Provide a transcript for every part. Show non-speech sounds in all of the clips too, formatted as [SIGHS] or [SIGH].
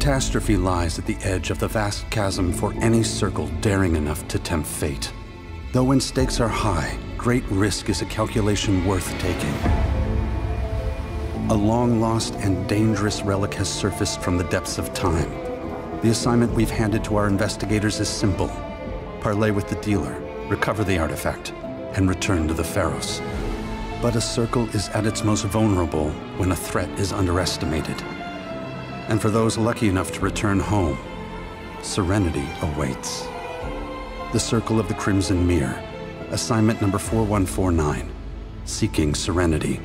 Catastrophe lies at the edge of the vast chasm for any circle daring enough to tempt fate. Though when stakes are high, great risk is a calculation worth taking. A long lost and dangerous relic has surfaced from the depths of time. The assignment we've handed to our investigators is simple. Parley with the dealer, recover the artifact, and return to the Pharos. But a circle is at its most vulnerable when a threat is underestimated. And for those lucky enough to return home, serenity awaits. The Circle of the Crimson Mirror, assignment number 4149, Seeking Serenity.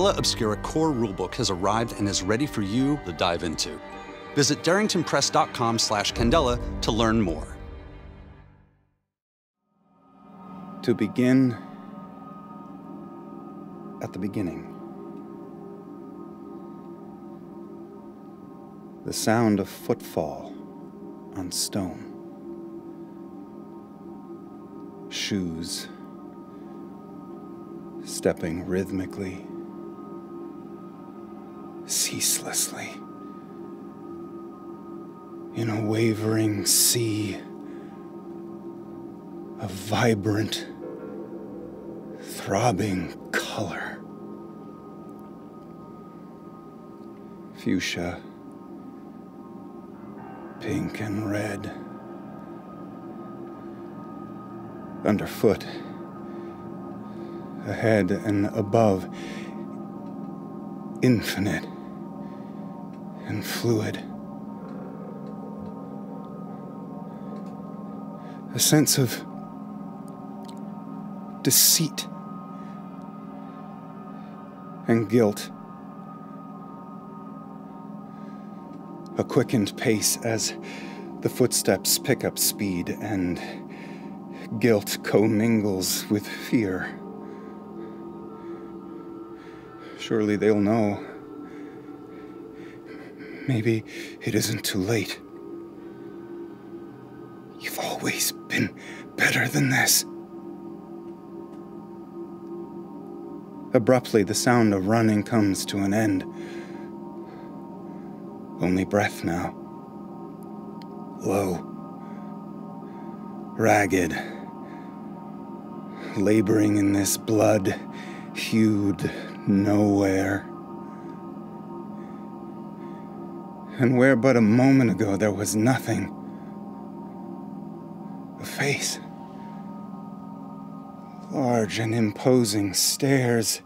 Candela Obscura core rulebook has arrived and is ready for you to dive into. Visit darringtonpress.com slash Candela to learn more. To begin at the beginning. The sound of footfall on stone. Shoes stepping rhythmically, ceaselessly, in a wavering sea of vibrant, throbbing color. Fuchsia, pink and red. Underfoot, ahead and above, infinite and fluid. A sense of deceit and guilt. A quickened pace as the footsteps pick up speed and guilt commingles with fear. Surely they'll know. Maybe it isn't too late. You've always been better than this. Abruptly, the sound of running comes to an end. Only breath now. Low. Ragged. Laboring in this blood hued nowhere. And where but a moment ago there was nothing. A face. Large and imposing stares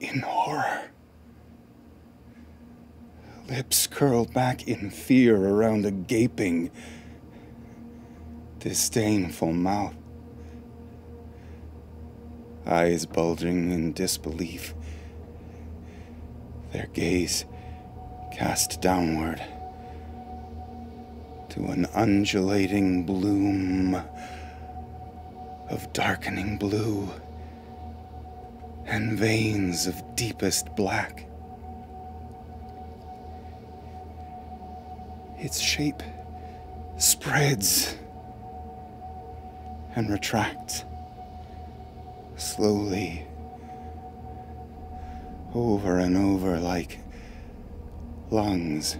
in horror. Lips curled back in fear around a gaping, disdainful mouth. Eyes bulging in disbelief. Their gaze cast downward to an undulating bloom of darkening blue and veins of deepest black. Its shape spreads and retracts slowly over and over like lungs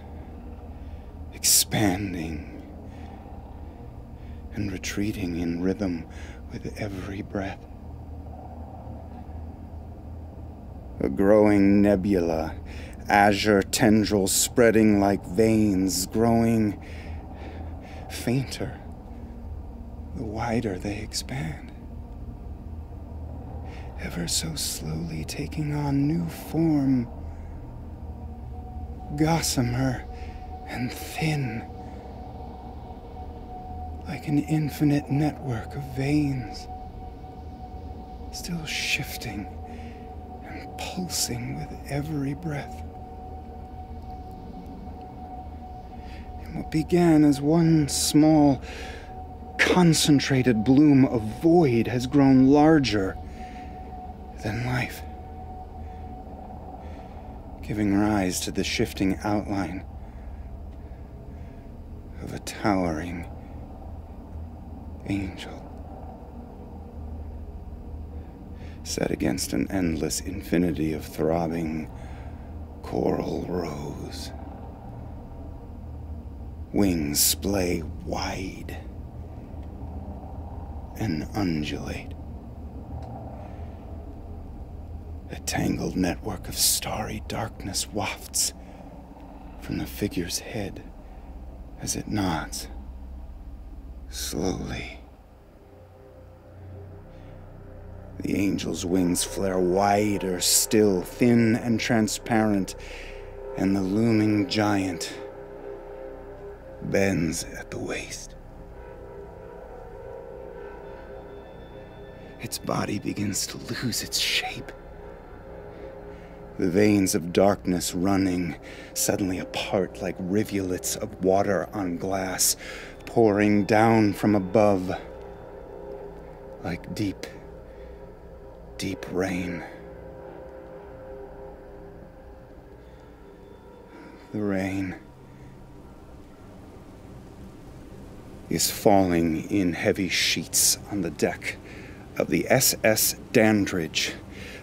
expanding and retreating in rhythm with every breath. A growing nebula, azure tendrils spreading like veins, growing fainter the wider they expand. Ever so slowly taking on new form, gossamer and thin like an infinite network of veins, still shifting and pulsing with every breath. And what began as one small, concentrated bloom of void has grown larger than life, giving rise to the shifting outline of a towering angel. Set against an endless infinity of throbbing coral rose. Wings splay wide and undulate. A tangled network of starry darkness wafts from the figure's head as it nods slowly. The angel's wings flare wider still, thin and transparent, and the looming giant bends at the waist. Its body begins to lose its shape. The veins of darkness running suddenly apart like rivulets of water on glass, pouring down from above like deep, deep rain. The rain is falling in heavy sheets on the deck of the SS Dandridge,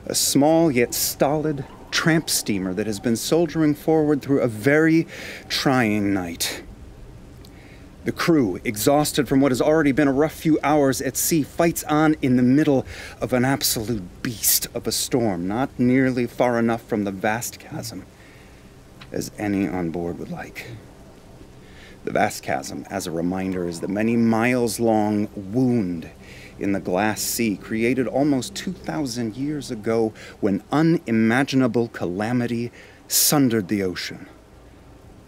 a small yet stolid tramp steamer that has been soldiering forward through a very trying night. The crew, exhausted from what has already been a rough few hours at sea, fights on in the middle of an absolute beast of a storm, not nearly far enough from the vast chasm as any on board would like. The vast chasm, as a reminder, is the many miles long wound in the glass sea created almost 2,000 years ago when unimaginable calamity sundered the ocean,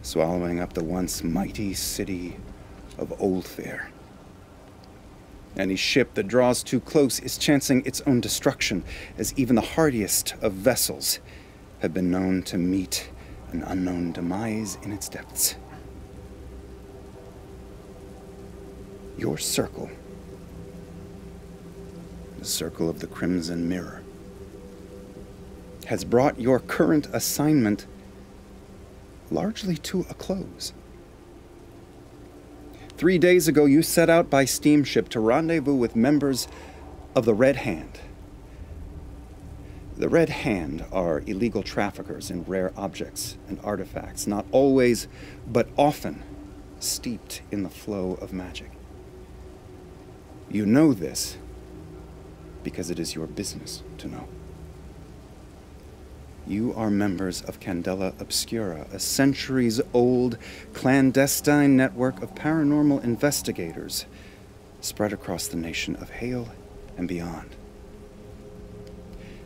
swallowing up the once mighty city of Oldfaire. Any ship that draws too close is chancing its own destruction, as even the hardiest of vessels have been known to meet an unknown demise in its depths. Your circle the circle of the Crimson Mirror, has brought your current assignment largely to a close. Three days ago, you set out by steamship to rendezvous with members of the Red Hand. The Red Hand are illegal traffickers in rare objects and artifacts, not always, but often steeped in the flow of magic. You know this because it is your business to know. You are members of Candela Obscura, a centuries old clandestine network of paranormal investigators spread across the nation of Hale and beyond.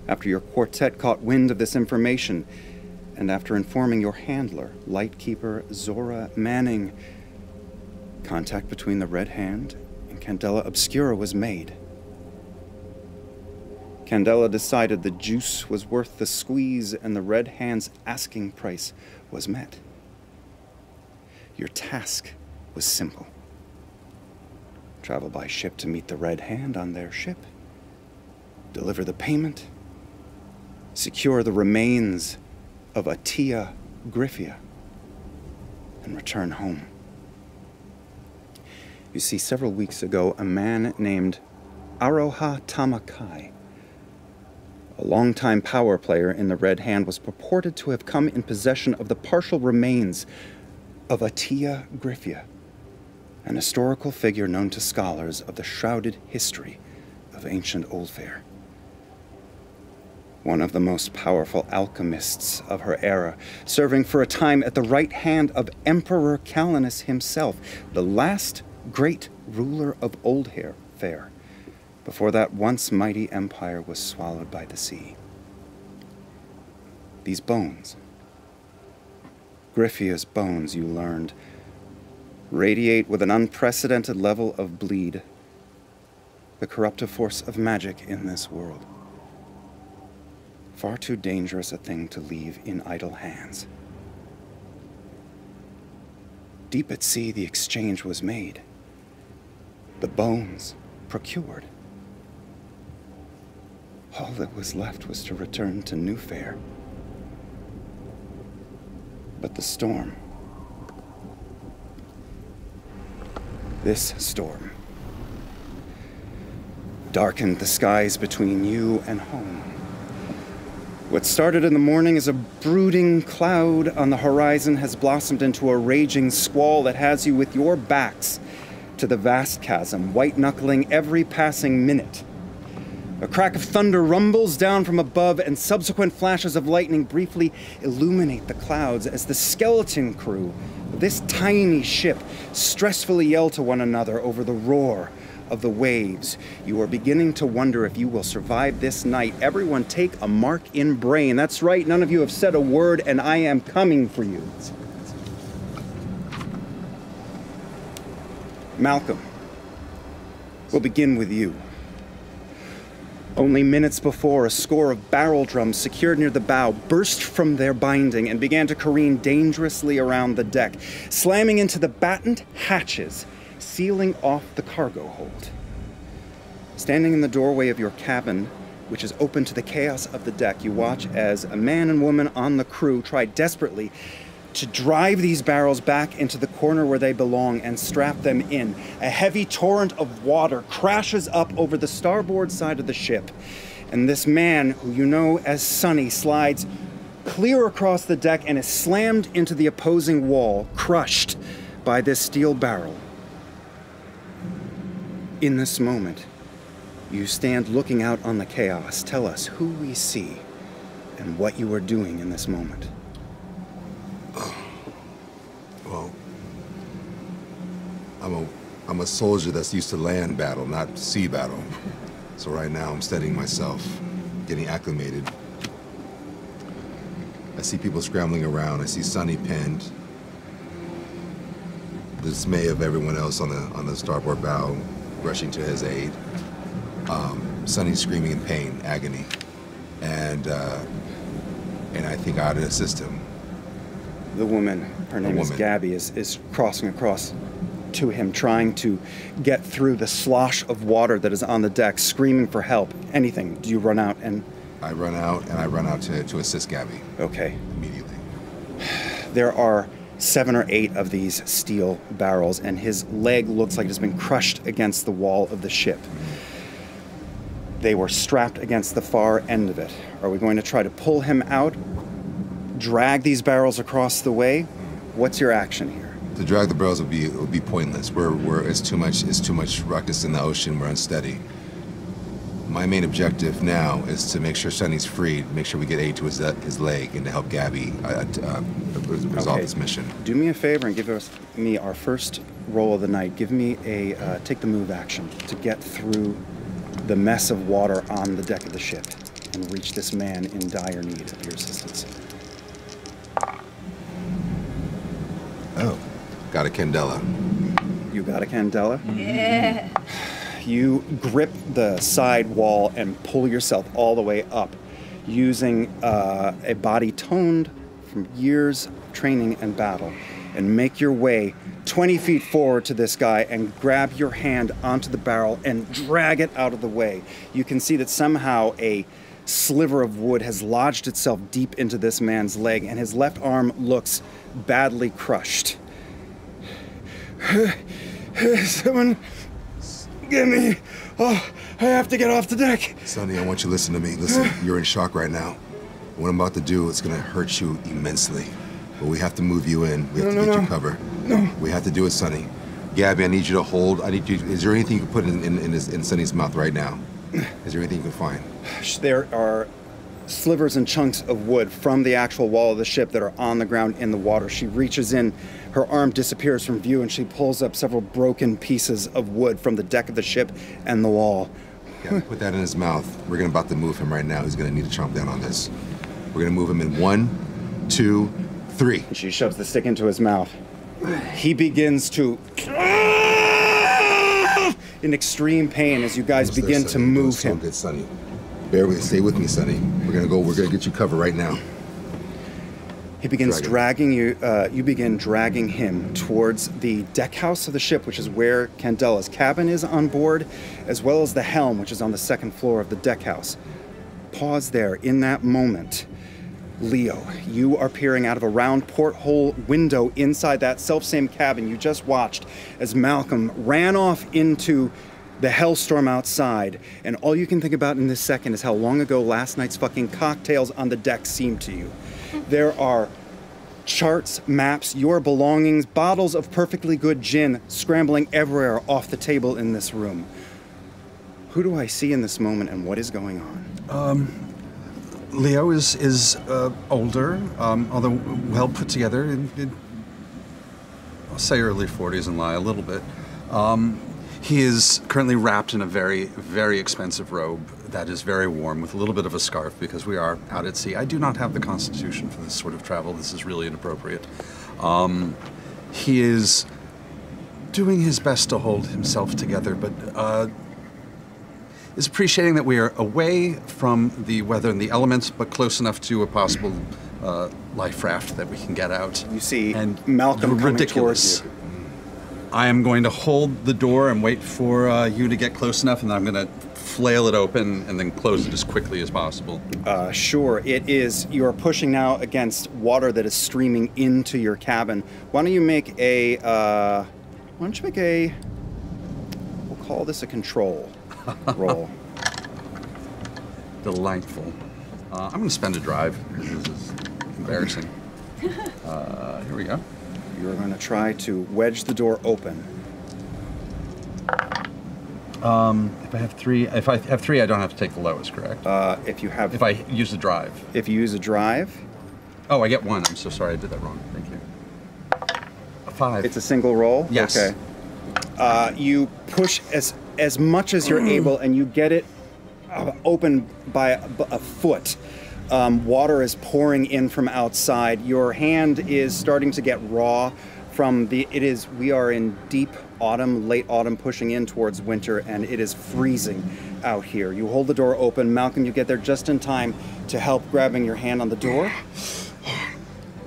After your quartet caught wind of this information, and after informing your handler, Lightkeeper Zora Manning, contact between the Red Hand and Candela Obscura was made. Candela decided the juice was worth the squeeze and the Red Hand's asking price was met. Your task was simple travel by ship to meet the Red Hand on their ship, deliver the payment, secure the remains of Atia Griffia, and return home. You see, several weeks ago, a man named Aroha Tamakai a longtime power player in the Red Hand, was purported to have come in possession of the partial remains of Atia Griffia, an historical figure known to scholars of the shrouded history of ancient Oldfaire. One of the most powerful alchemists of her era, serving for a time at the right hand of Emperor Calenus himself, the last great ruler of Oldfaire, before that once mighty empire was swallowed by the sea. These bones, Gryphia's bones, you learned, radiate with an unprecedented level of bleed, the corruptive force of magic in this world. Far too dangerous a thing to leave in idle hands. Deep at sea, the exchange was made, the bones procured. All that was left was to return to Newfaire. But the storm. This storm darkened the skies between you and home. What started in the morning as a brooding cloud on the horizon has blossomed into a raging squall that has you with your backs to the vast chasm, white knuckling every passing minute. A crack of thunder rumbles down from above, and subsequent flashes of lightning briefly illuminate the clouds as the skeleton crew of this tiny ship stressfully yell to one another over the roar of the waves. You are beginning to wonder if you will survive this night. Everyone take a mark in brain. That's right, none of you have said a word, and I am coming for you. Malcolm, we'll begin with you. Only minutes before, a score of barrel drums secured near the bow burst from their binding and began to careen dangerously around the deck, slamming into the battened hatches, sealing off the cargo hold. Standing in the doorway of your cabin, which is open to the chaos of the deck, you watch as a man and woman on the crew try desperately to drive these barrels back into the corner where they belong and strap them in. A heavy torrent of water crashes up over the starboard side of the ship, and this man, who you know as Sonny, slides clear across the deck and is slammed into the opposing wall, crushed by this steel barrel. In this moment, you stand looking out on the chaos. Tell us who we see and what you are doing in this moment. I'm a I'm a soldier that's used to land battle, not sea battle. So right now I'm studying myself, getting acclimated. I see people scrambling around. I see Sonny pinned. The dismay of everyone else on the on the starboard bow, rushing to his aid. Um, Sonny screaming in pain, agony, and uh, and I think I ought to assist him. The woman, her name is. Gabby, is, is crossing across to him, trying to get through the slosh of water that is on the deck, screaming for help. Anything. Do you run out and. I run out and I run out to, to assist Gabby Okay. immediately. There are seven or eight of these steel barrels, and his leg looks like it has been crushed against the wall of the ship. They were strapped against the far end of it. Are we going to try to pull him out, drag these barrels across the way? What's your action here? To drag the barrels would be would be pointless. We're, we're it's too much it's too much ruckus in the ocean. We're unsteady. My main objective now is to make sure Sonny's freed, make sure we get aid to his uh, his leg, and to help Gabby uh, uh, resolve Okay. this mission. Do me a favor and give us me our first roll of the night. Give me a uh, take the move action to get through the mess of water on the deck of the ship and reach this man in dire need of your assistance. Oh, got a Candela. You got a candela? Yeah. You grip the side wall and pull yourself all the way up using uh, a body toned from years of training and battle and make your way 20 feet forward to this guy and grab your hand onto the barrel and drag it out of the way. You can see that somehow a sliver of wood has lodged itself deep into this man's leg and his left arm looks badly crushed. [SIGHS] Someone get me. Oh, I have to get off the deck. Sonny, I want you to listen to me. Listen, [SIGHS] you're in shock right now. What I'm about to do is gonna hurt you immensely. But we have to move you in. We have to get you cover. No. We have to do it, Sonny. Gabby, I need you to hold. I need you. Is there anything you can put in in, in, his, in Sonny's mouth right now? Is there anything you can find? There are slivers and chunks of wood from the actual wall of the ship that are on the ground in the water. She reaches in, her arm disappears from view, and she pulls up several broken pieces of wood from the deck of the ship and the wall. Yeah, put that in his mouth. We're gonna about to move him right now. He's gonna need to chomp down on this. We're gonna move him in one, two, three. And she shoves the stick into his mouth. He begins to in extreme pain as you guys Almost there, begin to Sonny. move so him. good, Sonny. Bear with, stay with me, Sonny. We're gonna go. We're gonna get you covered right now. He begins Drag him. dragging you. Uh, you begin dragging him towards the deck house of the ship, which is where Candela's cabin is on board, as well as the helm, which is on the second floor of the deck house. Pause there. In that moment, Leo, you are peering out of a round porthole window inside that self-same cabin you just watched as Malcolm ran off into the hellstorm outside, and all you can think about in this second is how long ago last night's fucking cocktails on the deck seemed to you. There are charts, maps, your belongings, bottles of perfectly good gin scrambling everywhere off the table in this room. Who do I see in this moment and what is going on? Leo is is uh, older, um, although well put together. In, I'll say early 40s and lie a little bit. Um, he is currently wrapped in a very, very expensive robe that is very warm with a little bit of a scarf because we are out at sea. I do not have the constitution for this sort of travel. This is really inappropriate. Um, he is doing his best to hold himself together, but uh, is appreciating that we are away from the weather and the elements, but close enough to a possible uh, life raft that we can get out. You see and Malcolm ridiculous. I am going to hold the door and wait for uh, you to get close enough, and then I'm going to flail it open and then close it as quickly as possible. Uh, sure, it is. You are pushing now against water that is streaming into your cabin. Why don't you make a? Uh, why don't you make a? We'll call this a control [LAUGHS] roll. Delightful. Uh, I'm going to spend a drive because this is embarrassing. [LAUGHS] Uh, here we go. You're going to try to wedge the door open. If I have three, if I have three, I don't have to take the lowest, correct? Uh, if you have, if I use the drive. if you use a drive, Oh, I get one. I'm so sorry I did that wrong. Thank you. A five. it's a single roll. Yes. Okay. Uh, you push as as much as you're [CLEARS THROAT] able, and you get it uh, open by a, a foot. Um, water is pouring in from outside. Your hand is starting to get raw from the. It is. We are in deep autumn, late autumn, pushing in towards winter, and it is freezing out here. You hold the door open, Malcolm. You get there just in time to help grabbing your hand on the door.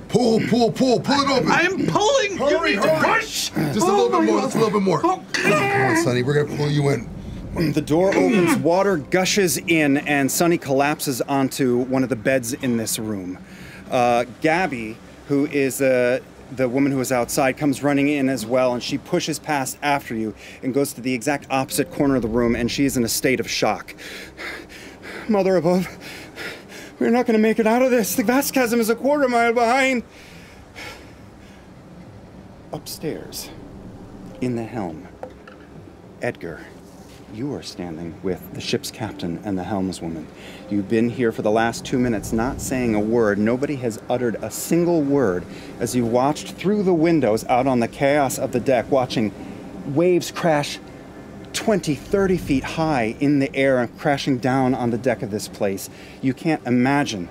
Pull, pull, pull, pull it open. I'm pulling. you need to push. Just a little bit more. Just a little bit more. Come on, Sonny. We're gonna pull you in. The door [CLEARS THROAT] opens, water gushes in, and Sonny collapses onto one of the beds in this room. Uh, Gabby, who is uh, the woman who is outside, comes running in as well, and she pushes past after you and goes to the exact opposite corner of the room, and she is in a state of shock. Mother above, we're not going to make it out of this. The vast chasm is a quarter mile behind. Upstairs, in the helm, Edgar, you are standing with the ship's captain and the helmswoman. You've been here for the last two minutes, not saying a word. Nobody has uttered a single word as you watched through the windows out on the chaos of the deck, watching waves crash 20, 30 feet high in the air and crashing down on the deck of this place. You can't imagine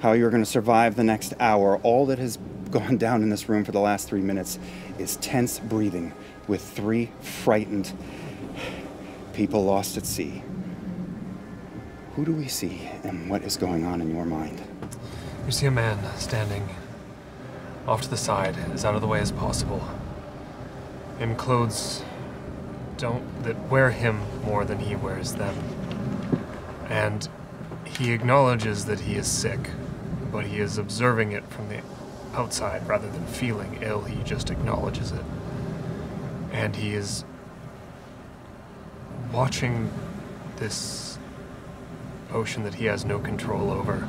how you're going to survive the next hour. All that has [LAUGHS] gone down in this room for the last three minutes is tense breathing with three frightened people lost at sea. Who do we see and what is going on in your mind? You see a man standing off to the side, as out of the way as possible, in clothes don't that wear him more than he wears them. And he acknowledges that he is sick, but he is observing it from the outside rather than feeling ill. He just acknowledges it. And he is watching this ocean that he has no control over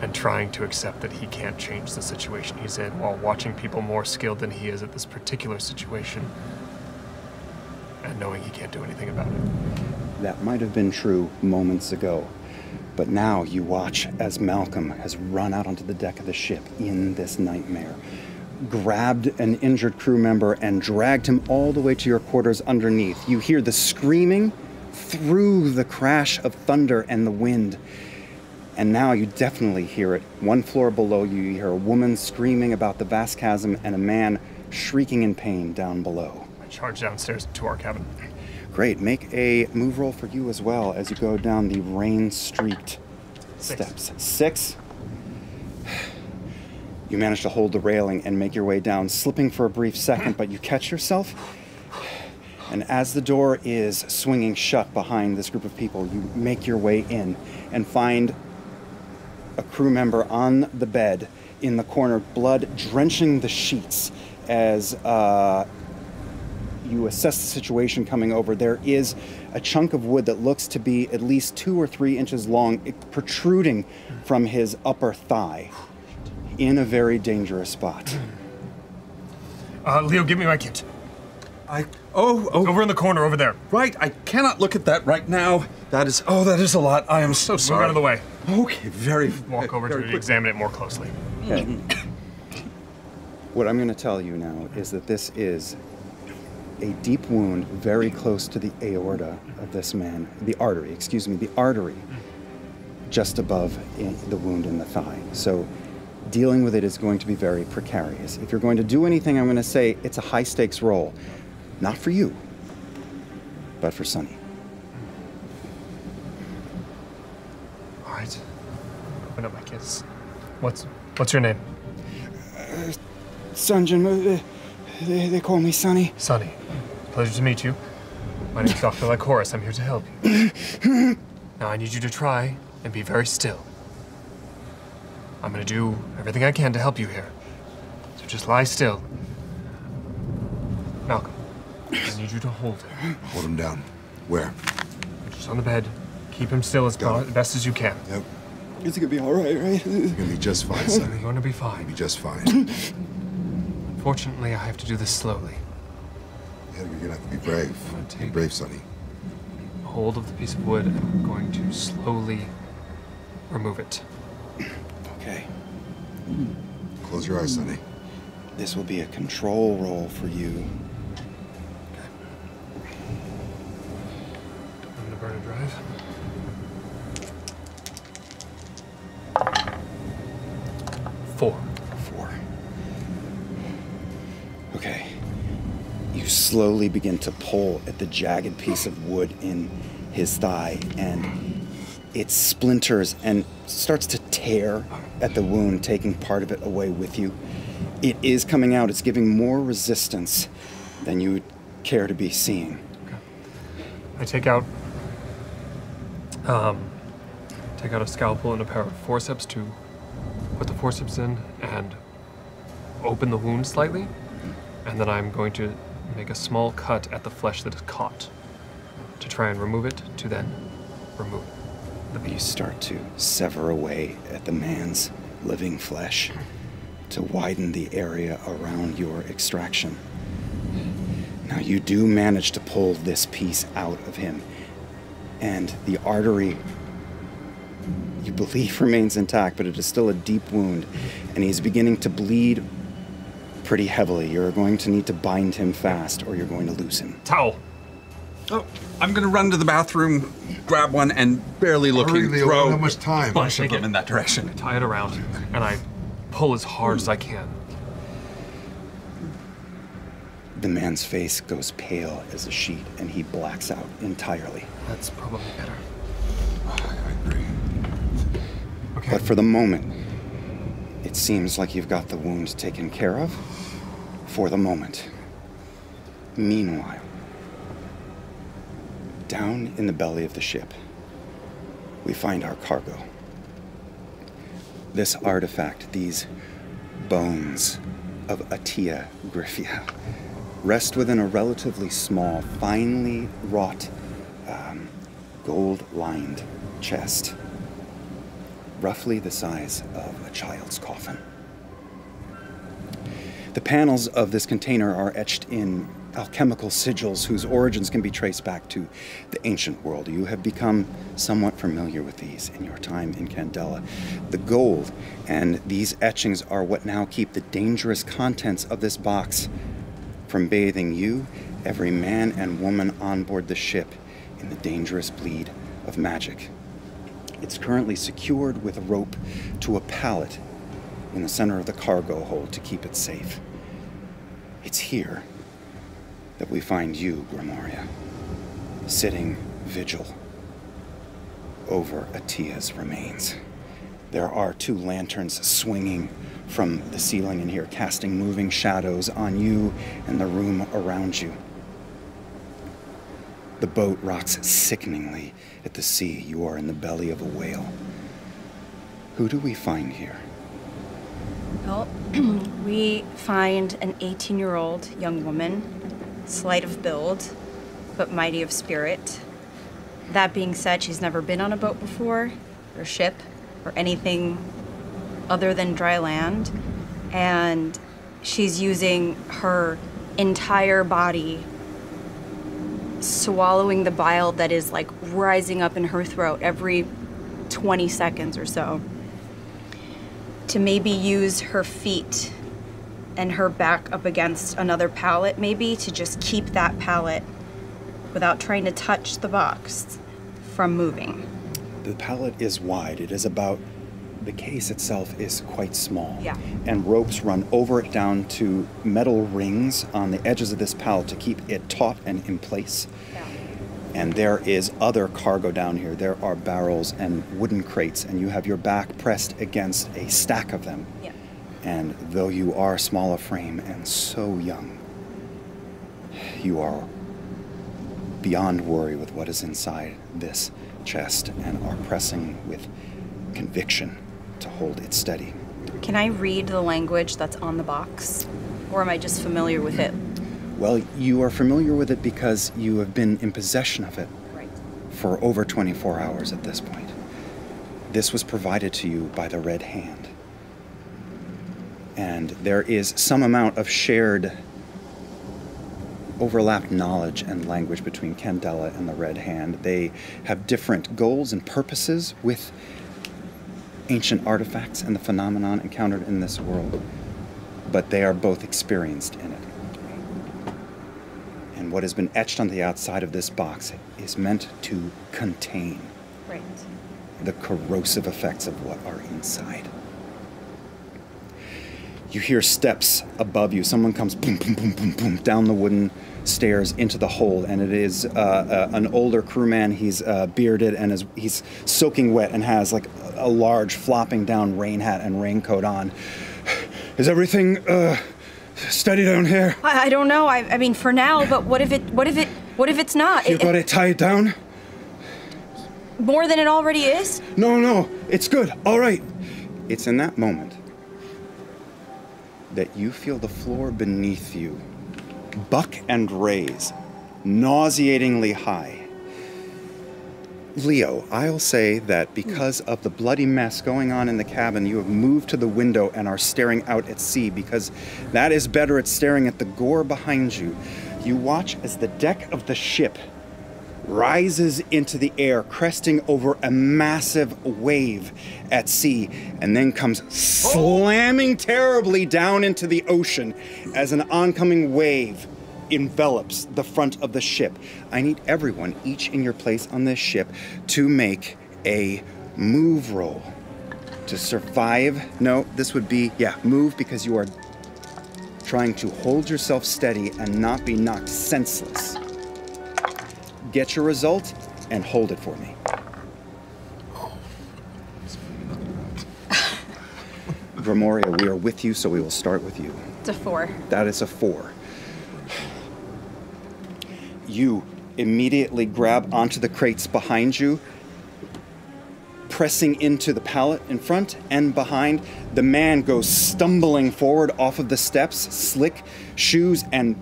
and trying to accept that he can't change the situation he's in while watching people more skilled than he is at this particular situation and knowing he can't do anything about it. That might have been true moments ago, but now you watch as Malcolm has run out onto the deck of the ship in this nightmare, grabbed an injured crew member, and dragged him all the way to your quarters underneath. You hear the screaming through the crash of thunder and the wind. And now you definitely hear it. One floor below you, you hear a woman screaming about the vast chasm and a man shrieking in pain down below. I charge downstairs to our cabin. Great. Make a move roll for you as well as you go down the rain streaked steps. Six. You manage to hold the railing and make your way down, slipping for a brief second, but you catch yourself. And as the door is swinging shut behind this group of people, you make your way in and find a crew member on the bed in the corner, blood drenching the sheets as uh, you assess the situation coming over, there is a chunk of wood that looks to be at least two or three inches long, protruding from his upper thigh in a very dangerous spot. Uh, Leo, give me my kit. I. Oh, oh, Over in the corner over there. right. I cannot look at that right now. That is. Oh, that is a lot. I am so Move sorry. out of the way. Okay, very. Walk over to very it, quick. examine it more closely. Okay. [COUGHS] what I'm going to tell you now is that this is a deep wound very close to the aorta of this man, the artery, excuse me, the artery just above in the wound in the thigh. So dealing with it is going to be very precarious. If you're going to do anything, I'm going to say it's a high stakes roll. Not for you, but for Sonny. All right. Open up my kids. What's What's your name? Sunjin, uh, they, they call me Sonny. Sonny. Pleasure to meet you. My name's Dr. Lycoris. I'm here to help you. [CLEARS THROAT] now I need you to try and be very still. I'm gonna do everything I can to help you here. So just lie still. Malcolm, I need you to hold him. Hold him down. Where? Just on the bed. Keep him still as Got bo- it. best as you can. Yep. It's gonna be all right, right? You're gonna be just fine, You're Sonny. going to be You'll fine. be just fine. Fortunately, I have to do this slowly. Yeah, you're gonna have to be brave. Be brave, Sonny. Hold of the piece of wood, and I'm going to slowly remove it. Okay. Close your eyes, Sonny. This will be a control roll for you. I'm gonna burn a drive. Four. Four. Okay. You slowly begin to pull at the jagged piece of wood in his thigh, and it splinters and starts to tear at the wound, taking part of it away with you. It is coming out, it's giving more resistance than you would care to be seeing. Okay. I take out, um, take out a scalpel and a pair of forceps to put the forceps in and open the wound slightly, and then I'm going to make a small cut at the flesh that is caught to try and remove it. To then remove You start to sever away at the man's living flesh to widen the area around your extraction. Now, you do manage to pull this piece out of him, and the artery you believe [LAUGHS] remains intact, but it is still a deep wound, and he's beginning to bleed pretty heavily. You're going to need to bind him fast, or you're going to lose him. Towel. Oh, I'm gonna run to the bathroom, grab one, and barely looking Hurry, Leo. throw don't have much time. a bunch of Take them in that direction. tie it around, and I pull as hard as I can. The man's face goes pale as a sheet, and he blacks out entirely. That's probably better. I agree. Okay. But for the moment, it seems like you've got the wound taken care of. For the moment. Meanwhile, down in the belly of the ship, we find our cargo. This artifact, these bones of Atia Griffia, rest within a relatively small, finely wrought, um, gold lined chest. roughly the size of a child's coffin. The panels of this container are etched in alchemical sigils whose origins can be traced back to the ancient world. You have become somewhat familiar with these in your time in Candela. The gold and these etchings are what now keep the dangerous contents of this box from bathing you, every man and woman on board the ship, in the dangerous bleed of magic. It's currently secured with a rope to a pallet in the center of the cargo hold to keep it safe. It's here that we find you, Grimoria, sitting vigil over Atia's remains. There are two lanterns swinging from the ceiling in here, casting moving shadows on you and the room around you. The boat rocks sickeningly at the sea. You are in the belly of a whale. Who do we find here? Well, [CLEARS THROAT] we find an 18 year old young woman, slight of build, but mighty of spirit. That being said, she's never been on a boat before, or ship, or anything other than dry land. And she's using her entire body, swallowing the bile that is like rising up in her throat every 20 seconds or so to maybe use her feet and her back up against another pallet, maybe to just keep that pallet without trying to touch the box from moving. The pallet is wide. It is about, the case itself is quite small. Yeah. And ropes run over it down to metal rings on the edges of this pallet to keep it taut and in place. Yeah. And there is other cargo down here. There are barrels and wooden crates, and you have your back pressed against a stack of them. And though you are small of frame and so young, you are beyond worry with what is inside this chest and are pressing with conviction to hold it steady. Can I read the language that's on the box? Or am I just familiar with it? Well, you are familiar with it because you have been in possession of it Right. for over 24 hours at this point. This was provided to you by the Red Hand. And there is some amount of shared overlapped knowledge and language between Candela and the Red Hand. They have different goals and purposes with ancient artifacts and the phenomenon encountered in this world, but they are both experienced in it. And what has been etched on the outside of this box is meant to contain Right. the corrosive effects of what are inside. You hear steps above you. Someone comes boom, boom, boom, boom, boom down the wooden stairs into the hold, and it is uh, uh, an older crewman. He's uh, bearded and is he's soaking wet and has like a large flopping down rain hat and raincoat on. Is everything uh, steady down here? I, I don't know. I, I mean, for now. But what if it? What if it? What if it's not? You It- got it tied down? more than it already is. No, no, it's good. All right. It's in that moment that you feel the floor beneath you buck and raise, nauseatingly high. Leo, I'll say that because of the bloody mess going on in the cabin, you have moved to the window and are staring out at sea because that is better at staring at the gore behind you. You watch as the deck of the ship rises into the air, cresting over a massive wave at sea, and then comes slamming terribly down into the ocean as an oncoming wave envelops the front of the ship. I need everyone, each in your place on this ship, to make a move roll to survive. No, this would be, yeah, move because you are trying to hold yourself steady and not be knocked senseless get your result and hold it for me. [LAUGHS] Grimoria, we are with you, so we will start with you. It's a four. That is a four. You immediately grab onto the crates behind you, pressing into the pallet in front and behind. The man goes stumbling forward off of the steps, slick shoes and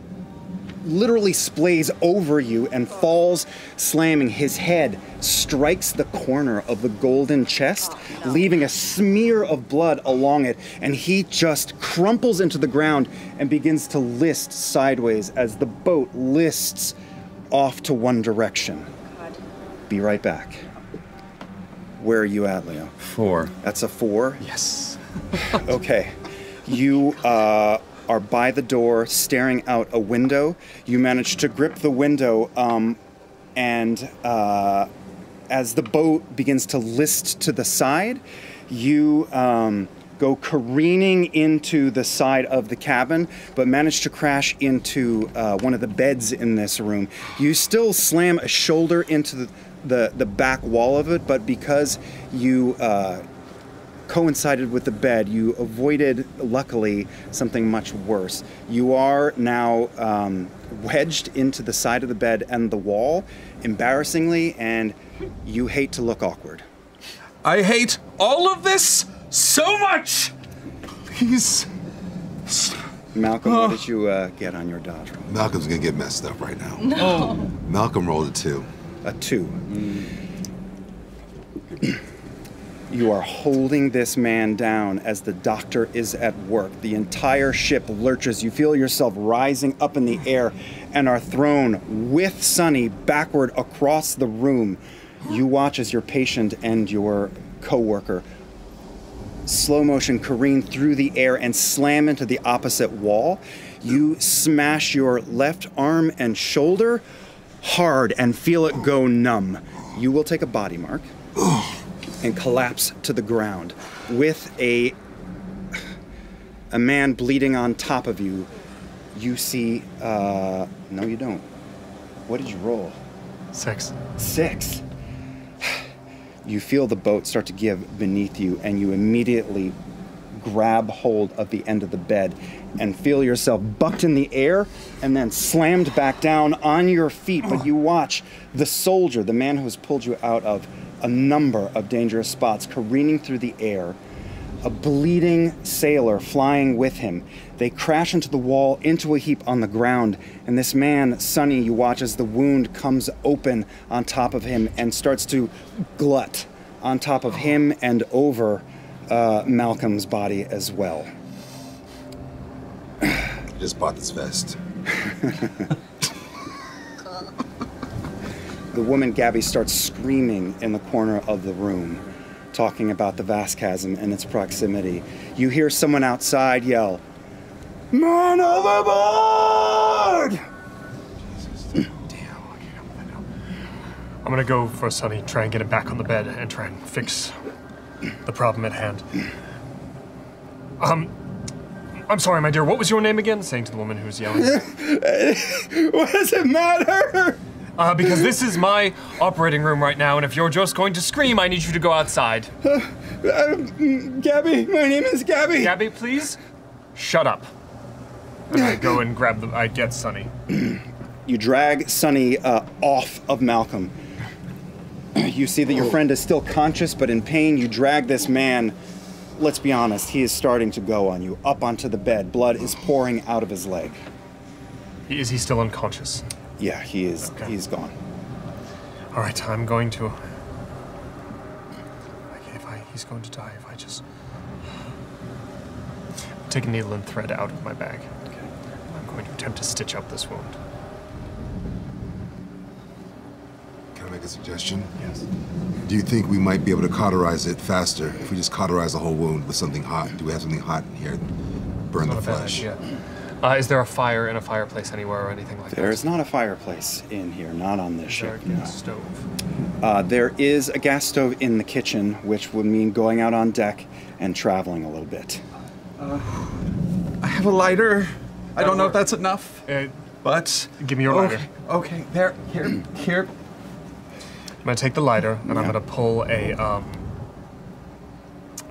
literally splays over you and falls, slamming. His head strikes the corner of the golden chest, leaving a smear of blood along it, and he just crumples into the ground and begins to list sideways as the boat lists off to one direction. Be right back. Where are you at, Leo? Four. That's a four. Yes. [LAUGHS] Okay. You uh, are by the door, staring out a window. You manage to grip the window, um, and uh, as the boat begins to list to the side, you um, go careening into the side of the cabin, but manage to crash into uh, one of the beds in this room. You still slam a shoulder into the, the, the back wall of it, but because you uh, coincided with the bed, you avoided, luckily, something much worse. You are now um, wedged into the side of the bed and the wall, embarrassingly, and you hate to look awkward. I hate all of this so much. Please. Malcolm, what did you uh, get on your dodge roll? Malcolm's gonna get messed up right now. No. Malcolm rolled a two. A two. You are holding this man down as the doctor is at work. The entire ship lurches. You feel yourself rising up in the air and are thrown with Sunny backward across the room. You watch as your patient and your coworker slow motion careen through the air and slam into the opposite wall. You smash your left arm and shoulder hard and feel it go numb. You will take a body mark and collapse to the ground with a a man bleeding on top of you. You see, uh, no, you don't. What did you roll? Six. Six. You feel the boat start to give beneath you, and you immediately grab hold of the end of the bed and feel yourself bucked in the air and then slammed back down on your feet. But you watch the soldier, the man who has pulled you out of a number of dangerous spots, careening through the air, a bleeding sailor flying with him. They crash into the wall, into a heap on the ground, and this man, Sonny, you watch as the wound comes open on top of him and starts to glut on top of him and over uh, Malcolm's body as well. I just bought this vest. [LAUGHS] The woman Gabby starts screaming in the corner of the room, talking about the vast chasm and its proximity. You hear someone outside yell, Man overboard! I'm gonna go for Sunny, try and get him back on the bed, and try and fix the problem at hand. Um, I'm sorry, my dear. What was your name again? Saying to the woman who's yelling. [LAUGHS] What does it matter? Uh, because this is my operating room right now, and if you're just going to scream, I need you to go outside. Gabby, my name is Gabby. Gabby, please shut up. And I go and grab the. I get Sunny. You drag Sonny uh, off of Malcolm. You see that your friend is still conscious, but in pain. You drag this man. Let's be honest, he is starting to go on you, up onto the bed. Blood is pouring out of his leg. Is he still unconscious? Yeah, he is. Okay. He's gone. All right, I'm going to. Okay, if I, he's going to die if I just take a needle and thread out of my bag. I'm going to attempt to stitch up this wound. Can I make a suggestion? Yes. Do you think we might be able to cauterize it faster if we just cauterize the whole wound with something hot? Do we have something hot in here? Burn Not the a bad flesh. idea. Uh, is there a fire in a fireplace anywhere or anything like There There is not a fireplace in here, not on this Is there ship. a no. stove? Uh, there is a gas stove in the kitchen, which would mean going out on deck and traveling a little bit. I have a lighter. I don't know if that's enough, Uh, but Give me your lighter. Okay, okay, there, here, here. I'm gonna take the lighter and I'm gonna pull a. Um,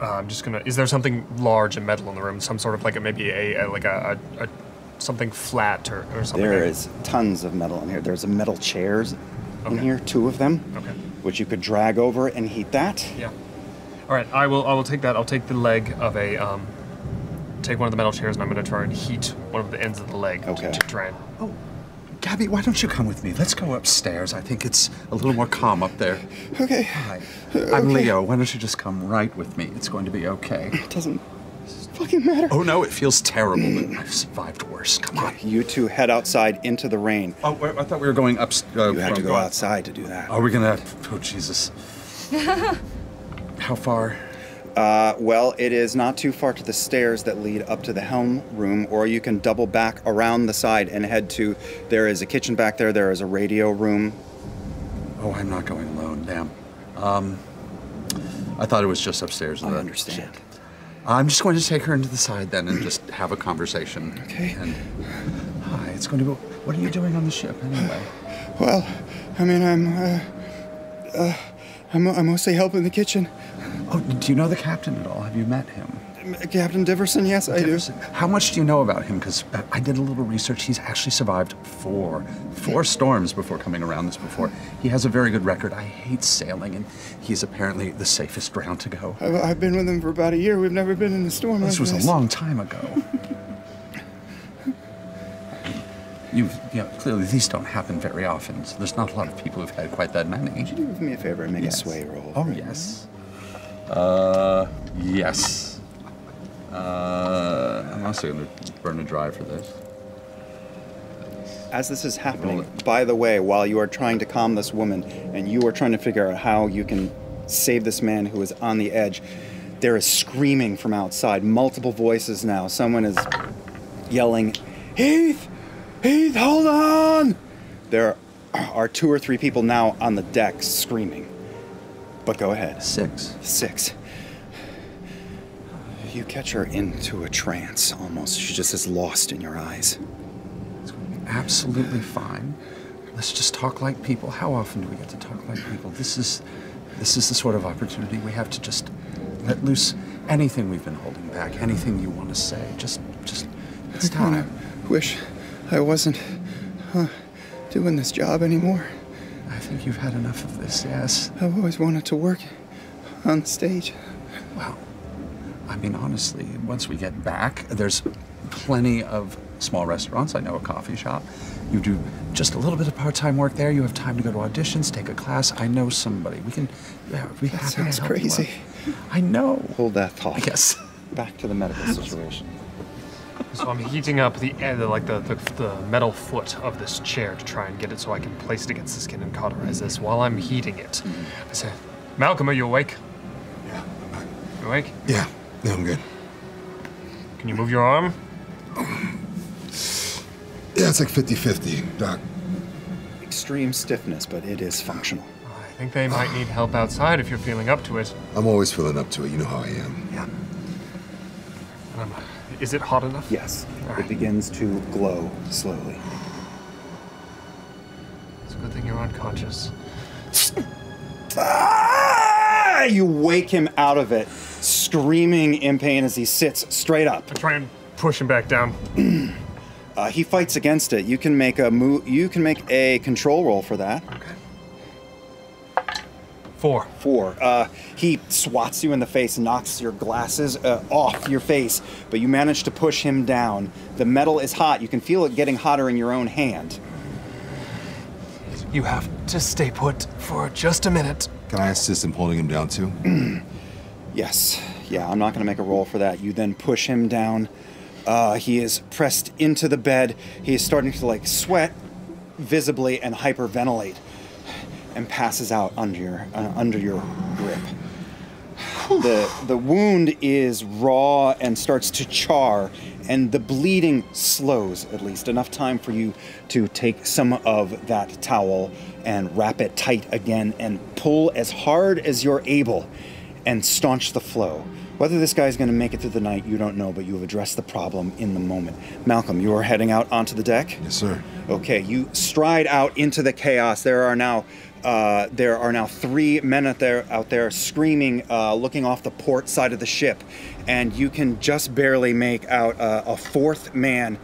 uh, I'm just gonna. Is there something large and metal in the room? Some sort of like a maybe a, a like a, a, a something flat or, or something. There is tons of metal in here. There's a metal chairs in here, two of them, Okay. which you could drag over and heat that. Yeah. All right. I will. I will take that. I'll take the leg of a. Um, take one of the metal chairs and I'm gonna try and heat one of the ends of the leg to- Okay. to, try and. Gabby, why don't you come with me? Let's go upstairs. I think it's a little more calm up there. Okay. Hi. I'm Leo. Why don't you just come right with me? It's going to be okay. It doesn't fucking matter. Oh no, it feels terrible, but I've survived worse. Come on. You two head outside into the rain. Oh, I thought we were going up. Uh, You have to go outside to do that. Are we gonna? Oh Jesus! [LAUGHS] How far? Uh, well, it is not too far to the stairs that lead up to the helm room, or you can double back around the side and head to. There is a kitchen back there. There is a radio room. Oh, I'm not going alone. Damn. Um, I thought it was just upstairs. I understand. ship. I'm just going to take her into the side then and just have a conversation. Okay. And hi, it's going to go. What are you doing on the ship anyway? Well, I mean, I'm. Uh, uh, I'm, I'm mostly helping the kitchen. Oh, do you know the captain at all? Have you met him? Captain Diverson, yes, I do. How much do you know about him? Because uh, I did a little research. He's actually survived four, four storms before coming around this before. He has a very good record. I hate sailing, and he's apparently the safest round to go. I've, I've been with him for about a year. We've never been in a storm This like was a long time ago. You've, you know, clearly these don't happen very often. So there's not a lot of people who've had quite that many. Would you do me a favor and make Yes. a sway roll? Oh yes. Uh, yes. Uh, I'm also gonna burn a drive for this. As this is happening, by the way, while you are trying to calm this woman and you are trying to figure out how you can save this man who is on the edge, there is screaming from outside. Multiple voices now. Someone is yelling, Heath! Heath, hold on! There are two or three people now on the deck screaming. But go ahead. Six. Six. You catch her into a trance almost. She just is lost in your eyes. It's going to be absolutely fine. Let's just talk like people. How often do we get to talk like people? This is, this is the sort of opportunity we have to just let loose anything we've been holding back, anything you want to say. Just, just, it's time. Wish I wasn't uh, doing this job anymore. I think you've had enough of this. Yes. I've always wanted to work on stage. Well, I mean, honestly, once we get back, there's plenty of small restaurants. I know a coffee shop. You do just a little bit of part-time work there. You have time to go to auditions, take a class. I know somebody. We can. Yeah, we That happy sounds to help you crazy. I know. Hold that thought. Yes. Back to the medical [LAUGHS] situation. So I'm heating up the end, like the, the the metal foot of this chair to try and get it so I can place it against the skin and cauterize this. While I'm heating it, I say, Malcolm, are you awake? Yeah. You awake? Yeah. No, I'm good. Can you move your arm? Yeah, it's like 50-50, Doc. Extreme stiffness, but it is functional. I think they might need help outside if you're feeling up to it. I'm always feeling up to it. You know how I am. Yeah. Um, is it hot enough? Yes, All it begins to glow slowly. It's a good thing you're unconscious. Ah! You wake him out of it, screaming in pain as he sits straight up. I try and push him back down. [CLEARS THROAT] Uh, he fights against it. You can make a move. You can make a control roll for that. Okay. Four. Four. Uh, he swats you in the face, knocks your glasses uh, off your face, but you manage to push him down. The metal is hot. You can feel it getting hotter in your own hand. You have to stay put for just a minute. Can I assist in holding him down too? [CLEARS THROAT] Yes. Yeah, I'm not going to make a roll for that. You then push him down. Uh, he is pressed into the bed. He is starting to like sweat visibly and hyperventilate, and passes out under your uh, under your grip. The the wound is raw and starts to char, and the bleeding slows at least enough time for you to take some of that towel and wrap it tight again and pull as hard as you're able and staunch the flow. Whether this guy's going to make it through the night, you don't know, but you have addressed the problem in the moment. Malcolm, you are heading out onto the deck. Yes, sir. Okay, you stride out into the chaos. There are now uh, there are now three men out there out there screaming, uh, looking off the port side of the ship, and you can just barely make out uh, a fourth man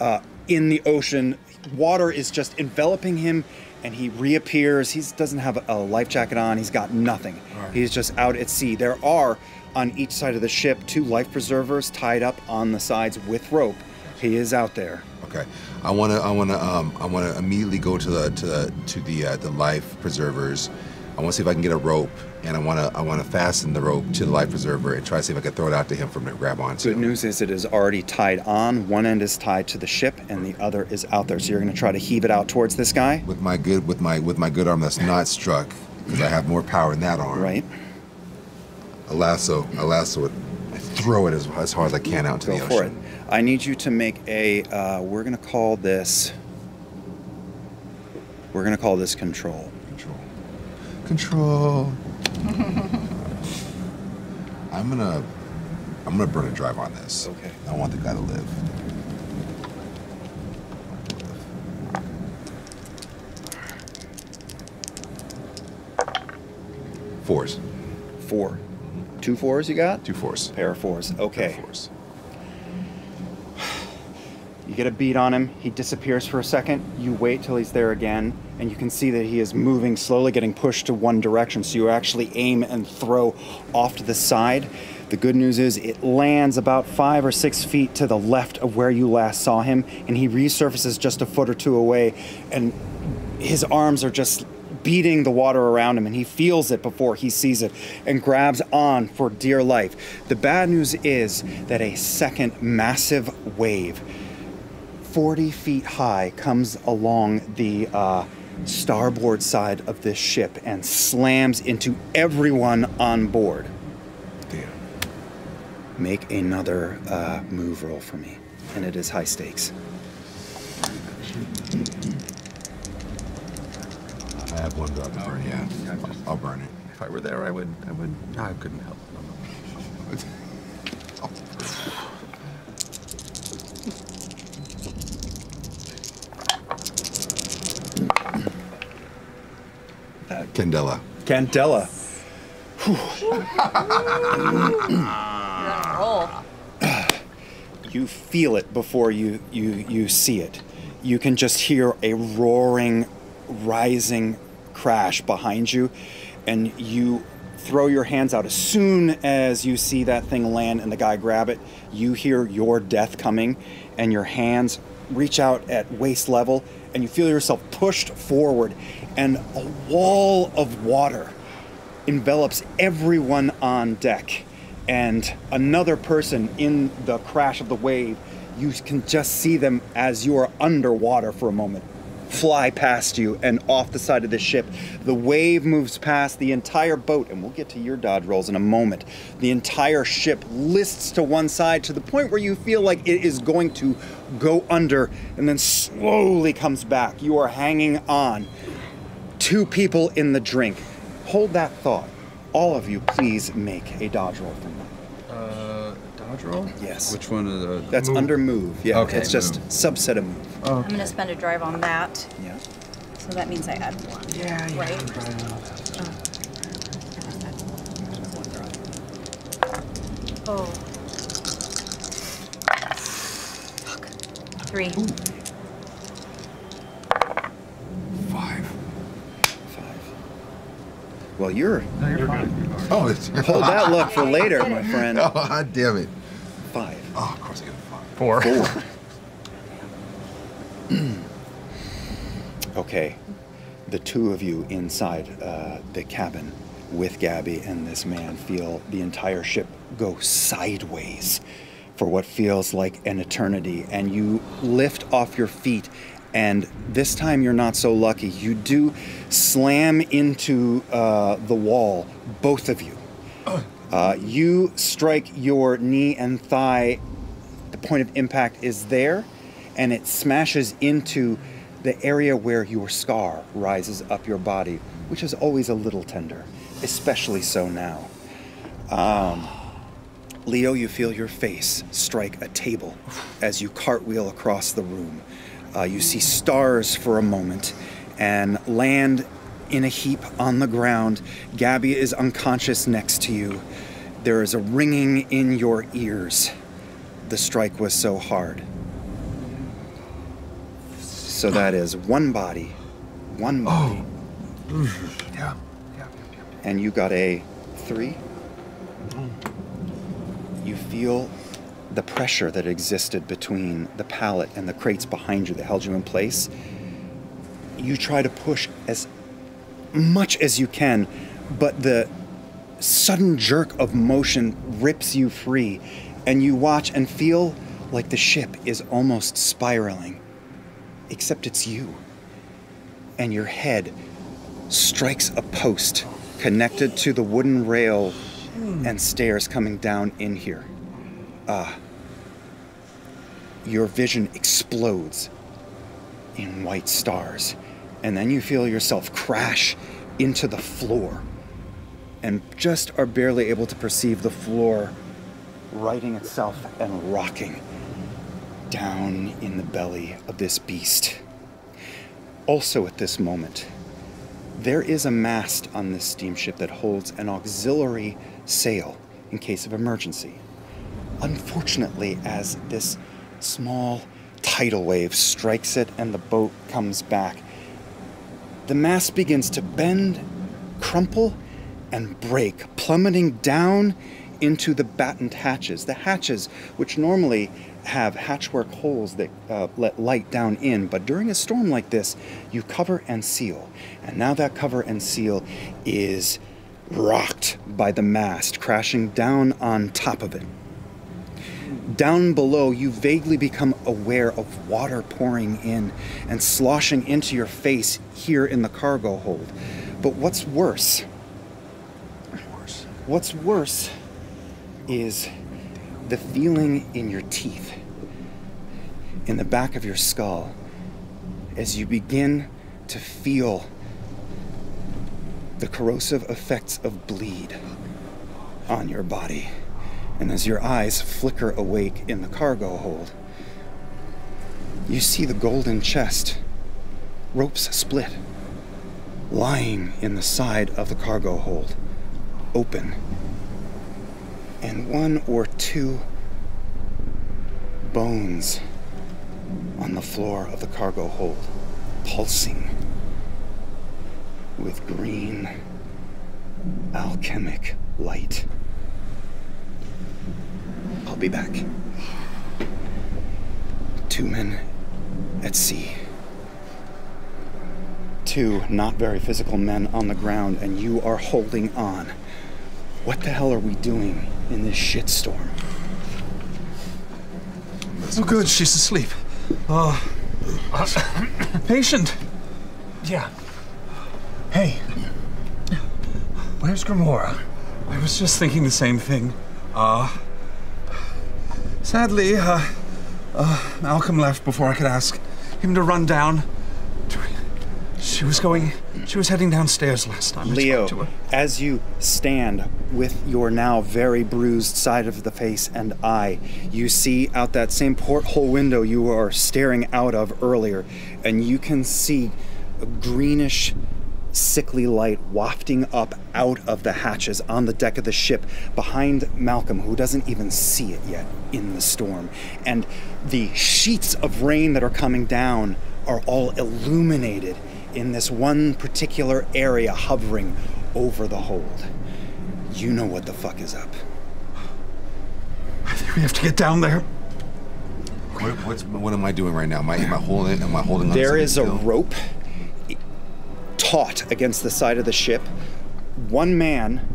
uh, in the ocean. Water is just enveloping him, and he reappears. He doesn't have a life jacket on. He's got nothing. He's just out at sea. There are on each side of the ship two life preservers tied up on the sides with rope He is out there. Okay. I want to. I want to. Um. I want to immediately go to the to the to the uh, the life preservers. I want to see if I can get a rope, and I want to. I want to fasten the rope to the life preserver and try to see if I can throw it out to him for him to grab onto. Good news is it is already tied on. One end is tied to the ship, and the other is out there. So you're going to try to heave it out towards this guy, With my good with my with my good arm that's not struck, because I have more power in that arm. right? A lasso. A lasso. It. I throw it as, as hard as I can out into Go the for it. I need you to make a. Uh, we're going to call this. We're going to call this control. Control. Control. [LAUGHS] I'm gonna. I'm gonna burn a drive on this. Okay. I want the guy to live. Fours. Four. Two fours you got? Two fours. Pair of fours. Okay. Pair of fours. You get a beat on him. He disappears for a second. You wait till he's there again, and you can see that he is moving slowly, getting pushed to one direction. So you actually aim and throw off to the side. The good news is it lands about five or six feet to the left of where you last saw him, and he resurfaces just a foot or two away, and his arms are just beating the water around him and he feels it before he sees it and grabs on for dear life. The bad news is that a second massive wave 40 feet high comes along the uh, starboard side of this ship and slams into everyone on board. Damn. Make another uh, move roll for me, and it is high stakes. I have one drop to burn. Yeah. I'll, I'll burn it. If I were there, I would. I would. I couldn't help. [LAUGHS] Candela. Candela, [COUGHS] you feel it before you, you, you see it. You can just hear a roaring, rising crash behind you, and you throw your hands out. As soon as you see that thing land and the guy grab it, you hear your death coming, and your hands reach out at waist level, and you feel yourself pushed forward, and a wall of water envelops everyone on deck. And another person in the crash of the wave, you can just see them as you are underwater for a moment fly past you and off the side of the ship. The wave moves past the entire boat, and we'll get to your dodge rolls in a moment. The entire ship lists to one side to the point where you feel like it is going to go under and then slowly comes back. You are hanging on two people in the drink. Hold that thought. All of you, please make a dodge roll for me. Uh, dodge roll. Yes. Which one of the? That's under move. Yeah, Okay, it's just move. subset of move. I'm gonna spend a drive on that, Yeah. so that means I add one. Yeah, yeah. Right? I'm trying to- Oh. Fuck. Three. Five. Well, you're No, you're fine. Oh, it's. hold that look for later, my friend. [LAUGHS] Oh, God damn it. Five. Oh, of course I get a five. Four. Four. [LAUGHS] okay, the two of you inside uh, the cabin with Gabby and this man feel the entire ship go sideways for what feels like an eternity, and you lift off your feet. And this time you're not so lucky. You do slam into uh, the wall, both of you. Uh, you strike your knee and thigh the point of impact is there and it smashes into the area where your scar rises up your body, which is always a little tender, especially so now. Um, Leo, you feel your face strike a table as you cartwheel across the room. Uh, you see stars for a moment and land in a heap on the ground. Gabby is unconscious next to you. There is a ringing in your ears. The strike was so hard. So that is one body, one body, Yeah. Yeah. and you got a three. You feel the pressure that existed between the pallet and the crates behind you that held you in place, you try to push as much as you can, but the sudden jerk of motion rips you free, and you watch and feel like the ship is almost spiraling. Except it's you. And your head strikes a post connected to the wooden rail and stairs coming down in here. Ah. Your vision explodes in white stars, and then you feel yourself crash into the floor and just are barely able to perceive the floor righting itself and rocking down in the belly of this beast. Also, at this moment, there is a mast on this steamship that holds an auxiliary sail in case of emergency. Unfortunately, as this small tidal wave strikes it and the boat comes back, the mast begins to bend, crumple, and break, plummeting down into the battened hatches. The hatches, which normally have hatchwork holes that uh, let light down in, but during a storm like this, you cover and seal. And now that cover and seal is rocked by the mast, crashing down on top of it. Down below, you vaguely become aware of water pouring in and sloshing into your face here in the cargo hold. But what's worse? What's worse is the feeling in your teeth, in the back of your skull, as you begin to feel the corrosive effects of bleed on your body. And as your eyes flicker awake in the cargo hold, you see the golden chest, ropes split, lying in the side of the cargo hold, open and one or two bones on the floor of the cargo hold, pulsing with green alchemic light. I'll be back. Two men at sea. Two not very physical men on the ground, and you are holding on. What the hell are we doing in this shitstorm? Oh, good. She's asleep. Uh, patient. Yeah. Hey. Where's Grimoria? I was just thinking the same thing. Uh, sadly, uh, uh, Malcolm left before I could ask him to run down. She was going, she was heading downstairs last time. Leo, to her. as you stand with your now very bruised side of the face and eye, you see out that same porthole window you were staring out of earlier, and you can see a greenish, sickly light wafting up out of the hatches on the deck of the ship behind Malcolm, who doesn't even see it yet in the storm. And the sheets of rain that are coming down are all illuminated in this one particular area hovering over the hold. You know what the fuck is up. I think we have to get down there. What, what's, what am I doing right now? Am I, am I holding? Am I holding on? to There something is a still? rope taut against the side of the ship. One man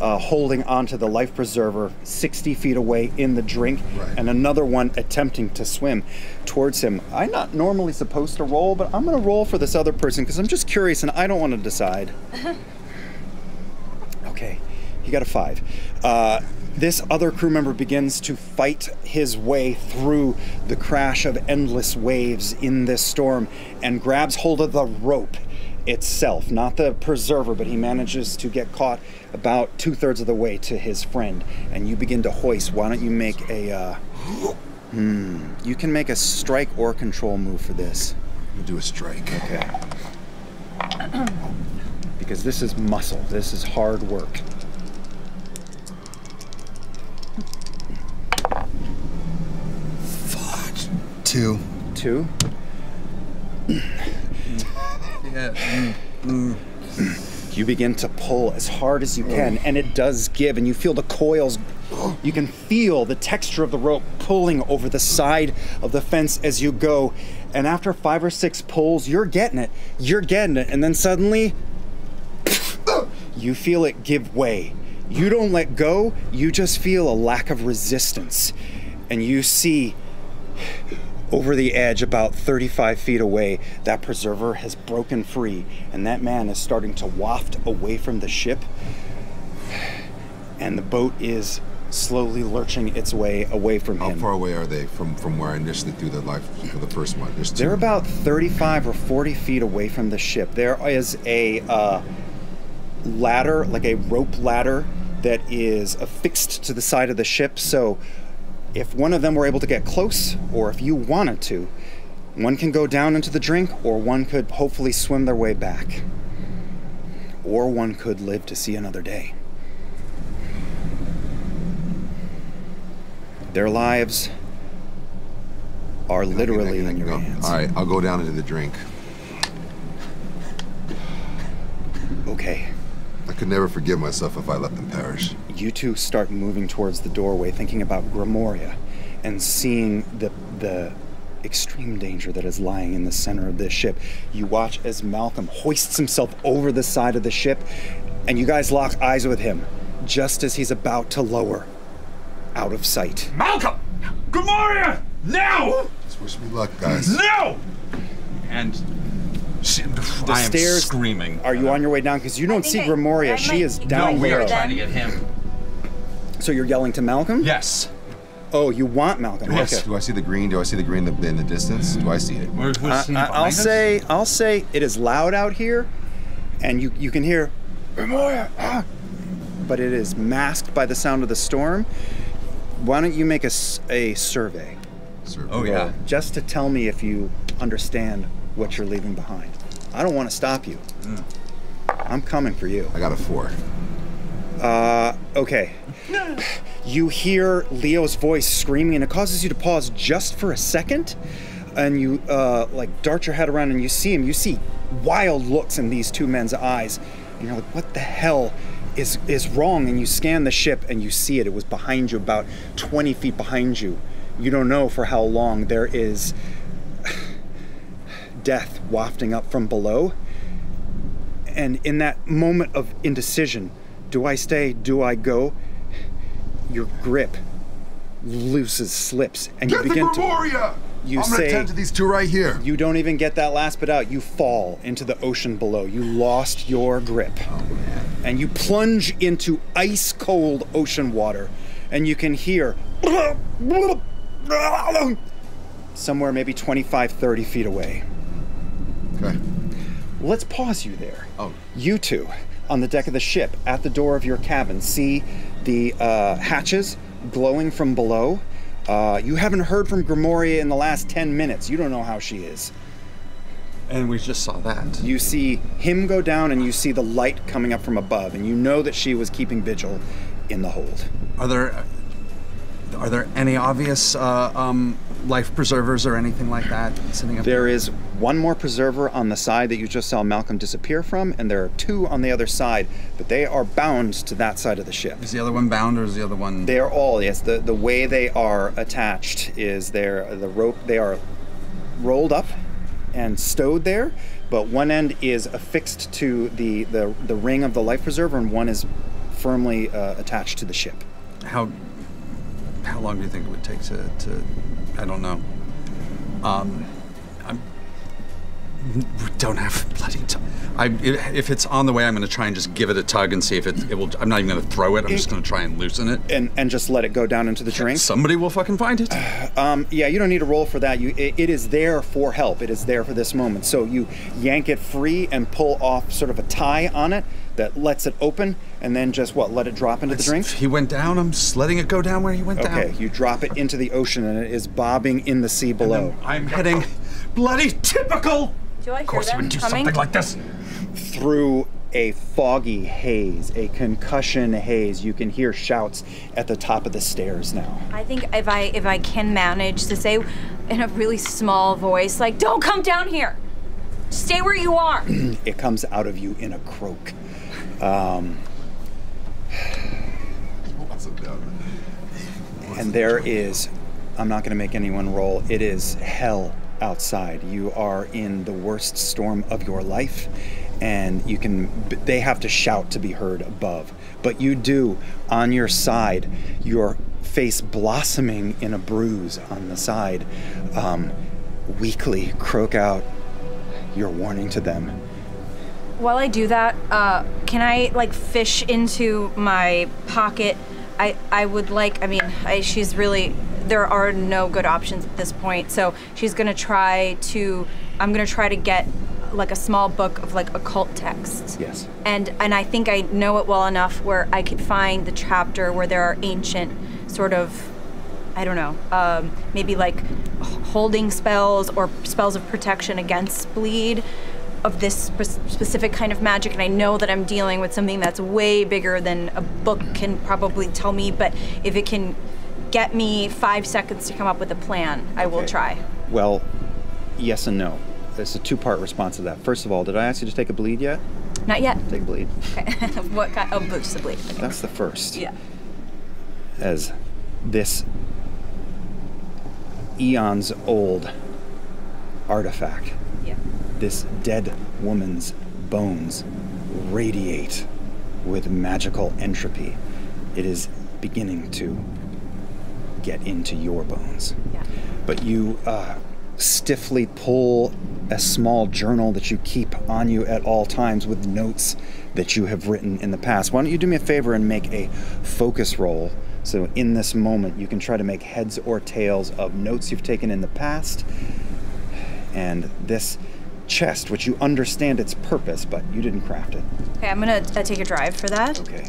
uh, holding onto the life preserver 60 feet away in the drink, Right. and another one attempting to swim towards him. I'm not normally supposed to roll, but I'm going to roll for this other person because I'm just curious and I don't want to decide. [LAUGHS] okay, he got a five. Uh, this other crew member begins to fight his way through the crash of endless waves in this storm and grabs hold of the rope itself, not the preserver, but he manages to get caught about two thirds of the way to his friend. And you begin to hoist. Why don't you make a. Uh, hmm. You can make a strike or control move for this. We'll do a strike. Okay. [CLEARS THROAT] because this is muscle, this is hard work. Two. Two. Yeah. You begin to pull as hard as you can, and it does give, and you feel the coils You can feel the texture of the rope pulling over the side of the fence as you go. And after five or six pulls, you're getting it. You're getting it. And then suddenly, you feel it give way. You don't let go, you just feel a lack of resistance. And you see over the edge, about 35 feet away, that preserver has broken free, and that man is starting to waft away from the ship. And the boat is slowly lurching its way away from How him. far away are they from, from where I initially threw the life for the first one? There's 2 They're about 35 or 40 feet away from the ship. There is a uh, ladder, like a rope ladder, that is affixed to the side of the ship. So if one of them were able to get close, or if you wanted to, one can go down into the drink, or one could hopefully swim their way back. Or one could live to see another day. Their lives are literally in your hands. All right, I'll go down into the drink. Okay. I could never forgive myself if I let them perish. you two start moving towards the doorway, thinking about Grimoria and seeing the the extreme danger that is lying in the center of this ship. You watch as Malcolm hoists himself over the side of the ship, and you guys lock eyes with him just as he's about to lower out of sight. Malcolm! Grimoria! Now! Just wish me luck, guys. Now! And she, The I am stairs screaming. Are you on your way down? Because you don't see think I- Grimoria. I She is go down no, we are trying to get him. So you're yelling to Malcolm? Yes. Oh, you want Malcolm? Yes. Okay. Do I see the green? Do I see the green in the, in the distance? Do I see it? Where, where's I, he I, behind I'll us? say I'll say it is loud out here, and you you can hear, Grimoria, ah, but it is masked by the sound of the storm. Why don't you make a, s- a survey, Sir. Oh, yeah. just to tell me if you understand what you're leaving behind? I don't want to stop you. Mm. I'm coming for you. I got a four. Uh, okay. You hear Leo's voice screaming, and it causes you to pause just for a second. And you, uh, like, dart your head around and you see him. You see wild looks in these two men's eyes. And you're like, what the hell is, is wrong? And you scan the ship and you see it. It was behind you, about 20 feet behind you. You don't know for how long. There is death wafting up from below. And in that moment of indecision, do I stay? Do I go? Your grip looses, slips, and you Get the begin to. You I'm gonna tend to these two right here. You don't even get that last bit out. You fall into the ocean below. You lost your grip. Oh. And you plunge into ice cold ocean water. And you can hear [CLEARS THROAT] somewhere maybe 25, 30 feet away. Okay. Let's pause you there. Oh. You two, on the deck of the ship, at the door of your cabin, see the uh, hatches glowing from below. Uh, you haven't heard from Grimoria in the last 10 minutes. You don't know how she is. And we just saw that. You see him go down and you see the light coming up from above, and you know that she was keeping vigil in the hold. Are there are there any obvious uh, um, life preservers or anything like that sitting up There is one more preserver on the side that you just saw Malcolm disappear from, and there are two on the other side, but they are bound to that side of the ship. Is the other one bound or is the other one? They are all yes. The the way they are attached is they're the rope. They are rolled up and stowed there, but one end is affixed to the the, the ring of the life preserver, and one is firmly uh, attached to the ship. how how long do you think it would take to, to I don't know. Um, I'm, we don't have bloody time. I if if it's on the way, I'm going to try and just give it a tug and see if it it will. I'm not even going to throw it. I'm just going to try and loosen it. And and just let it go down into the drink. Somebody will fucking find it. [SIGHS] Um, yeah, you don't need a roll for that. You, it, it is there for help. It is there for this moment. So you yank it free and pull off sort of a tie on it that lets it open, and then just what? Let it drop into the drink. He went down. I'm just letting it go down where he went Okay, down. Okay, you drop it into the ocean, and it is bobbing in the sea And below. then I'm heading. Bloody typical. Do I Of course, hear you them would do coming? something like this. Through a foggy haze, a concussion haze, you can hear shouts at the top of the stairs now. I think if I if I can manage to say in a really small voice, like, "Don't come down here. Stay where you are." [CLEARS THROAT] It comes out of you in a croak. Um, Awesome, down. And there is, I'm not going to make anyone roll, it is hell outside. You are in the worst storm of your life, and you can, they have to shout to be heard above. But you do, on your side, your face blossoming in a bruise on the side, um, weakly croak out your warning to them. While I do that, uh, can I like fish into my pocket? I I would like. I mean, I, she's really. There are no good options at this point, so she's gonna try to. I'm gonna try to get like a small book of like occult texts. Yes. And and I think I know it well enough where I could find the chapter where there are ancient sort of I don't know, um, maybe like holding spells or spells of protection against bleed of this spe- specific kind of magic. And I know that I'm dealing with something that's way bigger than a book can probably tell me, but if it can get me five seconds to come up with a plan, I will try. Well, yes and no. There's a two part response to that. First of all, did I ask you to take a bleed yet? Not yet. Take a bleed. Okay. [LAUGHS] what kind? Oh, just a bleed. Okay. That's the first. Yeah. As this eons old artifact. This dead woman's bones radiate with magical entropy. It is beginning to get into your bones. Yeah. But you uh, stiffly pull a small journal that you keep on you at all times with notes that you have written in the past. Why don't you do me a favor and make a focus roll? So, in this moment, you can try to make heads or tails of notes you've taken in the past and this chest, which you understand its purpose, but you didn't craft it. Okay, I'm gonna uh, take a drive for that. Okay.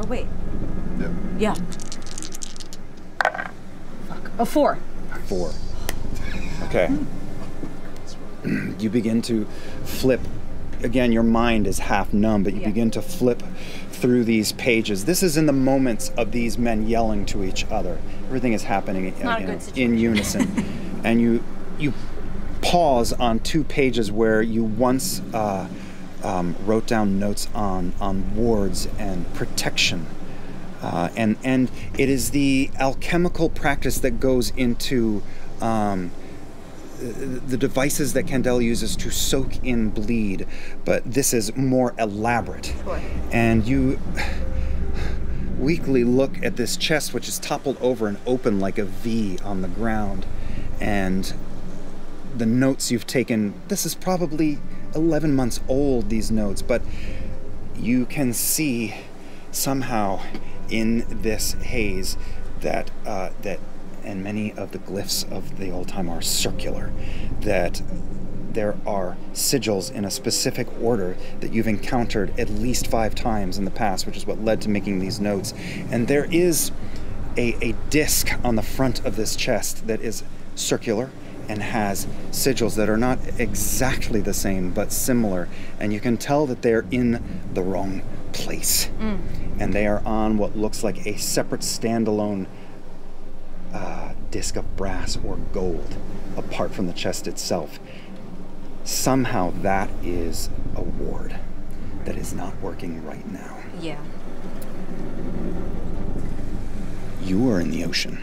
Oh wait. Yep. Yeah. Fuck. A four. Four. Okay. [CLEARS THROAT] you begin to flip. Again, your mind is half numb, but you Yeah. begin to flip through these pages. This is in the moments of these men yelling to each other. Everything is happening not a you good know, situation. in unison, [LAUGHS] and you you pause on two pages where you once uh, um, wrote down notes on on wards and protection. Uh, and and it is the alchemical practice that goes into um, the devices that Candela uses to soak in bleed, but this is more elaborate. Sure. And you weakly look at this chest, which is toppled over and open like a V on the ground, and the notes you've taken. This is probably 11 months old, these notes, but you can see somehow in this haze that uh, that and many of the glyphs of the old time are circular that there are sigils in a specific order that you've encountered at least five times in the past which is what led to making these notes and there is a, a disc on the front of this chest that is circular and has sigils that are not exactly the same but similar. And you can tell that they're in the wrong place. And they are on what looks like a separate standalone uh, disc of brass or gold apart from the chest itself. Somehow that is a ward that is not working right now. Yeah. you are in the ocean.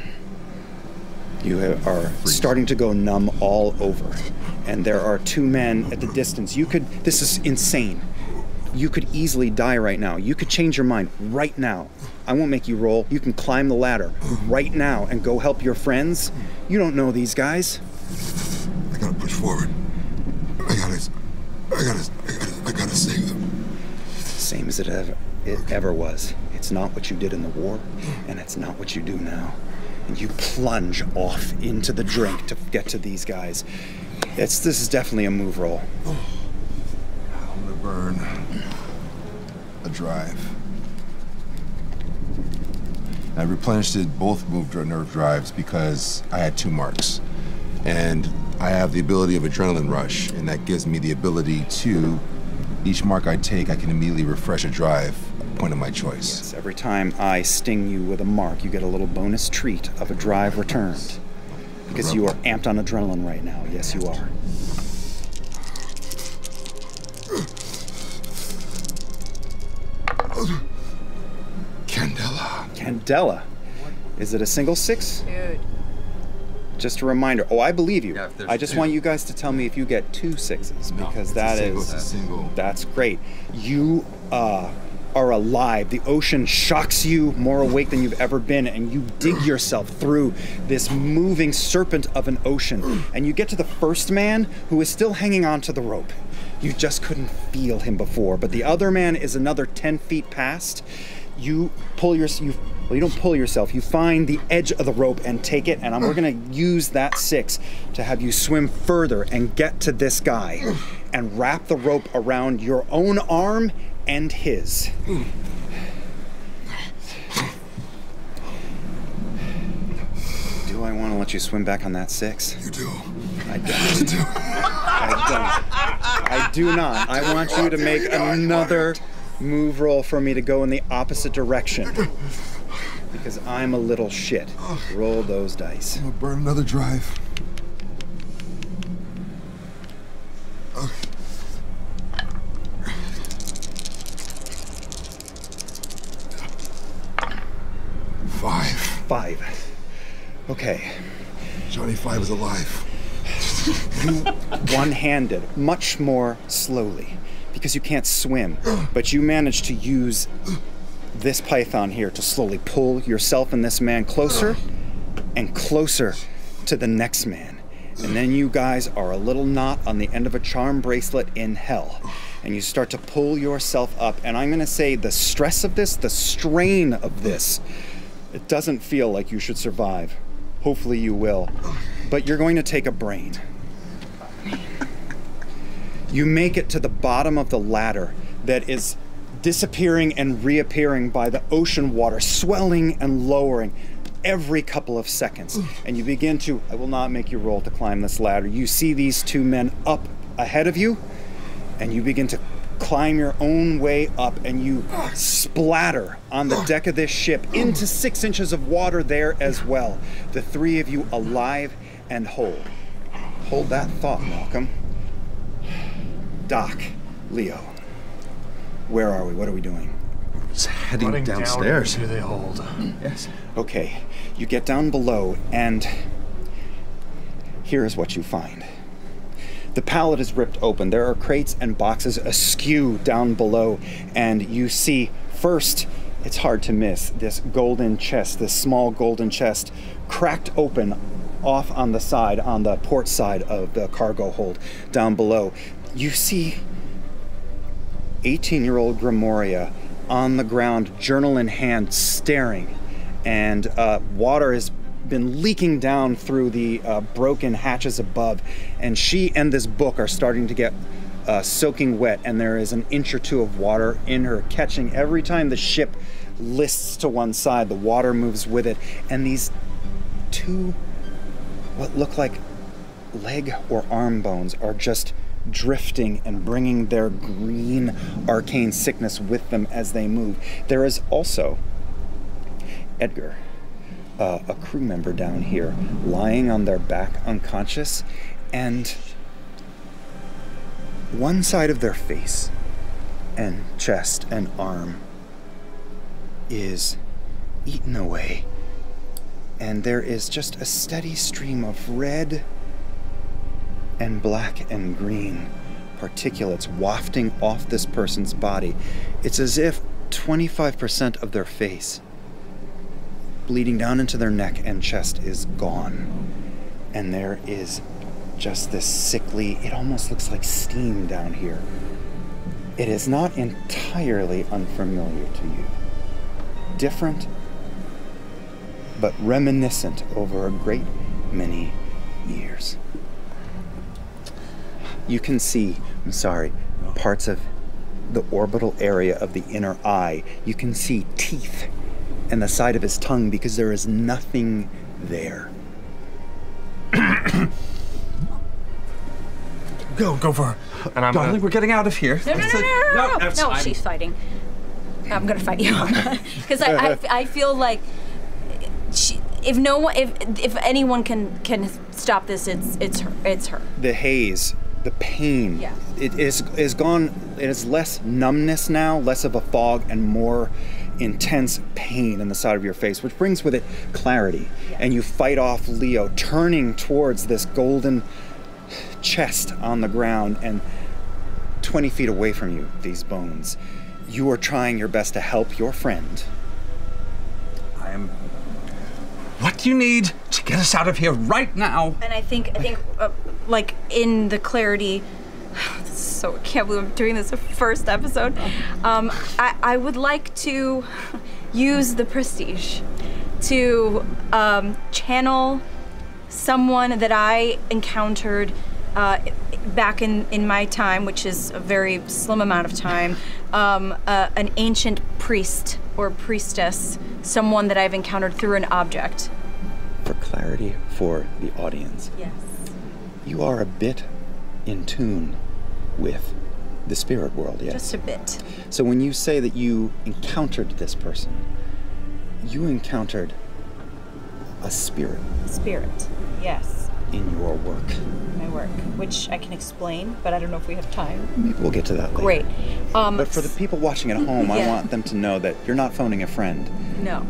You are starting to go numb all over. And there are two men at the distance. You could, this is insane. You could easily die right now. You could change your mind right now. I won't make you roll. You can climb the ladder right now and go help your friends. You don't know these guys. I gotta push forward. I gotta, I gotta, I gotta, I gotta save them. Same as it ever, it ever was. It's not what you did in the war, and it's not what you do now. And you plunge off into the drink to get to these guys. It's this is definitely a move roll. I'm gonna burn a drive. I replenished both moved nerve drives because I had two marks. And I have the ability of adrenaline rush, and that gives me the ability to, each mark I take, I can immediately refresh a drive, point of my choice. So every time I sting you with a mark, you get a little bonus treat of a drive returned. Because you are amped on adrenaline right now. Yes, you are. Candela. Candela. Is it a single six? Dude. Just a reminder. Oh, I believe you. Yeah, I just two. want you guys to tell me if you get two sixes because it's a single, is it's a single. that's great. You uh, are alive. The ocean shocks you more awake than you've ever been, and you dig yourself through this moving serpent of an ocean. And you get to the first man who is still hanging on to the rope. You just couldn't feel him before, but the other man is another 10 feet past. You pull your, you, well, you don't pull yourself. You find the edge of the rope and take it, and I'm, we're gonna use that six to have you swim further and get to this guy, and wrap the rope around your own arm and his. Do I want to let you swim back on that six? You do. I [LAUGHS] don't. You do. I don't. I do not. I want you to make another move roll for me to go in the opposite direction. Because I'm a little shit. Roll those dice. I'm gonna burn another drive. Five. Five. Okay. Johnny Five is alive. One handed, much more slowly, because you can't swim, but you manage to use this python here to slowly pull yourself and this man closer and closer to the next man. And then you guys are a little knot on the end of a charm bracelet in hell. And you start to pull yourself up. And I'm going to say the stress of this, the strain of this, it doesn't feel like you should survive. Hopefully you will. But you're going to take a brain. You make it to the bottom of the ladder that is disappearing and reappearing by the ocean water, swelling and lowering every couple of seconds. And you begin to, I will not make you roll to climb this ladder. You see these two men up ahead of you, and you begin to climb your own way up, and you splatter on the deck of this ship into six inches of water there as well. The three of you alive and whole. Hold that thought, Malcolm. Doc, Leo, where are we? What are we doing? It's heading Running downstairs. down into the hold. yes. Okay, you get down below, and here is what you find. The pallet is ripped open. There are crates and boxes askew down below, and you see first, it's hard to miss, this golden chest, this small golden chest, cracked open off on the side, on the port side of the cargo hold down below. You see 18 year old Grimoria on the ground, journal in hand, staring, and uh, water has been leaking down through the uh, broken hatches above. And she and this book are starting to get uh, soaking wet, and there is an inch or two of water in her, catching every time the ship lists to one side, the water moves with it. And these two, what look like leg or arm bones are just drifting and bringing their green arcane sickness with them as they move. There is also Edgar, uh, a crew member down here, lying on their back unconscious, and one side of their face and chest and arm is eaten away. And there is just a steady stream of red and black and green particulates wafting off this person's body. It's as if 25% of their face, bleeding down into their neck and chest, is gone. And there is just this sickly, it almost looks like steam down here. It is not entirely unfamiliar to you. Different, but reminiscent over a great many years you can see, I'm sorry, parts of the orbital area of the inner eye. You can see teeth and the side of his tongue because there is nothing there. Go, go for her. And I'm Darling, gonna- we're getting out of here. No, no, no, no, no, no, no. No, she's fighting. I'm gonna fight you [LAUGHS] because I, I, I feel like she, if no one, if if anyone can can stop this, it's it's her. It's her. The haze, the pain, Yeah. it is is gone. It is less numbness now, less of a fog, and more intense pain in the side of your face, which brings with it clarity. And you fight off Leo, turning towards this golden chest on the ground and 20 feet away from you, these bones. You are trying your best to help your friend. I am. What do you need to get us out of here right now? And I think I think uh, like in the clarity. [SIGHS] So I can't believe I'm doing this the first episode. Um, I, I would like to [LAUGHS] use the prestige to um, channel someone that I encountered uh, back in, in my time, which is a very slim amount of time, [LAUGHS] um, uh, an ancient priest or priestess, someone that I've encountered through an object. For clarity for the audience, Yes. you are a bit in tune with the spirit world, yes? Just a bit. So when you say that you encountered this person, you encountered a spirit A Spirit. Yes. in your work. My work, which I can explain, but I don't know if we have time. Maybe we'll get to that later. Great. Um, But for the people watching at home, I want them to know that you're not phoning a friend. No.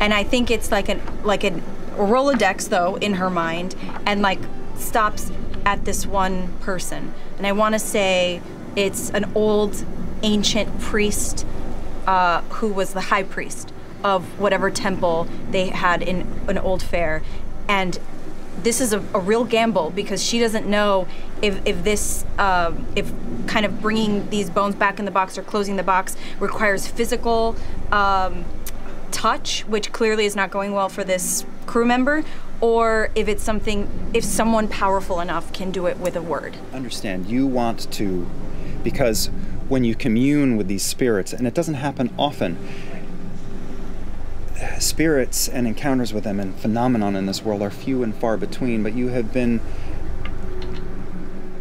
And I think it's like an like an, a Rolodex though in her mind and like stops at this one person. And I want to say it's an old ancient priest uh, who was the high priest of whatever temple they had in an Oldfaire. And this is a, a real gamble because she doesn't know if, if this um, if kind of bringing these bones back in the box or closing the box requires physical um, touch which clearly is not going well for this crew member or if it's something if someone powerful enough can do it with a word. Understand, you want to, because when you commune with these spirits, and it doesn't happen often, spirits and encounters with them and phenomenon in this world are few and far between, but you have been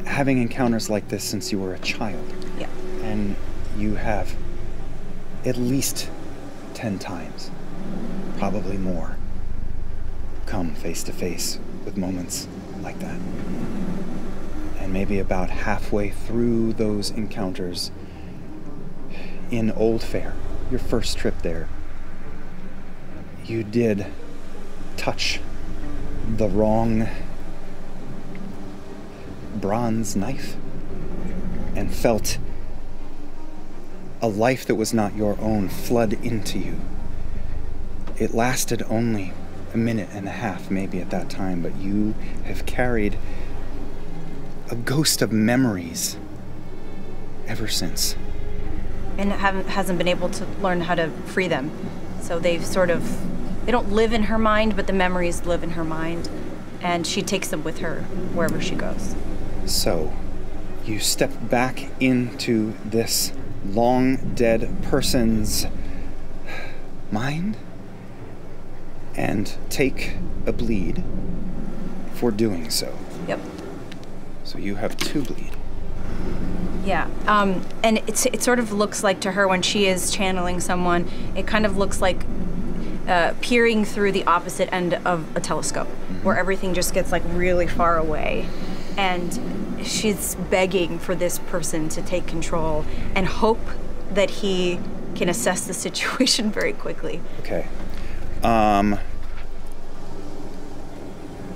having encounters like this since you were a child. yeah and you have at least 10 times, probably more, come face to face with moments like that. And maybe about halfway through those encounters in Oldfaire, your first trip there, you did touch the wrong bronze knife and felt a life that was not your own flood into you. It lasted only a minute and a half, maybe at that time, but you have carried a ghost of memories ever since. and haven't hasn't been able to learn how to free them so they've sort of they don't live in her mind but the memories live in her mind and she takes them with her wherever she goes So, you step back into this long dead person's mind and take a bleed for doing so. yep So, you have two bleed. Yeah, um, and it's, it sort of looks like to her when she is channeling someone, it kind of looks like uh, peering through the opposite end of a telescope, where everything just gets like really far away. And she's begging for this person to take control and hope that he can assess the [LAUGHS] situation very quickly. Okay. Um,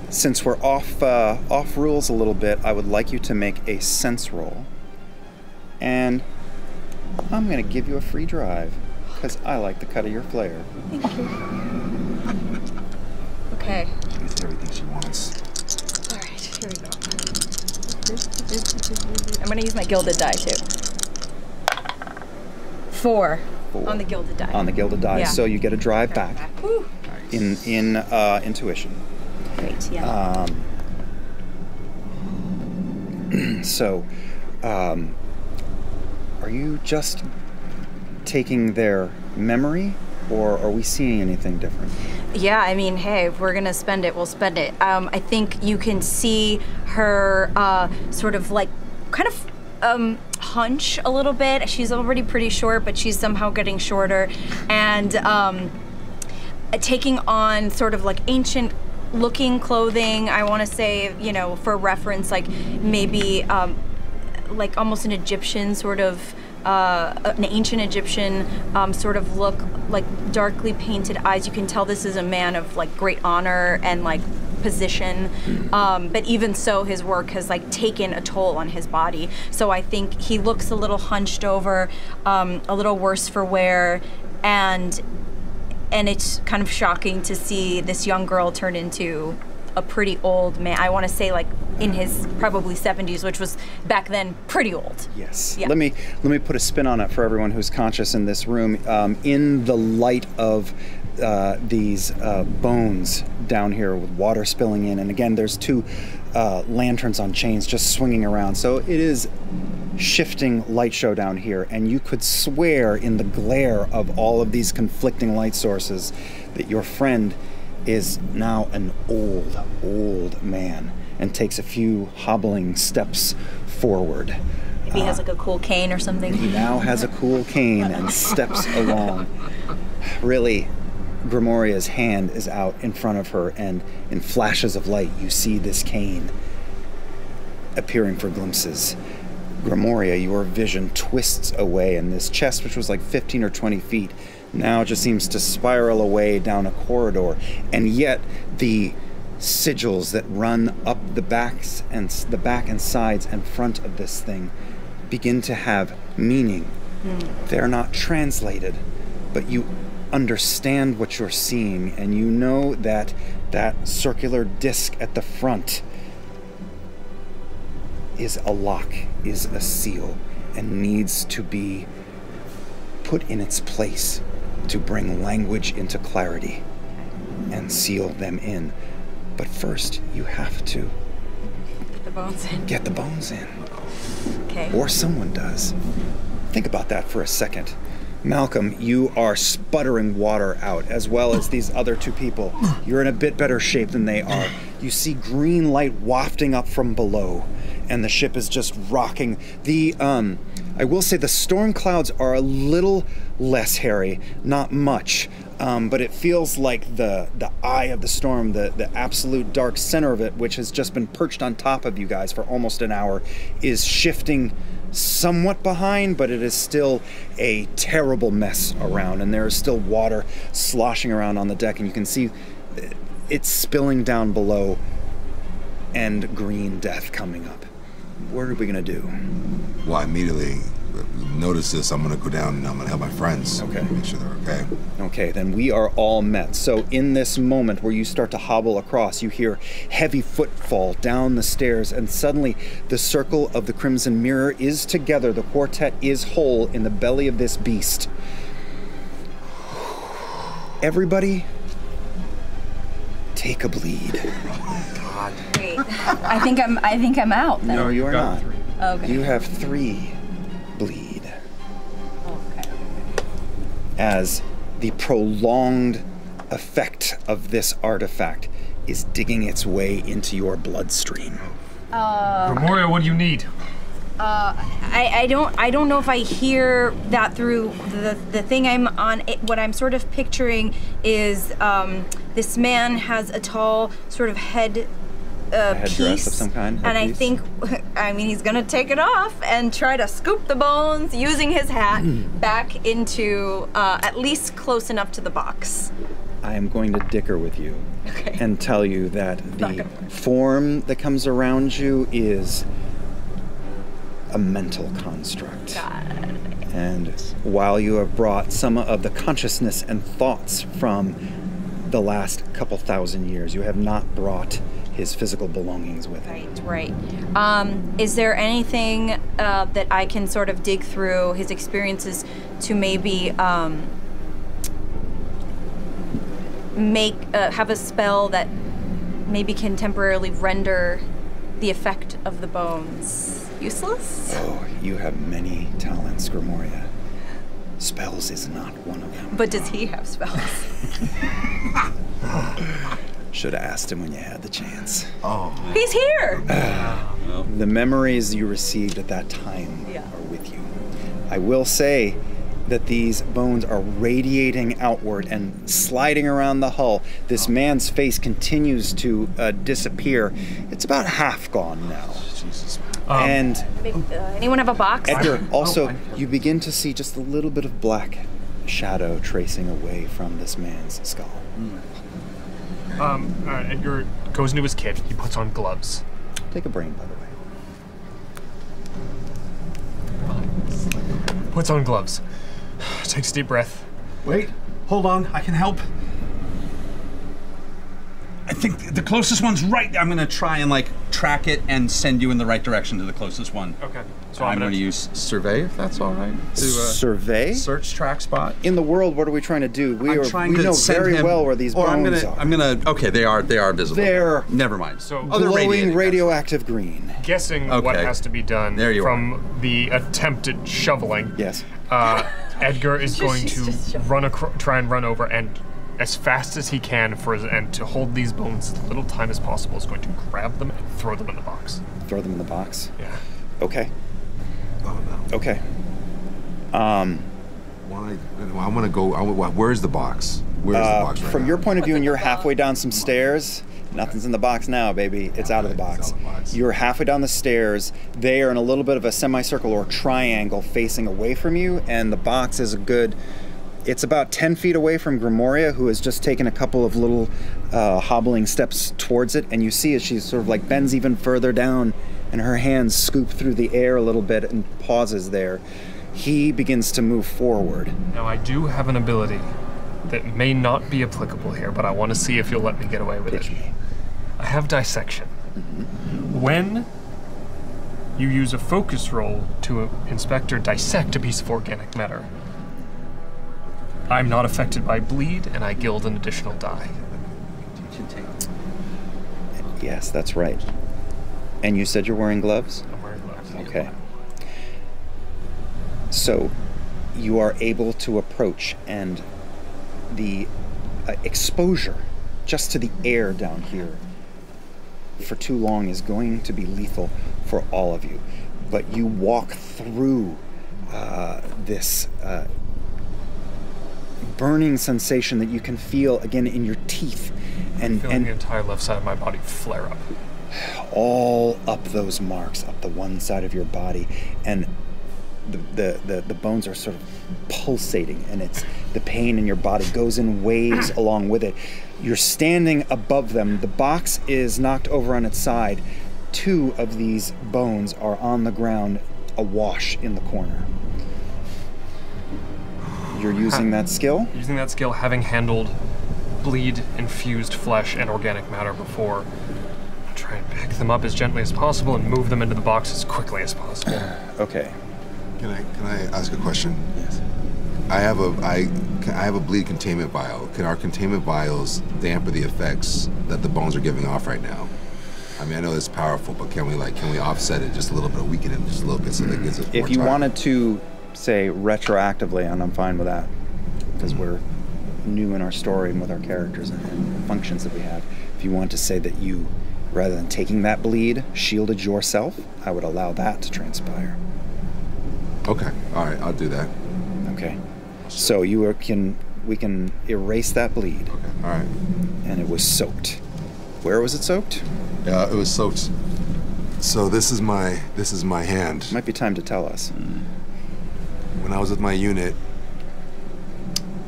since we're off uh, off rules a little bit, I would like you to make a sense roll, and I'm gonna give you a free drive because I like the cut of your flare. Thank you. Okay. She gets everything she wants. All right, here we go. I'm gonna use my gilded die too. Four, Four. on the gilded die. On the gilded die, Yeah. so you get a drive back Whew. in in uh, intuition. Great, yeah. Um, [CLEARS THROAT] so, um, are you just taking their memory, or are we seeing anything different? Yeah, I mean, hey, if we're gonna spend it, we'll spend it. Um, I think you can see her uh, sort of like kind of um, hunch a little bit. She's already pretty short, but she's somehow getting shorter, and um, taking on sort of like ancient looking clothing. I want to say, you know, for reference, like maybe um, like almost an Egyptian sort of uh, an ancient Egyptian um, sort of look, like darkly painted eyes. You can tell this is a man of like great honor and like position. Um, but even so, his work has like taken a toll on his body. So I think he looks a little hunched over, um, a little worse for wear, and and it's kind of shocking to see this young girl turn into a pretty old man. I want to say like in his probably 70s, which was back then pretty old. Yes. Yeah. Let me let me put a spin on it for everyone who's conscious in this room. Um, in the light of uh, these uh, bones down here with water spilling in, and again, there's two uh, lanterns on chains just swinging around. So it is shifting light show down here, and you could swear in the glare of all of these conflicting light sources that your friend is now an old, old man and takes a few hobbling steps forward. Maybe he has like a cool cane or something. He now has a cool cane and steps [LAUGHS] along. Really, Grimoria's hand is out in front of her, and in flashes of light, you see this cane appearing for glimpses. Grimoria, your vision twists away, and this chest, which was like 15 or 20 feet, now it just seems to spiral away down a corridor. And yet, the sigils that run up the backs and the back and sides and front of this thing begin to have meaning. Hmm. They're not translated, but you understand what you're seeing, and you know that that circular disc at the front is a lock, is a seal, and needs to be put in its place to bring language into clarity and seal them in. But first, you have to Get the bones in. get the bones in, Okay. or someone does. Think about that for a second. Malcolm, you are sputtering water out, as well as these other two people. You're in a bit better shape than they are. You see green light wafting up from below, and the ship is just rocking. The, um, I will say the storm clouds are a little less hairy, not much, um, but it feels like the the eye of the storm, the the absolute dark center of it, which has just been perched on top of you guys for almost an hour, is shifting somewhat behind, but it is still a terrible mess around, and there is still water sloshing around on the deck, and you can see it's spilling down below, and green death coming up. What are we gonna do? Well, I immediately notice this. I'm gonna go down and I'm gonna help my friends. Okay. Make sure they're okay. Okay, then we are all met. So, in this moment where you start to hobble across, you hear heavy footfall down the stairs, and suddenly the circle of the Crimson Mirror is together. The quartet is whole in the belly of this beast. Everybody, take a bleed. Oh Wait. I think I'm. I think I'm out. Then. No, you are Got not. three. Okay. You have three bleed. Okay. as the prolonged effect of this artifact is digging its way into your bloodstream. Grimoria, what do you need? I, I don't I don't know if I hear that through the the thing I'm on. It, what I'm sort of picturing is um, this man has a tall sort of head. Uh, headdress piece, of some kind, and I think, [LAUGHS] I mean, he's gonna take it off and try to scoop the bones using his hat Hmm. back into uh, at least close enough to the box. I am going to dicker with you Okay. and tell you that the form that comes around you is a mental construct. God. And while you have brought some of the consciousness and thoughts from the last couple thousand years, you have not brought his physical belongings with him. Right, right. Um, is there anything uh, that I can sort of dig through his experiences to maybe um, make uh, have a spell that maybe can temporarily render the effect of the bones useless? Oh, you have many talents, Grimoria. Spells is not one of them. But does he have spells? [LAUGHS] [LAUGHS] Should have asked him when you had the chance. Oh. He's here. [SIGHS] [SIGHS] The memories you received at that time Yeah. are with you. I will say that these bones are radiating outward and sliding around the hull. This man's face continues to uh, disappear. It's about half gone now. and Uh, anyone have a box? Edgar, [LAUGHS] also, I- you begin to see just a little bit of black shadow tracing away from this man's skull. Um, uh, Edgar goes into his kit. He puts on gloves. Take a brain, by the way. Puts on gloves. [SIGHS] Takes a deep breath. Wait, hold on. I can help. I think the closest one's right. I'm gonna try and like track it and send you in the right direction to the closest one. Okay. So I'm, I'm, going to use survey if that's all right. To, uh, Survey? search track spot. In the world, what are we trying to do? We I'm are trying we to know very him- well where these or I'm bones gonna, are. I'm gonna. Okay, they are. They are visible. They're Never mind. So- oh, they're glowing radiating. radioactive green. guessing what has to be done There you from the attempted shoveling. Yes. Uh, Edgar is [LAUGHS] going to just shoveling. run acro- try and run over and as fast as he can for his, and to hold these bones as little time as possible is going to grab them and throw them in the box. Throw them in the box. Yeah. Okay. Oh no. Okay. Um, Why? I want to go. I, wa- where's the box? Where's the uh, box right from now? your point of view, and you're halfway down some stairs. Nothing's in the box now, baby. It's out of the it's box. out of the box. You're halfway down the stairs. They are in a little bit of a semicircle or triangle facing away from you, and the box is a good. It's about 10 feet away from Grimoria, who has just taken a couple of little uh, hobbling steps towards it. And you see as she sort of like bends even further down and her hands scoop through the air a little bit and pauses there. He begins to move forward. Now I do have an ability that may not be applicable here, but I want to see if you'll let me get away with it. I have dissection. When you use a focus roll to inspect or dissect a piece of organic matter, I'm not affected by bleed, and I gild an additional die. Yes, that's right. And you said you're wearing gloves? I'm wearing gloves. Okay. So you are able to approach, and the uh, exposure just to the air down here for too long is going to be lethal for all of you. But you walk through uh, this uh, burning sensation that you can feel again in your teeth, and Feeling and the entire left side of my body flare up. All up those marks, up the one side of your body, and the, the, the, the bones are sort of pulsating, and it's the pain in your body goes in waves [CLEARS THROAT] along with it. You're standing above them. The box is knocked over on its side. Two of these bones are on the ground, awash in the corner. You're using that skill? Using that skill, having handled bleed infused flesh and organic matter before, try and pick them up as gently as possible and move them into the box as quickly as possible. [CLEARS THROAT] Okay. Can I can I ask a question? Yes. I have a I can- I have a bleed containment vial. Can our containment vials dampen the effects that the bones are giving off right now? I mean, I know it's powerful, but can we like can we offset it just a little bit, weaken it just a little bit, so that it gives us more If you time? wanted to say retroactively, and I'm fine with that, because mm-hmm. we're new in our story and with our characters and, and functions that we have. If you want to say that you, rather than taking that bleed, shielded yourself, I would allow that to transpire. Okay, all right, I'll do that. Okay. So you are, can we can erase that bleed, Okay, all right. and it was soaked. Where was it soaked? Yeah, it was soaked. So this is my this is my hand. Might be time to tell us. when I was with my unit,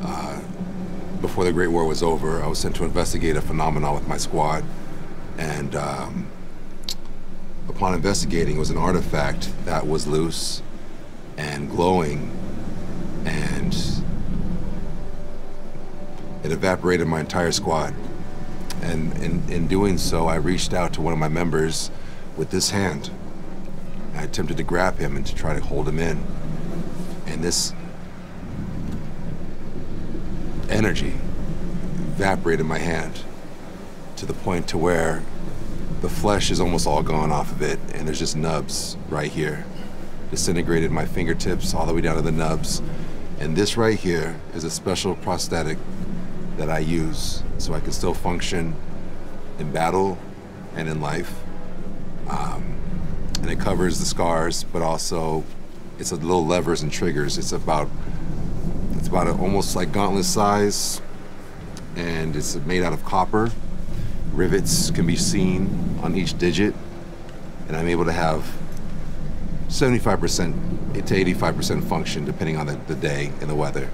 uh, before the Great War was over, I was sent to investigate a phenomenon with my squad. And um, upon investigating, it was an artifact that was loose and glowing, and it evaporated my entire squad. And in, in doing so, I reached out to one of my members with this hand. I attempted to grab him and to try to hold him in and this energy evaporated my hand to the point to where the flesh is almost all gone off of it and there's just nubs right here disintegrated my fingertips all the way down to the nubs and this right here is a special prosthetic that i use so i can still function in battle and in life um, and it covers the scars but also it's a little levers and triggers. It's about it's about almost like gauntlet size, and it's made out of copper. Rivets can be seen on each digit, and I'm able to have 75% to 85% function depending on the, the day and the weather.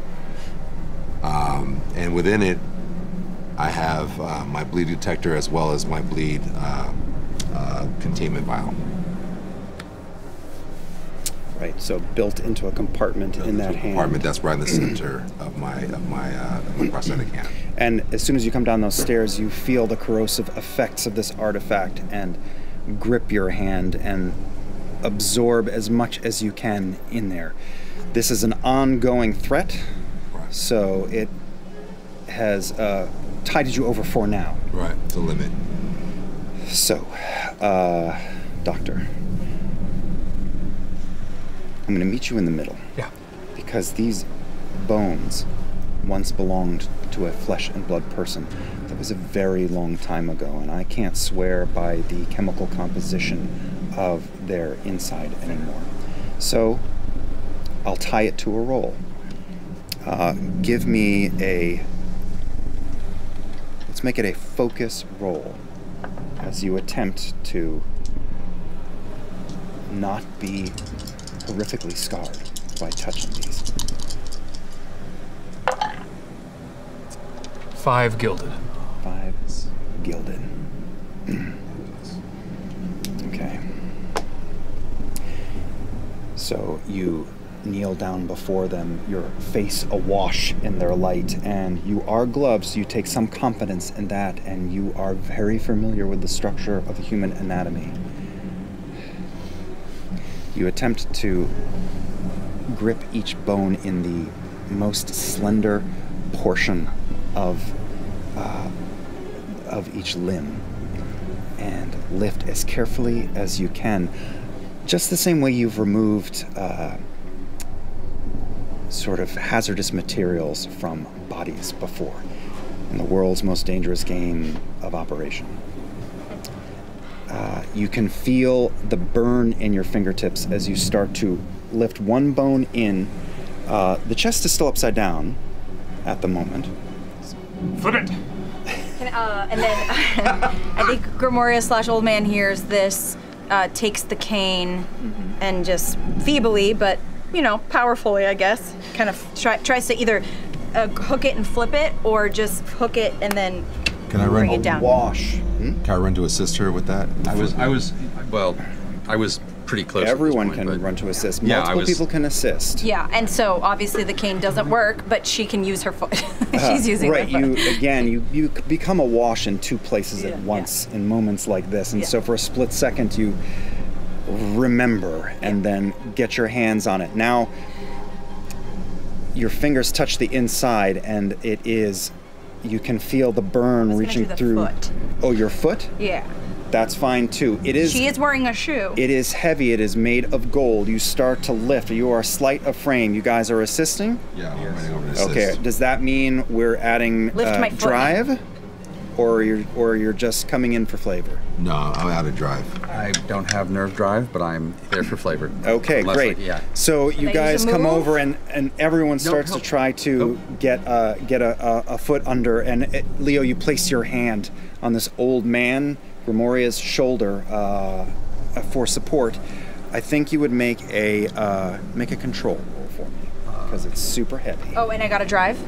Um, and within it, I have uh, my bleed detector as well as my bleed uh, uh, containment vial. Right. So built into a compartment in that hand. Compartment that's right in the center of my of my, uh, of my prosthetic hand. And as soon as you come down those stairs, you feel the corrosive effects of this artifact and grip your hand and absorb as much as you can in there. This is an ongoing threat, Right. so it has uh, tided you over for now. Right. the limit. So, uh, Doctor, I'm going to meet you in the middle. Yeah. because these bones once belonged to a flesh and blood person that was a very long time ago, and I can't swear by the chemical composition of their inside anymore. So I'll tie it to a roll. Uh, give me a. Let's make it a focus roll as you attempt to not be horrifically scarred by touching these. Five gilded. Five gilded. [CLEARS THROAT] okay. So you kneel down before them, your face awash in their light, and you are gloved, so you take some confidence in that, and you are very familiar with the structure of the human anatomy. You attempt to grip each bone in the most slender portion of uh, of each limb and lift as carefully as you can, just the same way you've removed uh, sort of hazardous materials from bodies before in the world's most dangerous game of operation. Uh, you can feel the burn in your fingertips as you start to lift one bone in. Uh, the chest is still upside down at the moment. Flip it! Can, uh, and then [LAUGHS] I think Grimoria slash old man hears this, uh, takes the cane, and just feebly, but you know, powerfully, I guess, kind of try, tries to either uh, hook it and flip it, or just hook it and then Can I run? bring it down. Wash. Hmm? Can I run to assist her with that? I was, I was, well, I was pretty close. Everyone point, can run to assist. Yeah, I Multiple was- people can assist. Yeah, and so obviously the cane doesn't work, but she can use her foot. [LAUGHS] She's uh, using right. her foot. You again. You you become awash in two places Yeah, at yeah. once in moments like this, and Yeah. so for a split second you remember and then get your hands on it. Now your fingers touch the inside, and it is. You can feel the burn gonna reaching do the through. foot. Oh, your foot? Yeah. That's fine too. It is. She is wearing a shoe. It is heavy. It is made of gold. You start to lift. You are slight of frame. You guys are assisting. Yeah, I'm running over to assist. Okay. Does that mean we're adding Lift uh, my foot. drive, or you're or you're just coming in for flavor? No, I'm out of drive. I don't have nerve drive, but I'm there for flavor. Okay, Unless, great. like, yeah. So you guys come over and and everyone starts to try to get uh, get a, a, a foot under. And it, Leo, you place your hand on this old man Grimoria's shoulder uh, for support. I think you would make a uh, make a control roll for me because it's super heavy. oh, and I got to drive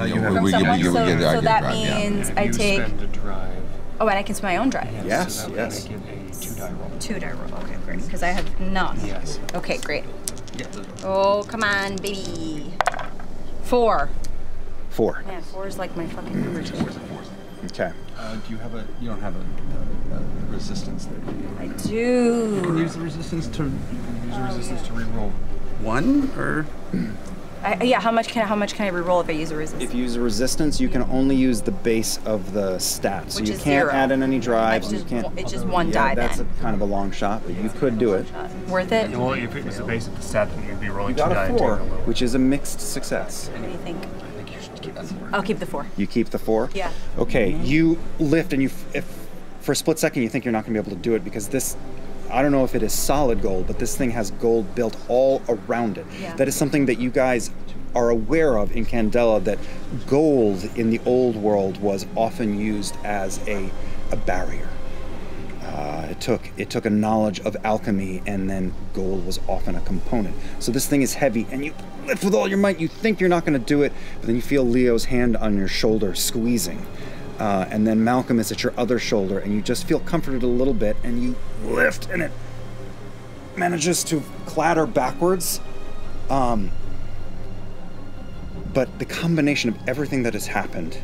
Uh, you Yeah, have we- from we- someone. we- we so get- so that drive, yeah. means I you take. spend a drive. Oh, and I can spend my own drive. Yes, so yes. would make it a two die roll. Two die roll. Okay, great. Because I have none. Yes. Okay, great. Oh, come on, baby. Four. Four. Man, four is like my fucking number two. Okay. Uh, do you have a? You don't have a, a, a resistance there. do you? I You can do. use the resistance to. Use the resistance to reroll. One or I, yeah, how much can how much can I re-roll if I use a resistance? If you use a resistance, you can only use the base of the stat, so Which you is can't zero. add in any drives. It's You can't. one- it's just one yeah, die that's then. a kind of a long shot, but you could do it. Worth it? Well, if it was the base of the stat, then you'd be rolling You got die a and four, taking a which is a mixed success. What do you think? I think you should keep that four. I'll keep the four. You keep the four. Yeah. Okay, you lift and you, f- if for a split second you think you're not going to be able to do it because this, I don't know if it is solid gold, but this thing has gold built all around it. Yeah. That is something that you guys are aware of in Candela that gold in the old world was often used as a, a barrier. Uh, it took it took a knowledge of alchemy, and then gold was often a component. So this thing is heavy, and you lift with all your might. You think you're not going to do it, but then you feel Leo's hand on your shoulder squeezing, uh, and then Malcolm is at your other shoulder, and you just feel comforted a little bit, and you lift, and it manages to clatter backwards. Um, but the combination of everything that has happened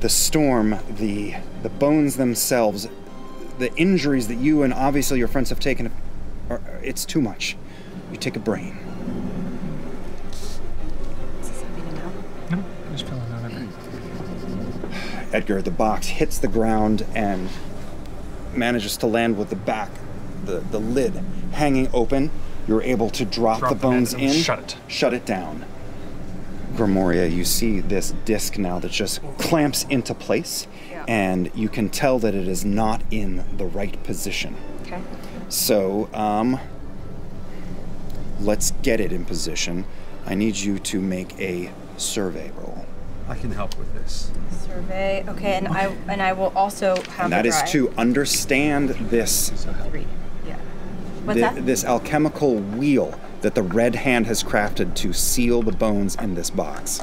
the storm, the the bones themselves, the injuries that you and obviously your friends have taken, are, it's too much. You take a brain. Edgar, the box hits the ground and manages to land with the back, the, the lid hanging open. You're able to drop, Drop the the bones in, shut it. shut it down. Grimoria, you see this disc now that just clamps into place, Yeah. and you can tell that it is not in the right position. Okay. So, um, let's get it in position. I need you to make a survey roll. I can help with this. Survey. Okay, and I and I will also have And that a is drive. to understand this three. Yeah. What's thi- that? this alchemical wheel that the red hand has crafted to seal the bones in this box.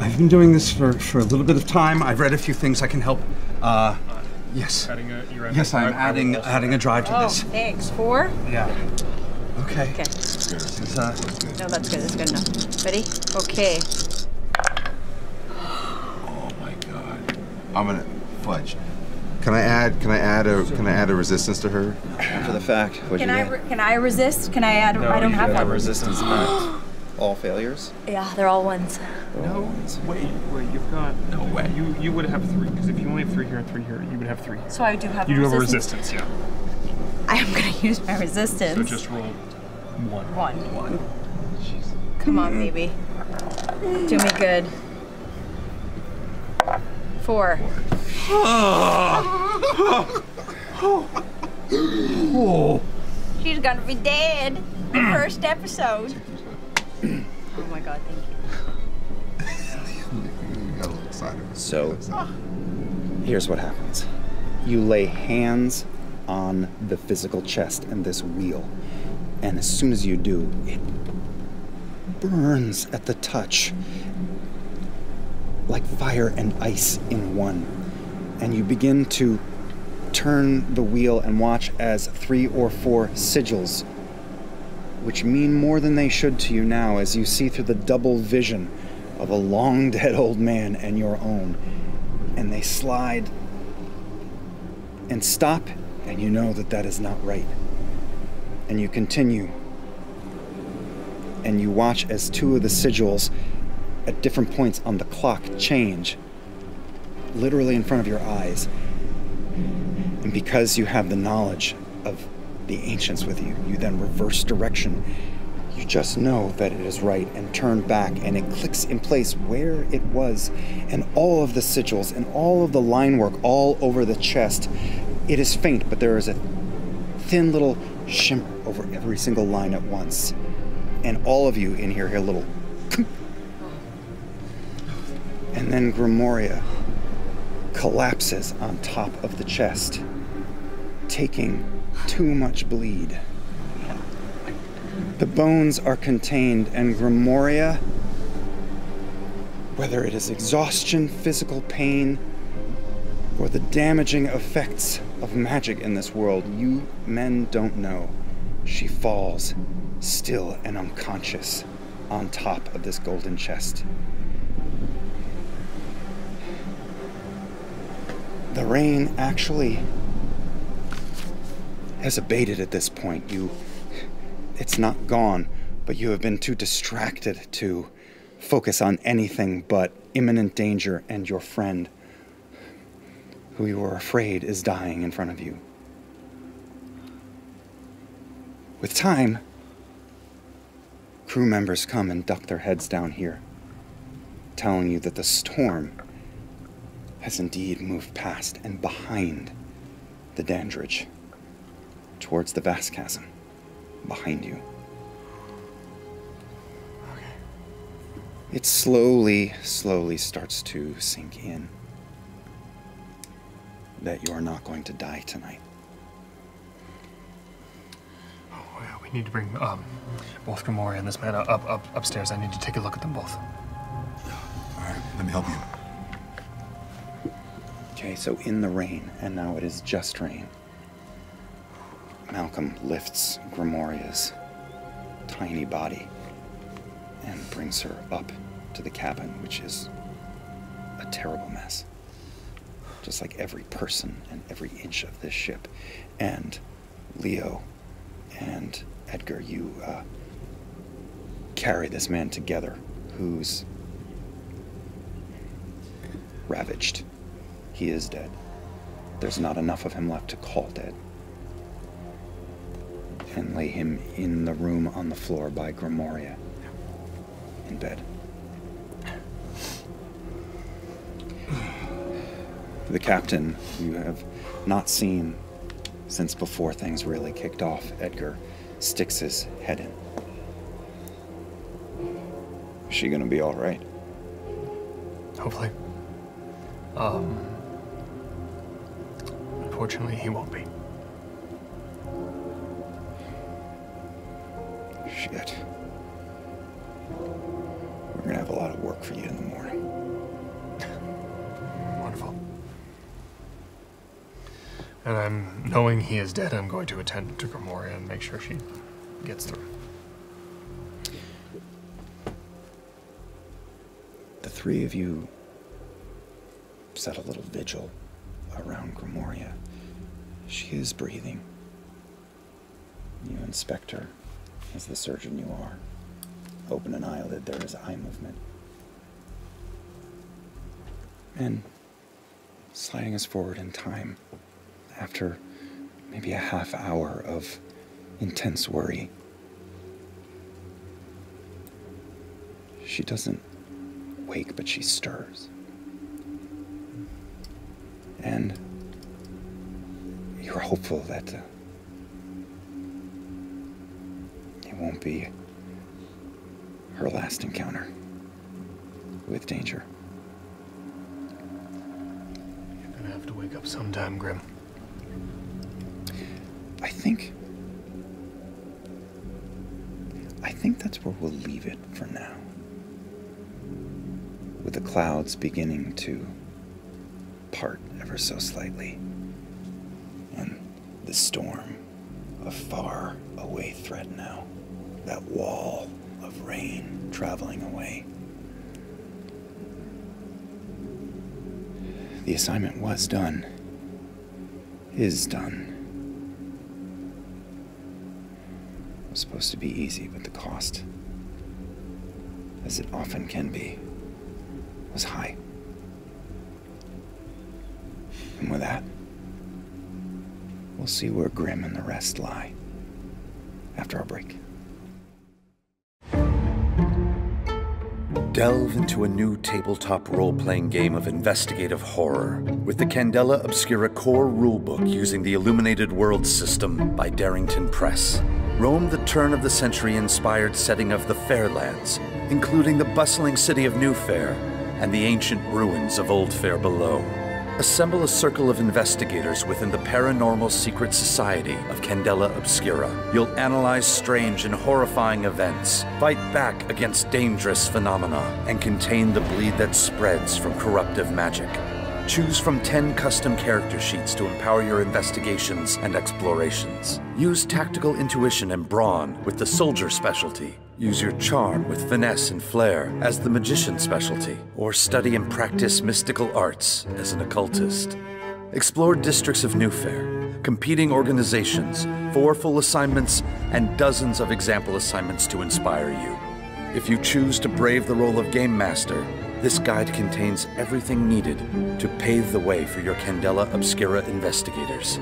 I've been doing this for, for a little bit of time. I've read a few things I can help. Uh, yes. Adding a, you're Yes, I'm adding adding a drive to Oh, this. thanks. Four. Yeah. Okay. Okay. It's, uh, No, that's good. That's good enough. Ready? Okay. Oh my god. I'm gonna fudge. Can I add? Can I add a? Can I add a resistance to her? After the fact, what'd Can you I re- can I resist? Can I add? No, I don't you have can't. one. resistance not [GASPS] all failures. Yeah, they're all ones. No, wait, wait, you've got. No way. You you would have three, because if you only have three here and three here, you would have three. So I do have. You do have a resistance. resistance, yeah. I am gonna [LAUGHS] use my resistance. So just roll one. one. One. Come on, baby. Do me good. She's gonna be dead. The first episode. oh my god, thank you. So, here's what happens you lay hands on the physical chest and this wheel, and as soon as you do, it burns at the touch like fire and ice in one. And you begin to turn the wheel and watch as three or four sigils, which mean more than they should to you now, as you see through the double vision of a long [LAUGHS] dead old man and your own. And they slide and stop, and you know that that is not right. And you continue. And you watch as two of the sigils at different points on the clock change, literally in front of your eyes. And because you have the knowledge of the ancients with you, you then reverse direction. You just know that it is right and turn back, and it clicks in place where it was. And all of the sigils and all of the line work all over the chest. It is faint, but there is a thin little shimmer over every single line at once. And all of you in here hear little. And then Grimoria collapses on top of the chest, taking too much bleed. The bones are contained, and Grimoria, whether it is exhaustion, physical pain, or the damaging effects of magic in this world, you men don't know. She falls, still and unconscious, on top of this golden chest. The rain actually has abated at this point. You it's not gone, but you have been too distracted to focus on anything but imminent danger and your friend, who you are afraid is dying in front of you. With time, crew members come and duck their heads down here, telling you that the storm has indeed moved past and behind the Dandridge towards the vast chasm behind you. it slowly, slowly starts to sink in that you are not going to die tonight. Oh, yeah, we need to bring um, both Grimoria and this man up, up upstairs. I need to take a look at them both. All right, let me help you. Okay, so in the rain, and now it is just rain. Malcolm lifts Grimoria's tiny body and brings her up to the cabin, which is a terrible mess. Just like every person and every inch of this ship. And Leo and Edgar, you uh, carry this man together who's ravaged. He is dead. There's not enough of him left to call dead. And lay him in the room on the floor by Grimoria in bed. The captain, you have not seen since before things really kicked off, Edgar, sticks his head in. Is she gonna be alright? Hopefully. Um. Unfortunately, he won't be. Shit. We're gonna have a lot of work for you in the morning. [LAUGHS] Wonderful. And I'm knowing he is dead. I'm going to attend to Grimoria and make sure she gets through. The three of you set a little vigil around Grimoria. She is breathing. You inspect her as the surgeon you are. Open an eyelid, there is eye movement. And sliding us forward in time, after maybe a half hour of intense worry, she doesn't wake, but she stirs. And you're hopeful that uh, it won't be her last encounter with danger. You're gonna have to wake up sometime, Grim. I think. I think that's where we'll leave it for now. With the clouds beginning to part ever so slightly, the storm a far away threat now. That wall of rain traveling away. The assignment was done, is done. It was supposed to be easy, but the cost, as it often can be, was high. And with that, we'll see where Grim and the rest lie after our break. Delve into a new tabletop role playing game of investigative horror with the Candela Obscura core rulebook using the Illuminated World system by Darrington Press. Roam the turn of the century inspired setting of the Fairelands, including the bustling city of Newfaire and the ancient ruins of Oldfaire below. Assemble a circle of investigators within the Paranormal Secret Society of Candela Obscura. You'll analyze strange and horrifying events, fight back against dangerous phenomena, and contain the bleed that spreads from corruptive magic. Choose from 10 custom character sheets to empower your investigations and explorations. Use tactical intuition and brawn with the soldier specialty. Use your charm with finesse and flair as the magician specialty. Or study and practice mystical arts as an occultist. Explore districts of Newfaire, competing organizations, four full assignments, and dozens of example assignments to inspire you. If you choose to brave the role of Game Master, this guide contains everything needed to pave the way for your Candela Obscura investigators.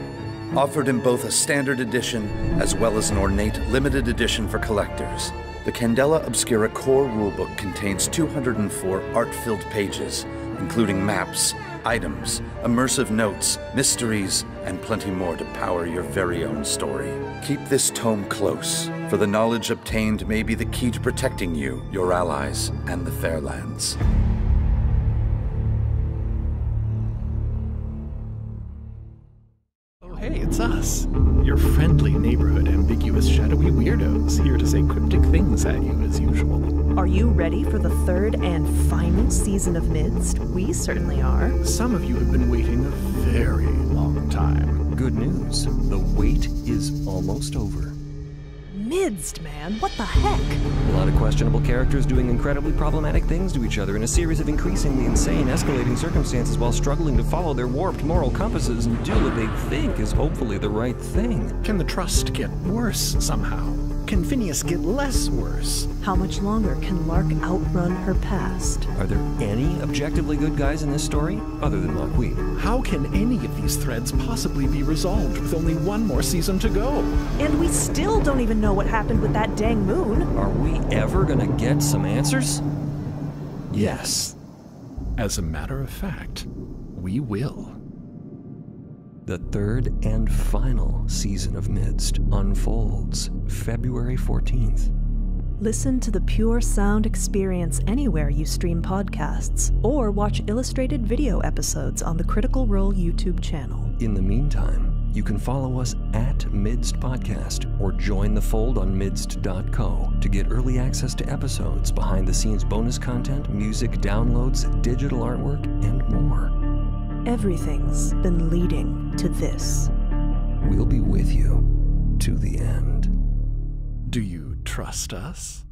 Offered in both a standard edition as well as an ornate limited edition for collectors, the Candela Obscura core rulebook contains 204 art filled pages, including maps, items, immersive notes, mysteries, and plenty more to power your very own story. Keep this tome close, for the knowledge obtained may be the key to protecting you, your allies, and the Fairelands. It's us. Your friendly neighborhood ambiguous shadowy weirdos here to say cryptic things at you as usual. Are you ready for the third and final season of Midst? We certainly are. Some of you have been waiting a very long time. Good news. The wait is almost over. Midst, man. What the heck? A lot of questionable characters doing incredibly problematic things to each other in a series of increasingly insane, escalating circumstances while struggling to follow their warped moral compasses and do what they think is hopefully the right thing. Can the trust get worse somehow? Can Phineas get less worse? How much longer can Lark outrun her past? Are there any objectively good guys in this story, other than Lockweed? How can any of these threads possibly be resolved with only one more season to go? And we still don't even know what happened with that dang moon. Are we ever gonna get some answers? Yes. As a matter of fact, we will. The third and final season of Midst unfolds February 14th. Listen to the pure sound experience anywhere you stream podcasts, or watch illustrated video episodes on the Critical Role YouTube channel. In the meantime, you can follow us at Midst Podcast or join the fold on midst.co to get early access to episodes, behind the scenes bonus content, music downloads, digital artwork, and more. Everything's been leading to this. We'll be with you to the end. Do you trust us?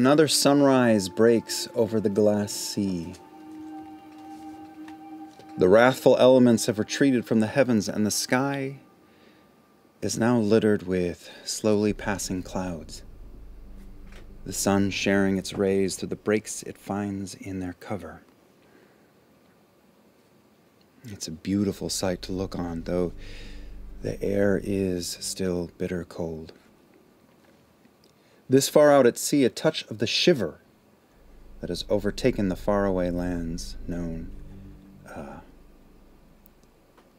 Another sunrise breaks over the glass sea. The wrathful elements have retreated from the heavens, and the sky is now littered with slowly passing clouds. The sun sharing its rays through the breaks it finds in their cover. It's a beautiful sight to look on, though the air is still bitter cold. This far out at sea, a touch of the shiver that has overtaken the faraway lands known, uh,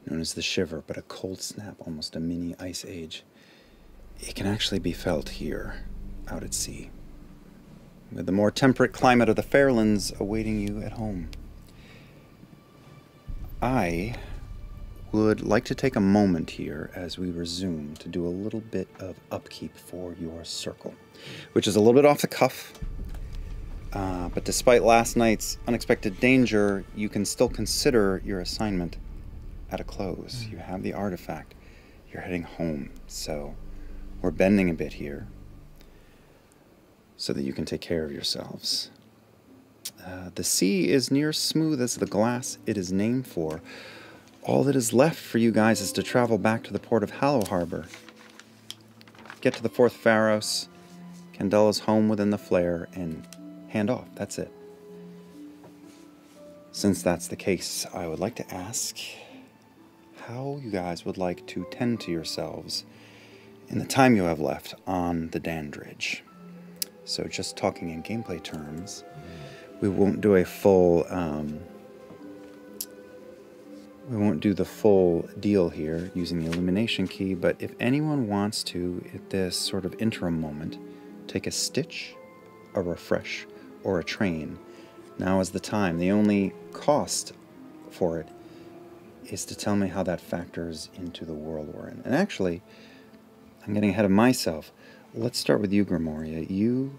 known as the shiver, but a cold snap, almost a mini ice age. It can actually be felt here, out at sea, with the more temperate climate of the Fairelands awaiting you at home. I would like to take a moment here as we resume to do a little bit of upkeep for your circle, which is a little bit off the cuff. Uh, but despite last night's unexpected danger, you can still consider your assignment at a close. You have the artifact. You're heading home. So we're bending a bit here so that you can take care of yourselves. Uh, the sea is near smooth as the glass it is named for. All that is left for you guys is to travel back to the port of Hallow Harbor. Get to the fourth Pharos, Candela's home within the flare, and hand off. That's it. Since that's the case, I would like to ask how you guys would like to tend to yourselves in the time you have left on the Dandridge. So, just talking in gameplay terms, we won't do a full um, we won't do the full deal here using the illumination key but if anyone wants to at this sort of interim moment take a stitch a refresh or a train now is the time. The only cost for it is to tell me how that factors into the world we're in. And actually i'm getting ahead of myself. Let's start with you grimoria you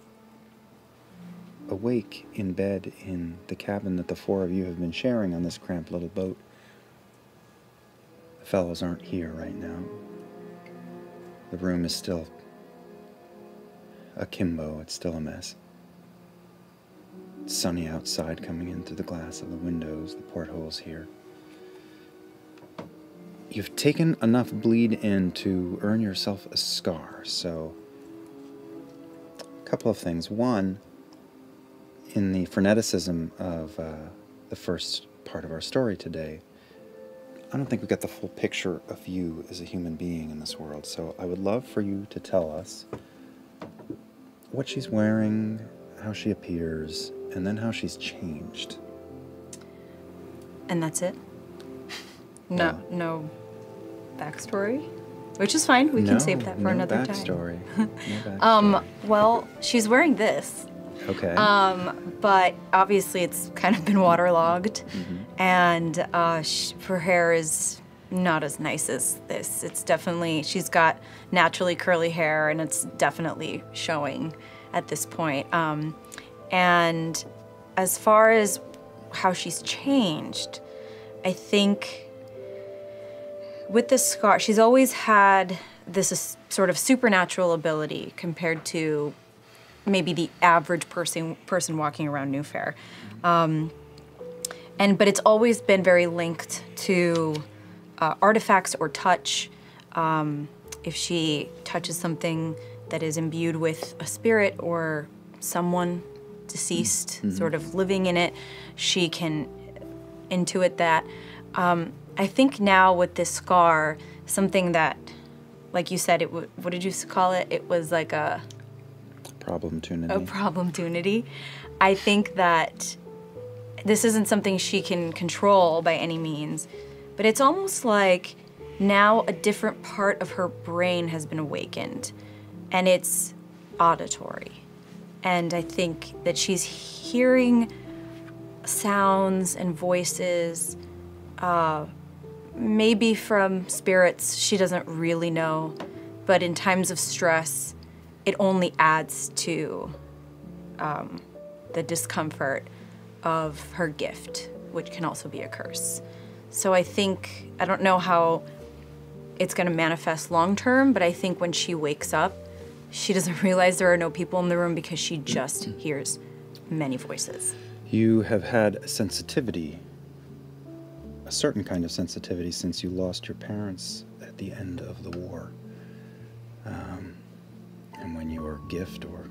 awake in bed in the cabin that the four of you have been sharing on this cramped little boat. The fellows aren't here right now. The room is still akimbo, it's still a mess. It's sunny outside coming in through the glass of the windows, the portholes here. You've taken enough bleed in to earn yourself a scar, so. A couple of things. One, in the freneticism of uh, the first part of our story today, I don't think we got the full picture of you as a human being in this world. So I would love for you to tell us what she's wearing, how she appears, and then how she's changed. And that's it? [LAUGHS] No, no backstory? Which is fine. We No, can save that for no another backstory. time. [LAUGHS] No um, well, she's wearing this. Okay. Um, but obviously it's kind of been waterlogged, and uh, sh- her hair is not as nice as this. It's definitely she's got naturally curly hair, and it's definitely showing at this point. Um, and as far as how she's changed, I think with this scar, she's always had this sort of supernatural ability compared to maybe the average person person walking around Newfaire. Um, and but it's always been very linked to uh, artifacts or touch. Um, if she touches something that is imbued with a spirit or someone deceased, Mhm. sort of living in it, she can intuit that. Um, I think now with this scar, something that, like you said, it w- what did you call it? It was like a Problem tunity. a problemtunity. I think that this isn't something she can control by any means, but it's almost like now a different part of her brain has been awakened, and it's auditory. And I think that she's hearing sounds and voices, uh, maybe from spirits she doesn't really know, but in times of stress, it only adds to um, the discomfort of her gift, which can also be a curse. So I think, I don't know how it's going to manifest long term, but I think when she wakes up, she doesn't [LAUGHS] realize there are no people in the room because she just hears many voices. You have had a sensitivity, a certain kind of sensitivity, since you lost your parents at the end of the war. Um, and when your gift or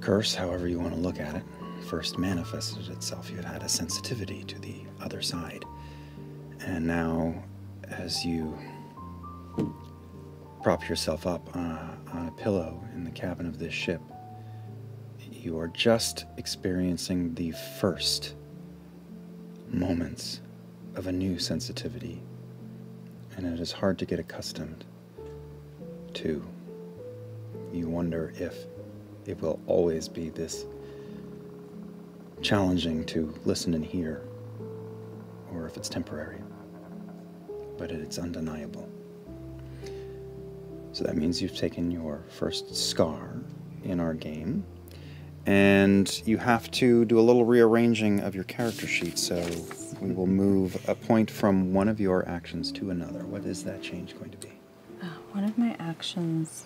curse, however you want to look at it, first manifested itself, you had had a sensitivity to the other side. And now, as you prop yourself up on a, on a pillow in the cabin of this ship, you are just experiencing the first moments of a new sensitivity. And it is hard to get accustomed to. You wonder if it will always be this challenging to listen and hear, or if it's temporary. But it's undeniable. So that means you've taken your first scar in our game, and you have to do a little rearranging of your character sheet. So we will move a point from one of your actions to another. What is that change going to be? Uh, one of my actions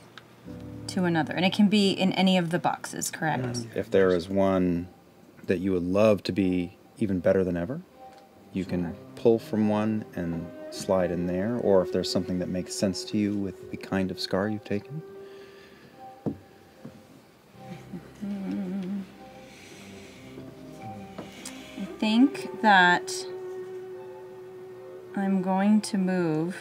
to another, and it can be in any of the boxes, correct? If there is one that you would love to be even better than ever, you can pull from one and slide in there, or if there's something that makes sense to you with the kind of scar you've taken. I think that I'm going to move.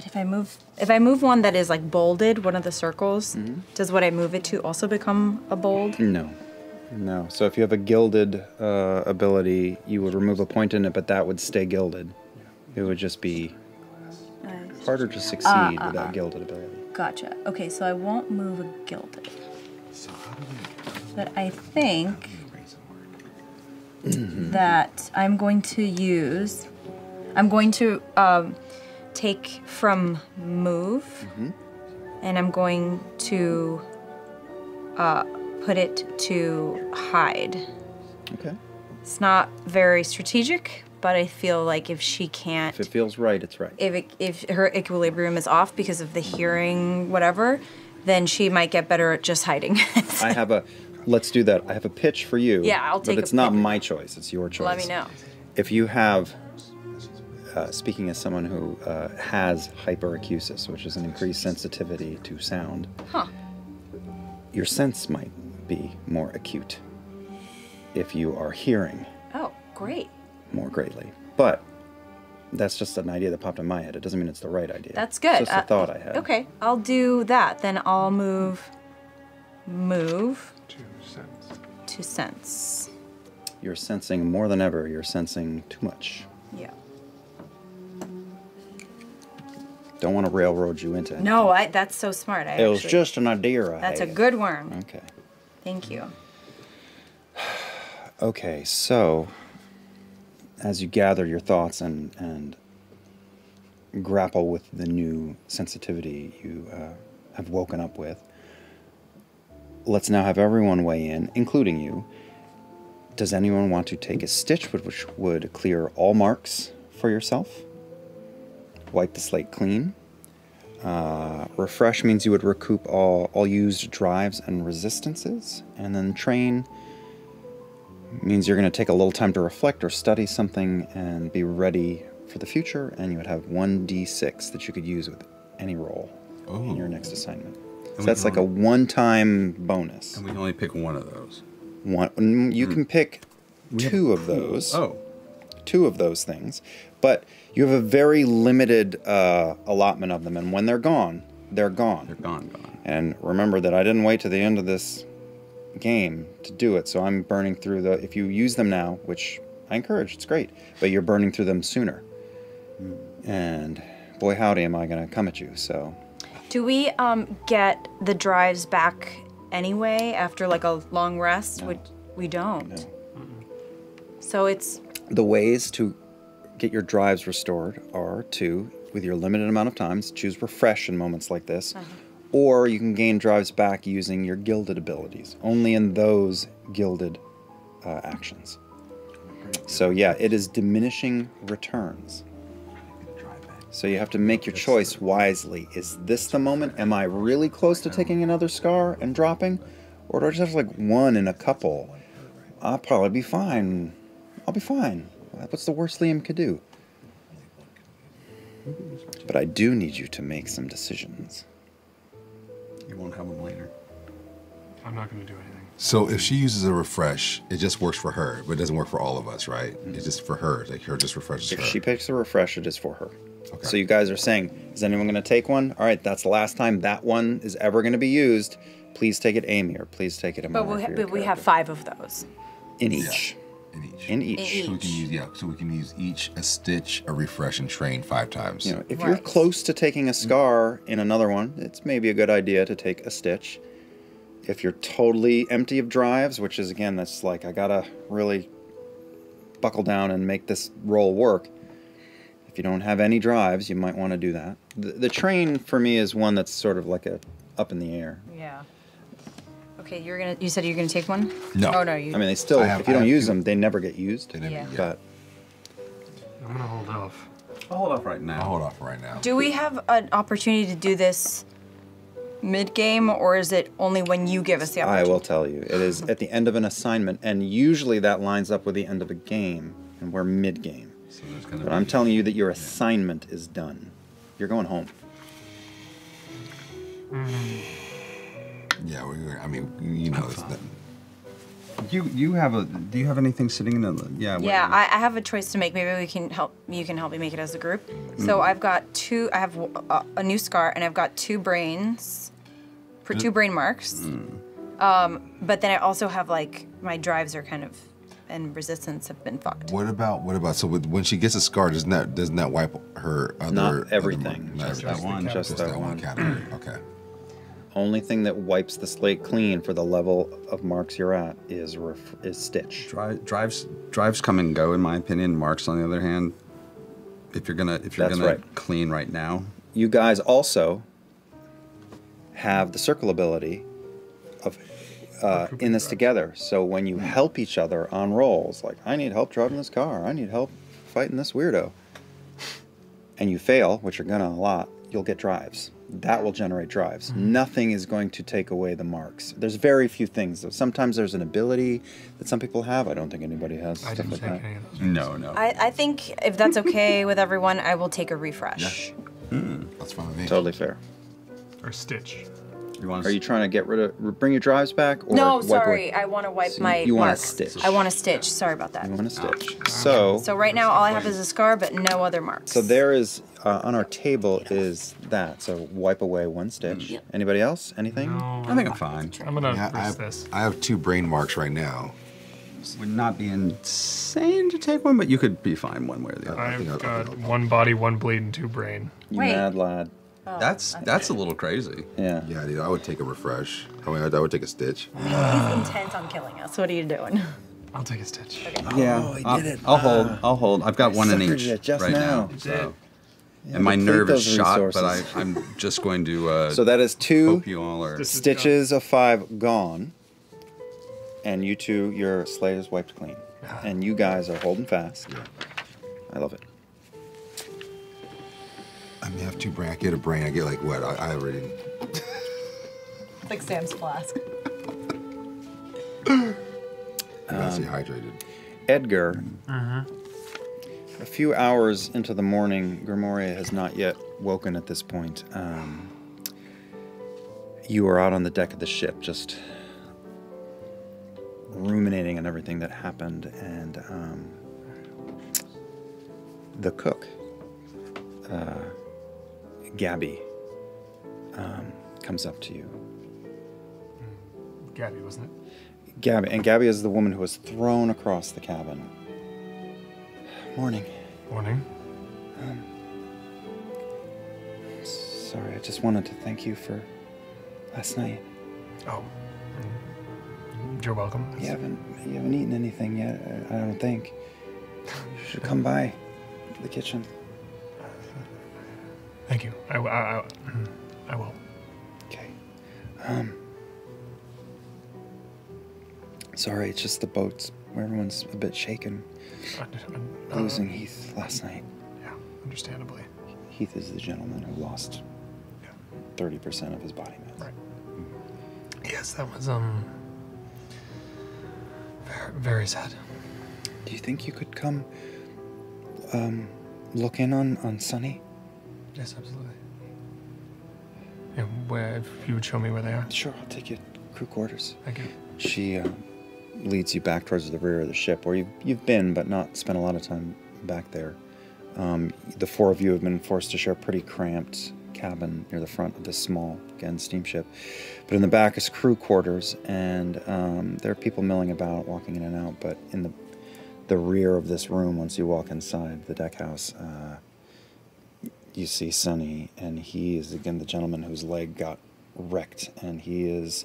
But if I move, if I move one that is like bolded, one of the circles, does what I move it to also become a bold? No. No. So if you have a gilded uh, ability, you would remove a point in it, but that would stay gilded. It would just be harder to succeed Ah, ah, without gilded ability. Gotcha. Okay, so I won't move a gilded. But I think that I'm going to use. I'm going to um, take from move, and I'm going to uh, put it to hide. Okay. It's not very strategic, but I feel like if she can't If it feels right, it's right. if it, if her equilibrium is off because of the hearing whatever, then she might get better at just hiding. [LAUGHS] I have a. Let's do that. I have a pitch for you. Yeah, I'll take But it's not my choice. It's your choice. Let me know. If you have, uh, speaking as someone who uh, has hyperacusis, which is an increased sensitivity to sound, Huh. your sense might be more acute if you are hearing Oh, great. more greatly. But that's just an idea that popped in my head. It doesn't mean it's the right idea. That's good. It's just a Uh, thought I had. Okay, I'll do that. Then I'll move, move to sense. You're sensing more than ever. You're sensing too much. Yeah. Don't want to railroad you into it. No, I, that's so smart. I It was just an idea I That's a good one. Okay. Thank you. [SIGHS] Okay, so as you gather your thoughts and and grapple with the new sensitivity you uh, have woken up with, let's now have everyone weigh in, including you. Does anyone want to take a stitch, which would clear all marks for yourself? Wipe the slate clean. Uh, refresh means you would recoup all, all used drives and resistances. And then train means you're going to take a little time to reflect or study something and be ready for the future. And you would have 1d6 that you could use with any roll in your next assignment. So that's like a one time bonus. And we can only pick one of those. One, mm, you can pick two of those. Oh. Two of those things. But you have a very limited uh, allotment of them. And when they're gone, they're gone. They're gone, gone. And remember that I didn't wait to the end of this game to do it. So I'm burning through the. If you use them now, which I encourage, it's great, but you're burning through them sooner. And boy, howdy, am I going to come at you. So Do we um get the drives back anyway after like a long rest? Would we don't? No. So it's the ways to get your drives restored are to, with your limited amount of times, choose refresh in moments like this, or you can gain drives back using your gilded abilities. Only in those gilded uh, actions. So yeah, it is diminishing returns. So you have to make your choice wisely. Is this the moment? Am I really close to taking another scar and dropping? Or do I just have like one in a couple? I'll probably be fine. I'll be fine. What's the worst Liam could do? But I do need you to make some decisions. You won't have them later. I'm not going to do anything. So if she uses a refresh, it just works for her, but it doesn't work for all of us, right? Mm-hmm. It's just for her. Like her just refreshes If her. she picks a refresh, it is for her. Okay. So you guys are saying, is anyone going to take one? All right, that's the last time that one is ever going to be used. Please take it, Aimee, or please take it, But we, for ha- but we have five of those. in each. In each. In each. So we can use yeah. So we can use each a stitch, a refresh, and train five times. You know, if you're close to taking a mm. scar in another one, it's maybe a good idea to take a stitch. If you're totally empty of drives, which is again, that's like I gotta really buckle down and make this roll work. If you don't have any drives, you might want to do that. The, the train for me is one that's sort of like a up in the air. Yeah. Okay, you're gonna. You said you're gonna take one. No. Oh no, you. I mean, they still, I have- if you I don't use two. them, they never get used. never- Yeah. But I'm gonna hold off. I'll hold off right now. I'll hold off right now. Do we have an opportunity to do this mid game, or is it only when you give us the I will tell you, it is at the end of an assignment, and usually that lines up with the end of a game, and we're mid game. So But be- I'm telling you that your assignment is done. You're going home. Mm. Yeah, we, were, I mean, you know, it's not, You you have a do you have anything sitting in the yeah where- Yeah, I, I have a choice to make. Maybe we can help. You can help me make it as a group. So mm-hmm. I've got two. I have a, a new scar, and I've got two brains, for two mm. brain marks. Mm. Um, but then I also have like my drives are kind of, and resistance have been fucked. What about what about so with, when she gets a scar, doesn't that doesn't that wipe her other Not other everything, mar- just not that one, just that one. category? Okay. Only thing that wipes the slate clean for the level of marks you're at is ref- is stitch. Dri- drives drives come and go in my opinion. Marks on the other hand, if you're gonna if you're That's gonna right. clean right now, You guys also have the circle ability of uh, in this together. So when you help each other on rolls, like I need help driving this car, I need help fighting this weirdo, and you fail, which you're gonna a lot, you'll get drives. That will generate drives. Hmm. Nothing is going to take away the marks. There's very few things. Sometimes there's an ability that some people have. I don't think anybody has. I stuff didn't like take that. any of those. no no. I, I think if that's okay with everyone, I will take a refresh. Yeah, hmm, That's fine with me. Totally fair. Or Stitch. You want Are you trying to get rid of, bring your drives back? Or No, sorry. away- I want to wipe So my you want a stitch. I want a stitch. Sorry about that. You want a stitch. So, So right now, all I have is a scar, but no other marks. so there is uh, on our table is that. So wipe away one stitch. Anybody else? Anything? No, I think I'm fine. I'm gonna Yeah, I have, this. I have two brain marks right now. Would not be insane to take one, but you could be fine one way or the other. I've got one body, one bleed, and two brain. You Wait. mad lad. That's that's a little crazy. Yeah. Yeah, dude, I would take a refresh. I mean, I, I would take a stitch. [LAUGHS] He's intent on killing us. What are you doing? I'll take a Stitch. Yeah, Oh, he I'll, did it. I'll hold. I'll hold. I've got I one in each you just right now. now. so. Yeah, and my deplete nerve is those shot, but I, I'm [LAUGHS] just going to. Uh, So that is two you all are. This stitches of five gone, and you two, your slate is wiped clean, and you guys are holding fast. I love it. I mean, I have two brain. I get a brain. I get like what? I, I already. [LAUGHS] like Sam's flask. I gotta stay hydrated. Edgar. Uh-huh. A few hours into the morning, Grimoria has not yet woken at this point. Um, you are out on the deck of the ship, just ruminating on everything that happened, and um, the cook, uh, Gabby, um, comes up to you. Gabby, wasn't it? Gabby, and Gabby is the woman who was thrown across the cabin. Morning. Morning. Sorry, I just wanted to thank you for last night. Oh. mm, You're welcome. You haven't you haven't eaten anything yet. I I don't think. You should come by the kitchen. Thank you. I, mm, I will. Okay. Um. Sorry, it's just the boats everyone's a bit shaken. I- I- uh, Losing Heath last night. Yeah, understandably. Heath is the gentleman who lost 30% of his body mass. Right. Yes, that was um very, very sad. Do you think you could come um, look in on, on Sunny? Yes, absolutely. Yeah, where if you would show me where they are. Sure, I'll take you to crew quarters. Thank you. She uh, leads you back towards the rear of the ship, where you've, you've been, but not spent a lot of time back there. Um, the four of you have been forced to share a pretty cramped cabin near the front of this small, again, steamship. But in the back is crew quarters, and um, there are people milling about, walking in and out. But in the the rear of this room, once you walk inside the deck house, uh, you see Sonny, and he is again the gentleman whose leg got wrecked, and he is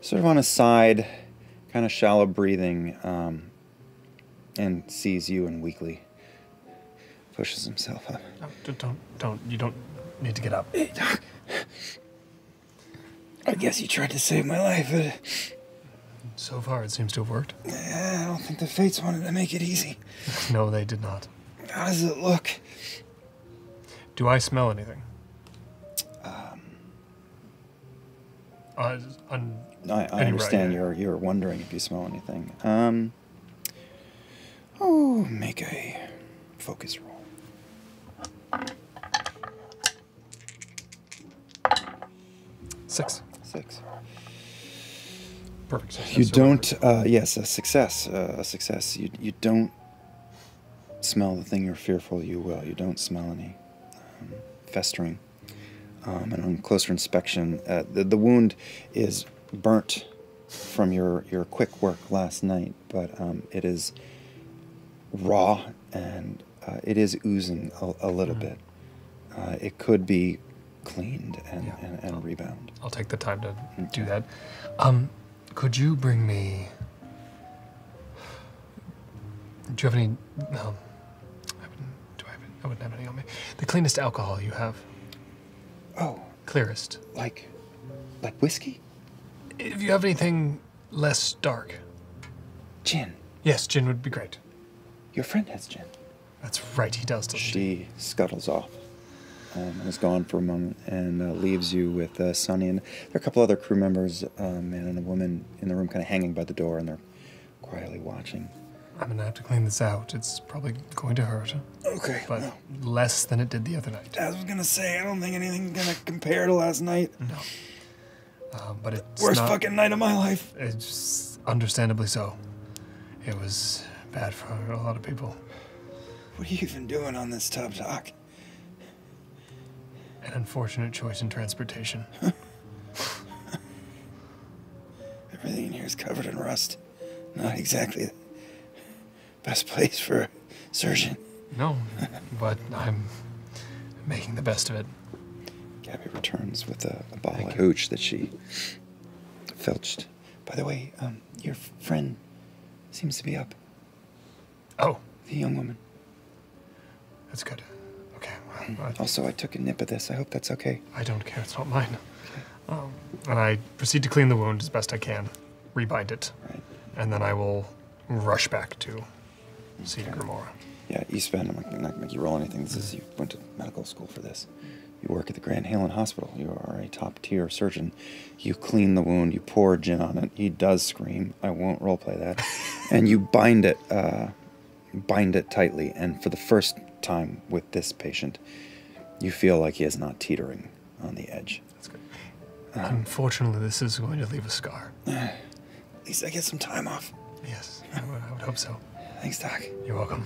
sort of on his side, kind of shallow breathing, um, and sees you and weakly pushes himself up. No, d- don't don't you don't need to get up. I guess you tried to save my life, but So far, it seems to have worked. I don't think the fates wanted to make it easy. [LAUGHS] No, they did not. How does it look? Do I smell anything? Um, Uh, un- I, I understand you're you're wondering if you smell anything. Um. Oh, make a focus roll. Six. Six. Perfect. success You don't. Uh, yes, a success. Uh, a success. You you don't smell the thing you're fearful you will. You don't smell any festering. Um, and on closer inspection, uh, the the wound is burnt from your your quick work last night, but um, it is raw and uh, it is oozing a, a little Mhm. bit. Uh, it could be cleaned and, and, and rebound. I'll take the time to do that. Um, could you bring me? Do you have any? No. I wouldn't, have? Any, I wouldn't have any on me. The cleanest alcohol you have. Oh. Clearest. Like, like whiskey? If you have anything less dark. Gin. Yes, gin would be great. Your friend has gin. That's right. He does. doesn't he? She scuttles off um, and is gone for a moment and uh, leaves you with uh, Sonny. And there are a couple other crew members, a man and a woman, in the room, kind of hanging by the door, and they're quietly watching. I'm gonna have to clean this out. It's probably going to hurt. Okay. But less than it did the other night. I was gonna say, I don't think anything's gonna compare to last night. No. Um, but it's Worst not- fucking night of my life. It's understandably so. It was bad for a lot of people. What are you even doing on this tub, Doc? An unfortunate choice in transportation. [LAUGHS] Everything in here is covered in rust. Not exactly best place for a surgeon. No, but I'm making the best of it. Gabby returns with a, a bottle of hooch that she filched. By the way, um, your friend seems to be up. Oh. The young woman. That's good. Okay. Well, I, Also, I took a nip of this. I hope that's okay. I don't care. It's not mine. Um, and I proceed to clean the wound as best I can, rebind it, and then I will rush back to see Grimoria. Yeah, Eastbend, I'm not going to make you roll anything. This is, you went to medical school for this. You work at the Grand Halen Hospital. You are a top tier surgeon. You clean the wound, you pour gin on it. He does scream. I won't roleplay that. [LAUGHS] and you bind it, uh, bind it tightly. And for the first time with this patient, you feel like he is not teetering on the edge. That's good. Unfortunately, this is going to leave a scar. [SIGHS] At least I get some time off. Yes, I would, I would hope so. Thanks, Doc. You're welcome.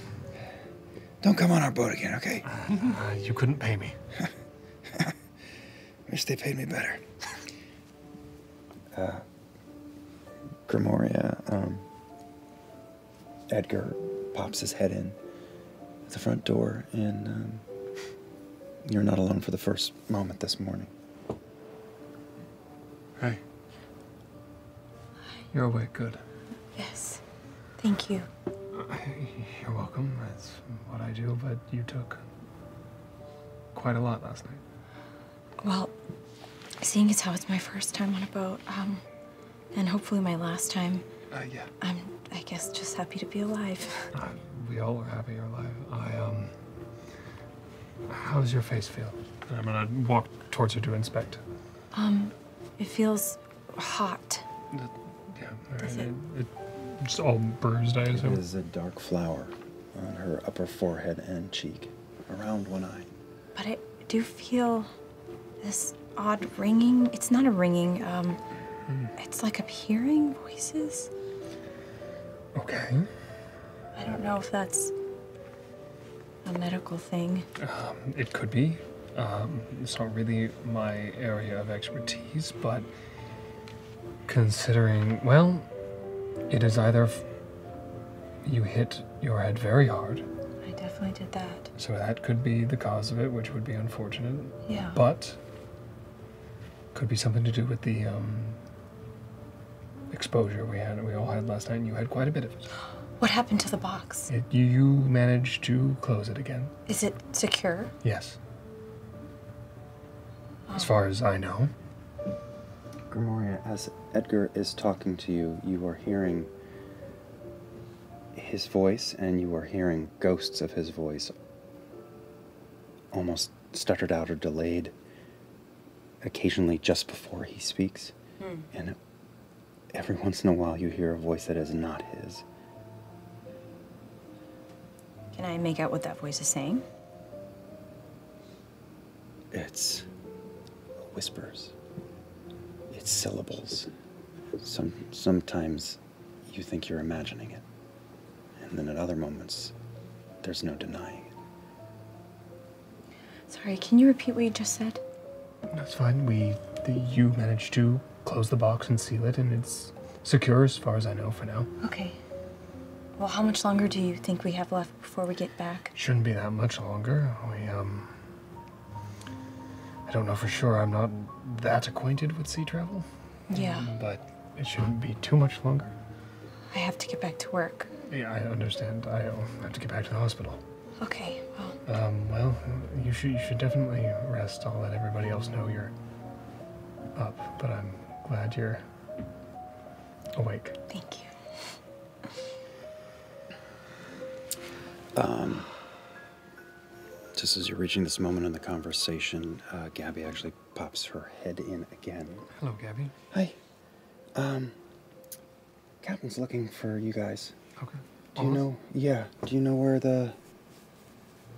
Don't come on our boat again, okay? Uh, you couldn't pay me. [LAUGHS] Wish they paid me better. Uh, Grimoria, um, Edgar pops his head in at the front door, and um, you're not alone for the first moment this morning. Hey. You're awake. Good. Yes. Thank you. [LAUGHS] You're welcome. That's what I do, but you took quite a lot last night. Well, seeing as how it's my first time on a boat, um, and hopefully my last time, Uh, yeah. I'm, I guess, just happy to be alive. [LAUGHS] Uh, we all are happy you're alive. I, um. How does your face feel? I'm gonna walk towards her to inspect. Um, it feels hot. Yeah, Does it, it- it just all bruised, I assume. It is a dark flower on her upper forehead and cheek, around one eye. But I do feel this odd ringing. It's not a ringing. Um, it's like I'm hearing voices. Okay. I don't know if that's a medical thing. Um, it could be. Um, it's not really my area of expertise, but considering, well, it is either f- you hit your head very hard, I definitely did that. so that could be the cause of it, which would be unfortunate. Yeah. But could be something to do with the um, exposure we had, we all had last night, and you had quite a bit of it. [GASPS] What happened to the box? it you, you managed to close it again. Is it secure? Yes. As far as I know. Grimoria, as Edgar is talking to you, you are hearing his voice and you are hearing ghosts of his voice almost stuttered out or delayed occasionally just before he speaks. Hmm. And every once in a while you hear a voice that is not his. Can I make out what that voice is saying? It's whispers. It's syllables. Some sometimes you think you're imagining it. And then at other moments there's no denying it. Sorry, can you repeat what you just said? That's fine. We, the, you managed to close the box and seal it, and it's secure as far as I know for now. Okay. Well, how much longer do you think we have left before we get back? Shouldn't be that much longer. We, um. I don't know for sure. I'm not that acquainted with sea travel. Yeah. But it shouldn't be too much longer. I have to get back to work. Yeah, I understand. I have to get back to the hospital. Okay, well, Um, well, you should you should definitely rest. I'll let everybody else know you're up, but I'm glad you're awake. thank you. Um, just as you're reaching this moment in the conversation, uh, Gabby actually pops her head in again. Hello, Gabby. Hi. Um, Captain's looking for you guys. Okay. Do you know? Yeah. Do you know where the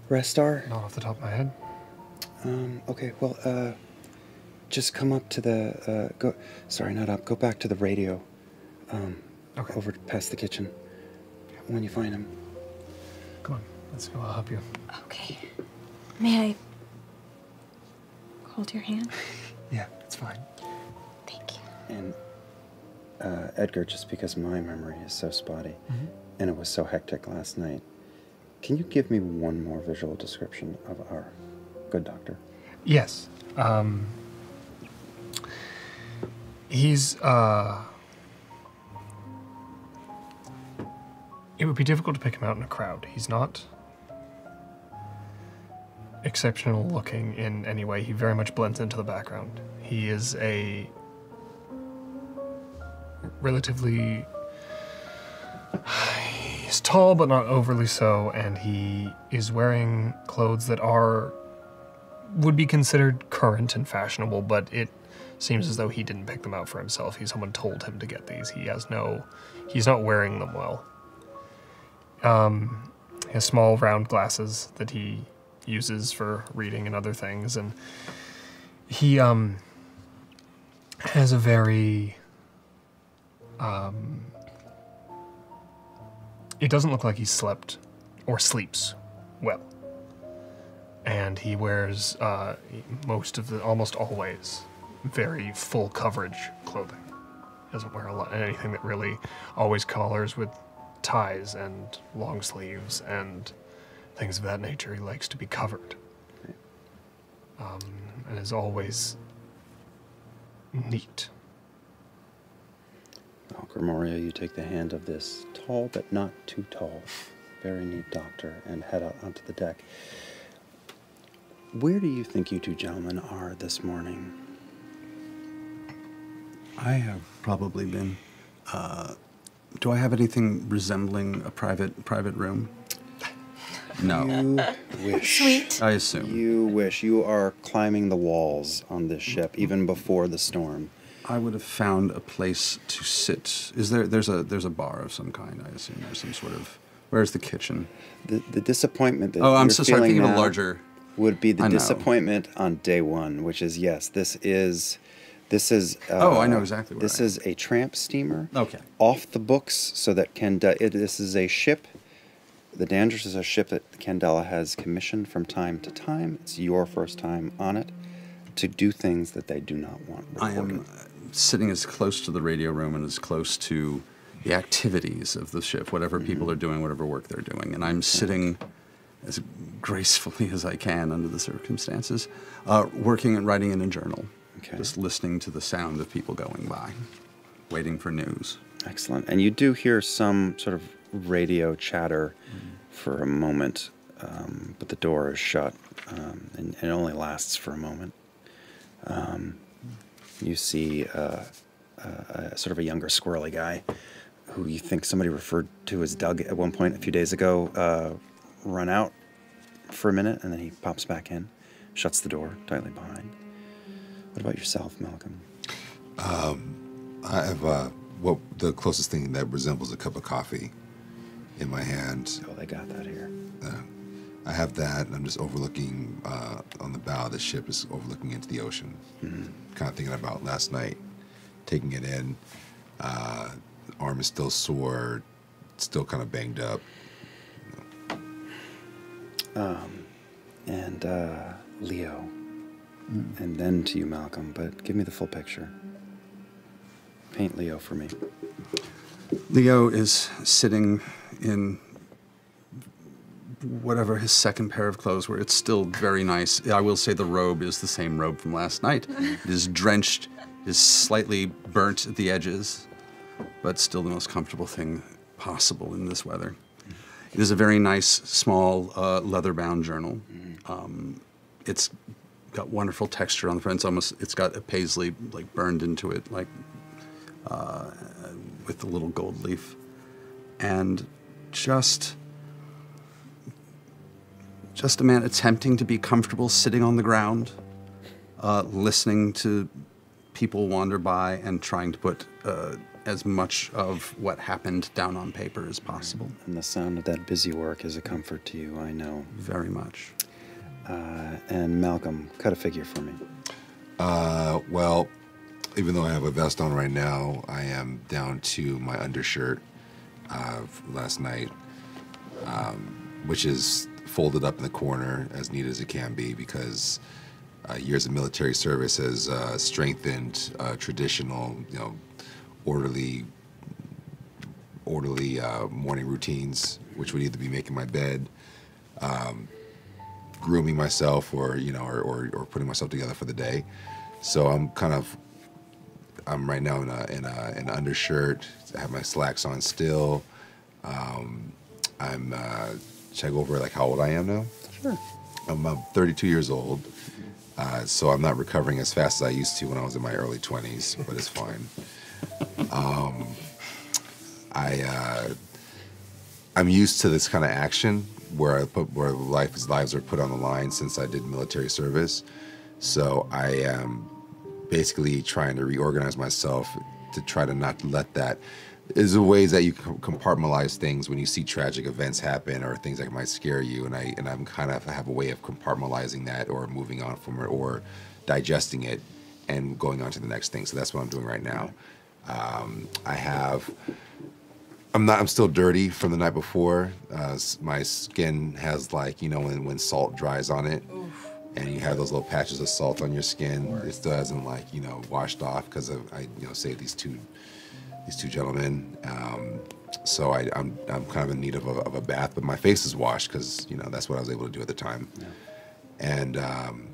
rest are? Not off the top of my head. Um. Okay. Well. Uh. Just come up to the. Uh. Go. Sorry, not up. Go back to the radio. Um. Okay. Over past the kitchen. When you find him. Come on, let's go. I'll help you. Okay. May I hold your hand? [LAUGHS] Yeah, it's fine. Thank you. And uh, Edgar, just because my memory is so spotty, Mhm. and it was so hectic last night, can you give me one more visual description of our good doctor? Yes. Um, he's uh. It would be difficult to pick him out in a crowd. He's not exceptional looking in any way. He very much blends into the background. He is a relatively he's tall but not overly so and he is wearing clothes that are would be considered current and fashionable but it seems as though he didn't pick them out for himself he someone told him to get these he has no he's not wearing them well um he has small round glasses that he uses for reading and other things and he um has a very um it doesn't look like he slept or sleeps well. And he wears uh, most of the almost always very full coverage clothing. Doesn't wear a lot anything that really always collars with ties and long sleeves and things of that nature he likes to be covered um, and is always neat Well, Grimoria, you take the hand of this tall but not too tall, very neat doctor and head out onto the deck. Where do you think you two gentlemen are this morning? I have probably been. Uh, do I have anything resembling a private private room? No. You [LAUGHS] wish. Sweet. I assume. You wish. You are climbing the walls on this ship even before the storm. I would have found a place to sit. Is there? There's a there's a bar of some kind. I assume there's some sort of. Where's the kitchen? The, the disappointment that Oh, I'm you're so sorry, feeling thinking of a larger- would be the I know. disappointment on day one, which is yes, this is this is. Uh, Oh, I know exactly where This I is a tramp steamer. Okay. Off the books, so that Candela. It, this is a ship. The Dandridge is a ship that Candela has commissioned from time to time. It's your first time on it to do things that they do not want. I am sitting as close to the radio room and as close to the activities of the ship, whatever people are doing, whatever work they're doing, and I'm sitting as gracefully [LAUGHS] as I can under the circumstances, uh, working and writing in a journal, just listening to the sound of people going by, waiting for news. Excellent. And you do hear some sort of radio chatter Mm-hmm. for a moment, um, but the door is shut, um, and, and it only lasts for a moment. Um, you see uh, uh, sort of a younger squirrely guy who you think somebody referred to as Doug at one point a few days ago uh, run out for a minute, and then he pops back in, shuts the door tightly behind. What about yourself, Malcolm? Um, I have uh, what the closest thing that resembles a cup of coffee in my hand. Oh, they got that here. Uh, I have that, and I'm just overlooking uh, on the bow of the ship, is overlooking into the ocean. Kind of thinking about last night, taking it in. Uh, arm is still sore, still kind of banged up. Um, and uh, Leo, and then to you, Malcolm. But give me the full picture. Paint Leo for me. Leo is sitting in whatever his second pair of clothes were. It's still very nice. I will say the robe is the same robe from last night. [LAUGHS] It is drenched, is slightly burnt at the edges, but still the most comfortable thing possible in this weather. It is a very nice, small, uh, leather-bound journal. Um, it's got wonderful texture on the front. It's almost, it's got a paisley like burned into it, like uh, with a little gold leaf, and just just a man attempting to be comfortable sitting on the ground, uh, listening to people wander by, and trying to put uh, as much of what happened down on paper as possible. And the sound of that busy work is a comfort to you, I know. Very much. Uh, and Malcolm, cut a figure for me. Uh, well, even though I have a vest on right now, I am down to my undershirt uh, last night, um, which is folded up in the corner as neat as it can be because uh, years of military service has uh, strengthened uh, traditional, you know, orderly, orderly uh, morning routines, which would either be making my bed, um, grooming myself, or you know, or, or, or putting myself together for the day. So I'm kind of I'm right now in a in a an undershirt. I have my slacks on still. Um, I'm uh, should I go over like how old I am now? Sure. I'm uh, 32 years old, uh, so I'm not recovering as fast as I used to when I was in my early 20s, but it's fine. Um, I uh, I'm used to this kind of action where I put where life lives are put on the line since I did military service. So I am basically trying to reorganize myself to try to not let that. Is the ways that you compartmentalize things when you see tragic events happen or things that might scare you, and I and I'm kind of have a way of compartmentalizing that or moving on from it or digesting it and going on to the next thing. So that's what I'm doing right now. Um, I have. I'm not. I'm still dirty from the night before. Uh, my skin has like you know when when salt dries on it, and you have those little patches of salt on your skin. It still hasn't like you know washed off because I you know saved these two these two gentlemen. Um, so I, I'm I'm kind of in need of a, of a bath, but my face is washed because you know that's what I was able to do at the time. And um,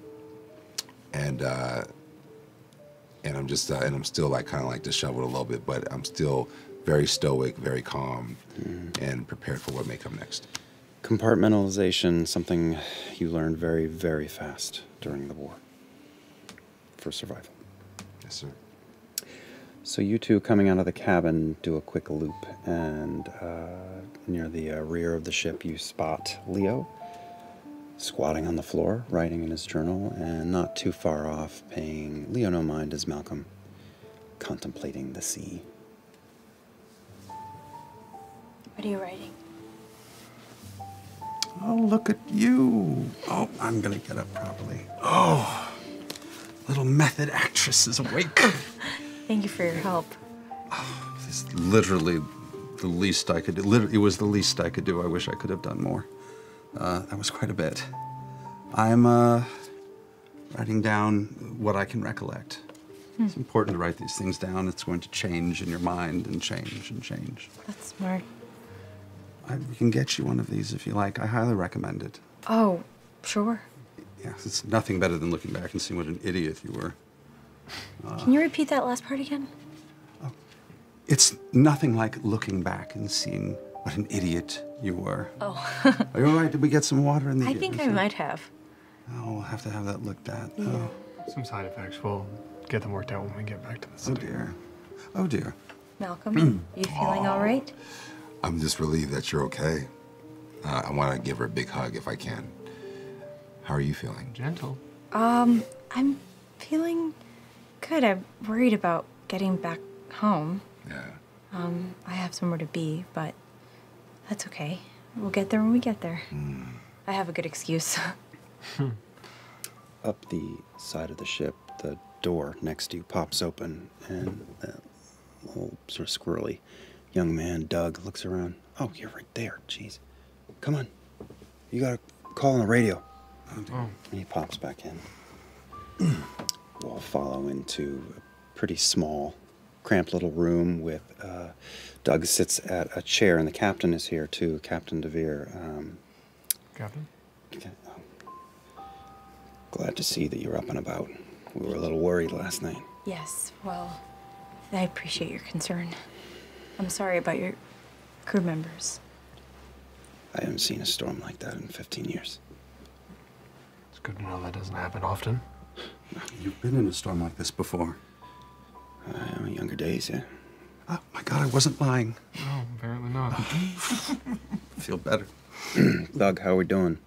and uh, and I'm just uh, and I'm still like kind of like disheveled a little bit, but I'm still very stoic, very calm, and prepared for what may come next. Compartmentalization, something you learned very, very fast during the war for survival. Yes, sir. So you two coming out of the cabin do a quick loop, and uh, near the uh, rear of the ship, you spot Leo squatting on the floor, writing in his journal, and not too far off, paying Leo no mind as Malcolm, contemplating the sea. What are you writing? Oh, look at you. Oh, I'm gonna get up properly. Oh, little method actress is awake. Thank you for your help. It's literally the least I could do. Literally, it was the least I could do. I wish I could have done more. Uh, that was quite a bit. I'm uh, writing down what I can recollect. It's important to write these things down. It's going to change in your mind and change and change. That's smart. I we can get you one of these if you like. I highly recommend it. Oh, sure. Yes, it's nothing better than looking back and seeing what an idiot you were. Uh, can you repeat that last part again? Oh, It's nothing like looking back and seeing what an idiot you were. Oh. [LAUGHS] Are you all right? Did we get some water in the I think I might have. Oh, we'll have to have that looked at. Yeah. Oh. Some side effects. We'll get them worked out when we get back to the Oh dear. Oh dear. Malcolm, you [CLEARS THROAT] feeling all right? I'm just relieved that you're okay. Uh, I want to give her a big hug if I can. How are you feeling? Gentle. Um, I'm feeling good. I'm worried about getting back home. Yeah. Um, I have somewhere to be, but that's okay. We'll get there when we get there. I have a good excuse. [LAUGHS] Up the side of the ship, the door next to you pops open, and that little sort of squirrely young man, Doug, looks around. Oh, you're right there. Jeez. Come on. You got a call on the radio. Oh. And he pops back in. [CLEARS THROAT] we'll follow into a pretty small, cramped little room with uh, Doug sits at a chair, and the captain is here too, Captain DeVere. Um, Captain? okay, um, glad to see that you're up and about. We were a little worried last night. yes, well, I appreciate your concern. I'm sorry about your crew members. I haven't seen a storm like that in 15 years. It's good to know that doesn't happen often. You've been in a storm like this before. Uh, my younger days, yeah. Oh my God, I wasn't lying. No, apparently not. [LAUGHS] Feel better. [CLEARS THROAT] Doug, how are we doing?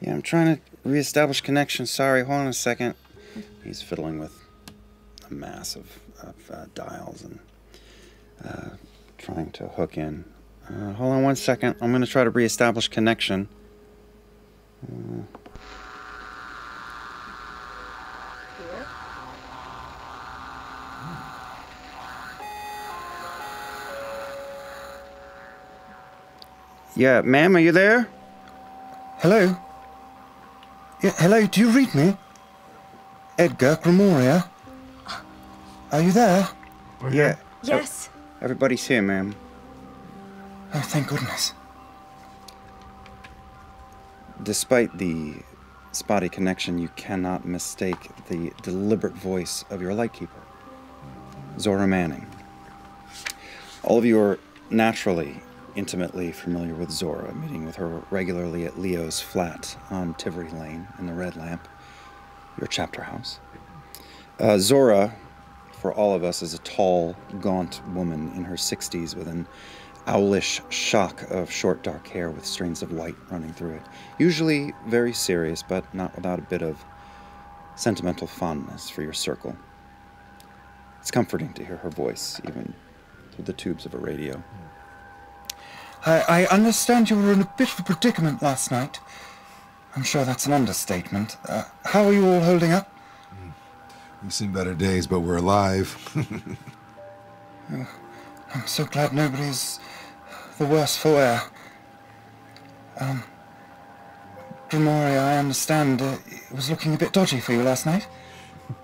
Yeah, I'm trying to reestablish connection. Sorry, hold on a second. He's fiddling with a mass of, of uh, dials and uh, trying to hook in. Uh, hold on one second. I'm going to try to reestablish connection. Uh, yeah, ma'am, are you there? Hello? Yeah, hello, do you read me? Edgar Grimoria? Are you there? We're Yeah. here. Yes. Everybody's here, ma'am. Oh, thank goodness. Despite the spotty connection, you cannot mistake the deliberate voice of your lightkeeper, Zora Manning. All of you are naturally intimately familiar with Zora, meeting with her regularly at Leo's flat on Tivery Lane in the Red Lamp, your chapter house. Uh, Zora, for all of us, is a tall, gaunt woman in her 60s with an owlish shock of short dark hair with streams of white running through it. Usually very serious, but not without a bit of sentimental fondness for your circle. It's comforting to hear her voice, even through the tubes of a radio. I, I understand you were in a bit of a predicament last night. I'm sure that's an understatement. Uh, how are you all holding up? We've seen better days, but we're alive. [LAUGHS] I'm so glad nobody's the worse for wear. Um, Grimoria, I understand uh, it was looking a bit dodgy for you last night.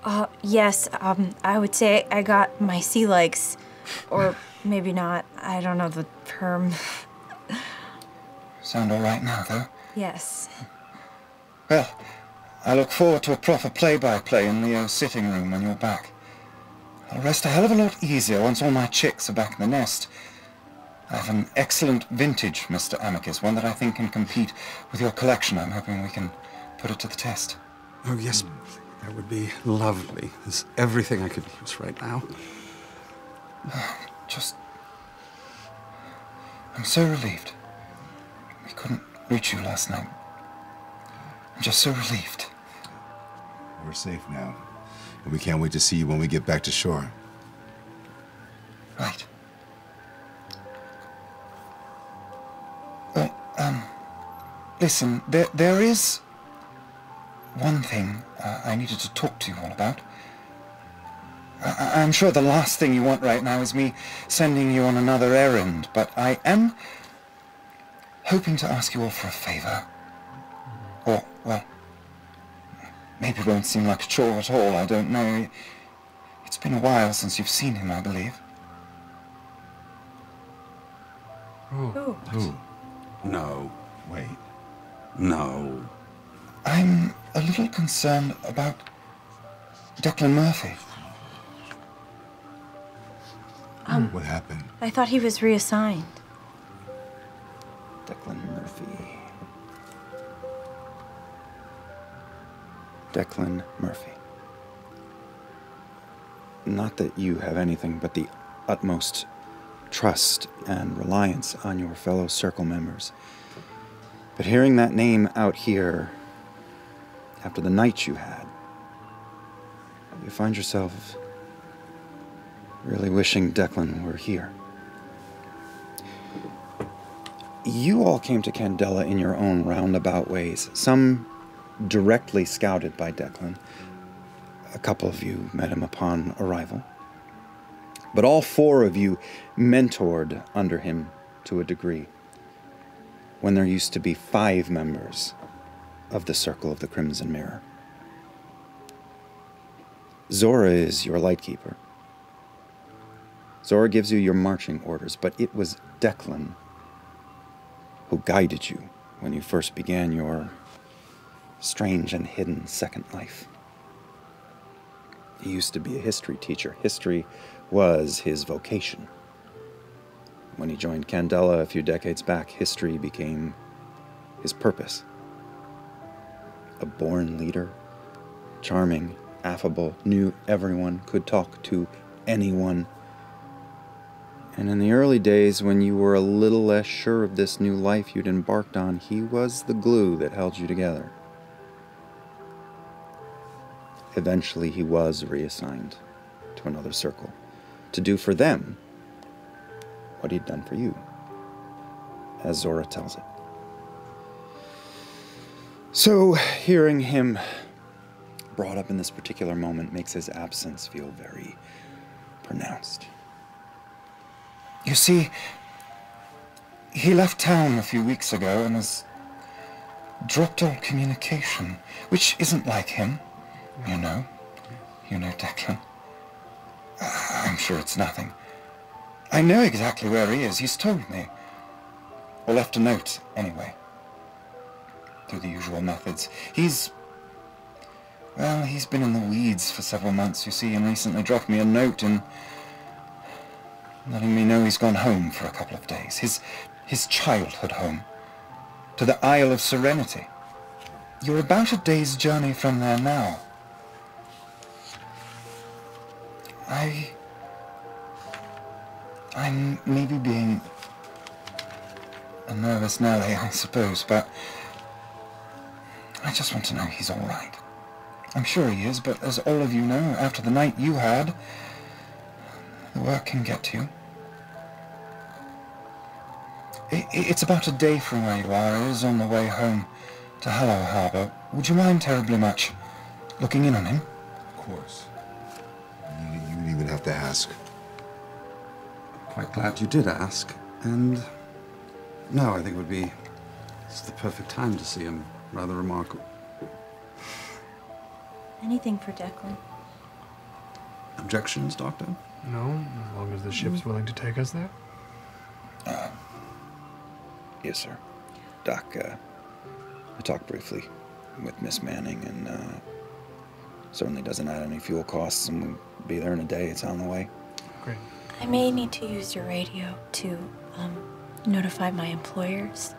Uh, yes, um, I would say I got my sea legs. Or maybe not. I don't know the term. Sound all right now, though. Yes. Well, I look forward to a proper play-by-play in Leo's uh, sitting room when you're back. I'll rest a hell of a lot easier once all my chicks are back in the nest. I have an excellent vintage, Mr. Amicus, one that I think can compete with your collection. I'm hoping we can put it to the test. Oh yes, that would be lovely. There's everything I could use right now. [SIGHS] Just... I'm so relieved. We couldn't reach you last night. I'm just so relieved. We're safe now. And we can't wait to see you when we get back to shore. Right. Well, um, listen, there, there is one thing uh, I needed to talk to you all about. I, I'm sure the last thing you want right now is me sending you on another errand, but I am hoping to ask you all for a favor. Or, well, maybe it won't seem like a chore at all, I don't know. It's been a while since you've seen him, I believe. Who? Who? No. Wait. No. I'm a little concerned about Declan Murphy. Um, What happened? I thought he was reassigned. Declan Declan Murphy. Not that you have anything but the utmost trust and reliance on your fellow circle members. But hearing that name out here, after the night you had, you find yourself really wishing Declan were here. You all came to Candela in your own roundabout ways, some directly scouted by Declan. A couple of you met him upon arrival. But all four of you mentored under him to a degree when there used to be five members of the Circle of the Crimson Mirror. Zora is your lightkeeper. Zora gives you your marching orders, but it was Declan who guided you when you first began your strange and hidden second life. He used to be a history teacher. History was his vocation. When he joined Candela a few decades back, history became his purpose. A born leader, charming, affable, knew everyone, could talk to anyone. And in the early days, when you were a little less sure of this new life you'd embarked on, he was the glue that held you together. Eventually, he was reassigned to another circle to do for them what he'd done for you, as Zora tells it. So, hearing him brought up in this particular moment makes his absence feel very pronounced. You see, he left town a few weeks ago and has dropped all communication, which isn't like him, you know. You know, Declan. I'm sure it's nothing. I know exactly where he is. He's told me. Or left a note, anyway. Through the usual methods. He's... Well, he's been in the weeds for several months, you see, and recently dropped me a note and letting me know he's gone home for a couple of days. His, his childhood home. To the Isle of Serenity. You're about a day's journey from there now. I... I'm maybe being a nervous Nelly, I suppose, but I just want to know he's all right. I'm sure he is, but as all of you know, after the night you had, the work can get to you. I- i- It's about a day from where you are. It is on the way home to Hallow Harbour. Would you mind terribly much looking in on him? Of course. You, you didn't even have to ask. Quite glad you did ask. And no, I think it would be it's the perfect time to see him. Rather remarkable. Anything for Declan. Objections, Doctor? No, as long as the ship's willing to take us there. Yes, sir. Doc, uh, I talked briefly with Miss Manning, and uh, certainly doesn't add any fuel costs, and we'll be there in a day. It's on the way. Great. I may need to use your radio to um, notify my employers.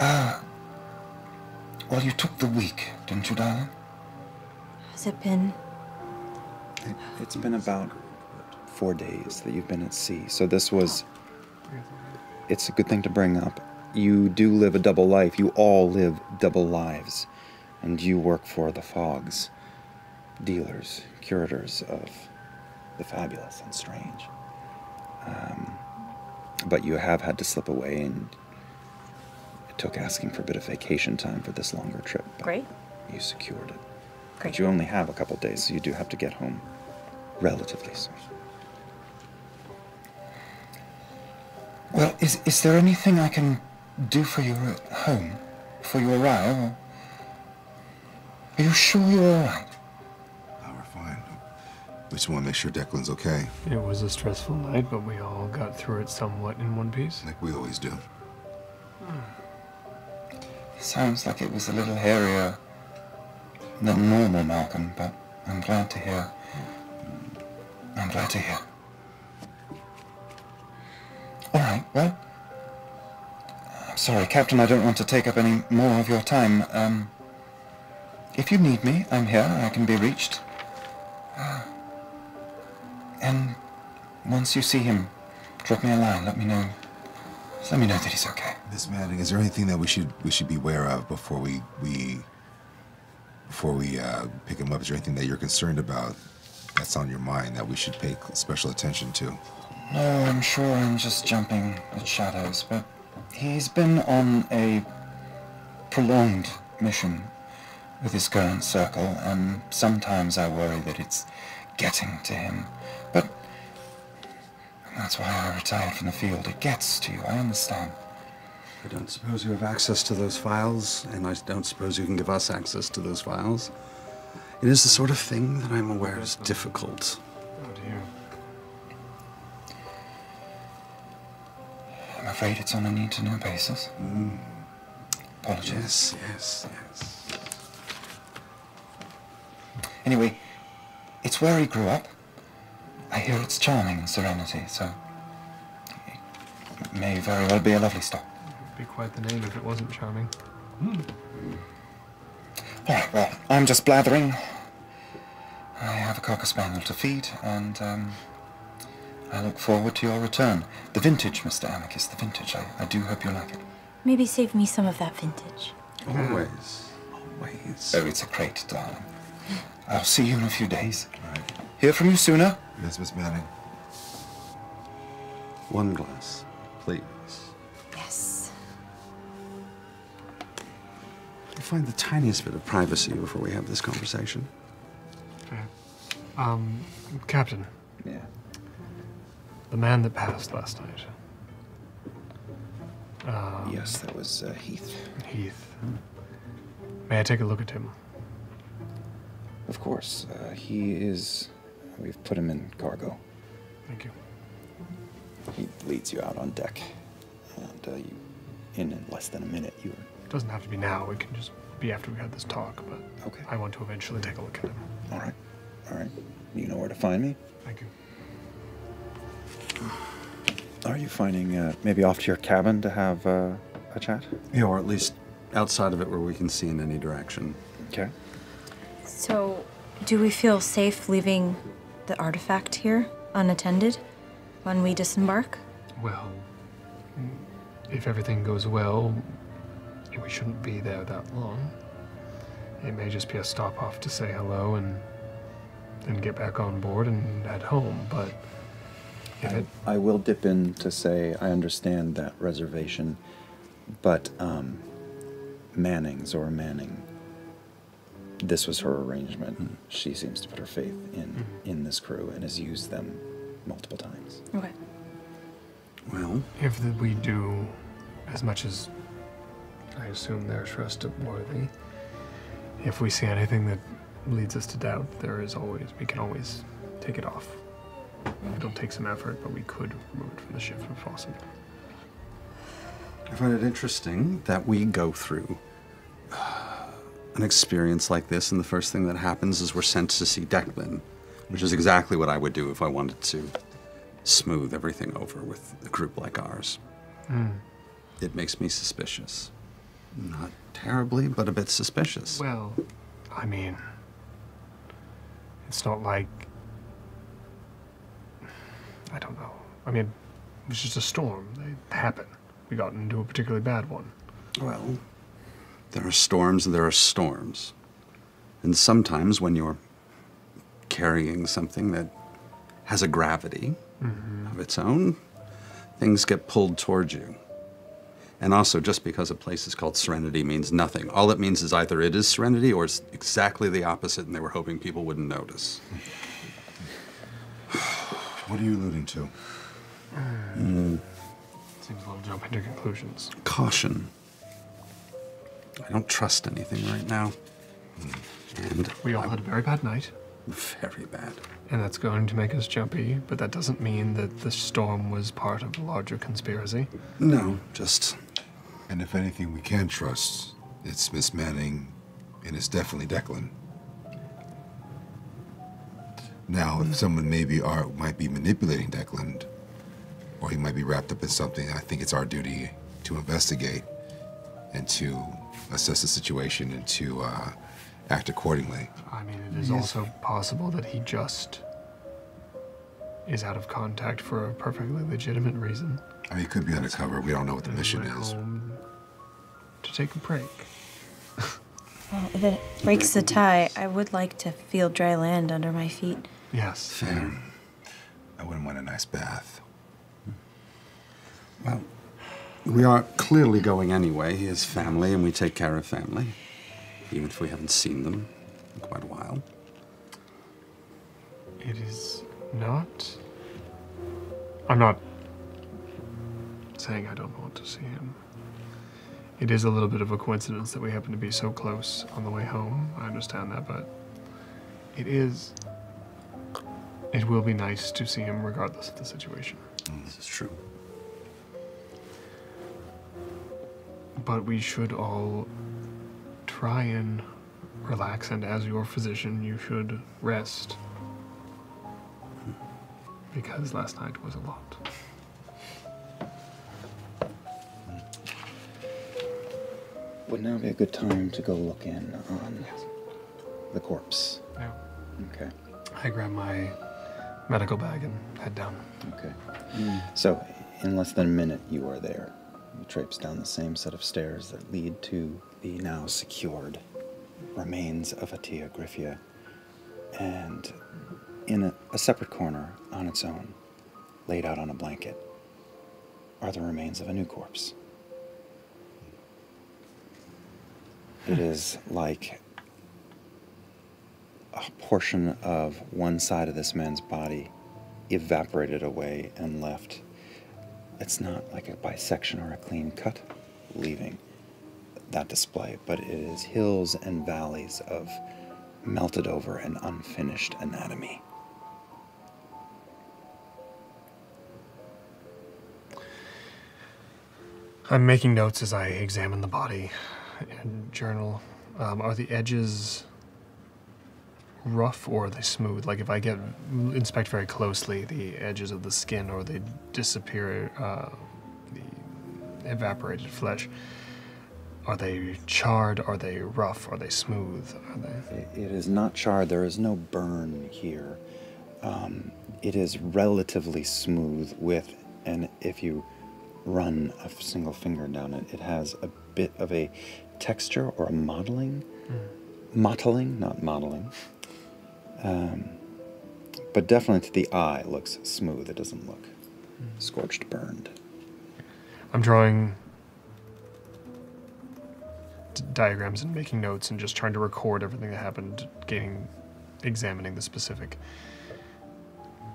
Ah. Well, you took the week, didn't you, darling? Has it been? It, it's been about four days that you've been at sea, so this was. It's a good thing to bring up. you do live a double life. You all live double lives. And you work for the Fogs, dealers, curators of the fabulous and strange. Um, but you have had to slip away, and it took asking for a bit of vacation time for this longer trip. but Great. You secured it. Great. But you only have a couple days, so you do have to get home relatively soon. Well, is, is there anything I can do for you at home before you arrive? Or... Are you sure you're all right? Oh, we're fine. We just want to make sure Declan's okay, It was a stressful night, but we all got through it somewhat in one piece. like we always do. Sounds like it was a little hairier than normal, Malcolm, but I'm glad to hear. I'm glad to hear. All right, well. I'm sorry, Captain, I don't want to take up any more of your time. Um, if you need me, I'm here. I can be reached. Uh, and once you see him, drop me a line. Let me know. Just let me know that he's okay. Miss Manning, is there anything that we should we should be aware of before we we before we uh, pick him up? Is there anything that you're concerned about that's on your mind that we should pay special attention to? No, I'm sure I'm just jumping at shadows, but he's been on a prolonged mission with his current circle, and sometimes I worry that it's getting to him. But that's why I retired from the field. It gets to you, I understand. I don't suppose you have access to those files, and I don't suppose you can give us access to those files. It is the sort of thing that I'm aware is difficult. Oh dear. I'm afraid it's on a need-to-know basis. Mm. Apologies. Yes, yes, yes. Anyway, it's where he grew up. I hear it's charming, Serenity, so it may very well be a lovely stop. Be quite the name if it wasn't charming. All right, well, I'm just blathering. I have a cocker spaniel to feed, and um, I look forward to your return. The vintage, Mr. Amicus, the vintage. I, I do hope you like it. Maybe save me some of that vintage. Always. Always. Oh, it's a crate, darling. I'll see you in a few days. All right. Hear from you sooner. Yes, Miss Manning. One glass, please. Yes. You'll find the tiniest bit of privacy before we have this conversation. Okay. Um, Captain, Yeah. the man that passed last night. Um, Yes, that was uh, Heath. Heath. May I take a look at him? Of course. Uh, he is. We've put him in cargo. Thank you. He leads you out on deck. And uh, you, in less than a minute, you are. It Doesn't have to be now. It can just be after we had this talk. But Okay. I want to eventually take a look at him. All right. All right. You know where to find me. Thank you. Are you finding uh, maybe off to your cabin to have uh, a chat? Yeah, or at least outside of it where we can see in any direction. Okay. So, do we feel safe leaving the artifact here unattended when we disembark? Well, if everything goes well, we shouldn't be there that long. It may just be a stop off to say hello and then get back on board and head home. But if it, I will dip in to say I understand that reservation, but um, Manning's or Manning, this was her arrangement. She seems to put her faith in in this crew and has used them multiple times. Okay. Well, if the, we do as much as I assume they're trustworthy, if we see anything that leads us to doubt, there is always we can always take it off. It'll take some effort, but we could remove it from the ship if possible. I find it interesting that we go through an experience like this, and the first thing that happens is we're sent to see Declan, which is exactly what I would do if I wanted to smooth everything over with a group like ours. Mm. It makes me suspicious. Not terribly, but a bit suspicious. Well, I mean, it's not like. I don't know. I mean, it was just a storm. They happen. we got into a particularly bad one. Well, there are storms and there are storms. And sometimes when you're carrying something that has a gravity of its own, things get pulled towards you. And also, just because a place is called Serenity means nothing. All it means is either it is Serenity or it's exactly the opposite, and they were hoping people wouldn't notice. [SIGHS] What are you alluding to? Mm, Seems a little jumping to conclusions. caution. I don't trust anything right now. And We all had a very bad night. Very bad. And that's going to make us jumpy, but that doesn't mean that the storm was part of a larger conspiracy. No, just. And if anything we can trust, it's Miss Manning, and it's definitely Declan. Now, if someone maybe are might be manipulating Declan, or he might be wrapped up in something, I think it's our duty to investigate and to assess the situation and to uh, act accordingly. I mean, it is also possible that he just is out of contact for a perfectly legitimate reason. I mean, he could be undercover. We don't know what the mission is. to take a break. [LAUGHS] Well, if it breaks the tie, I would like to feel dry land under my feet. Yes. Fair. I wouldn't want a nice bath. Well, we are clearly going anyway. He has family, and we take care of family, even if we haven't seen them in quite a while. It is not. I'm not saying I don't want to see him. It is a little bit of a coincidence that we happen to be so close on the way home. I understand that, but it is. It will be nice to see him regardless of the situation. Mm, this is true. But we should all try and relax, and as your physician, you should rest. Because last night was a lot. Would now be a good time to go look in on the corpse? Yeah. Okay. I grab my medical bag and head down. Okay. So, in less than a minute, you are there. You traipse down the same set of stairs that lead to the now secured remains of Atia Griffia. And in a, a separate corner, on its own, laid out on a blanket, are the remains of a new corpse. It hmm. is like a portion of one side of this man's body evaporated away and left. It's not like a bisection or a clean cut, leaving that display, but it is hills and valleys of melted over and unfinished anatomy. I'm making notes as I examine the body and journal. Um, are the edges rough or are they smooth? Like if I get inspect very closely the edges of the skin, or they disappear, uh, the evaporated flesh. Are they charred? Are they rough? Are they smooth? Are they? It- is not charred, there is no burn here. Um, it is relatively smooth with, and if you run a single finger down it, it has a bit of a texture or a modeling. Mottling, not modeling. Um, but definitely to the eye looks smooth. It doesn't look scorched, burned. I'm drawing d- diagrams and making notes and just trying to record everything that happened, getting, examining the specific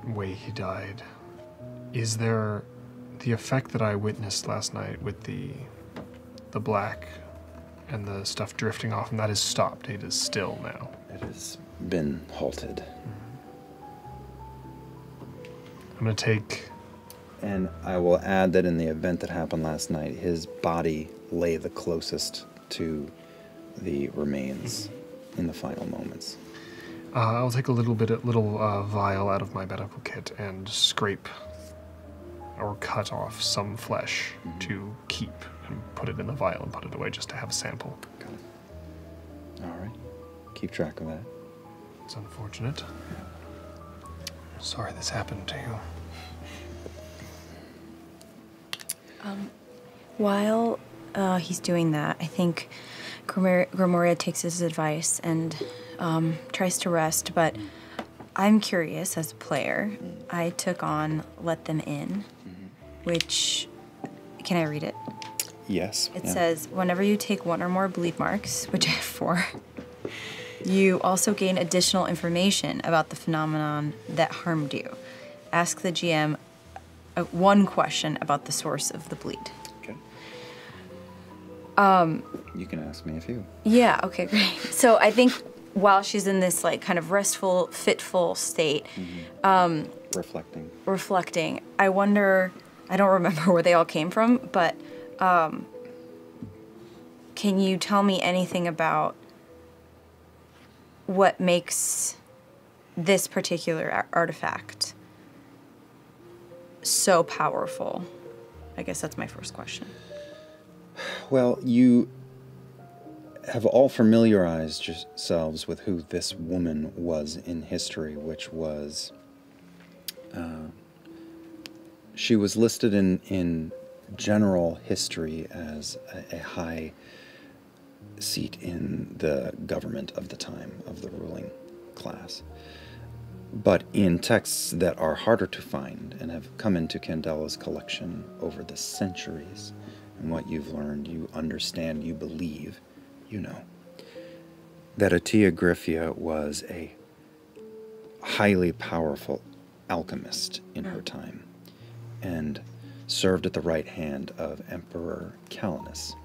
way he died. Is there the effect that I witnessed last night with the the black and the stuff drifting off, and that is stopped. It is still now. It has been halted. I'm gonna take. And I will add that in the event that happened last night, his body lay the closest to the remains in the final moments. Uh, I'll take a little bit, a little uh, vial out of my medical kit and scrape or cut off some flesh to keep and put it in the vial and put it away just to have a sample. Got it. All right. Keep track of that. It's unfortunate. Sorry this happened to you. Um, While uh, he's doing that, I think Grimor- Grimoria takes his advice and um, tries to rest, but I'm curious as a player. I took on Let Them In, which. Can I read it? Yes. It yeah. says whenever you take one or more bleed marks, which I have four, you also gain additional information about the phenomenon that harmed you. Ask the GM uh, one question about the source of the bleed. Okay. Um, You can ask me a few. yeah, okay, [LAUGHS] great. So I think while she's in this like kind of restful, fitful state, um, Reflecting. reflecting, I wonder, I don't remember [LAUGHS] where they all came from, but um, can you tell me anything about what makes this particular ar- artifact so powerful? I guess that's my first question. Well, you have all familiarized yourselves with who this woman was in history, which was. Uh, she was listed in, in general history as a, a high seat in the government of the time, of the ruling class. But in texts that are harder to find and have come into Candela's collection over the centuries, and what you've learned, you understand, you believe, you know, that Atia Griffia was a highly powerful alchemist in her time and served at the right hand of Emperor Calanus.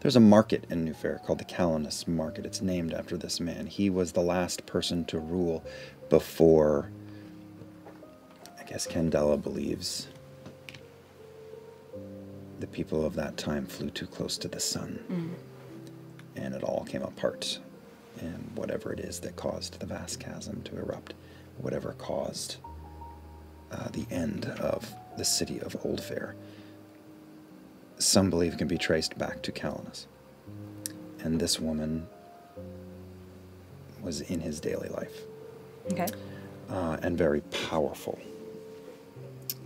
There's a market in Newfaire called the Calanus Market. It's named after this man. He was the last person to rule before, I guess Candela believes, the people of that time flew too close to the sun. And it all came apart. And whatever it is that caused the vast chasm to erupt, whatever caused uh, the end of the city of Oldfaire, some believe can be traced back to Calanus. And this woman was in his daily life Okay. uh, and very powerful.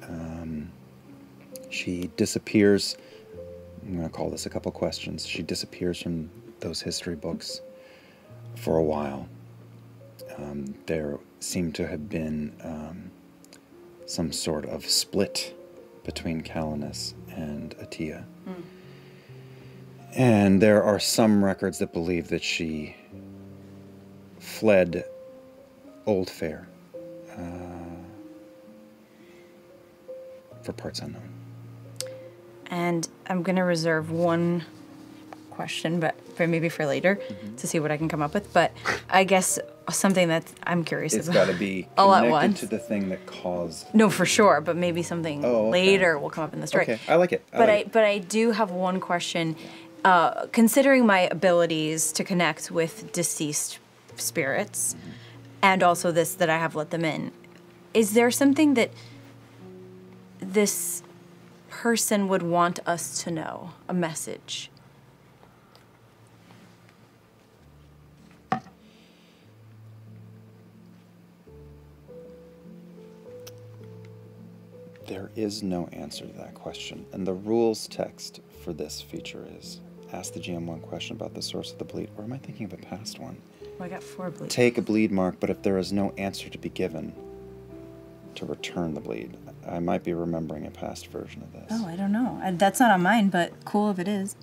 Um, she disappears. I'm going to call this a couple questions. She disappears from those history books for a while. Um, there seemed to have been um, some sort of split between Calanus and Atia. And there are some records that believe that she fled Oldfaire uh, for parts unknown. And I'm gonna reserve one question, but for maybe for later Mm-hmm. to see what I can come up with. But I guess something that I'm curious It's about. got to be [LAUGHS] all at once. to the thing that caused. No, for sure, but maybe something Oh, okay. later will come up in the story. Okay, I like it. I but like I it. but I do have one question. Uh, considering my abilities to connect with deceased spirits, Mm-hmm. and also this that I have let them in, is there something that this person would want us to know? A message? There is no answer to that question. And the rules text for this feature is ask the GM one question about the source of the bleed. Or am I thinking of a past one? Well, I got four bleed. Take a bleed mark, but if there is no answer to be given, to return the bleed. I might be remembering a past version of this. Oh, I don't know. I, that's not on mine, but cool if it is.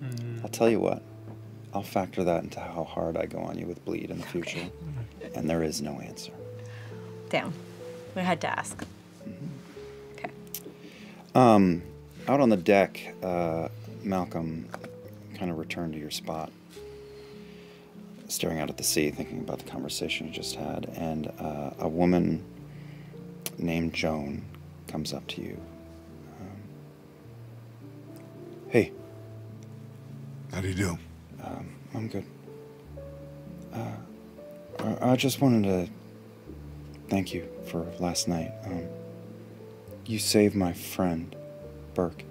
Hmm. I'll tell you what, I'll factor that into how hard I go on you with bleed in the future. And there is no answer. Damn. I had to ask. Mm-hmm. Um, out on the deck, uh, Malcolm kind of returned to your spot, staring out at the sea, thinking about the conversation you just had, and uh, a woman named Joan comes up to you. Um, hey. How do you do? Um, I'm good. Uh, I, I just wanted to thank you for last night. Um, you saved my friend, Burke.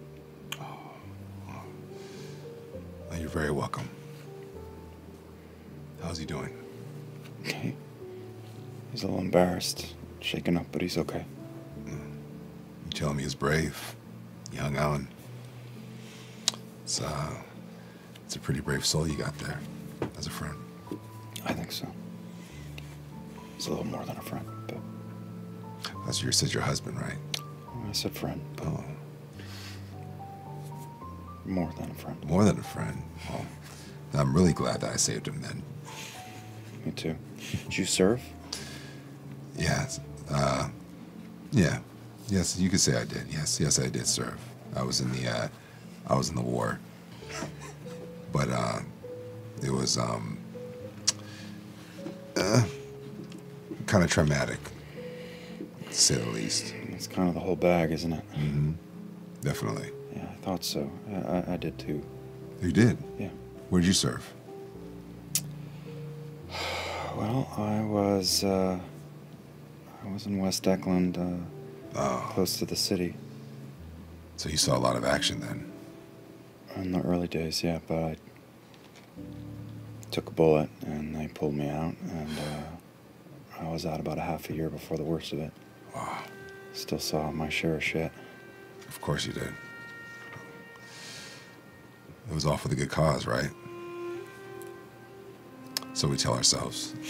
Oh, you're very welcome. How's he doing? Okay. He's a little embarrassed, shaken up, but he's okay. You tell me he's brave? Young Alan. It's, uh, it's a pretty brave soul you got there as a friend. I think so. It's a little more than a friend, but That's your said your husband, right? I said friend, Oh, more than a friend. more than a friend. Well, I'm really glad that I saved him then. Me too. Did you serve? Yes. Uh, yeah. Yes, you could say I did. Yes, yes, I did serve. I was in the, uh, I was in the war. But uh, it was um, uh, kind of traumatic, to say the least. It's kind of the whole bag, isn't it? Mm-hmm. Definitely. Yeah, I thought so. I, I, I did too. You did. Yeah. Where did you serve? [SIGHS] Well, I was uh, I was in West Eckland, uh, Oh, close to the city. so you saw a lot of action then. In the early days, yeah, but I took a bullet and they pulled me out, and uh, I was out about a half a year before the worst of it. Wow. Still saw my share of shit. Of course you did. It was all for the good cause, right? So we tell ourselves. [LAUGHS]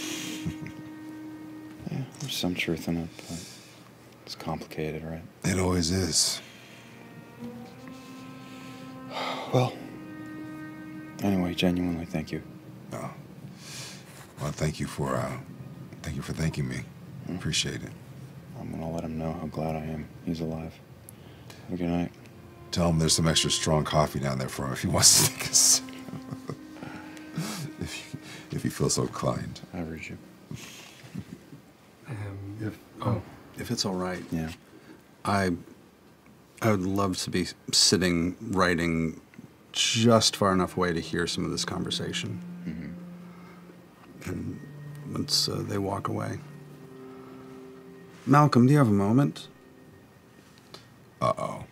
Yeah, there's some truth in it, but it's complicated, right? It always is. [SIGHS] Well, anyway, genuinely, thank you. Oh. Well, thank you for uh, thank you for thanking me. Appreciate it. I'm gonna let him know how glad I am he's alive. Have a good night. Tell him there's some extra strong coffee down there for him if he wants to take a sip. if, he, if he feels so inclined. I read you. Um, If, oh, if it's all right, Yeah. I, I would love to be sitting writing just far enough away to hear some of this conversation. And once uh, they walk away. Malcolm, do you have a moment? Uh oh.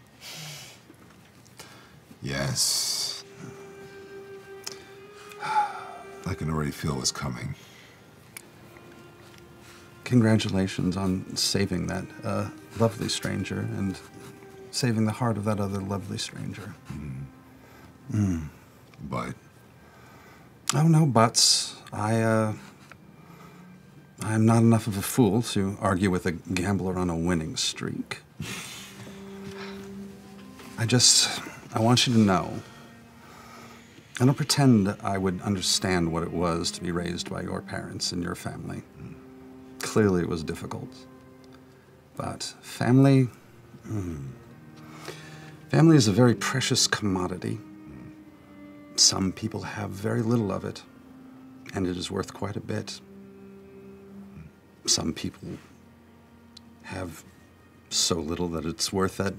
Yes. [SIGHS] I can already feel what's coming. Congratulations on saving that uh, lovely stranger and saving the heart of that other lovely stranger. But Oh, no buts. I, uh. I'm not enough of a fool to argue with a gambler on a winning streak. I just. I want you to know. I don't pretend I would understand what it was to be raised by your parents and your family. Clearly, it was difficult. But family. mm, family is a very precious commodity. Some people have very little of it, and it is worth quite a bit. Some people have so little that it's worth that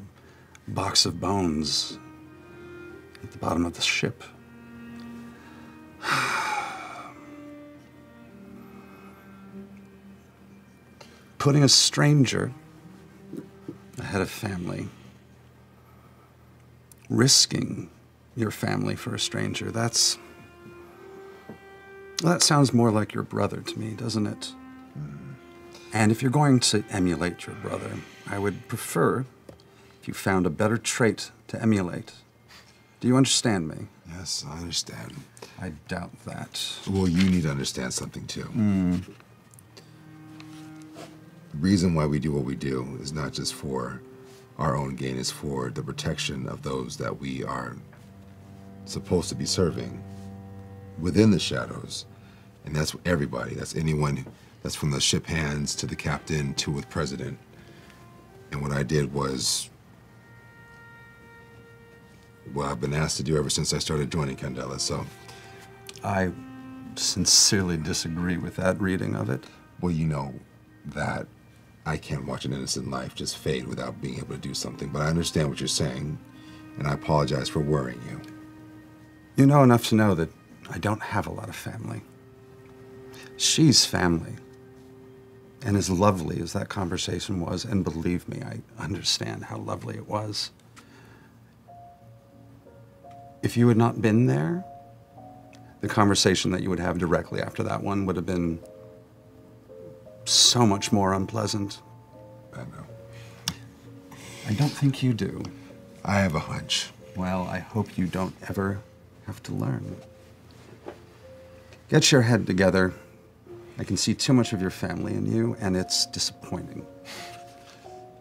box of bones at the bottom of the ship. [SIGHS] Putting a stranger ahead of family, risking your family for a stranger, that's. Well, that sounds more like your brother to me, doesn't it? And if you're going to emulate your brother, I would prefer if you found a better trait to emulate. Do you understand me? yes, I understand. I doubt that. Well, you need to understand something too. The reason why we do what we do is not just for our own gain, it's for the protection of those that we are supposed to be serving within the shadows. And that's everybody. That's anyone that's from the ship hands to the captain to with president. And what I did was what I've been asked to do ever since I started joining Candela. So I sincerely disagree with that reading of it. Well, you know that I can't watch an innocent life just fade without being able to do something. But I understand what you're saying, and I apologize for worrying you. You know enough to know that I don't have a lot of family. She's family. And as lovely as that conversation was, and believe me, I understand how lovely it was. If you had not been there, the conversation that you would have directly after that one would have been so much more unpleasant. I know. I don't think you do. I have a hunch. Well, I hope you don't ever have to learn. Get your head together. I can see too much of your family in you, and it's disappointing.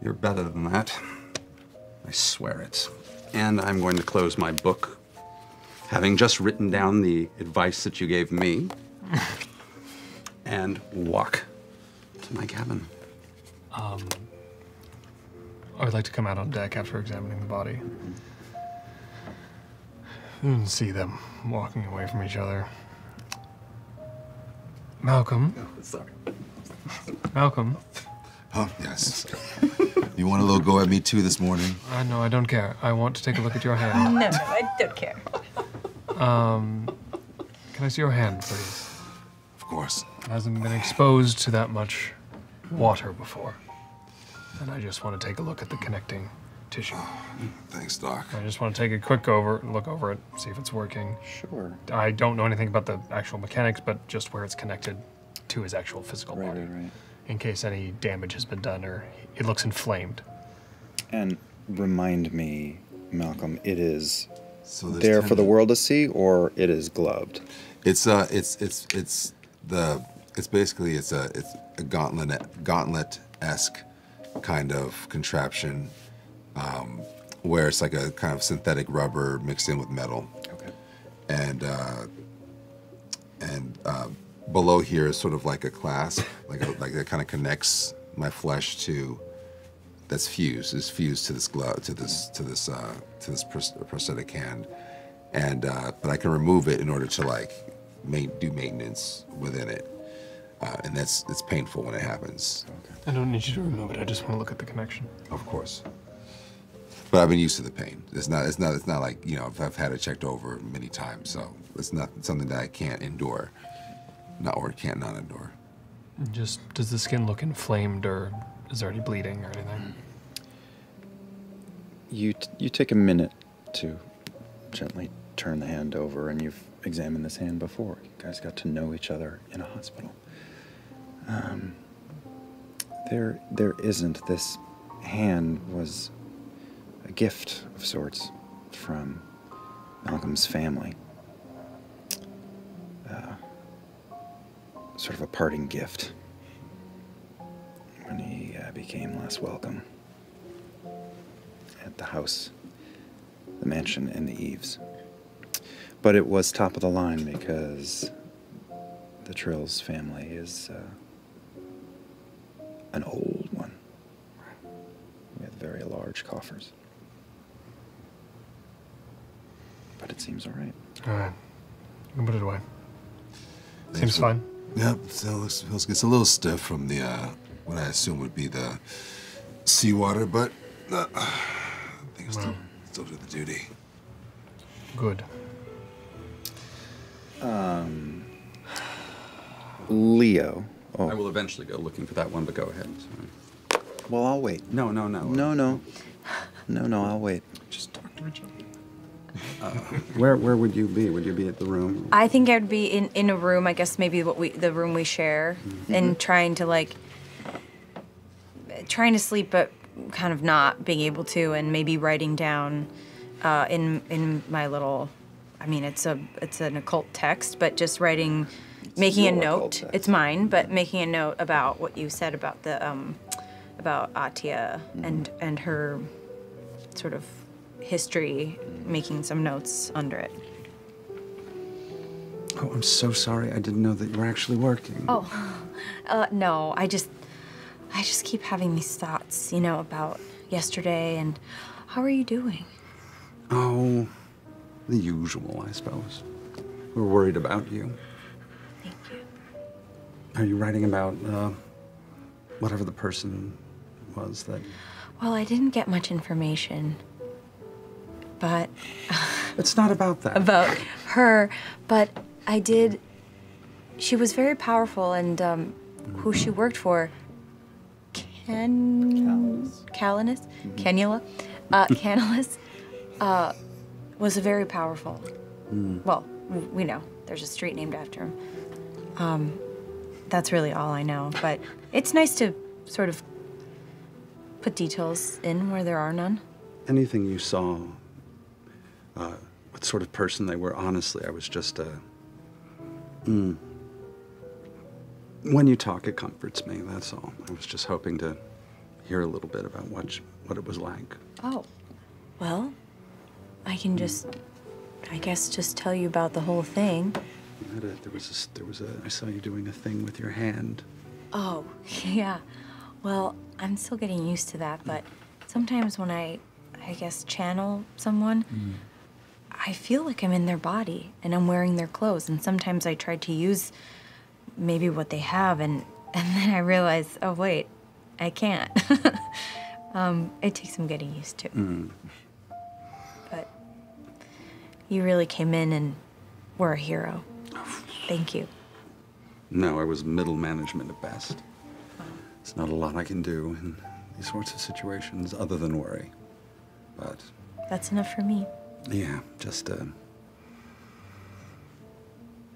You're better than that. I swear it. And I'm going to close my book, having just written down the advice that you gave me, and walk to my cabin. Um, I would like to come out on deck after examining the body. And see them walking away from each other. Malcolm. sorry. Malcolm. Oh, yes. you want a little go at me too this morning? I know, I don't care. I want to take a look at your hand. No, [LAUGHS] no, I don't care. Um, can I see your hand, please? Of course. It hasn't been exposed to that much water before. And I just want to take a look at the connecting tissue. Thanks, Doc. I just want to take a quick over, look over it, see if it's working. Sure. I don't know anything about the actual mechanics, but just where it's connected to his actual physical Right, body. right, right. In case any damage has been done or it looks inflamed. And remind me, Malcolm, it is So there for the world to see, or it is gloved. It's uh, it's it's it's the it's basically it's a it's a gauntlet gauntlet esque kind of contraption, um, where it's like a kind of synthetic rubber mixed in with metal. Okay. And uh, and uh, below here is sort of like a clasp, like a, like that kind of connects my flesh to. That's fused. Is fused to this glove, to this to this uh, to this prosthetic hand, and uh, but I can remove it in order to like ma- do maintenance within it, uh, and that's it's painful when it happens. I don't need you to remove it. I just want to look at the connection. Of course. But I've been used to the pain. It's not. It's not. It's not like you know. I've, I've had it checked over many times, so it's not something that I can't endure, not or can't not endure. Just does the skin look inflamed or is there any bleeding or anything? You t- you take a minute to gently turn the hand over, and you've examined this hand before. You guys got to know each other in a hospital. Um, there there isn't. This hand was a gift of sorts from Malcolm's family. Uh, sort of a parting gift when he uh, became less welcome at the house, the mansion, and the eaves. But it was top of the line because the Trills family is uh, an old one with very large coffers. But it seems all right. All right. You can put it away. Thanks Seems for- fine. Yep. So it looks, feels, it's a little stiff from the uh, what I assume would be the seawater, but uh, I think it's still, still do the duty. Good. Um, Leo. Oh, I will eventually go looking for that one, but go ahead. Sorry. well, I'll wait. No, no, no. No, no. No, no, I'll wait. Just talk to each other. Uh, [LAUGHS] where where would you be? Would you be at the room? I think I'd be in, in a room, I guess maybe what we the room we share, and trying to like trying to sleep but kind of not being able to and maybe writing down uh, in in my little I mean it's a it's an occult text, but just writing making a note. text. It's mine, but making a note about what you said about the um about Atia and and her sort of history, making some notes under it. Oh, I'm so sorry. I didn't know that you were actually working. Oh, uh, no. I just, I just keep having these thoughts, you know, about yesterday and how are you doing? Oh, the usual, I suppose. We're worried about you. Thank you. Are you writing about uh, whatever the person was that? Well, I didn't get much information, but [LAUGHS] It's not about that. about her, but I did. She was very powerful, and um, who she worked for, Ken Calanus, Canula, uh, [LAUGHS] Canalus, uh, was a very powerful. Well, we know there's a street named after him. Um, that's really all I know, but it's nice to sort of put details in where there are none. Anything you saw uh, what sort of person they were. Honestly, I was just a. Mm. When you talk, it comforts me. That's all. I was just hoping to hear a little bit about what what it was like. Oh, well, I can just, I guess, just tell you about the whole thing. You had a, there was a, there was a. I saw you doing a thing with your hand. Oh, [LAUGHS] yeah. Well, I'm still getting used to that, but sometimes when I, I guess, channel someone, I feel like I'm in their body and I'm wearing their clothes. And sometimes I try to use maybe what they have, and [LAUGHS] and then I realize, oh wait, I can't. [LAUGHS] um, it takes some getting used to. Mm. But you really came in and were a hero. Thank you. No, I was middle management at best. It's not a lot I can do in these sorts of situations other than worry. But That's enough for me. Yeah, just uh,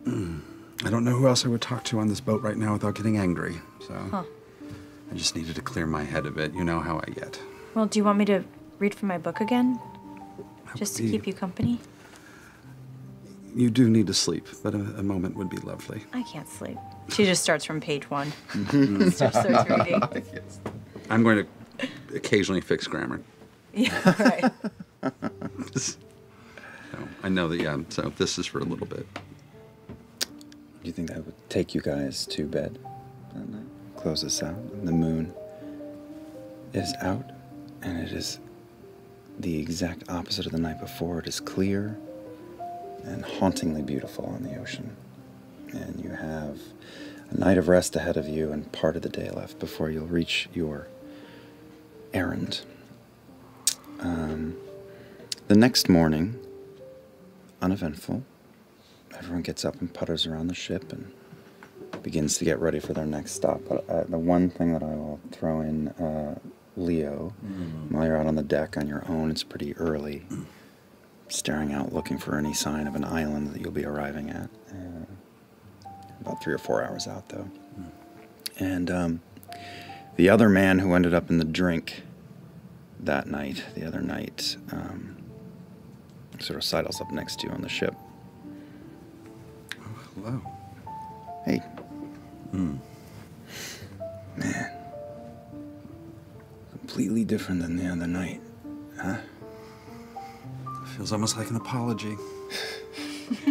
mm, I don't know who else I would talk to on this boat right now without getting angry. So Huh. I just needed to clear my head a bit. You know how I get. Well, do you want me to read from my book again? Just to be- keep you company? You do need to sleep, but a, a moment would be lovely. I can't sleep. She just starts from page one. Starts starts reading. I'm going to occasionally fix grammar. Yeah, right. [LAUGHS] I know that, yeah, so this is for a little bit. Do you think that would take you guys to bed? Close this out. The moon is out, and it is the exact opposite of the night before. It is clear and hauntingly beautiful on the ocean. And you have a night of rest ahead of you and part of the day left before you'll reach your errand. Um, the next morning, uneventful. Everyone gets up and putters around the ship and begins to get ready for their next stop. But uh, the one thing that I will throw in, uh, Leo, while you're out on the deck on your own, it's pretty early, staring out looking for any sign of an island that you'll be arriving at. Uh, about three or four hours out, though. And um, the other man who ended up in the drink that night, the other night, um, sort of sidles up next to you on the ship. Oh, hello. Hey, Hmm. man. Completely different than the other night, huh? Feels almost like an apology. [LAUGHS]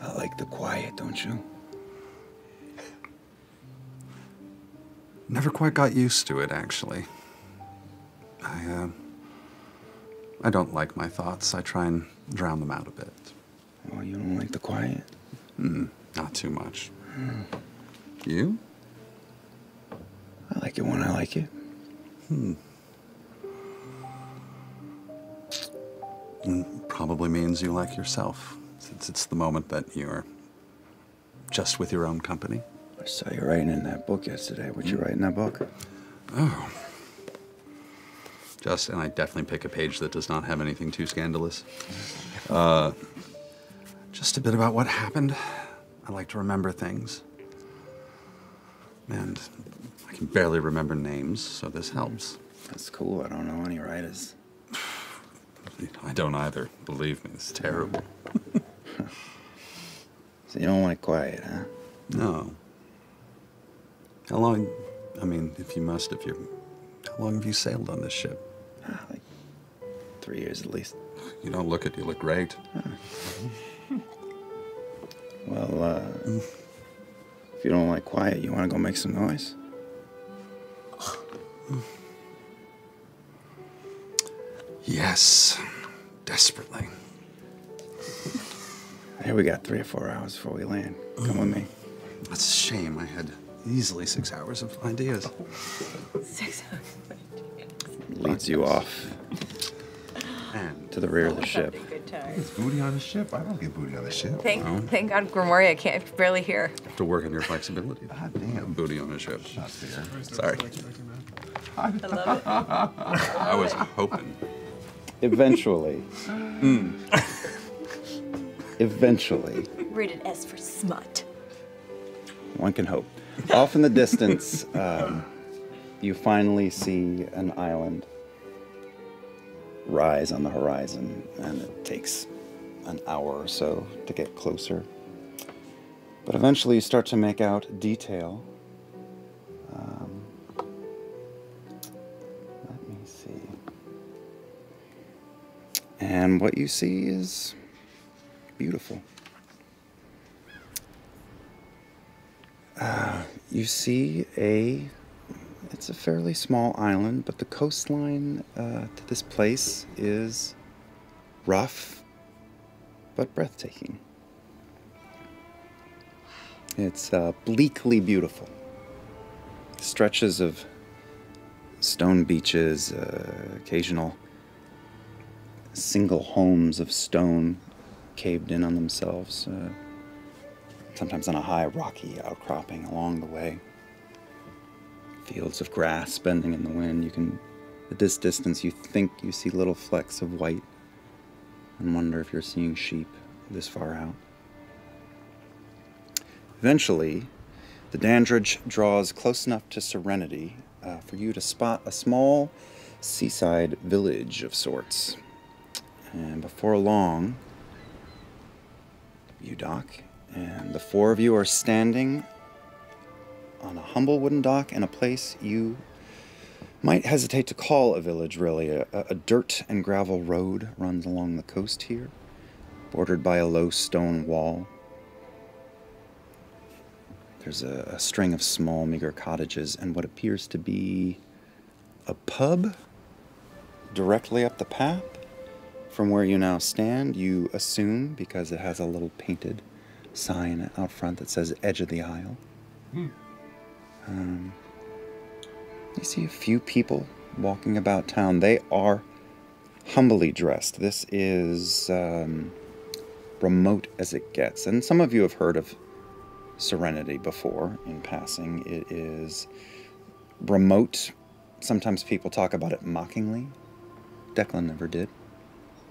I like the quiet, don't you? Never quite got used to it, actually. I, uh, I don't like my thoughts. I try and drown them out a bit. Oh, you don't like the quiet? Mm, not too much. You? I like it when I like it. Hmm. Mm, Probably means you like yourself, since it's the moment that you're just with your own company. I saw you writing in that book yesterday. What you write in that book? Oh. Just, and I definitely pick a page that does not have anything too scandalous. [LAUGHS] Uh, just a bit about what happened. I like to remember things. And I can barely remember names, so this helps. That's cool. I don't know any writers. [SIGHS] I don't either. Believe me, it's terrible. [LAUGHS] So you don't like quiet, huh? No. How long? I mean, if you must, if you. How long have you sailed on this ship? Three years at least. You don't look it. You look great. [LAUGHS] Well, uh, if you don't like quiet, you want to go make some noise? [SIGHS] Yes, desperately. Here we got three or four hours before we land. Come with me. That's a shame. I had easily six hours of ideas. [LAUGHS] Six Leads you off And to the rear of the ship. It's booty on the ship. I don't get booty on the ship. Thank, No. thank God Grimoria can't barely hear. have to work on your flexibility. God damn. Booty on a ship. Not fair. Sorry. I love it. I was hoping. Eventually. [LAUGHS] Eventually. Rated S for smut. One can hope. Off in the distance, um, you finally see an island. rise on the horizon, and it takes an hour or so to get closer. But eventually, you start to make out detail. Um, let me see. And what you see is beautiful. Uh, you see a. It's a fairly small island, but the coastline uh, to this place is rough but breathtaking. It's uh, bleakly beautiful. Stretches of stone beaches, uh, occasional single homes of stone caved in on themselves, uh, sometimes on a high rocky outcropping along the way. Fields of grass bending in the wind. You can, at this distance, you think you see little flecks of white and wonder if you're seeing sheep this far out. Eventually, the Dandridge draws close enough to Serenity uh, for you to spot a small seaside village of sorts. And before long, you dock, and the four of you are standing on a humble wooden dock in a place you might hesitate to call a village, really. A, a dirt and gravel road runs along the coast here, bordered by a low stone wall. There's a, a string of small, meager cottages and what appears to be a pub directly up the path. From where you now stand, you assume, because it has a little painted sign out front that says Edge of the Isle. Hmm. Um, you see a few people walking about town. They are humbly dressed. This is um, remote as it gets. And some of you have heard of Serenity before in passing. It is remote. Sometimes people talk about it mockingly. Declan never did.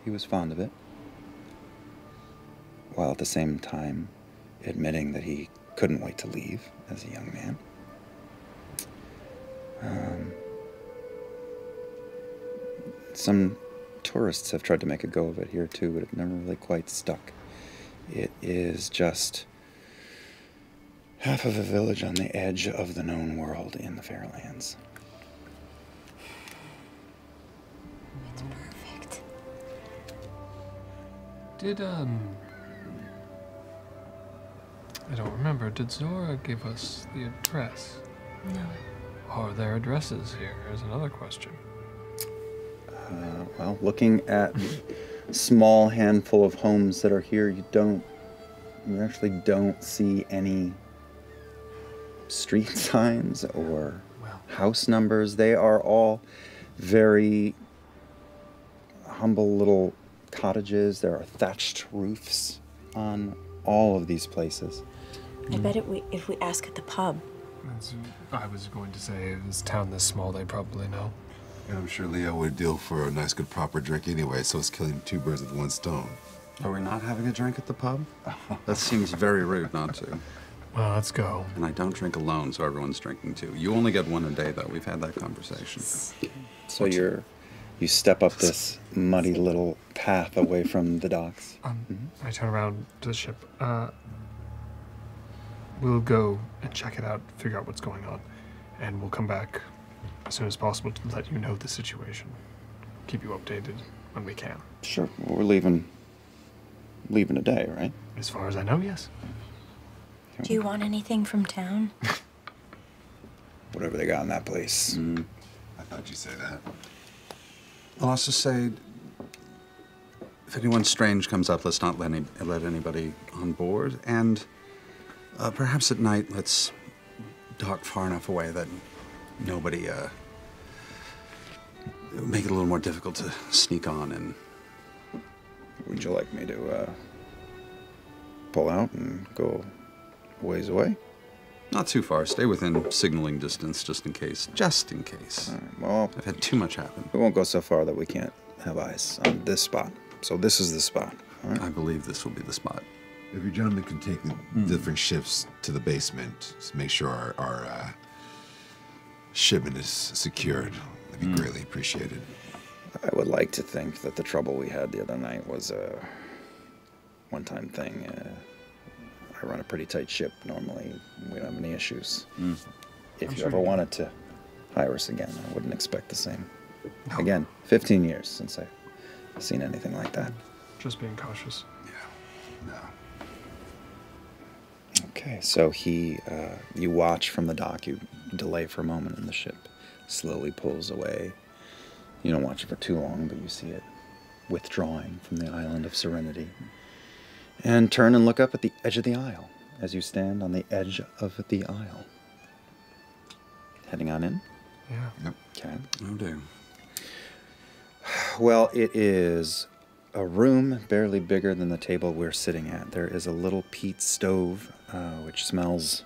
He was fond of it. While at the same time admitting that he couldn't wait to leave as a young man. Um, some tourists have tried to make a go of it here too, but it never really quite stuck. It is just half of a village on the edge of the known world in the Fairelands. It's perfect. Did, um. I don't remember. Did Zora give us the address? No. Are there addresses here? Is another question. Uh, well, looking at the small handful of homes that are here, you don't, you actually don't see any street [LAUGHS] signs or house numbers. They are all very humble little cottages. There are thatched roofs on all of these places. I bet it we, if we ask at the pub. That's, I was going to say, this town this small, they probably know. And I'm sure Leo would deal for a nice, good, proper drink anyway, so it's killing two birds with one stone. Are we not having a drink at the pub? That seems very rude not to. [LAUGHS] Well, let's go. And I don't drink alone, so everyone's drinking too. You only get one a day, though. We've had that conversation. So you're, you step up this muddy little path away from the docks. Um, I turn around to the ship. Uh, we'll go and check it out, figure out what's going on, and we'll come back as soon as possible to let you know the situation. Keep you updated when we can. Sure, we're leaving, leaving today, right? As far as I know, yes. Do you want anything from town? [LAUGHS] Whatever they got in that place. Mm-hmm. I thought you'd say that. I'll also say, if anyone strange comes up, let's not let, any, let anybody on board. And uh, perhaps at night, let's dock far enough away that nobody, uh, make it a little more difficult to sneak on and Would you like me to uh, pull out and go ways away? not too far. Stay within signaling distance just in case. Just in case. Well, I've had too much happen. we won't go so far that we can't have eyes on this spot. So this is the spot. Right. I believe this will be the spot. If you gentlemen can take the different ships to the basement, to make sure our, our uh, shipment is secured, that'd be greatly appreciated. I would like to think that the trouble we had the other night was a one-time thing. Uh, I run a pretty tight ship. Normally, we don't have any issues. If I'm you sure ever wanted to hire us again, I wouldn't expect the same. Again, 15 years since I've seen anything like that. Just being cautious. Okay, so he, uh, you watch from the dock, you delay for a moment, and the ship slowly pulls away. You don't watch it for too long, but you see it withdrawing from the island of Serenity. And turn and look up at the edge of the isle as you stand on the edge of the isle. Heading on in? Yeah. Yep. Okay. Oh dear. Well, it is a room barely bigger than the table we're sitting at. There is a little peat stove, uh, which smells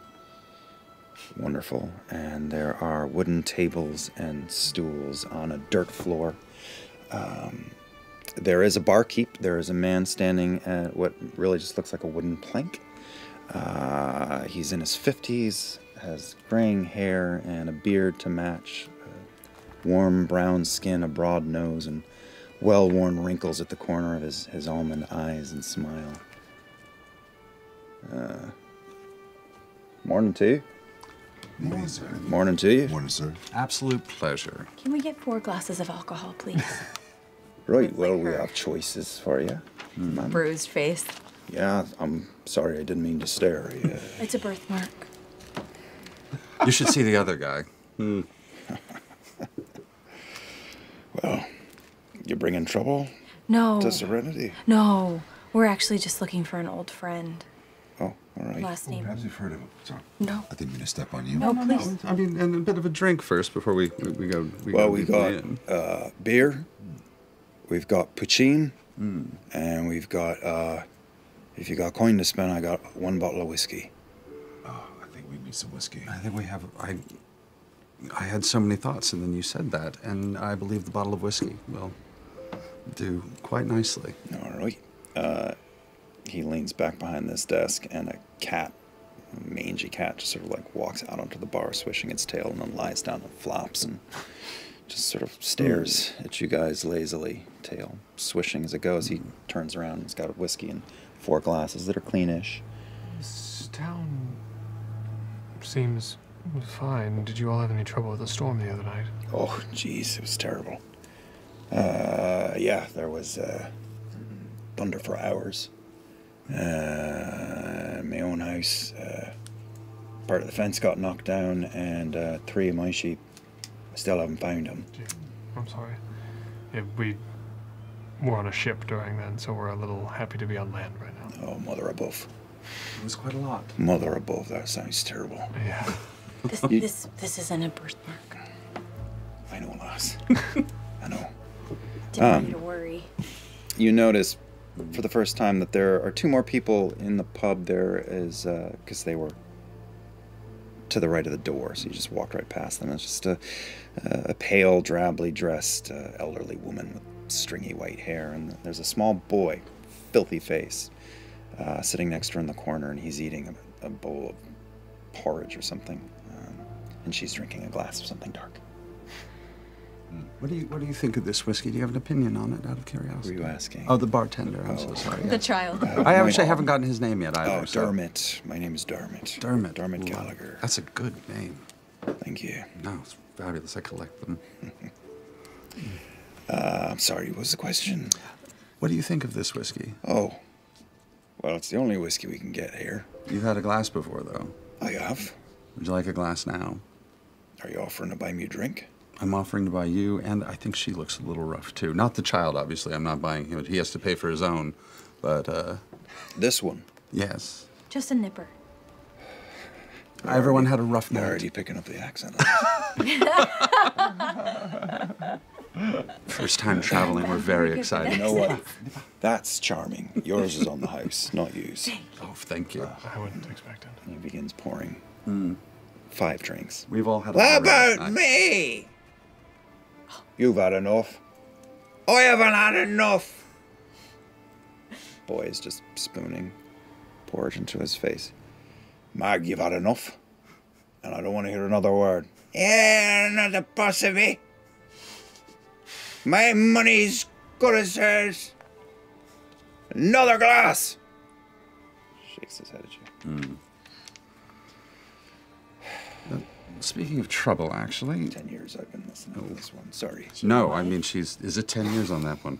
wonderful, and there are wooden tables and stools on a dirt floor. Um, there is a barkeep. There is a man standing at what really just looks like a wooden plank. Uh, he's in his 50s, has graying hair and a beard to match, warm brown skin, a broad nose, and well worn wrinkles at the corner of his, his almond eyes and smile. Uh, morning to you. Morning, sir. Morning to you. Morning, sir. Absolute pleasure. Can we get four glasses of alcohol, please? [LAUGHS] Right, well, we have choices for you. ma'am. Bruised face. Yeah, I'm sorry, I didn't mean to stare. Yeah. [LAUGHS] It's a birthmark. You should see the other guy. Hmm. [LAUGHS] Well, you bringing trouble No. to Serenity? No. We're actually just looking for an old friend. Oh, all right. Last name. Perhaps you've heard of him. Sorry. No. I didn't mean to step on you. No, please. I mean, and a bit of a drink first before we we, we go. We well, go we deeply got uh, beer, we've got poitín, and we've got, uh, if you got coin to spend, I got one bottle of whiskey. Oh, I think we need some whiskey. I think we have. I. I had so many thoughts, and then you said that, and I believe the bottle of whiskey will do quite nicely. All right. Uh, he leans back behind this desk, and a cat, a mangy cat, just sort of like walks out onto the bar, swishing its tail, and then lies down and flops and just sort of stares at you guys lazily, tail swishing as it goes. He turns around and he's got a whiskey and four glasses that are cleanish. This town seems fine. Did you all have any trouble with the storm the other night? Oh, jeez, it was terrible. Uh, yeah, there was uh, thunder for hours. Uh, my own house, uh, part of the fence got knocked down, and uh, three of my sheep I still haven't found them. I'm sorry. Yeah, we were on a ship during then, so we're a little happy to be on land right now. Oh, mother above. It was quite a lot. Mother above, that sounds terrible. Yeah. This, this, this isn't a birthmark. I know, lass. [LAUGHS] I know. Didn't want Um, you to worry. you notice for the first time that there are two more people in the pub. There is because they were to the right of the door, so you just walked right past them. It's just a, a pale, drably dressed uh, elderly woman with stringy white hair, and there's a small boy, filthy face, uh, sitting next to her in the corner, and he's eating a, a bowl of porridge or something, um, and she's drinking a glass of something dark. What do you What do you think of this whiskey? Do you have an opinion on it, out of curiosity? Who are you asking? Oh, the bartender. I'm so sorry. The yeah. child. I actually haven't gotten his name yet either. Oh, so- Dermot. My name is Dermot. Dermot. Dermot Ooh, Gallagher. That's a good name. Thank you. No, it's fabulous. I collect them. [LAUGHS] Uh, I'm sorry, what was the question? What do you think of this whiskey? Oh, well, it's the only whiskey we can get here. You've had a glass before, though. I have. Would you like a glass now? Are you offering to buy me a drink? I'm offering to buy you, and I think she looks a little rough too. Not the child, obviously. I'm not buying him. He has to pay for his own. But uh, This one. yes, Just a nipper. everyone had a rough You're night. already picking up the accent. First time traveling, we're very excited. you know what? That's charming. Yours is on the house, not yours. Oh, thank you. I wouldn't expect it. He begins pouring five drinks. We've all had. a What about night. me? You've had enough. I haven't had enough. Boy is just spooning porridge into his face. Mag, you've had enough. And I don't want to hear another word. Yeah, another possibly. My money's good as hers. Another glass. Shakes his head at you. Hmm. Speaking of trouble, actually. Ten years I've been listening to this one. Sorry. No, I mean she's. Is it ten years on that one?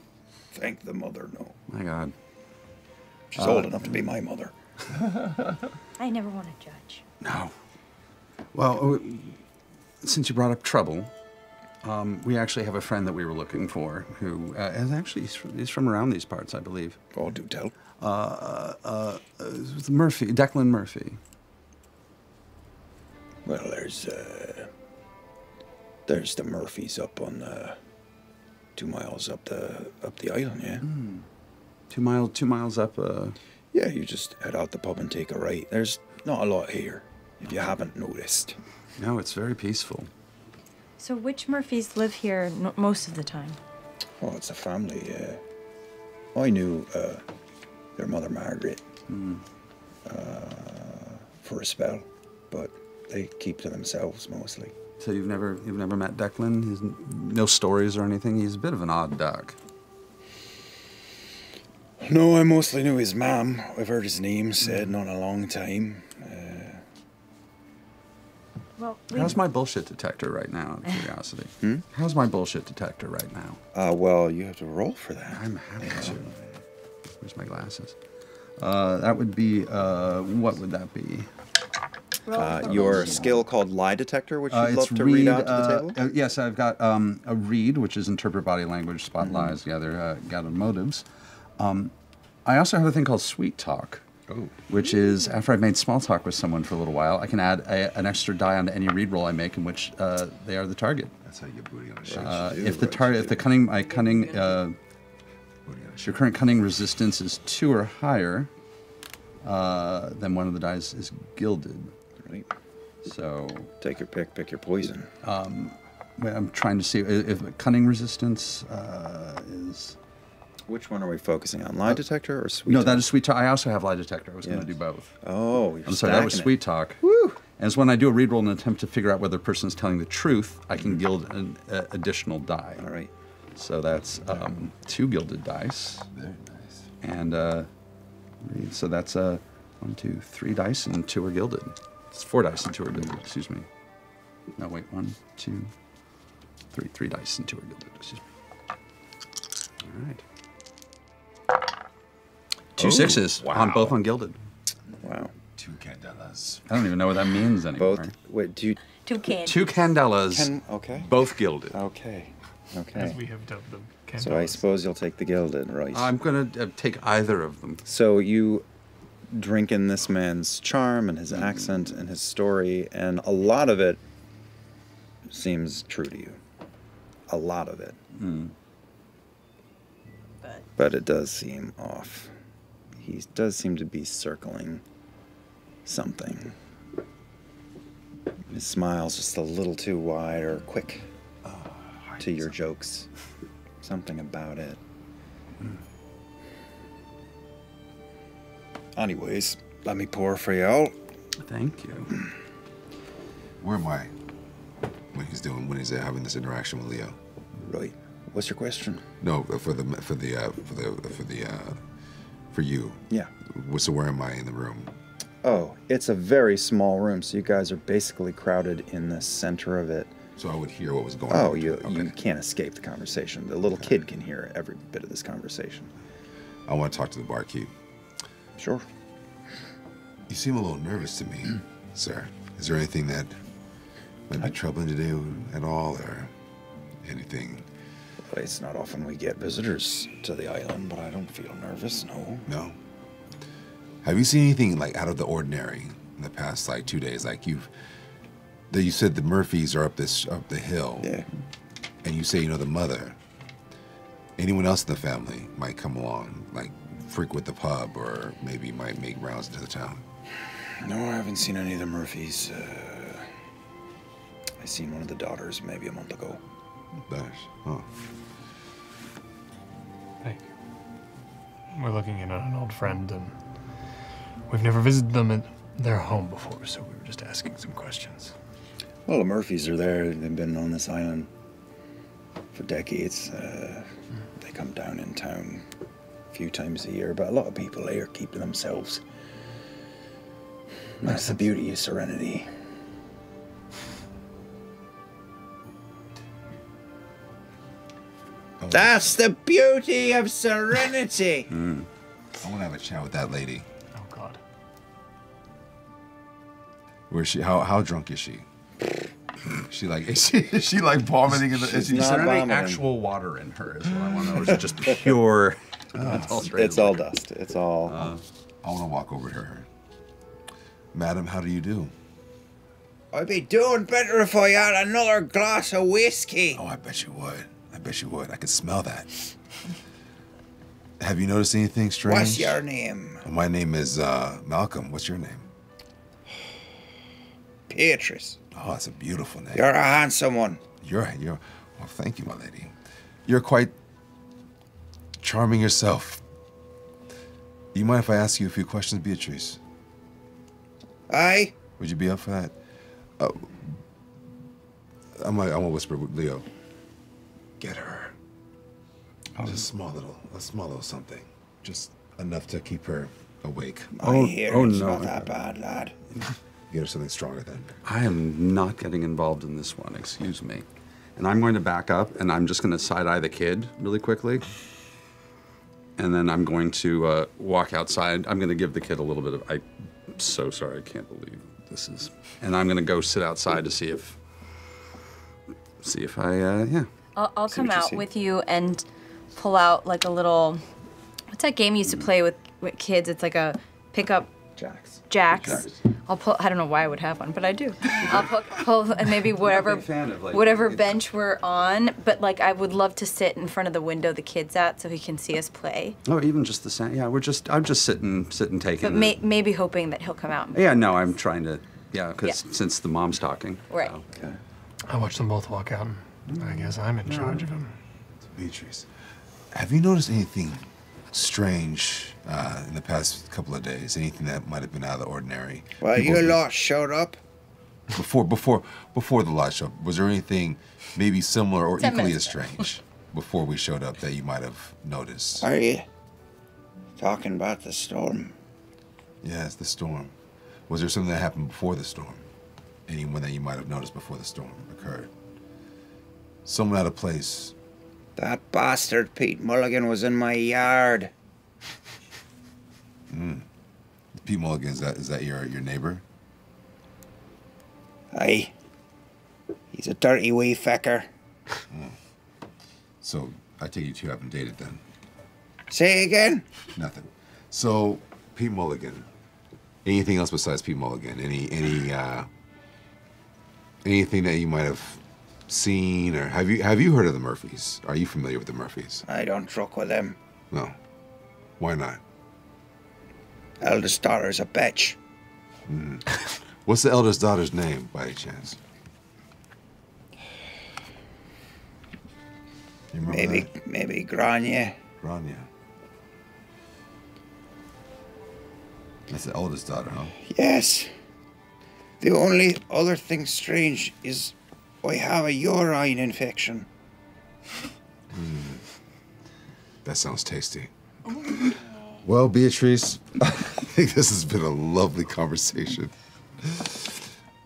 Thank the mother. No. My God. She's Uh, old enough to be my mother. [LAUGHS] I never want to judge. No. Well, uh, since you brought up trouble, um, we actually have a friend that we were looking for who uh, is actually he's from, he's from around these parts, I believe. Oh, do tell. Uh, uh, uh, Murphy, Declan Murphy. Well, there's uh, there's the Murphys up on uh, two miles up the up the island. Yeah. Two miles, two miles up. Uh, Yeah, you just head out the pub and take a right. There's not a lot here, if you haven't noticed. no, it's very peaceful. So, which Murphys live here n- most of the time? Oh, it's a family. Uh, I knew uh, their mother Margaret uh, for a spell, but they keep to themselves mostly. So you've never you've never met Declan? He's no stories or anything. He's a bit of an odd duck. No, I mostly knew his mom. I've heard his name said not a long time. Uh, Well, How's my bullshit detector right now? Out of curiosity. [LAUGHS] Hmm? How's my bullshit detector right now? uh, well, you have to roll for that. I'm happy to. Where's my glasses? Uh, that would be uh, what would that be? Uh, your skill called lie detector, which you'd Uh, love to read out to the uh, table. uh, yes, I've got um, a read, which is interpret body language, spot Mm-hmm. lies, gather uh, gather motives. Um, I also have a thing called sweet talk, Oh. which is after I've made small talk with someone for a little while, I can add a, an extra die onto any read roll I make in which uh, they are the target. That's how you get booty on a ship. Uh, if the target, if the cunning, my cunning, uh, your current cunning resistance is two or higher, uh, then one of the dice is gilded. Right. So Take your pick. Pick your poison. um, I'm trying to see if cunning resistance uh, is. Which one are we focusing on? Lie detector or sweet? Talk? No, talk? that is sweet talk. I also have lie detector. I was going to do both. Oh, you're I'm sorry, that was stacking it. sweet talk. Woo! And it's when I do a read roll in an attempt to figure out whether a person is telling the truth, I can gild an uh, additional die. All right. So that's um, two gilded dice. Very nice. And uh. So that's uh, one, two, three dice, and two are gilded. It's four dice and two are gilded. Excuse me. No, wait. One, two, three. Three dice and two are gilded. Excuse me. All right. Two Oh, sixes on wow. both on gilded. Wow. Two candelas. I don't even know what that means anymore. Both. Wait. Do you? Two kids. Two candelas. Can, okay. Both gilded. Okay. Okay. As Okay. we have dubbed them. So I suppose you'll take the gilded, right? I'm gonna uh, take either of them. So you drink in this man's charm and his mm-hmm. accent and his story, and a lot of it seems true to you. A lot of it. Mm. But But it does seem off. He does seem to be circling something. His smile's just a little too wide or quick ah, to your jokes. Something about it. Mm. Anyways, let me pour for y'all. Thank you. Where am I? When he's doing, when he's uh, having this interaction with Leo. Right. What's your question? No, for the for the uh, for the for the uh, for you. Yeah. So where am I in the room? Oh, it's a very small room, so you guys are basically crowded in the center of it. So I would hear what was going on. Oh, you you can't escape the conversation. The little kid can hear every bit of this conversation. I want to talk to the barkeep. Sure. You seem a little nervous to me, [CLEARS THROAT] sir. Is there anything that might be troubling to today at all, or anything? Well, it's not often we get visitors to the island, but I don't feel nervous. No. No. Have you seen anything like out of the ordinary in the past like two days? Like you've, that you said the Murphys are up this up the hill. Yeah. And you say you know the mother. Anyone else in the family might come along, like frequent the pub, or maybe might make rounds into the town. No, I haven't seen any of the Murphys. Uh, I seen one of the daughters maybe a month ago. Nice. Huh. Thank you. We're looking in on an old friend, and we've never visited them at their home before, so we were just asking some questions. Well, the Murphys are there. They've been on this island for decades. Uh, they come down in town a few times a year, but a lot of people here keep to themselves. That's the beauty of serenity. Oh. That's the beauty of serenity. [LAUGHS] Hmm. I want to have a chat with that lady. Oh God. Where is she? How how drunk is she? she like [LAUGHS] is she is she like vomiting in the? Is she, not Is there any vomiting. actual water in her? Is what I want to know. Is it just [LAUGHS] pure? Adulterated It's all liquor? dust. It's all. I want to walk over to her. Madam, how do you do? I'd be doing better if I had another glass of whiskey. Oh, I bet you would. I bet you would. I could smell that. Have you noticed anything strange? What's your name? My name is uh, Malcolm. What's your name? [SIGHS] Beatrice. Oh, that's a beautiful name. You're a handsome one. You're you're. Well, thank you, my lady. You're quite charming yourself. Do you mind if I ask you a few questions, Beatrice? Aye? Would you be up for that? Uh, I'm gonna, I'm gonna whisper with Leo. Get her. Just a small little, a small little something, just enough to keep her awake. My Oh- hearing's oh, no. not that bad, lad. [LAUGHS] Get her something stronger then. I am not getting involved in this one. Excuse me. And I'm going to back up, and I'm just going to side eye the kid really quickly. And then I'm going to uh, walk outside. I'm going to give the kid a little bit of. I'm so sorry. I can't believe this is. And I'm going to go sit outside to see if. See if I. Uh, yeah. I'll, I'll come what you out with you and pull out like a little. What's that game you used to play with, with kids? It's like a pick up Jacks. jacks. Jacks. I'll pull. I don't know why I would have one, but I do. [LAUGHS] I'll pull, pull and maybe whatever fan of, like, whatever bench we're on. But like, I would love to sit in front of the window the kids at, so he can see us play. Oh, even just the same. Yeah, we're just. I'm just sitting, sitting, taking. But may, maybe hoping that he'll come out. and- Yeah, no, I'm trying to. Yeah, because Yeah. since the mom's talking. Right. Oh, okay. I watched them both walk out. and I mm. guess I'm in charge of him. Beatrice, have you noticed anything strange uh, in the past couple of days? Anything that might have been out of the ordinary? Well, People- you lot showed up. before before before the live show. Was there anything maybe similar or Ten equally as strange [LAUGHS] before we showed up that you might have noticed? Are you talking about the storm? Yes, the storm. Was there something that happened before the storm? Anyone that you might have noticed before the storm occurred? Someone out of place. That bastard Pete Mulligan was in my yard. Pete Mulligan, is that is that your your neighbor? Aye. He's a dirty wee fecker. So I take you two haven't dated then. Say again? Nothing. So Pete Mulligan. Anything else besides Pete Mulligan? Any any uh anything that you might have seen or have you have you heard of the Murphys? Are you familiar with the Murphys? I don't truck with them. No. Why not? Eldest daughter is a bitch. Hmm. What's the eldest daughter's name, by any chance? You Maybe, that? maybe Grania. Grania. That's the eldest daughter, huh? Yes. The only other thing strange is I have a urine infection. Hmm. That sounds tasty. Oh, Well, Beatrice, [LAUGHS] I think this has been a lovely conversation.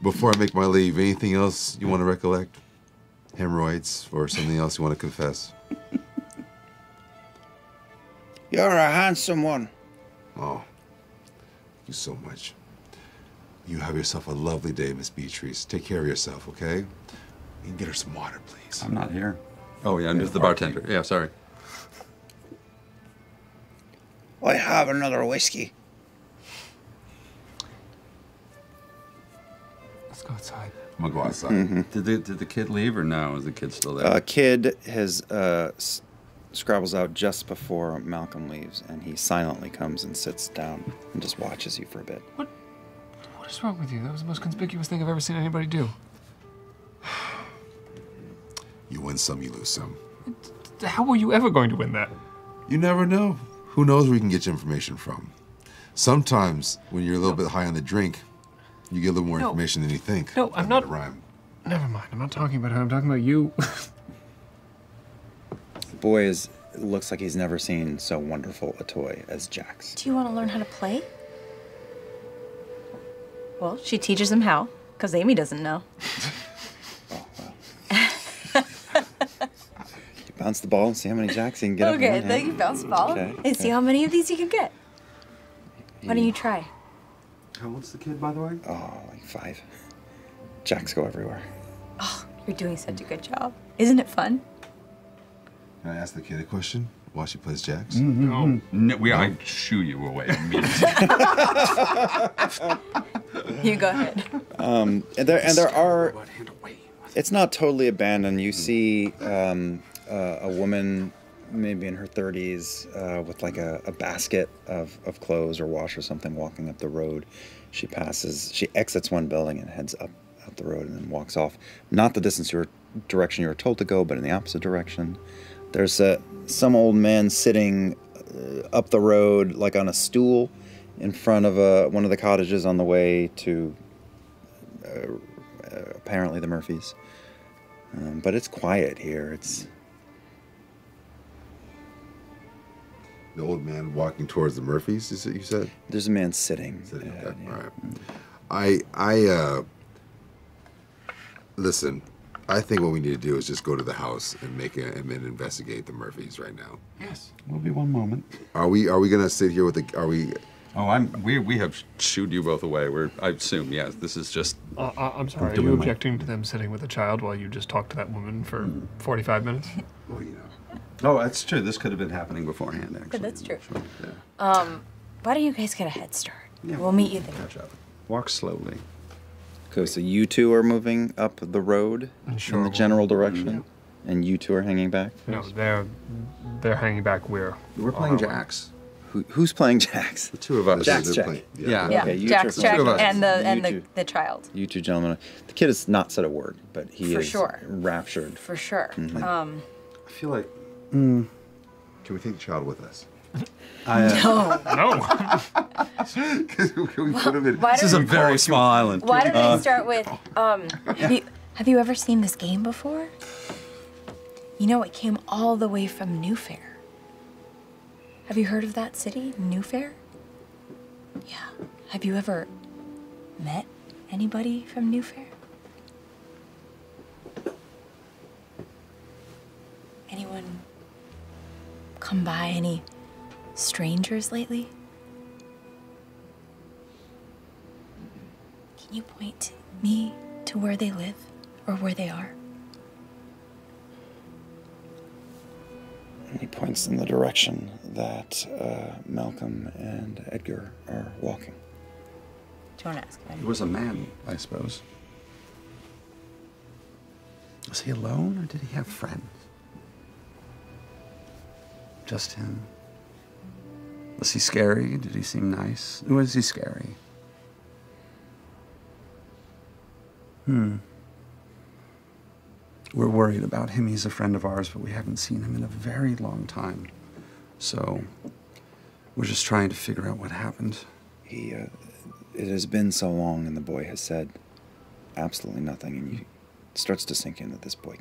Before I make my leave, anything else you want to recollect? Hemorrhoids or something else you want to confess? You're a handsome one. Oh, thank you so much. You have yourself a lovely day, Miss Beatrice. Take care of yourself, okay? You can get her some water, please. I'm not here. Oh yeah, I'm just the bartender. Yeah, sorry. I have another whiskey. Let's go outside. I'm gonna go outside. Did the did the kid leave or no? Is the kid still there? A kid has uh, s- scrabbles out just before Malcolm leaves, and he silently comes and sits down and just watches you for a bit. What? What is wrong with you? That was the most conspicuous thing I've ever seen anybody do. You win some, you lose some. How were you ever going to win that? You never know. Who knows where you can get your information from? Sometimes, when you're a little bit high on the drink, you get a little more No. information than you think. No, I'm not- might Rhyme. Never mind. I'm not talking about her. I'm talking about you. [LAUGHS] boy is looks like he's never seen so wonderful a toy as jacks. Do you want to learn how to play? Well, she teaches him how, because Amy doesn't know. [LAUGHS] bounce the ball and see how many jacks you can get. okay, one then you bounce the ball Okay, and see how many of these you can get. Why don't you try? How old's the kid, by the way? Oh, like five. Jacks go everywhere. Oh, you're doing such a good job. Isn't it fun? Can I ask the kid a question while she plays jacks? No, no we, I shoo you away immediately. [LAUGHS] You go ahead. Um, and there and there are. It's not totally abandoned. You see um, uh, a woman, maybe in her 30s, uh, with like a, a basket of, of clothes or wash or something, walking up the road. She passes. She exits one building and heads up up the road and then walks off. Not the distance you were direction you were told to go, but in the opposite direction. There's uh, some old man sitting uh, up the road, like on a stool, in front of uh, one of the cottages on the way to uh, uh, apparently the Murphys. Um, but it's quiet here. It's The old man walking towards the Murphys. Is it you said? there's a man sitting. Sitting, uh, okay, all right. I I uh listen. I think what we need to do is just go to the house and make a, and then investigate the Murphys right now. yes, will be one moment. Are we are we gonna sit here with the are we Oh, I'm. We we have shooed you both away. We're. I assume. Yes. This is just. Uh, uh, I'm sorry, are doing you my- objecting to them sitting with a child while you just talk to that woman for 45 minutes? well you know Oh, that's true. This could have been happening beforehand. Actually. that's true. Sure, Yeah. Um, why don't you guys get a head start? Yeah, We'll meet you there. Catch up. Walk slowly. Okay, so you two are moving up the road Sure, in the general direction, and you two are hanging back. No, they're they're hanging back where We're playing jacks. Who, who's playing jacks? The two of us. Jack's They're Jack. playing- Yeah. Yeah, Okay, you Jack's two- Jack Two of us. and the and the, the child. You two gentlemen. The kid has not said a word, but he For is sure. raptured. For sure. Mhm. Um, I feel like. Can we take the child with us? [LAUGHS] I, uh, no. [LAUGHS] Can we put him in? This is a don't- very small island. Why don't Uh, I start with um, have, [LAUGHS] you, have you ever seen this game before? You know, it came all the way from Newfaire. Have you heard of that city, Newfaire? Yeah. Have you ever met anybody from Newfaire? Anyone come by any strangers lately? Can you point me to where they live or where they are? And he points in the direction that uh, Malcolm and Edgar are walking. Do you want to ask him? He him? was a man, I suppose. Was he alone or did he have friends? Just him. Was he scary? Did he seem nice? Was he scary? Hmm. We're worried about him. He's a friend of ours, but we haven't seen him in a very long time. So we're just trying to figure out what happened. He, uh, it has been so long, and the boy has said absolutely nothing, and you, starts to sink in that this boy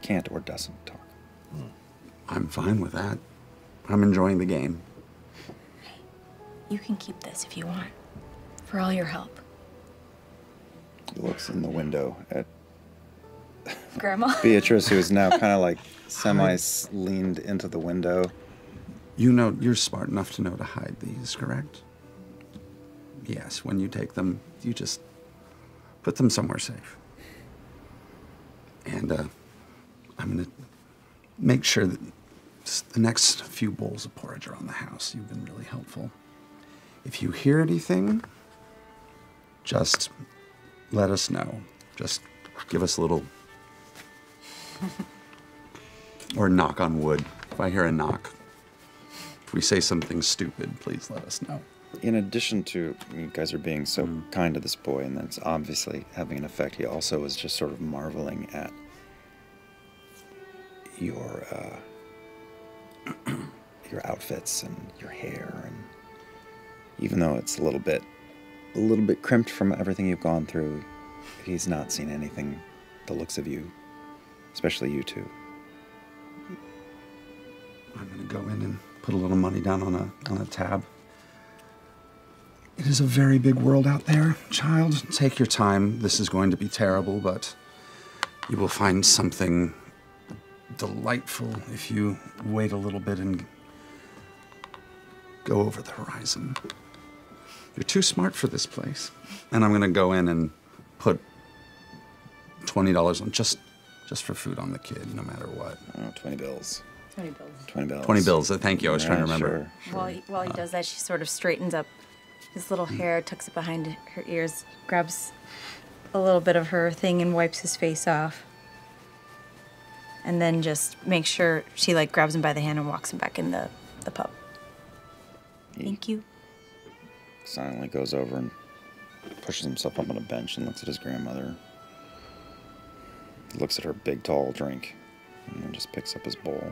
can't or doesn't talk. I'm fine with that. I'm enjoying the game. You can keep this if you want, for all your help. He looks in the window at Grandma? [LAUGHS] Beatrice, who is now [LAUGHS] kind of like semi leaned into the window. You know, you're smart enough to know to hide these, correct? Yes, when you take them, you just put them somewhere safe. And uh, I'm going to make sure that s- the next few bowls of porridge are on the house. You've been really helpful. If you hear anything, just let us know. Just give us a little. [LAUGHS] or knock on wood. If I hear a knock, if we say something stupid, please let us know. In addition to you guys are being so kind to this boy, and that's obviously having an effect, he also is just sort of marveling at your uh, [CLEARS THROAT] your outfits and your hair, and even though it's a little bit a little bit crimped from everything you've gone through, he's not seen anything the looks of you, especially you two, I'm gonna go in and put a little money down on a on a tab. It is a very big world out there, child. Take your time. This is going to be terrible, but you will find something delightful if you wait a little bit and go over the horizon. You're too smart for this place. And I'm gonna go in and put twenty dollars on just just for food on the kid, no matter what. Oh, 20 bills. 20 bills. 20 bills. 20 bills. uh, Thank you. I was trying to remember. sure. While he, while he does that, she sort of straightens up his little hair, tucks it behind her ears, grabs a little bit of her thing and wipes his face off. And then just makes sure she like grabs him by the hand and walks him back in the, the pub. Thank you. Silently goes over and pushes himself up on a bench and looks at his grandmother. Looks at her big, tall drink, and then just picks up his bowl.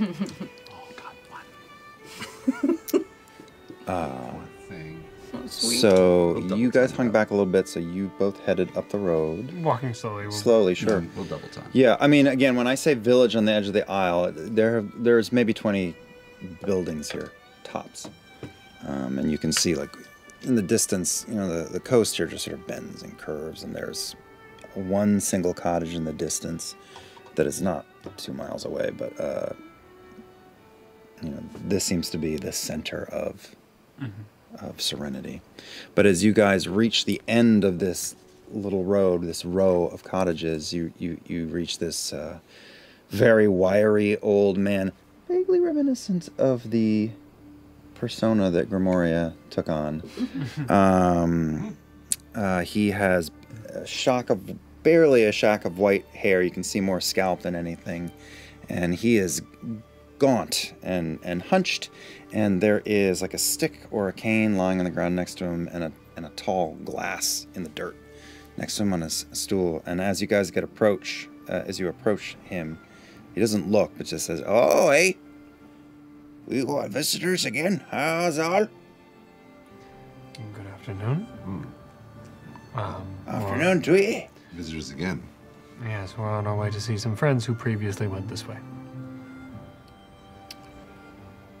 [LAUGHS] Oh, God, one. uh, sweet. so you guys hung back a little bit, so you both headed up the road. Walking slowly. We'll, Slowly, sure. Yeah, we'll double time. Yeah, I mean, again, when I say village on the edge of the isle, there there's maybe 20 buildings here, tops, um, and you can see like in the distance, you know, the, the coast here just sort of bends and curves, and there's one single cottage in the distance that is not two miles away, but uh, you know, this seems to be the center of of Serenity. But as you guys reach the end of this little road, this row of cottages, you you you reach this uh, very wiry old man, vaguely reminiscent of the persona that Grimoria took on. [LAUGHS] um, uh, he has a shock of barely a shock of white hair. You can see more scalp than anything, and he is gaunt and and hunched. And there is like a stick or a cane lying on the ground next to him, and a and a tall glass in the dirt next to him on his stool. And as you guys get approach, uh, as you approach him, he doesn't look, but just says, "Oh, hey, we got visitors again. How's all? Good afternoon. Um, Afternoon to you. Visitors again. Yes, we're on our way to see some friends who previously went this way.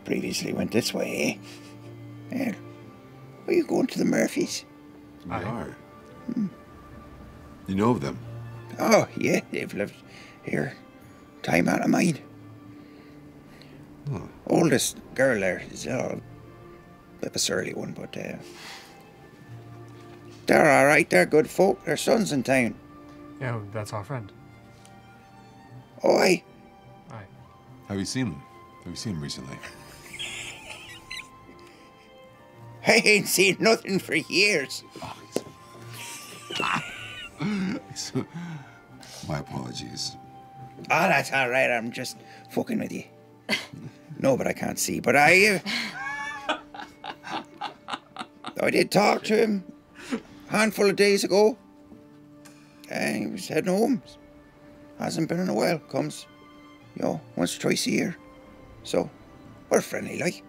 Previously went this way, eh? Well, are you going to the Murphys? We are. You know of them? Oh, yeah, they've lived here time out of mind. Oldest girl there is a bit of a surly one, but uh, they're all right. They're good folk. Their son's in town. Yeah, that's our friend. Oh, aye. Aye. Have you seen them? Have you seen them recently? [LAUGHS] I ain't seen nothing for years. [LAUGHS] My apologies. Ah, that's all right. I'm just fucking with you. no, but I can't see. But I, uh, I did talk to him a handful of days ago, and he was heading home. Hasn't been in a while. Comes, you know, once or twice a year. So, we're friendly, like.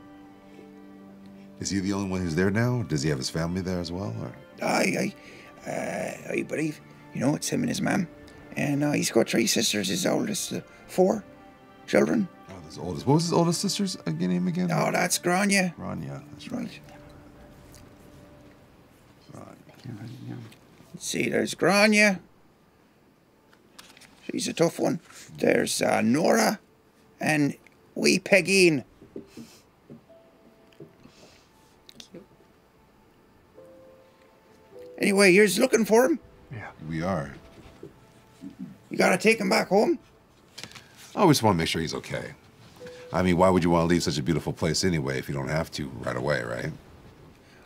Is he the only one who's there now? Does he have his family there as well? Or? I, I, uh, I believe, you know, it's him and his mum, and uh, he's got three sisters. His oldest, uh, four children. Oh, his oldest. What was his oldest sister's again name again? Oh, that's Grania. Grania, That's right. Right. See, there's Grania. She's a tough one. There's uh, Nora and wee Pegine. Anyway, you're just looking for him. Yeah. We are. You gotta take him back home. I always want to make sure he's okay. I mean, why would you want to leave such a beautiful place anyway if you don't have to right away, right?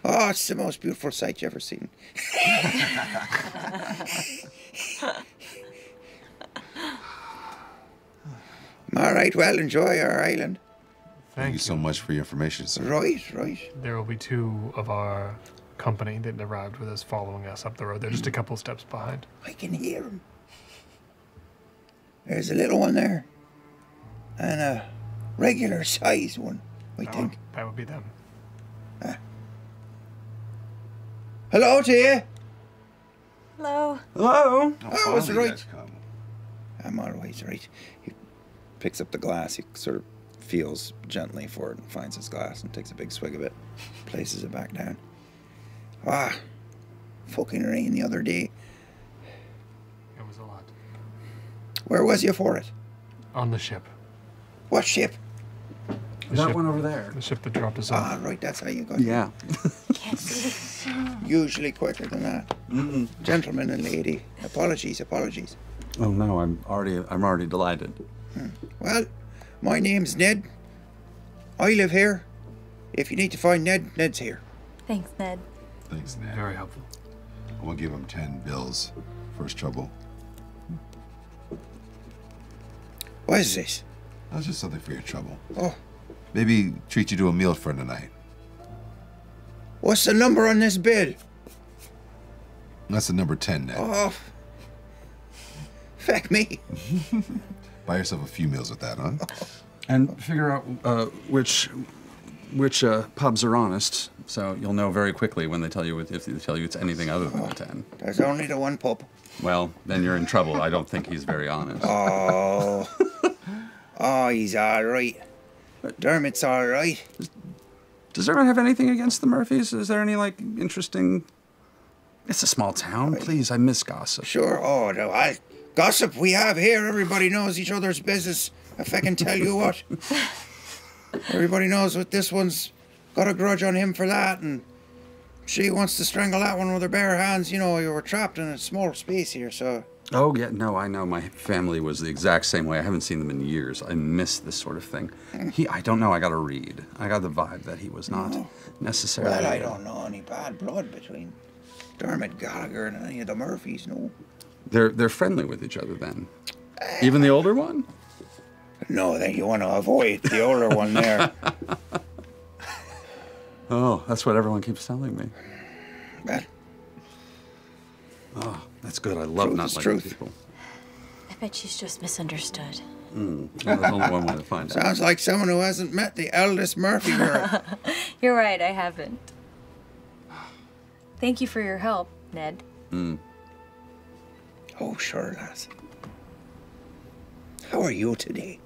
Oh, it's the most beautiful sight you ever seen. [LAUGHS] All right, well, enjoy our island. Thank, you so much for your information, sir. Right, right. There will be two of our company that arrived with us following us up the road. They're just a couple steps behind. I can hear them. There's a little one there, and a regular size one, I That think. would, that would be them. Hello to you. Hello. Hello. I was finally right. guys. I'm always right. He picks up the glass. He sort of feels gently for it and finds his glass and takes a big swig of it, places it back down. Ah, fucking rain the other day. It was a lot. Where was you for it? On the ship. What ship? The That ship- one over there. The ship that dropped us off. Ah, right, that's how you got Yeah. [LAUGHS] Usually quicker than that. Mm-mm. Gentleman and lady, apologies, apologies. Oh no, I'm already I'm already delighted. Well, my name's Ned. I live here. If you need to find Ned, Ned's here. Thanks, Ned. Thanks, Ned. Very helpful. I'm gonna give him 10 bills for his trouble. What is this? That's just something for your trouble. Oh, Maybe treat you to a meal for tonight. what's the number on this bill? That's the number 10, Ned. Oh, feck me. [LAUGHS] Buy yourself a few meals with that, huh? And figure out uh, which which uh, pubs are honest, so you'll know very quickly when they tell you if they tell you it's anything other than a ten. There's only the one pub. Well, then you're in trouble. I don't think he's very honest. Oh, oh, he's all right. Dermot's all right. Does everyone have anything against the Murphys? Is there any like interesting? It's a small town. Please, I miss gossip. Sure. Oh, no, I gossip we have here. Everybody knows each other's business. If I can tell you what, [LAUGHS] everybody knows what this one's got a grudge on him for that, and she wants to strangle that one with her bare hands. You know, you were trapped in a small space here, so Oh yeah, no, I know. My family was the exact same way. I haven't seen them in years. I miss this sort of thing. Mm. He, I don't know. I got to read. I got the vibe that he was not necessarily. well, I don't know any bad blood between Dermot Gallagher and any of the Murphys. No, They're they're friendly with each other then. Eh. Even the older one. No, then you want to avoid the older one there. [LAUGHS] Oh, that's what everyone keeps telling me. Well, Oh, that's good. I love Truth not is liking truth. people. I bet she's just misunderstood. Mm. Well, there's only one way to find out. sounds like someone who hasn't met the eldest Murphy girl. [LAUGHS] You're right, I haven't. Thank you for your help, Ned. Mm. oh, sure, lass. How are you today?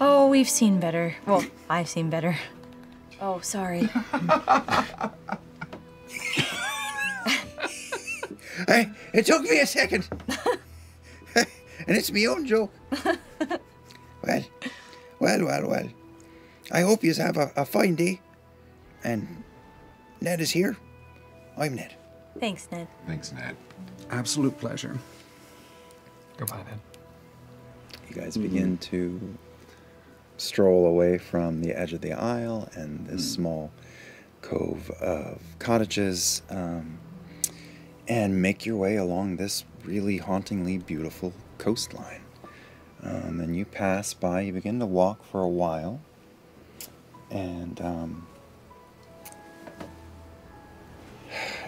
Oh, we've seen better. Well, I've seen better. Oh, sorry. Hey, it took me a second. and it's my own joke. well, well, well, well. I hope you have a, a fine day. And Ned is here. I'm Ned. Thanks, Ned. Thanks, Ned. Absolute pleasure. Goodbye, Ned. You guys begin to stroll away from the edge of the isle and this small cove of cottages um, and make your way along this really hauntingly beautiful coastline. Um, and you pass by, you begin to walk for a while, and um,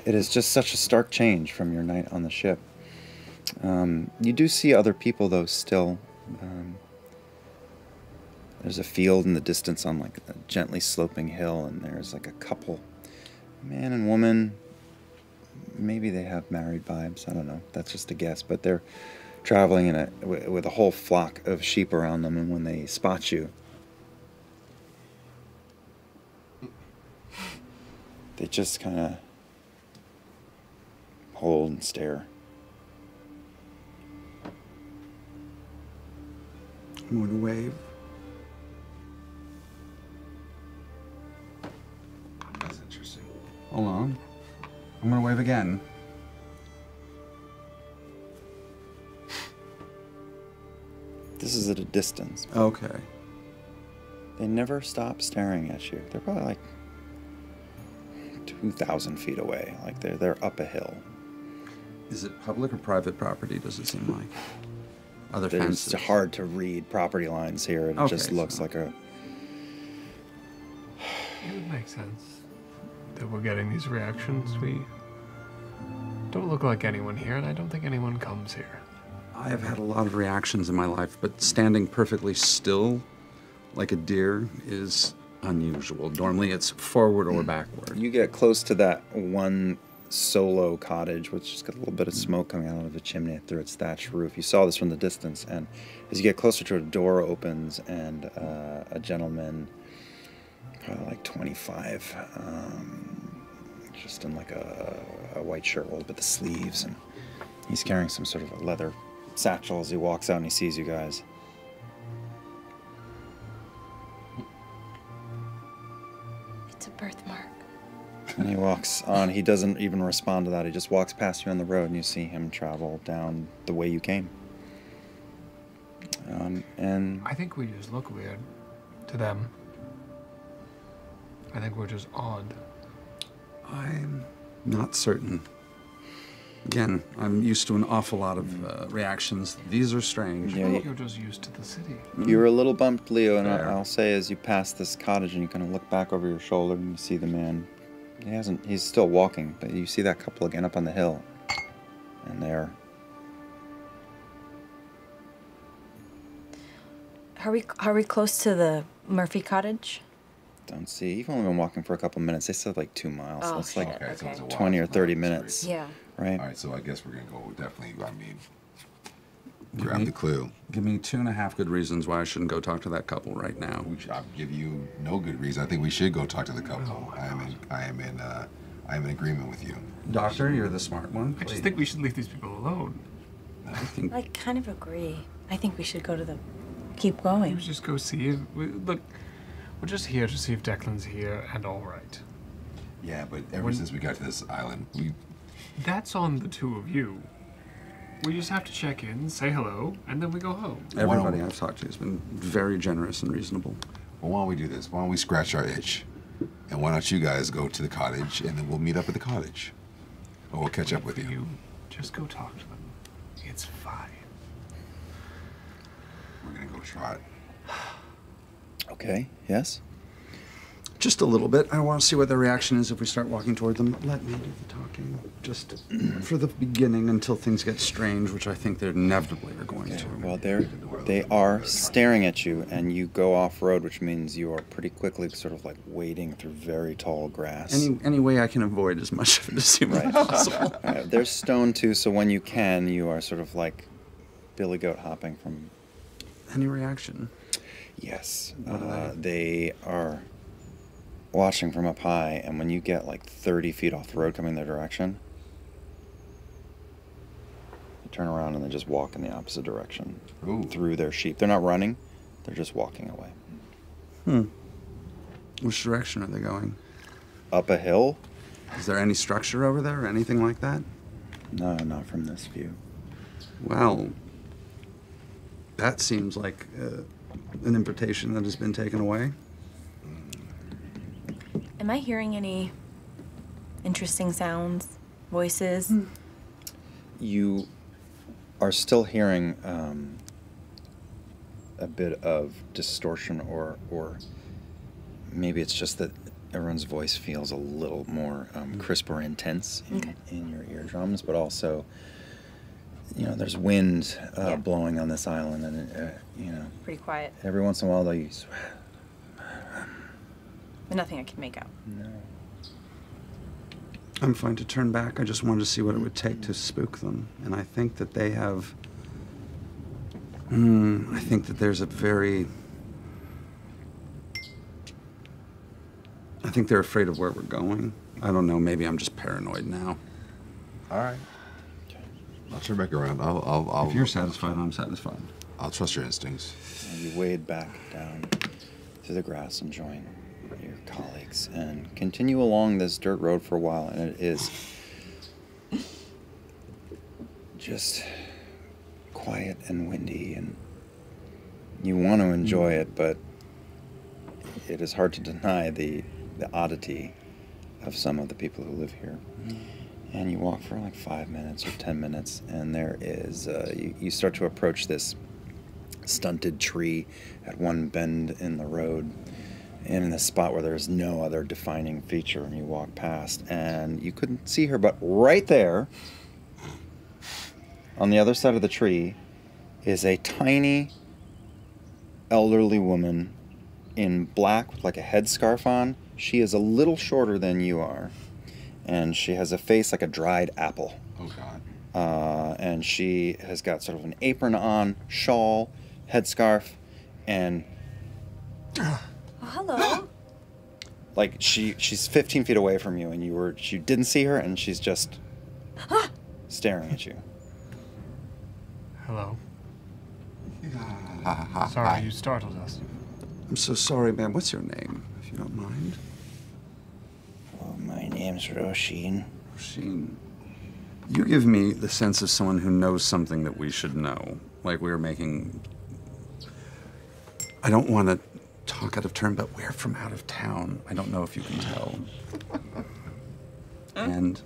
it is just such a stark change from your night on the ship. Um, you do see other people, though, still. Um, there's a field in the distance on like a gently sloping hill, and there's like a couple, man and woman. Maybe they have married vibes. I don't know. That's just a guess. But they're traveling in a with a whole flock of sheep around them, and when they spot you, they just kind of hold and stare. I'm going to wave. Hold on. I'm going to wave again. This is at a distance. Okay. They never stop staring at you. They're probably like 2,000 feet away. Like they're, they're up a hill. Is it public or private property, does it seem like? Are there There's fences? hard to read property lines here. It Okay, just looks so- like a. It would make sense that we're getting these reactions. We don't look like anyone here, and I don't think anyone comes here. I have had a lot of reactions in my life, but standing perfectly still like a deer is unusual. Normally it's forward or backward. You get close to that one solo cottage, which has got a little bit of smoke coming out of a chimney through its thatched roof. You saw this from the distance, and as you get closer to it, a door opens, and uh, a gentleman, probably like 25, um, just in like a, a white shirt, rolled with the sleeves, and he's carrying some sort of a leather satchel as he walks out and he sees you guys. It's a birthmark. And he walks on. He doesn't even respond to that. He just walks past you on the road, and you see him travel down the way you came. Um, and I think we just look weird to them. I think we're just odd. I'm not certain. Again, I'm used to an awful lot of uh, reactions. These are strange. Yeah, you- You're just used to the city. you were a little bumped, Leo, and Fair. I- I'll say as you pass this cottage and you kind of look back over your shoulder and you see the man. He hasn't. He's still walking, but you see that couple again up on the hill, and they're Are we are we close to the Murphy cottage? Don't see. You've only been walking for a couple minutes. They said like two miles. so Oh, it's like shit, Okay, so it's a twenty or thirty That's minutes. Yeah. Right. All right, so I guess we're gonna go definitely. I mean, grab me- the clue. Give me two and a half good reasons why I shouldn't go talk to that couple right now. We should, I'll give you no good reason. I think we should go talk to the couple. I am in. I am in. Uh, I am in agreement with you. Doctor, you're the smart one. I just think we should leave these people alone. I think I kind of agree. I think we should go to the. Keep going. We just go see if. Look, we're just here to see if Declan's here and all right. Yeah, but ever When- since we got to this island, we That's on the two of you. We just have to check in, say hello, and then we go home. everybody I've talked to has been very generous and reasonable. Well, why don't we do this? Why don't we scratch our itch? And why don't you guys go to the cottage and then we'll meet up at the cottage? Or we'll catch up with you. You just go talk to them. It's fine. We're gonna go try it. Okay. Yes. Just a little bit. I want to see what their reaction is if we start walking toward them. Let me do the talking. Just [CLEARS THROAT] for the beginning until things get strange, which I think they're inevitably are going to. Well, they're they are staring at you, and you go off road, which means you are pretty quickly sort of like wading through very tall grass. Any, any way I can avoid as much of it as humanly [LAUGHS] possible. [LAUGHS] Uh, there's stone too, so when you can, you are sort of like Billy Goat hopping from. Any reaction? Yes. Uh, they are watching from up high, and when you get like 30 feet off the road coming their direction, you turn around and they just walk in the opposite direction Ooh. through their sheep. They're not running, they're just walking away. Hmm. Which direction are they going? Up a hill? Is there any structure over there or anything like that? No, not from this view. Well, that seems like uh, an invitation that has been taken away. Am I hearing any interesting sounds, voices? Hmm. you are still hearing um, a bit of distortion, or or maybe it's just that everyone's voice feels a little more um, crisp or intense in, Okay. in your eardrums, but also. You know, there's wind uh, Yeah. blowing on this island, and uh, you know, Pretty quiet. every once in a while they'll use. [SIGHS] But nothing I can make out. No. I'm fine to turn back. I just wanted to see what it would take to spook them. And I think that they have. Hmm, I think that there's a very. I think they're afraid of where we're going. I don't know. Maybe I'm just paranoid now. All right. I'll turn back around. I'll. I'll. I'll If you're satisfied, I'm satisfied. I'll trust your instincts. And you wade back down through the grass and join your colleagues and continue along this dirt road for a while. And it is just quiet and windy, and you want to enjoy it, but it is hard to deny the, the oddity of some of the people who live here. And you walk for like five minutes or ten minutes, and there is, uh, you, you start to approach this stunted tree at one bend in the road and in a spot where there's no other defining feature and you walk past and you couldn't see her but right there on the other side of the tree is a tiny elderly woman in black with like a headscarf on she is a little shorter than you are and she has a face like a dried apple. Oh God. Uh, and she has got sort of an apron on, shawl, headscarf, and Oh, hello. [GASPS] like she she's 15 feet away from you, and you were you didn't see her, and she's just ah! staring at you. Hello. Hi. [LAUGHS] Sorry, you startled us. I'm so sorry, man. What's your name, if you don't mind? Oh, my name's Roisin. Roisin. You give me the sense of someone who knows something that we should know. Like we were making. I don't want to talk out of turn, but we're from out of town. I don't know if you can tell. [LAUGHS] and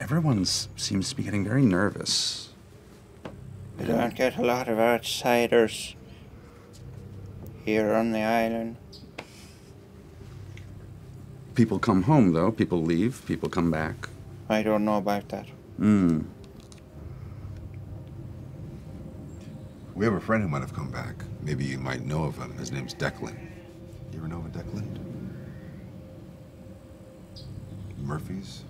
everyone seems to be getting very nervous. We don't get a lot of outsiders here on the island. People come home, though. People leave. People come back. I don't know about that. Hmm. We have a friend who might have come back. Maybe you might know of him. His name's Declan. You ever know of a Declan? Murphy's?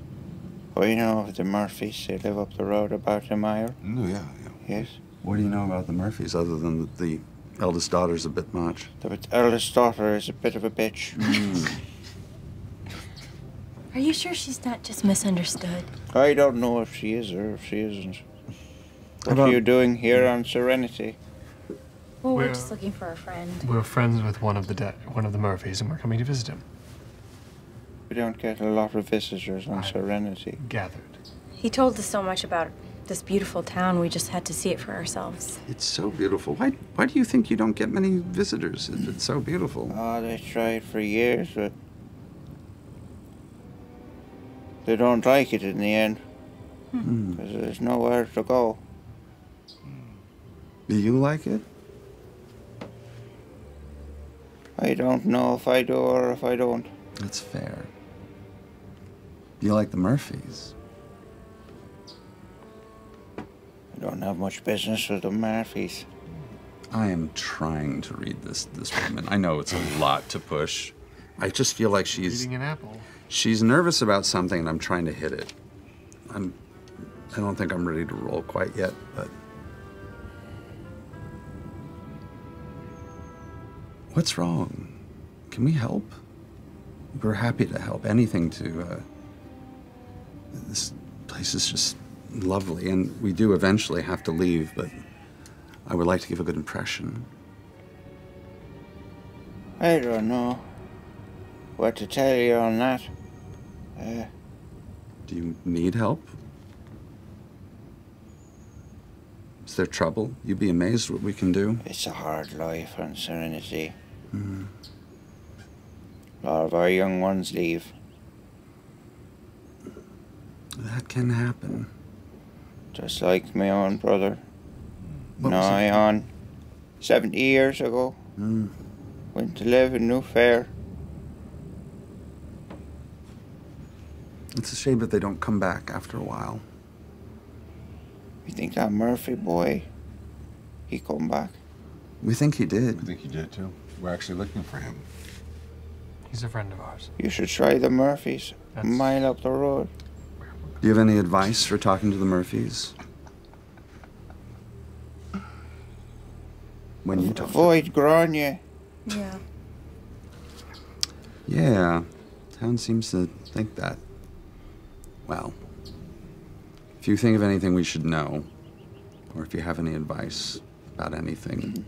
you know of the Murphys. They live up the road about a mile. No, yeah, yeah. Yes. What do you know about the Murphys other than that the eldest daughter's a bit much? The eldest daughter is a bit of a bitch. Hmm. [LAUGHS] Are you sure she's not just misunderstood? I don't know if she is or if she isn't. What about- are you doing here on Serenity? Well, we're We're- just looking for a friend. We're friends with one of the de- one of the Murphys, and we're coming to visit him. We don't get a lot of visitors on Serenity. Gathered. He told us so much about this beautiful town, we just had to see it for ourselves. It's so beautiful. Why, why do you think you don't get many visitors if it's so beautiful? Oh, they tried for years, but they don't like it in the end. Hmm. Because there's nowhere to go. Do you like it? I don't know if I do or if I don't. That's fair. You like the Murphys? I don't have much business with the Murphys. I am trying to read this this woman. I know it's a [SIGHS] lot to push. I just feel like she's Eating an apple. she's nervous about something and I'm trying to hit it. I'm I don't think I'm ready to roll quite yet, but What's wrong? Can we help? We're happy to help. Anything to uh this place is just lovely and we do eventually have to leave, but I would like to give a good impression. I don't know what to tell you on that. Uh, Do you need help? Is there trouble? You'd be amazed what we can do. it's a hard life on Serenity. Mm. A lot of our young ones leave. That can happen. Just like my own brother. What was Nigh on 70 years ago. Mm. Went to live in Newfaire. It's a shame that they don't come back after a while. You think that Murphy boy, he come back? We think he did. We think he did too. We're actually looking for him. He's a friend of ours. You should try the Murphys. A That's- mile up the road. Do you have any advice for talking to the Murphys? When you talk. Avoid Grania. Yeah. Yeah, town seems to think that. Well, if you think of anything we should know, or if you have any advice about anything,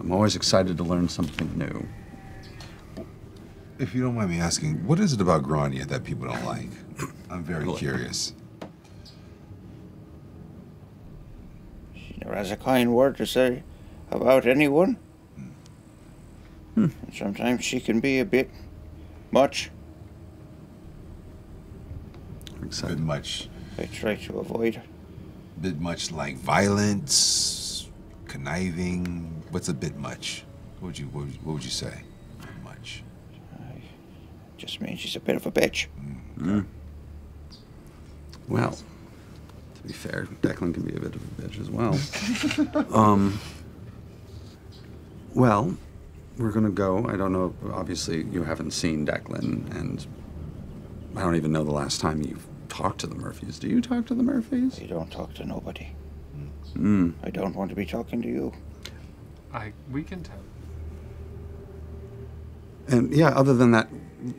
I'm always excited to learn something new. If you don't mind me asking, what is it about Grania that people don't like? I'm very curious. She never has a kind word to say about anyone. And sometimes she can be a bit much. I'm Bit excited. much, I try to avoid her. bit much like violence, conniving. What's a bit much? What would you what would, what would you say? Much. Just means she's a bit of a bitch. Mm. Well, to be fair, Declan can be a bit of a bitch as well. [LAUGHS] um, well, we're gonna go. I don't know. Obviously, you haven't seen Declan, and I don't even know the last time you've talked to the Murphys. Do you talk to the Murphys? You don't talk to nobody. Hmm. I don't want to be talking to you. I we can tell. And yeah, other than that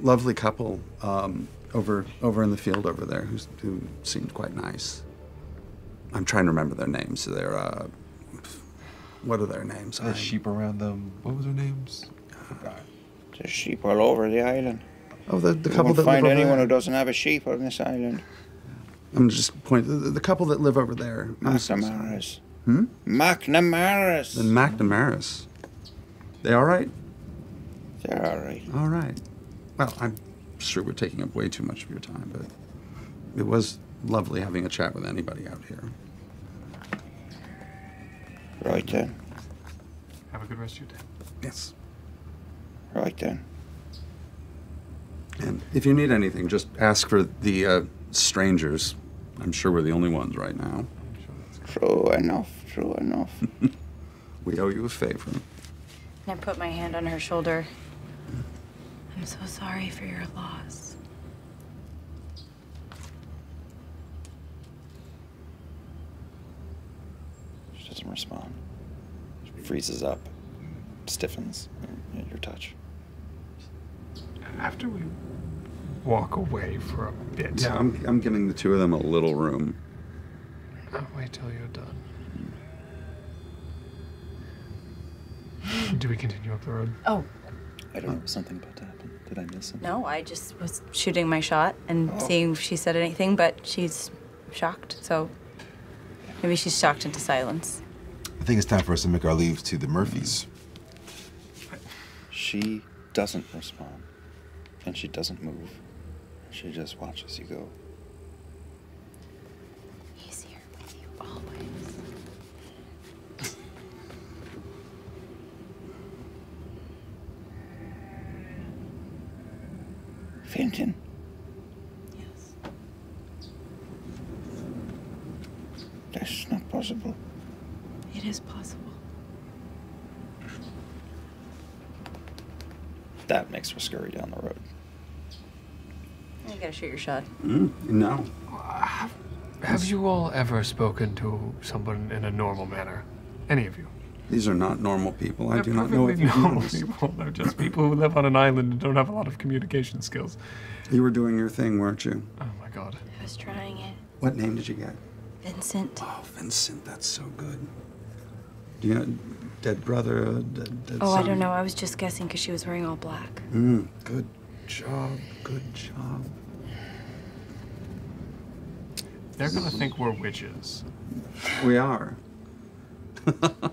lovely couple um, over over in the field over there, who's, who seemed quite nice. I'm trying to remember their names. They're uh, what are their names? There's I- sheep around them. What was their names? There's sheep all over the island. Oh, the, the couple won't that find live over anyone there. who doesn't have a sheep on this island. I'm just pointing. The, the couple that live over there. I'm sorry. McNamara's. Hmm. McNamara's. The McNamara's. They all right? They're all right. All right. Well, I'm sure we're taking up way too much of your time, but it was lovely having a chat with anybody out here. Right then. Have a good rest of your day. Yes. Right then. And if you need anything, just ask for the uh, strangers. I'm sure we're the only ones right now. True enough. True enough. [LAUGHS] We owe you a favor. And I put my hand on her shoulder. I'm so sorry for your loss. She doesn't respond. She freezes up, stiffens at your touch. After we walk away for a bit. Yeah, I'm, I'm giving the two of them a little room. I'll wait till you're done. Do we continue up the road? Oh, I don't know. Something about to happen? Did I miss something? no, I just was shooting my shot and oh. seeing if she said anything, but she's shocked, so maybe she's shocked into silence. I think it's time for us to make our leave to the Murphys. She doesn't respond, and she doesn't move. She just watches you go. He's here with you always. Fenton. Yes. That's not possible. It is possible. That makes her scurry down the road. You gotta shoot your shot. Mm, no. Have you all ever spoken to someone in a normal manner? Any of you? These are not normal people. I They're do not know if perfectly you normal know people. They're just people who live on an island and don't have a lot of communication skills. You were doing your thing, weren't you? Oh my god. I was trying it. What name did you get? Vincent. Oh, Vincent, that's so good. Do you know dead brother? Dead, dead Oh, I don't know. I was just guessing because she was wearing all black. Mm, good job. Good job. They're gonna think we're witches. We are. [LAUGHS]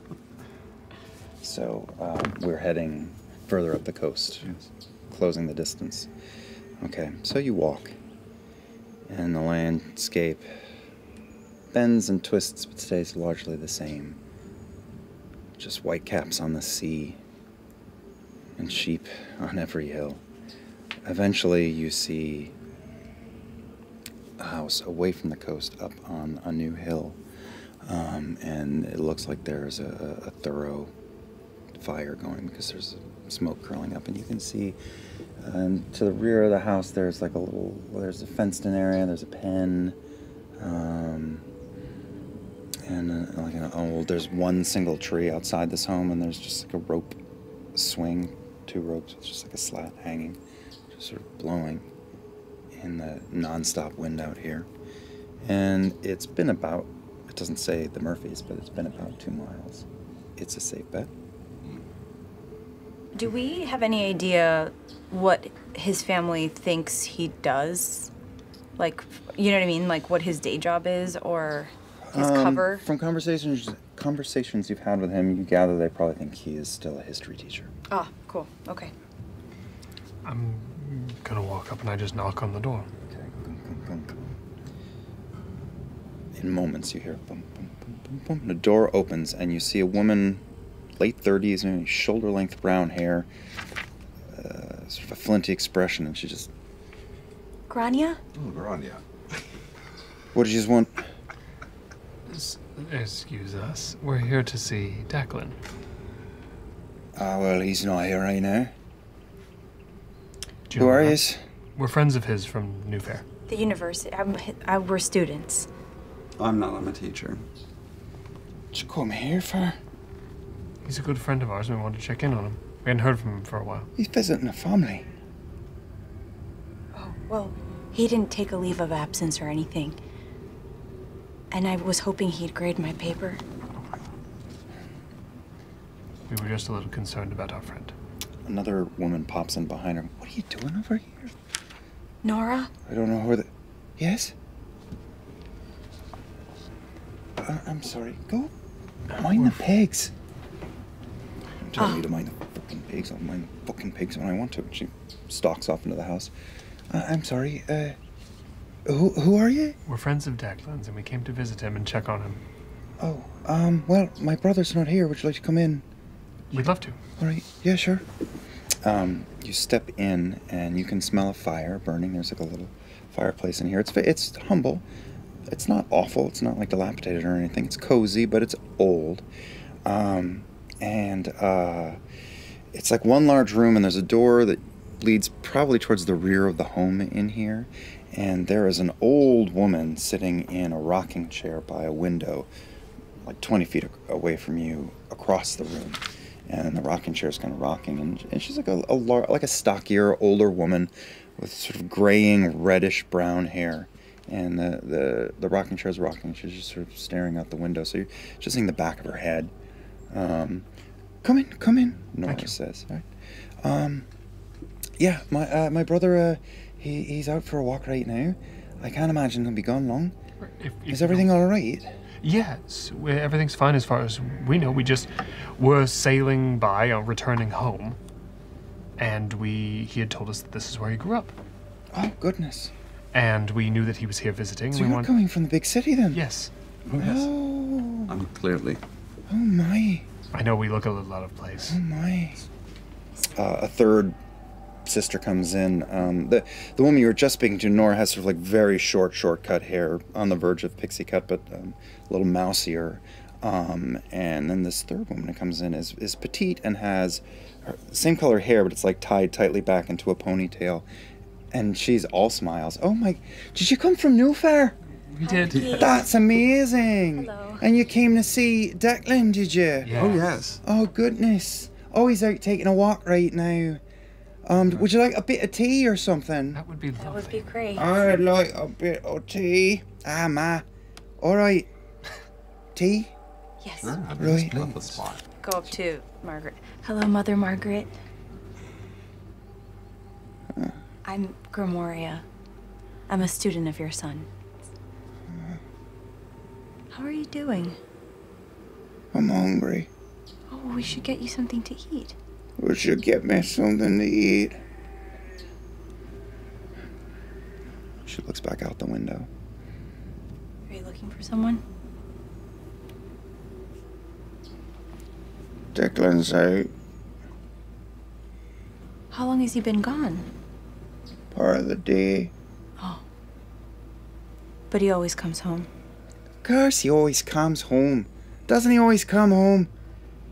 So uh, we're heading further up the coast, closing the distance. Okay, so you walk, and the landscape bends and twists but stays largely the same. Just white caps on the sea, and sheep on every hill. Eventually, you see a house away from the coast up on a new hill. Um, and it looks like there's a, a thorough fire going because there's smoke curling up, and you can see and to the rear of the house there's like a little there's a fenced-in area. There's a pen, um, and uh like an, oh, there's one single tree outside this home, and there's just like a rope swing, two ropes, just like a slat hanging, just sort of blowing in the non-stop wind out here. And it's been about, it doesn't say the Murphys, but it's been about two miles. It's a safe bet. Do we have any idea what his family thinks he does? Like, you know what I mean? Like what his day job is or his Um, cover? From conversations conversations you've had with him, you gather they probably think he is still a history teacher. Ah, cool. Okay. I'm gonna walk up and I just knock on the door. In moments, you hear boom, boom, boom, boom, boom. and The door opens, and you see a woman, late 30s, maybe shoulder length brown hair, uh, sort of a flinty expression, and she just, Grania? Oh, Grania. What did you just want? S- Excuse us. We're here to see Declan. Ah, well, he's not here right now. Do Who are where- you? We're friends of his from Newfaire. The university. I'm, I, we're students. I'm not. I'm a teacher. Did you come here for? He's a good friend of ours and we wanted to check in on him. We hadn't heard from him for a while. He's visiting a family. Oh, well, he didn't take a leave of absence or anything. And I was hoping he'd grade my paper. We were just a little concerned about our friend. Another woman pops in behind her. What are you doing over here? Nora? I don't know where the. Yes? Uh, I'm sorry. Go. Mind the pigs. I'm telling you to mind the fucking pigs. I'll mind the fucking pigs when I want to. And She stalks off into the house. Uh, I'm sorry. Uh, who who are you? We're friends of Declan's and we came to visit him and check on him. Oh, um. Well, my brother's not here. Would you like to come in? We'd love to. All right. Yeah, sure. Um, you step in and you can smell a fire burning. There's like a little fireplace in here. It's it's humble. It's not awful. It's not like dilapidated or anything. It's cozy, but it's old. Um, and uh, it's like one large room, and there's a door that leads probably towards the rear of the home in here. And there is an old woman sitting in a rocking chair by a window, like 20 feet away from you, across the room and the rocking chair is kind of rocking, and, and she's like a, a lar- like a stockier, older woman with sort of graying, reddish brown hair, and the the the rocking chair is rocking. She's just sort of staring out the window, so you're just seeing the back of her head. Um, come in, come in, Nora says. Right. Um, yeah, my uh, my brother, uh, he he's out for a walk right now. I can't imagine he'll be gone long. If, Is everything all right? Yes, everything's fine as far as we know. We just were sailing by or returning home, and we he had told us that this is where he grew up, Oh goodness! and we knew that he was here visiting. So we you're wanted- coming from the big city then? Yes. Oh, I'm clearly. oh my. I know we look a little out of place. Oh my! Uh, a third sister comes in. Um, the the woman you were just speaking to, Nora, has sort of like very short, short cut hair, on the verge of pixie cut, but um, a little mousier. Um, and then this third woman that comes in is is petite and has her, same color hair, but it's like tied tightly back into a ponytail. And she's all smiles. Oh my! Did you come from Newfaire? We did. That's amazing. Hello. And you came to see Declan, did you? Oh yes. Oh goodness. Oh, he's out taking a walk right now. Um, would you like a bit of tea or something? That would be lovely. That would be great. I'd like a bit of tea. Ah, ma. All right. Tea? yes. Right. Love the spot. Go up to Margaret. Hello, Mother Margaret. Uh. I'm Grimoria. I'm a student of your son. Uh. How are you doing? I'm hungry. Oh, we should get you something to eat. Would you get me something to eat? She looks back out the window. Are you looking for someone? Declan's out. How long has he been gone? Part of the day. Oh. But he always comes home. Of course, he always comes home. Doesn't he always come home?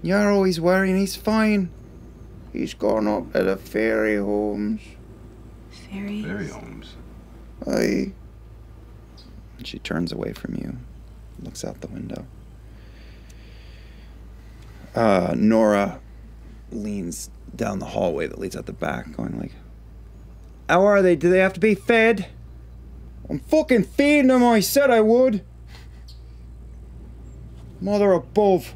You're always worrying he's fine. He's gone up to the fairy homes. Fairy. Very homes. Aye. And she turns away from you, looks out the window. Uh, Nora leans down the hallway that leads out the back, going like, How are they? Do they have to be fed? I'm fucking feeding them, I said I would. Mother above.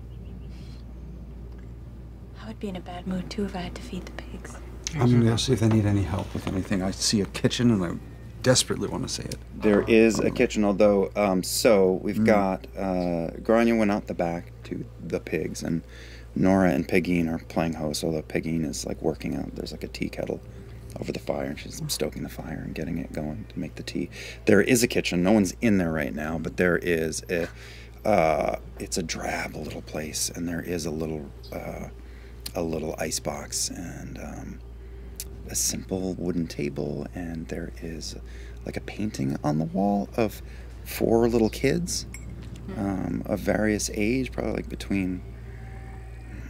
I would be in a bad mood too if I had to feed the pigs. I'm gonna go see if they need any help with anything. I see a kitchen and I desperately want to see it. There is a kitchen, although, um, so we've got, uh, Grania went out the back to the pigs, and Nora and Pegeen are playing host, although Pegeen is like working out. There's like a tea kettle over the fire, and she's stoking the fire and getting it going to make the tea. There is a kitchen. No one's in there right now, but there is a, uh, it's a drab little place, and there is a little, uh, a little ice box and, um, a simple wooden table, and there is like a painting on the wall of four little kids um, of various age, probably like between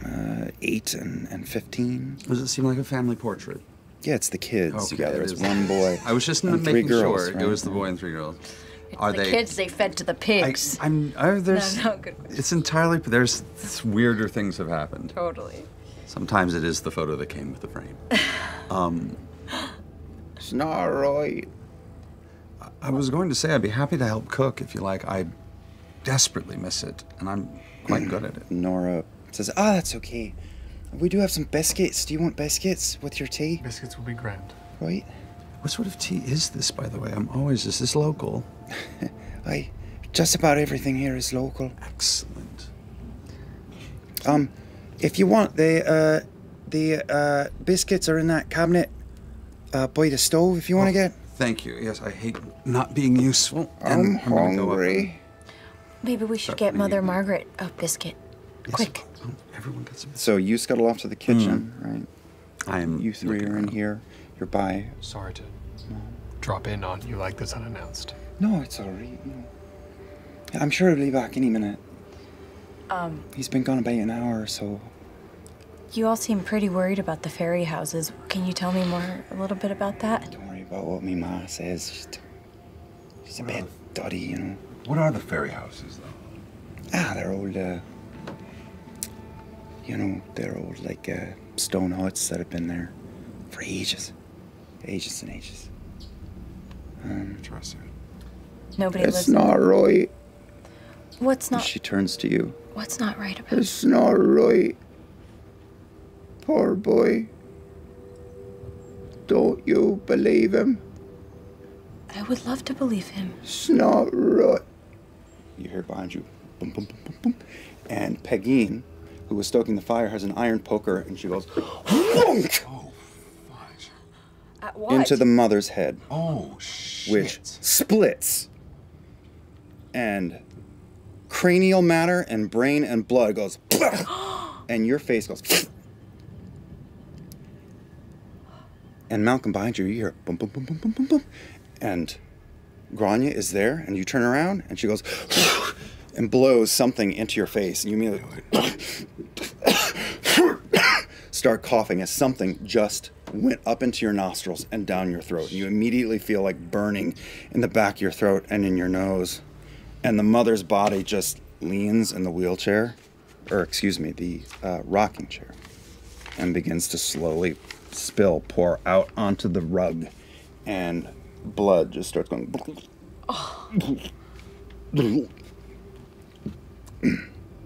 uh, eight and, and 15. Does it seem like a family portrait? Yeah, it's the kids Okay, together. It's is. one boy. [LAUGHS] I was just and three making girls, sure right? it was the boy and three girls. Are the they? kids they fed to the pigs. I, am I, there's. No, no, good It's entirely. There's weirder things have happened. Totally. Sometimes it is the photo that came with the frame. [LAUGHS] Um, It's not right. I was going to say I'd be happy to help cook if you like. I desperately miss it, and I'm quite good at it. [CLEARS THROAT] Nora says, "Ah, that's okay. We do have some biscuits. Do you want biscuits with your tea? Biscuits would be grand. Right? What sort of tea is this, by the way? I'm always. Is this local? [LAUGHS] I just about everything here is local. Excellent. Um, if you want, the uh, the uh, biscuits are in that cabinet uh, by the stove. If you want to get. Thank you. Yes, I hate not being useful. I'm and gonna go hungry. Maybe we should get Mother Margaret a biscuit. Quick. Everyone gets a So you scuttle off to the kitchen, right? I am. You three are in here. You're by. Sorry to drop in on you like this unannounced. No, it's all right. No. I'm sure he'll be back any minute. Um, He's been gone about an hour or so. you all seem pretty worried about the fairy houses. Can you tell me more, a little bit about that? Don't worry about what me ma says. Just, she's a bit dotty, you know. What are the fairy houses, though? Ah, they're old, uh, you know, they're old, like, uh, stone huts that have been there for ages. Ages and ages. Um, Interesting. Nobody it's lives. not right. What's not? She turns to you. What's not right about? It's not right. Poor boy. Don't you believe him? I would love to believe him. It's not right. You hear behind you, boom, boom, boom, boom, boom. And Pegeen, who was stoking the fire, has an iron poker, and she goes "Whonk!" Oh, At what? into the mother's head, Oh, shit. which splits. And cranial matter and brain and blood goes, [GASPS] and your face goes. And Malcolm behind you, you hear boom, boom, boom, boom, boom, boom, boom. And Grania is there, and you turn around, and she goes and blows something into your face, and you immediately start coughing as something just went up into your nostrils and down your throat. And you immediately feel like burning in the back of your throat and in your nose. And the mother's body just leans in the wheelchair, or excuse me, the uh, rocking chair, and begins to slowly spill, pour out onto the rug. And blood just starts going. [LAUGHS]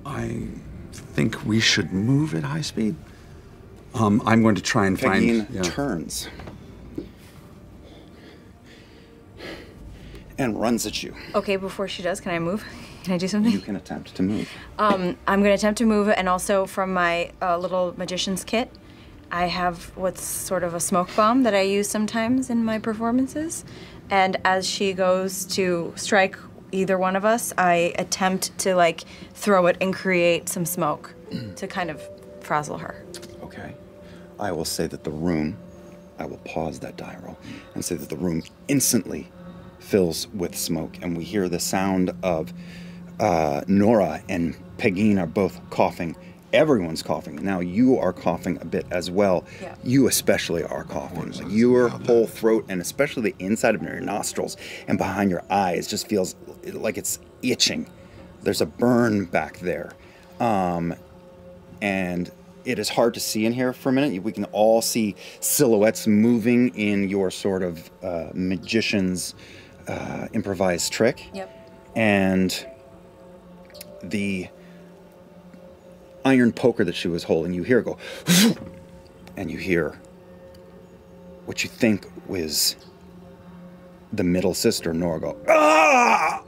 I think we should move at high speed. Um, I'm going to try and Pegeen find. yeah. turns and runs at you. Okay, before she does, can I move? [LAUGHS] Can I do something? You can attempt to move. Um, I'm going to attempt to move, and also from my uh, little magician's kit, I have what's sort of a smoke bomb that I use sometimes in my performances. And as she goes to strike either one of us, I attempt to like throw it and create some smoke to kind of frazzle her. Okay. I will say that the room, I will pause that die roll and say that the room instantly fills with smoke, and we hear the sound of uh, Nora and Pegeen are both coughing. Everyone's coughing. Now you are coughing a bit as well. Yeah. You especially are coughing. Like your whole throat and especially the inside of your nostrils and behind your eyes just feels like it's itching. There's a burn back there. Um, and it is hard to see in here for a minute. We can all see silhouettes moving in your sort of uh, magician's uh, improvised trick. Yep. And the iron poker that she was holding, you hear it go, and you hear what you think was the middle sister, Nora, go, "Ah!"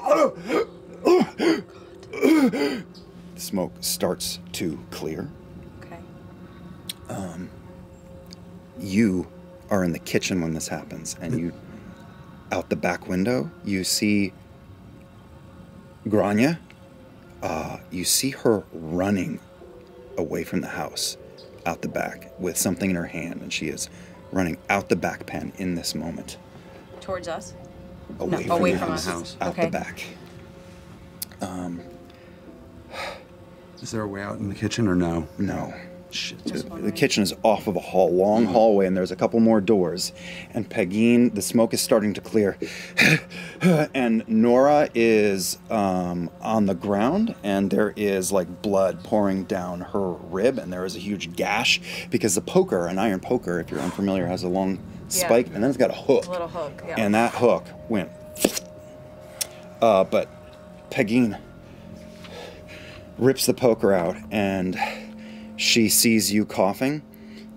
The smoke starts to clear. Okay. Um, you are in the kitchen when this happens, and you, out the back window, you see Grania. Uh, you see her running away from the house, out the back, with something in her hand, and she is running out the back pen in this moment, Towards us? away No, from away the from house, us. out Okay. the back. Um, Is there a way out in the kitchen or no? No. The, the kitchen is off of a hall, long hallway, and there's a couple more doors. And Pegeen, the smoke is starting to clear, [LAUGHS] and Nora is um, on the ground, and there is like blood pouring down her rib, and there is a huge gash because the poker, an iron poker, if you're unfamiliar, has a long Yeah. spike, and then it's got a hook. A little hook, yeah. And that hook went. Uh, but Pegeen rips the poker out and she sees you coughing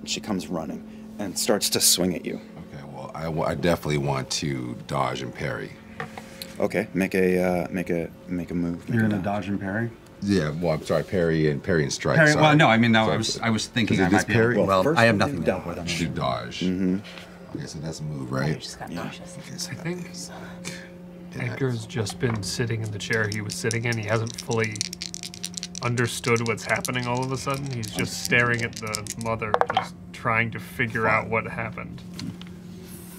and she comes running and starts to swing at you. Okay, well, I, I definitely want to dodge and parry. Okay, make a uh, make a make a move. You're gonna dodge and parry. Yeah, well, I'm sorry, parry and parry and strike. Parry- well, no, I mean, no, I was- I was thinking I this might be- parry. well, Well, first I have nothing to with, I'm Do dodge. Mm-hmm. Okay, so that's a move, right? just got yeah. nauseous. Okay, so I think Yeah. Edgar's just been sitting in the chair he was sitting in. He hasn't fully understood what's happening all of a sudden. He's just staring at the mother, just trying to figure out what happened.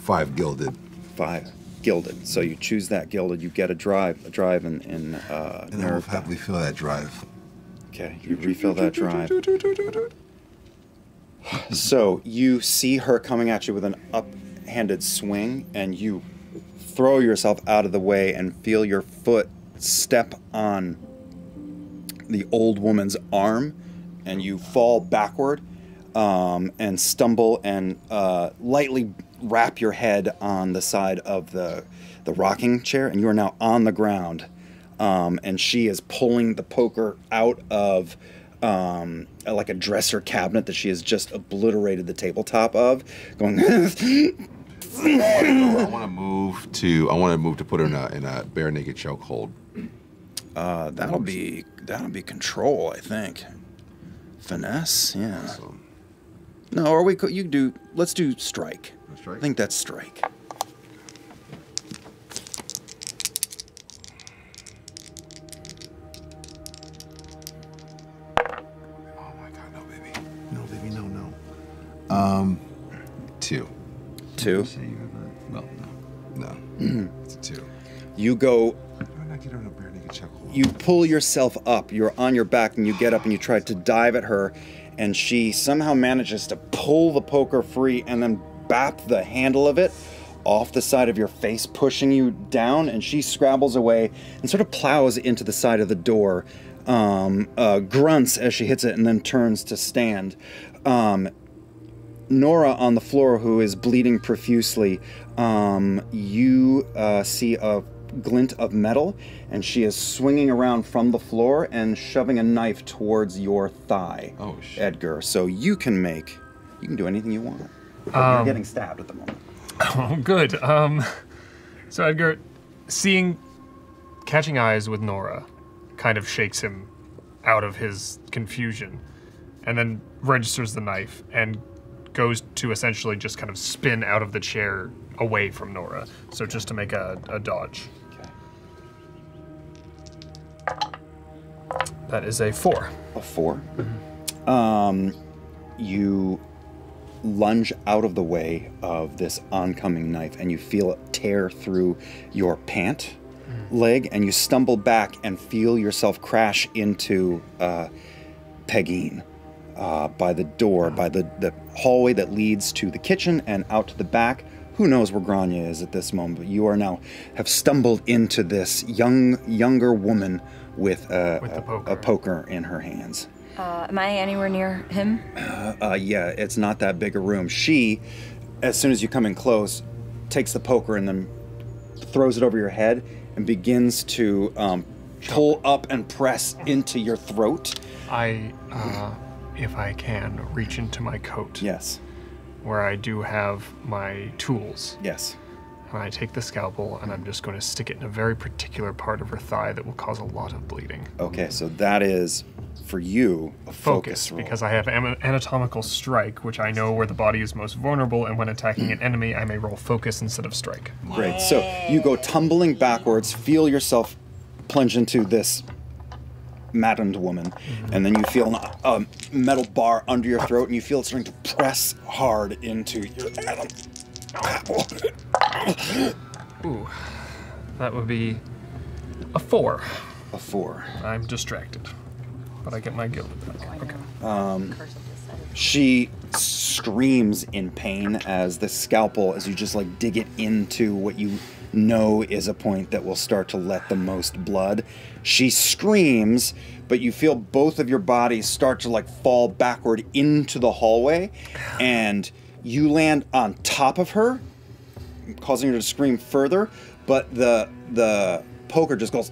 five gilded. Five gilded. So you choose that gilded. You get a drive, a drive in in uh, And then we'll nerve. happily feel that drive. Okay, you refill that drive. [LAUGHS] So you see her coming at you with an up-handed swing, and you throw yourself out of the way and feel your foot step on the old woman's arm, and you fall backward um, and stumble and uh, lightly wrap your head on the side of the the rocking chair, and you are now on the ground. Um, and she is pulling the poker out of um, like a dresser cabinet that she has just obliterated the tabletop of, going. [LAUGHS] I want to move to. I want to move to put her in a in a bare naked chokehold. Uh, that'll be that'll be control, I think. Finesse, yeah. No, or we could you do. Let's do strike. Strike? I think that's strike. Oh my god, no, baby. No, baby, no, no. Um, two. Two. Well, No, no. [CLEARS THROAT] it's a two. You go. Do I not get in a bare naked chokehold? You pull yourself up. You're on your back, and you get up and you try to dive at her, and she somehow manages to pull the poker free and then bap the handle of it off the side of your face, pushing you down. And she scrabbles away and sort of plows into the side of the door, um, uh, grunts as she hits it, and then turns to stand. Um, Nora on the floor, who is bleeding profusely, um, you uh, see a glint of metal, and she is swinging around from the floor and shoving a knife towards your thigh, Oh, shit. Edgar. So you can make, you can do anything you want. But you're Um, getting stabbed at the moment. [LAUGHS] Oh, good. Um, so Edgar, seeing, catching eyes with Nora, kind of shakes him out of his confusion, and then registers the knife and goes to essentially just kind of spin out of the chair away from Nora. So just to make a, a dodge. That is a four. A 4 Um, you lunge out of the way of this oncoming knife, and you feel it tear through your pant leg, and you stumble back and feel yourself crash into uh, uh, by the door, by the, the hallway that leads to the kitchen and out to the back. Who knows where Grania is at this moment? But you are now have stumbled into this young, younger woman with a, With the a- poker. a poker in her hands. Uh, am I anywhere near him? Uh, yeah, it's not that big a room. She, as soon as you come in close, takes the poker and then throws it over your head and begins to um, pull up and press into your throat. I, uh, if I can, reach into my coat Yes, where I do have my tools. yes. And I take the scalpel and I'm just going to stick it in a very particular part of her thigh that will cause a lot of bleeding. Okay, so that is for you a focus, Focus, because I have am- anatomical strike, which I know where the body is most vulnerable, and when attacking an enemy, I may roll focus instead of strike. Great. So you go tumbling backwards, feel yourself plunge into this maddened woman, mm-hmm. and then you feel an, a metal bar under your throat, and you feel it starting to press hard into your Adam. Ooh, that would be a four. A four. I'm distracted, but I get my gilded back. Okay. Um, Curse of this She screams in pain as the scalpel, as you just like dig it into what you know is a point that will start to let the most blood. She screams, but you feel both of your bodies start to like fall backward into the hallway, and you land on top of her, causing her to scream further. But the the poker just goes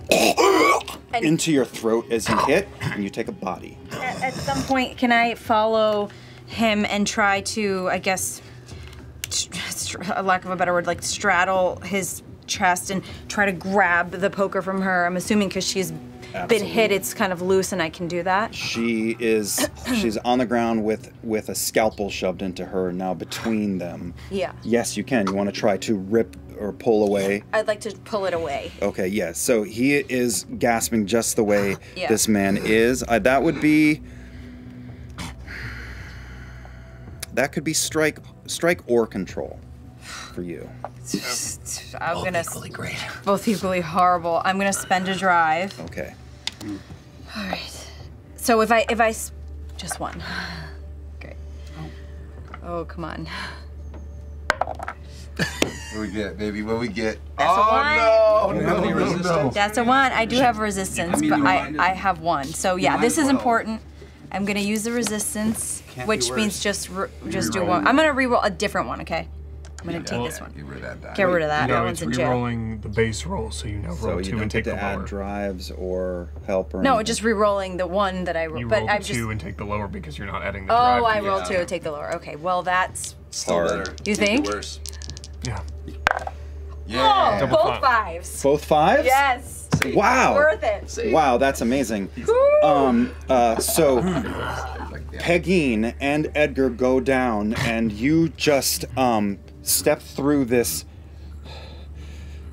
into your throat as you hit, and you take a body. At, at some point, can I follow him and try to, I guess, a lack of a better word, like straddle his chest and try to grab the poker from her? I'm assuming because she's been hit, it's kind of loose, and I can do that. She is she's on the ground with with a scalpel shoved into her now between them. Yeah. Yes, you can. You want to try to rip or pull away. I'd like to pull it away. Okay, yes. So he is gasping just the way Yeah. this man is. Uh, that would be that could be strike strike or control for you. I'm gonna equally great. Both equally horrible. I'm gonna spend a drive. Okay. All right. So if I if I s- just one. Great. Oh come on. What we get, baby? What we get? That's a oh one. no! No, no, no! That's a one. I do have resistance, I mean, but I, I have one. So yeah, this is well. important. I'm gonna use the resistance, Can't which be means worse. just re- You just do one. I'm gonna reroll a different one. Okay. I'm gonna take this one. Get rid of that die. Get rid of that. No, that it's one's in jail. re-rolling the base roll, so you now So roll you two don't and get take to the add lower. drives or help or No, just re-rolling the one that I rolled. You but roll the I'm just. two and take the lower because you're not adding the Oh, drive. I to roll the- two, take the lower. Okay, well that's. Still better. You think? Worse. Yeah. Oh, Double both fives. Both fives? Yes. Wow. Worth it. Wow, that's amazing. Um, uh, so [LAUGHS] Pegeen and Edgar go down, and you just um, step through this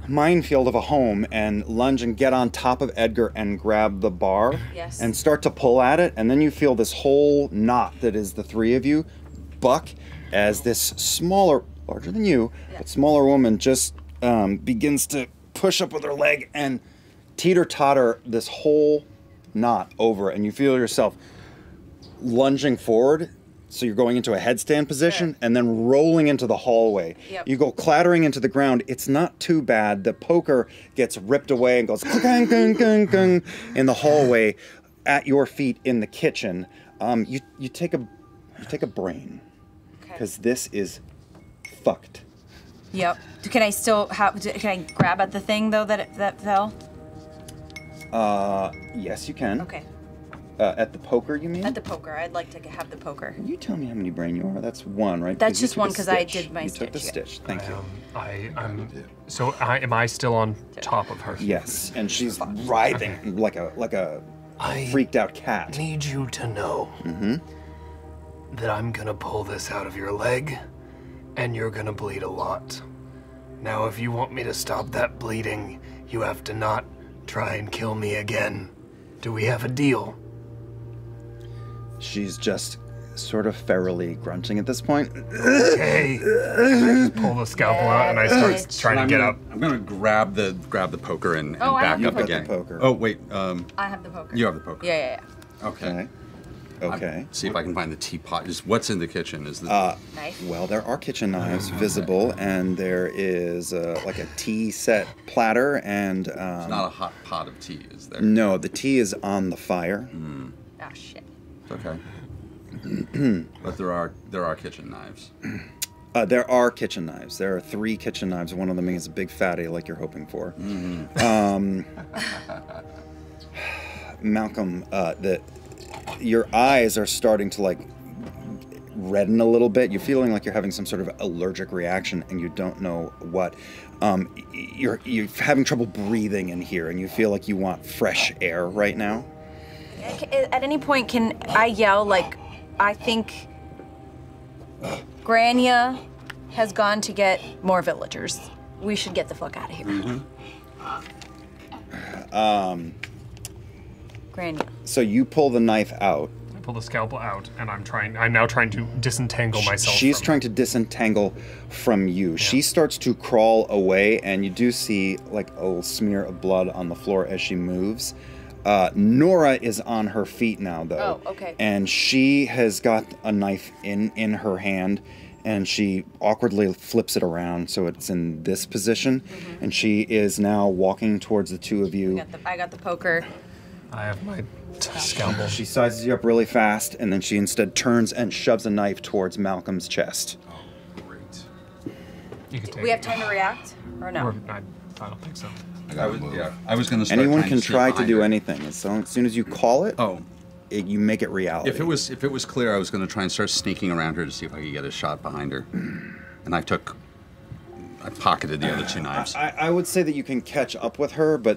minefield of a home and lunge and get on top of Edgar and grab the bar Yes. and start to pull at it, and then you feel this whole knot that is the three of you buck as this smaller, larger than you, but smaller woman just um, begins to push up with her leg and teeter totter this whole knot over, and you feel yourself lunging forward. So you're going into a headstand position and then rolling into the hallway. Yep. You go clattering into the ground. It's not too bad. The poker gets ripped away and goes [LAUGHS] gang, gang, gang, gang, in the hallway at your feet in the kitchen. Um, you you take a you take a brain because this is fucked. Yep. Can I still have? Can I grab at the thing though that it, that fell? Uh, yes, you can. Okay. Uh, at the poker, you mean? At the poker, I'd like to have the poker. You tell me how many brain you are. That's one, right? That's just one because I did my You took the stitch, yeah. stitch. Thank you. I, I'm. So I, am I still on top of her? Yes, and she's writhing like a like a I freaked out cat. I need you to know Mm-hmm. that I'm gonna pull this out of your leg, and you're gonna bleed a lot. Now, if you want me to stop that bleeding, you have to not try and kill me again. Do we have a deal? She's just sort of ferally grunting at this point. Okay. I just pull the scalpel out and I start trying to I'm get gonna, up. I'm gonna grab the grab the poker and, and Oh, I back have the up poker. again. Poker. Oh wait, um, I have the poker. you have the poker. Yeah, yeah, yeah. Okay. Okay. see if I can find the teapot. Just what's in the kitchen? Is the Uh, Knife. well, there are kitchen knives visible, and there is uh, like a tea set platter, and um, it's not a hot pot of tea, is there? no, the tea is on the fire. Oh shit. Okay. [CLEARS THROAT] but there are there are kitchen knives. Uh, there are kitchen knives. There are three kitchen knives. One of them is a big fatty, like you're hoping for. Um, [LAUGHS] Malcolm, uh, the your eyes are starting to like redden a little bit. You're feeling like you're having some sort of allergic reaction, and you don't know what. Um, you're you're having trouble breathing in here, and you feel like you want fresh air right now. At any point, can I yell like, I think Grania has gone to get more villagers. We should get the fuck out of here. Um, Grania. so you pull the knife out. I pull the scalpel out and I'm trying. I'm now trying to disentangle myself. She's from trying to disentangle from you. She starts to crawl away, and you do see like a little smear of blood on the floor as she moves. Uh, Nora is on her feet now, though. Oh, okay. And she has got a knife in in her hand, and she awkwardly flips it around so it's in this position, and she is now walking towards the two of you. Got the, I got the poker. I have my t- scalpel. She sizes you up really fast, and then she instead turns and shoves a knife towards Malcolm's chest. You can take We have time to react, or no? Or, I, I don't think so. I was, yeah, I was gonna. Start Anyone can to try to do her. anything. As soon, as soon as you call it, oh, it, you make it reality. If it was if it was clear, I was going to try and start sneaking around her to see if I could get a shot behind her. [CLEARS THROAT] And I took, I pocketed the other two knives. I, I would say that you can catch up with her, but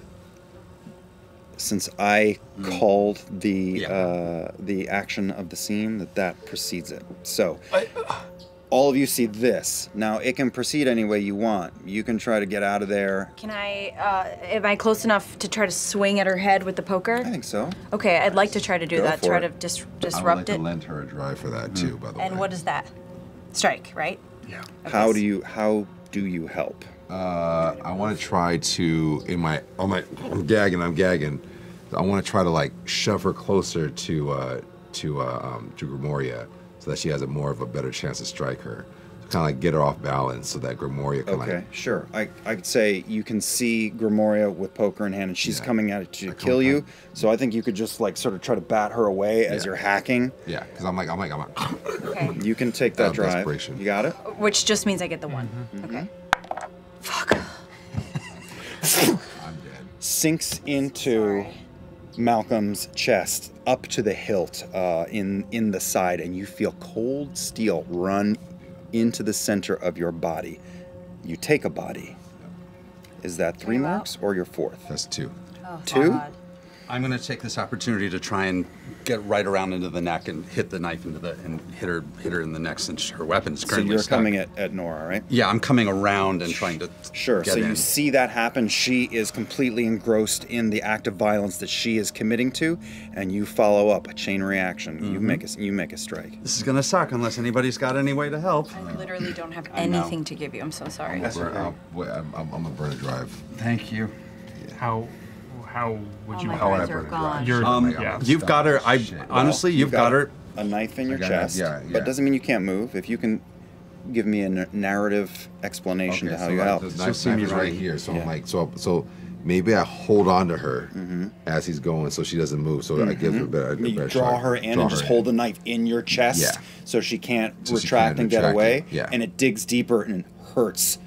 since I Mm. called the uh, the action of the scene, that that precedes it. So all of you see this. Now it can proceed any way you want. You can try to get out of there. Can I? Uh, am I close enough to try to swing at her head with the poker? I think so. Okay, I'd like to try to do Go that. Try it. to dis- I would like disrupt to it. lend her a drive for that too, by the way. And what is that? Strike, right? Yeah. How do you how do you help? Uh, I want to try to in my on my I'm gagging I'm gagging. I want to try to like shove her closer to uh, to uh, um, to Grimoria so that she has a more of a better chance to strike her. So kind of like get her off balance so that Grimoria can Okay, like sure. I I'd say you can see Grimoria with poker in hand, and she's coming at it to kill you. So I think you could just like sort of try to bat her away as you're hacking. yeah because I'm like I'm like I'm like [LAUGHS] Okay. You can take that Out of drive. desperation. You got it. Which just means I get the one. Mm-hmm. Okay. Mm-hmm. Fuck. I'm dead. Sinks into Malcolm's chest up to the hilt uh, in in the side, and you feel cold steel run into the center of your body. You take a body. Is that three marks or your fourth? That's two. Oh, Two? I'm going to take this opportunity to try and get right around into the neck and hit the knife into the and hit her hit her in the neck since her weapon's So currently you're stuck. coming at, at Nora, right? Yeah, I'm coming around and trying to Sure. get so in. you see that happen. She is completely engrossed in the act of violence that she is committing to, and you follow up a chain reaction. Mm-hmm. You make a you make a strike. This is going to suck unless anybody's got any way to help. I literally don't have anything to give you. I'm so sorry. I'm, gonna burn- I'm, I'm, I'm, I'm gonna burn a drive. Thank you. How how would Oh, you? my How would I eyes are burn gone. You're, um, yeah. You've got her. I shit. honestly, you've got her. a knife in your I it, chest. yeah, But doesn't mean you can't move. If you can give me a n- narrative explanation Okay, to how so you like help. The She'll knife, see knife me is right here. So Yeah. I'm like, so so maybe I hold on to her Mm-hmm. as he's going, so she doesn't move. So I give her a better, a You draw shot. her in Draw and just her hold the knife in your chest Yeah. so she can't So she retract can't and get away. it, yeah. And it digs deeper and hurts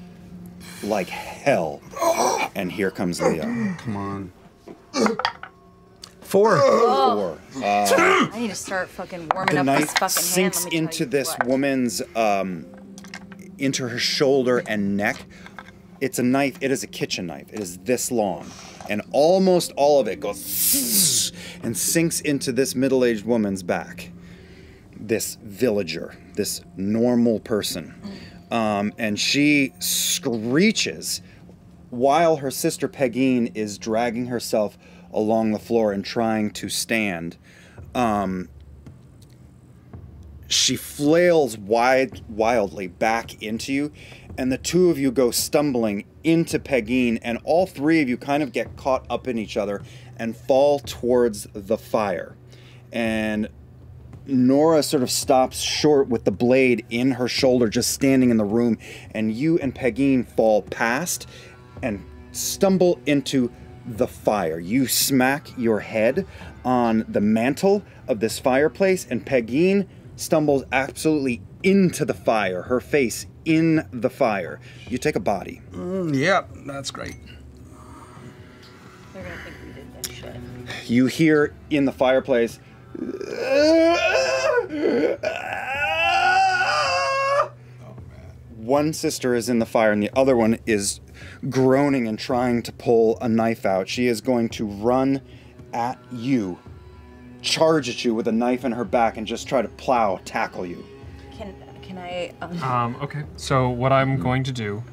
like hell. [GASPS] and here comes Leo. Come on. Four. Four. Uh, I need to start fucking warming the up knife this fucking sinks hand. Let me into this what. woman's um, into her shoulder and neck. It's a knife. It is a kitchen knife. It is this long, and almost all of it goes [SNIFFS] and sinks into this middle-aged woman's back. This villager, this normal person, um, and she screeches while her sister Pegeen is dragging herself along the floor and trying to stand. Um, she flails wide, wildly back into you, and the two of you go stumbling into Pegeen, and all three of you kind of get caught up in each other and fall towards the fire. And Nora sort of stops short with the blade in her shoulder, just standing in the room, and you and Pegeen fall past and stumble into the fire. You smack your head on the mantle of this fireplace, and Pegeen stumbles absolutely into the fire, her face in the fire. You take a body. Mm, yep, that's great. They're gonna think we did that shit. You hear in the fireplace. One sister is in the fire, and the other one is groaning and trying to pull a knife out. She is going to run at you, charge at you with a knife in her back, and just try to plow, tackle you. Can can I? Um, Um, okay, so what I'm going to do,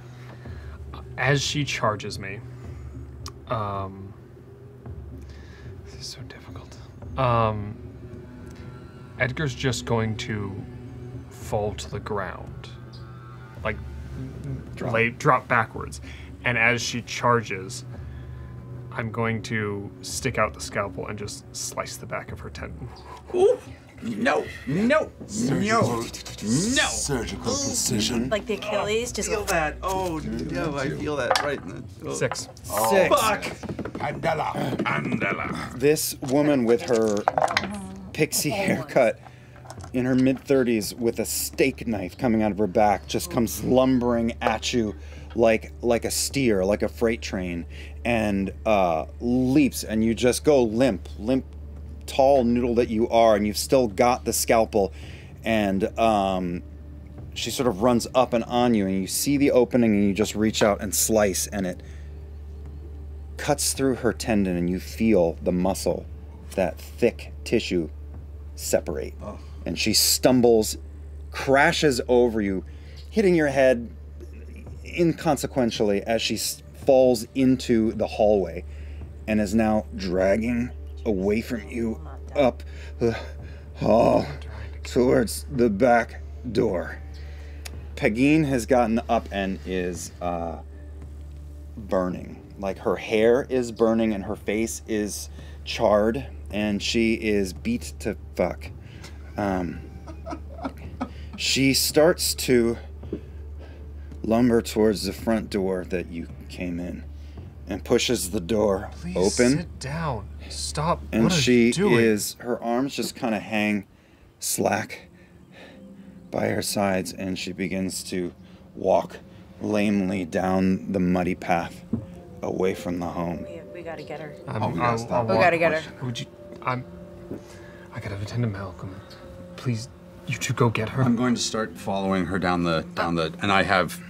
as she charges me, um, this is so difficult. Um, Edgar's just going to fall to the ground, like drop. lay drop backwards, and as she charges, I'm going to stick out the scalpel and just slice the back of her tendon. Ooh. No, no, no, no. Surgical precision. Like the Achilles, just feel that. Oh, no, I feel that right. in the- oh. Six. Six. Fuck. Candela. Candela. This woman with her pixie haircut in her mid 30s with a steak knife coming out of her back just comes lumbering at you like like a steer, like a freight train, and uh, leaps, and you just go limp, limp, tall noodle that you are, and you've still got the scalpel, and um, she sort of runs up and on you, and you see the opening, and you just reach out and slice, and it cuts through her tendon, and you feel the muscle, that thick tissue, separate. And she stumbles, crashes over you, hitting your head inconsequentially as she falls into the hallway and is now dragging away from you up the hall towards the back door. Pegeen has gotten up and is uh, burning. Like her hair is burning and her face is charred and she is beat to fuck. Um, she starts to lumber towards the front door that you came in and pushes the door Please open. sit down. Stop. And what are she you doing? is, her arms just kind of hang slack by her sides, and she begins to walk lamely down the muddy path away from the home. We, we gotta get her. I'm, Oh, we gotta I'll- stop. We gotta get her. Would you? I'm. I gotta attend to Malcolm. Please, you two go get her. I'm going to start following her down the down the, and I have.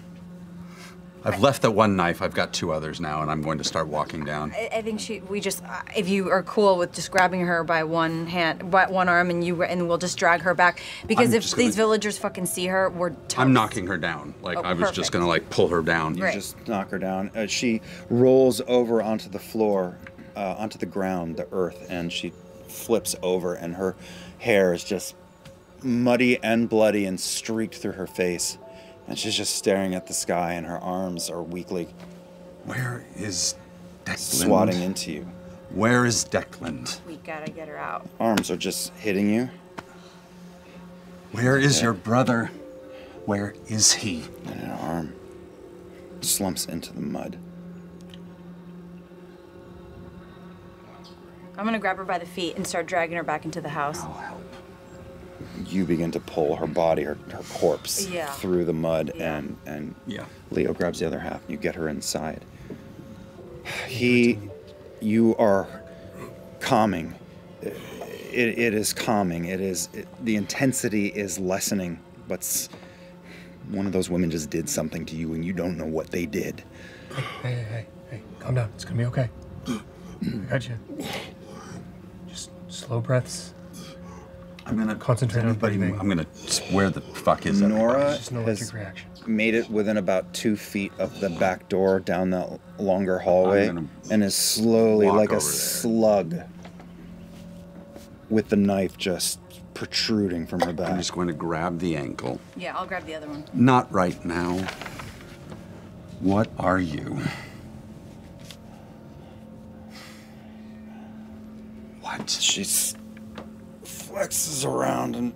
I've left that one knife. I've got two others now, and I'm going to start walking down. I, I think she. We just, uh, if you are cool with just grabbing her by one hand, by one arm, and you, and we'll just drag her back. Because I'm if these gonna- villagers fucking see her, we're. Toast. I'm knocking her down. Like Oh, I was just gonna like pull her down. You Right. just knock her down. Uh, she rolls over onto the floor, uh, onto the ground, the earth, and she flips over, and her hair is just muddy and bloody and streaked through her face. And she's just staring at the sky, and her arms are weakly Where is Declan? swatting into you. Where is Declan? We gotta get her out. Arms are just hitting you. Where is your brother? Where is he? and an arm slumps into the mud. I'm gonna grab her by the feet and start dragging her back into the house. You begin to pull her body, her, her corpse, Yeah. through the mud, and and Yeah. Leo grabs the other half, and you get her inside. [SIGHS] He, you are calming. It, it is calming. It is it, the intensity is lessening, but one of those women just did something to you, and you don't know what they did. Hey, hey, hey, hey, calm down. It's gonna be okay. I got you. Just slow breaths. I'm gonna Concentrate on Everybody, breathing. I'm gonna. Where the fuck is everybody? Nora Just an has reaction. made it within about two feet of the back door down that longer hallway and is slowly like a there. slug with the knife just protruding from her back. I'm just going to grab the ankle. Yeah, I'll grab the other one. Not right now. What are you? What? She s- flexes around and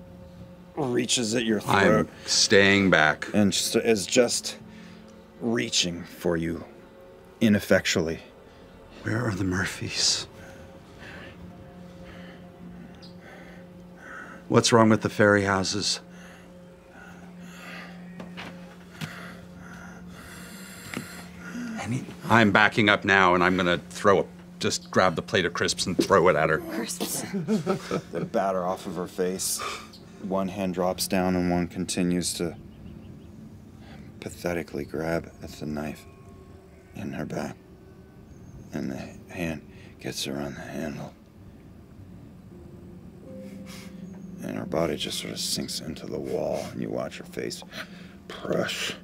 reaches at your throat I'm staying back. and just, is just reaching for you ineffectually. Where are the Murphys? What's wrong with the fairy houses? Any, I'm backing up now, and I'm gonna throw a, just grab the plate of crisps and throw it at her. Crisps. [LAUGHS] the batter off of her face. One hand drops down and one continues to pathetically grab at the knife in her back. And the hand gets around the handle. And her body just sort of sinks into the wall, and you watch her face crush.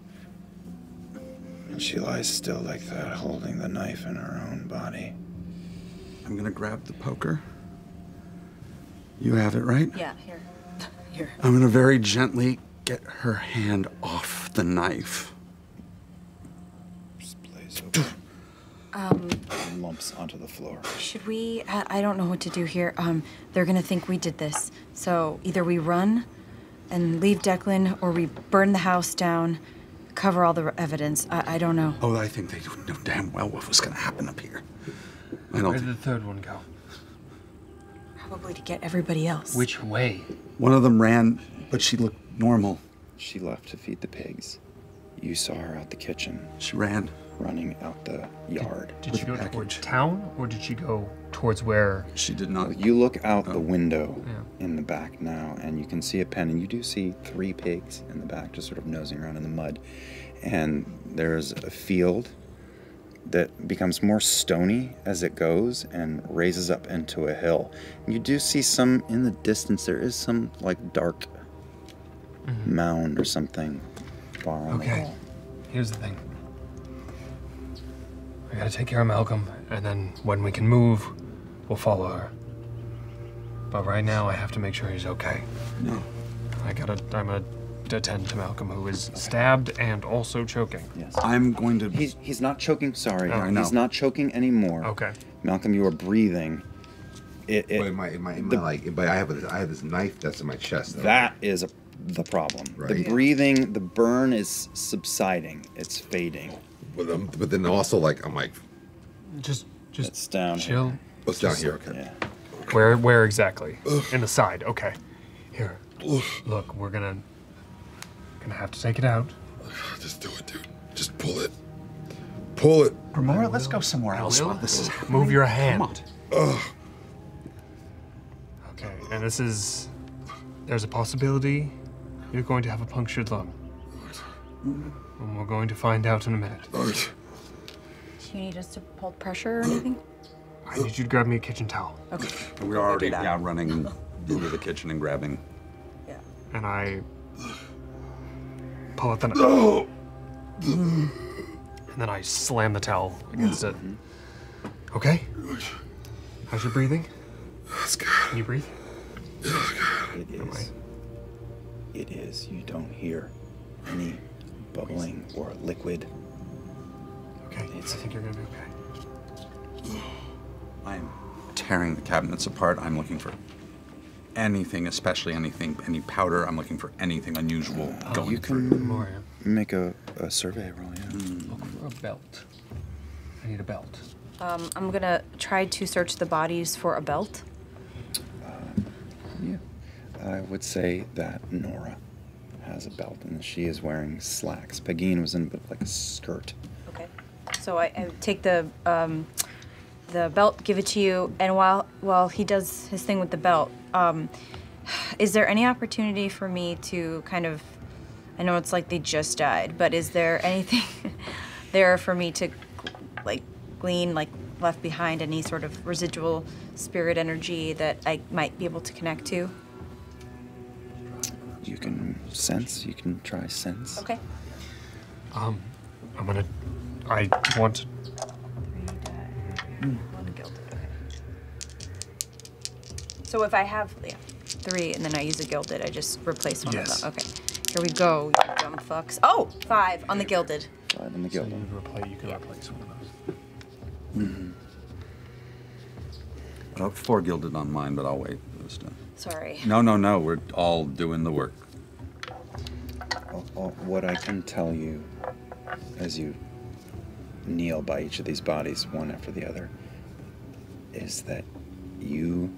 And she lies still like that, holding the knife in her own body. I'm gonna grab the poker. You have it, right? Yeah, here. [LAUGHS] Here. I'm gonna very gently get her hand off the knife. Blaze open. Um, lumps onto the floor. Should we? I I don't know what to do here. Um, they're gonna think we did this. So either we run and leave Declan, or we burn the house down, cover all the evidence. I, I don't know. Oh, I think they know damn well what was going to happen up here. I don't Where did the third one go? Probably to get everybody else. Which way? one of them ran, but she looked normal. She left to feed the pigs. You saw her out the kitchen. She ran. Running out the yard. Did she go towards town, or did she go towards where? She did not. You look out the oh. window Yeah. in the back now, and you can see a pen, and you do see three pigs in the back, just sort of nosing around in the mud. And there's a field that becomes more stony as it goes and raises up into a hill. You do see some in the distance. There is some like dark mm-hmm. mound or something far on Okay. wall. Here's the thing. I gotta take care of Malcolm, and then when we can move, we'll follow her. But right now, I have to make sure he's okay. No. I gotta. I'm gonna attend to Malcolm, who is stabbed and also choking. Yes. I'm going to. He's he's not choking. Sorry, Oh, I know. he's not choking anymore. Okay. Malcolm, you are breathing. It, it, But in my, in my, in my like, but I have a, I have this knife that's in my chest. though. That is a, the problem. Right. The breathing, the burn is subsiding. It's fading. But, um, but then also like I'm like, Just, just It's down. chill. what's down here? Okay. Yeah. Where, where exactly? In the side. Okay. Here. Look, we're gonna, gonna have to take it out. [SIGHS] Just do it, dude. Just pull it. Pull it. Remora, let's go somewhere else will. while this is Move your hand. Come on. Okay, and this is. There's a possibility you're going to have a punctured lung. And we're going to find out in a minute. Do you need us to pull pressure or anything? I need you to grab me a kitchen towel. Okay. We're already that. yeah, running into the kitchen and grabbing. Yeah. And I pull out the knife. And then I slam the towel against it. Okay? How's your breathing? That's good. Can you breathe? It Am I- is. It is. You don't hear any bubbling or liquid. Okay, It's, I think you're gonna be okay. I'm tearing the cabinets apart. I'm looking for anything, especially anything, any powder. I'm looking for anything unusual going You through. can More. make a, a survey roll. Yeah. Look for a belt. I need a belt. Um, I'm gonna try to search the bodies for a belt. Yeah. I would say that Nora has a belt and she is wearing slacks. Pegeen was in a bit like a skirt. Okay. So I, I take the um, the belt, give it to you, and while while he does his thing with the belt, um, is there any opportunity for me to kind of? I know it's like they just died, but is there anything [LAUGHS] there for me to like glean, like left behind any sort of residual spirit energy that I might be able to connect to? You can sense. You can try sense. Okay. Um, I'm gonna. I want to. One gilded. Okay. So if I have yeah, three and then I use a gilded, I just replace one Yes. of them. Okay. Here we go, you dumb fucks. Oh, five on the gilded. Five on the gilded. So guild. you replace. You can replace one of those. Uh, four gilded on mine, but I'll wait for this time. Sorry. No, no, no. We're all doing the work. What I can tell you as you kneel by each of these bodies, one after the other, is that you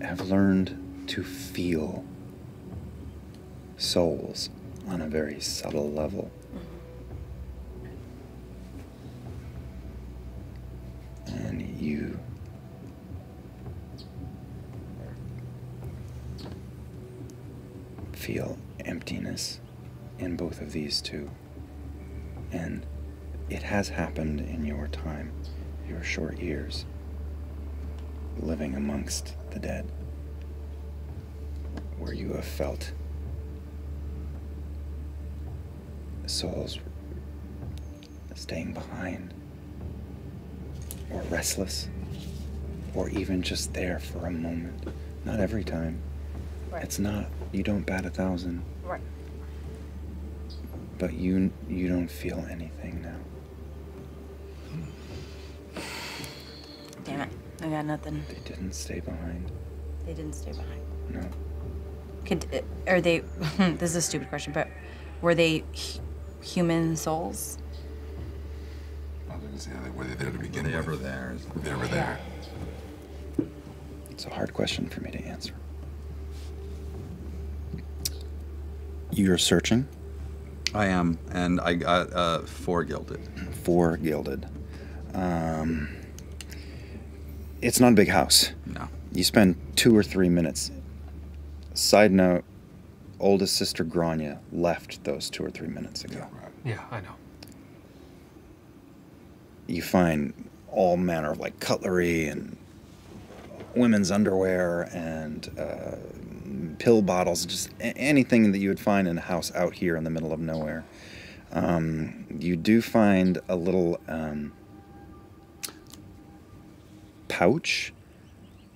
have learned to feel souls on a very subtle level. And you feel emptiness in both of these two. And it has happened in your time, your short years, living amongst the dead, where you have felt souls staying behind, or restless, or even just there for a moment. Not every time. Right. It's not, you don't bat a thousand. But you you don't feel anything now. Damn it. I got nothing. They didn't stay behind. They didn't stay behind. No. Could, uh, are they, [LAUGHS] this is a stupid question, but were they human souls? I was going to say, were they there to begin were they with? there? They were there? It's a hard question for me to answer. You're searching? I am, and I got uh, four gilded. Four Gilded. Um, it's not a big house. No. You spend two or three minutes. Side note oldest sister Grania left those two or three minutes ago. Yeah, I know. You find all manner of like cutlery and women's underwear and uh, pill bottles, just anything that you would find in a house out here in the middle of nowhere. Um, you do find a little um, pouch,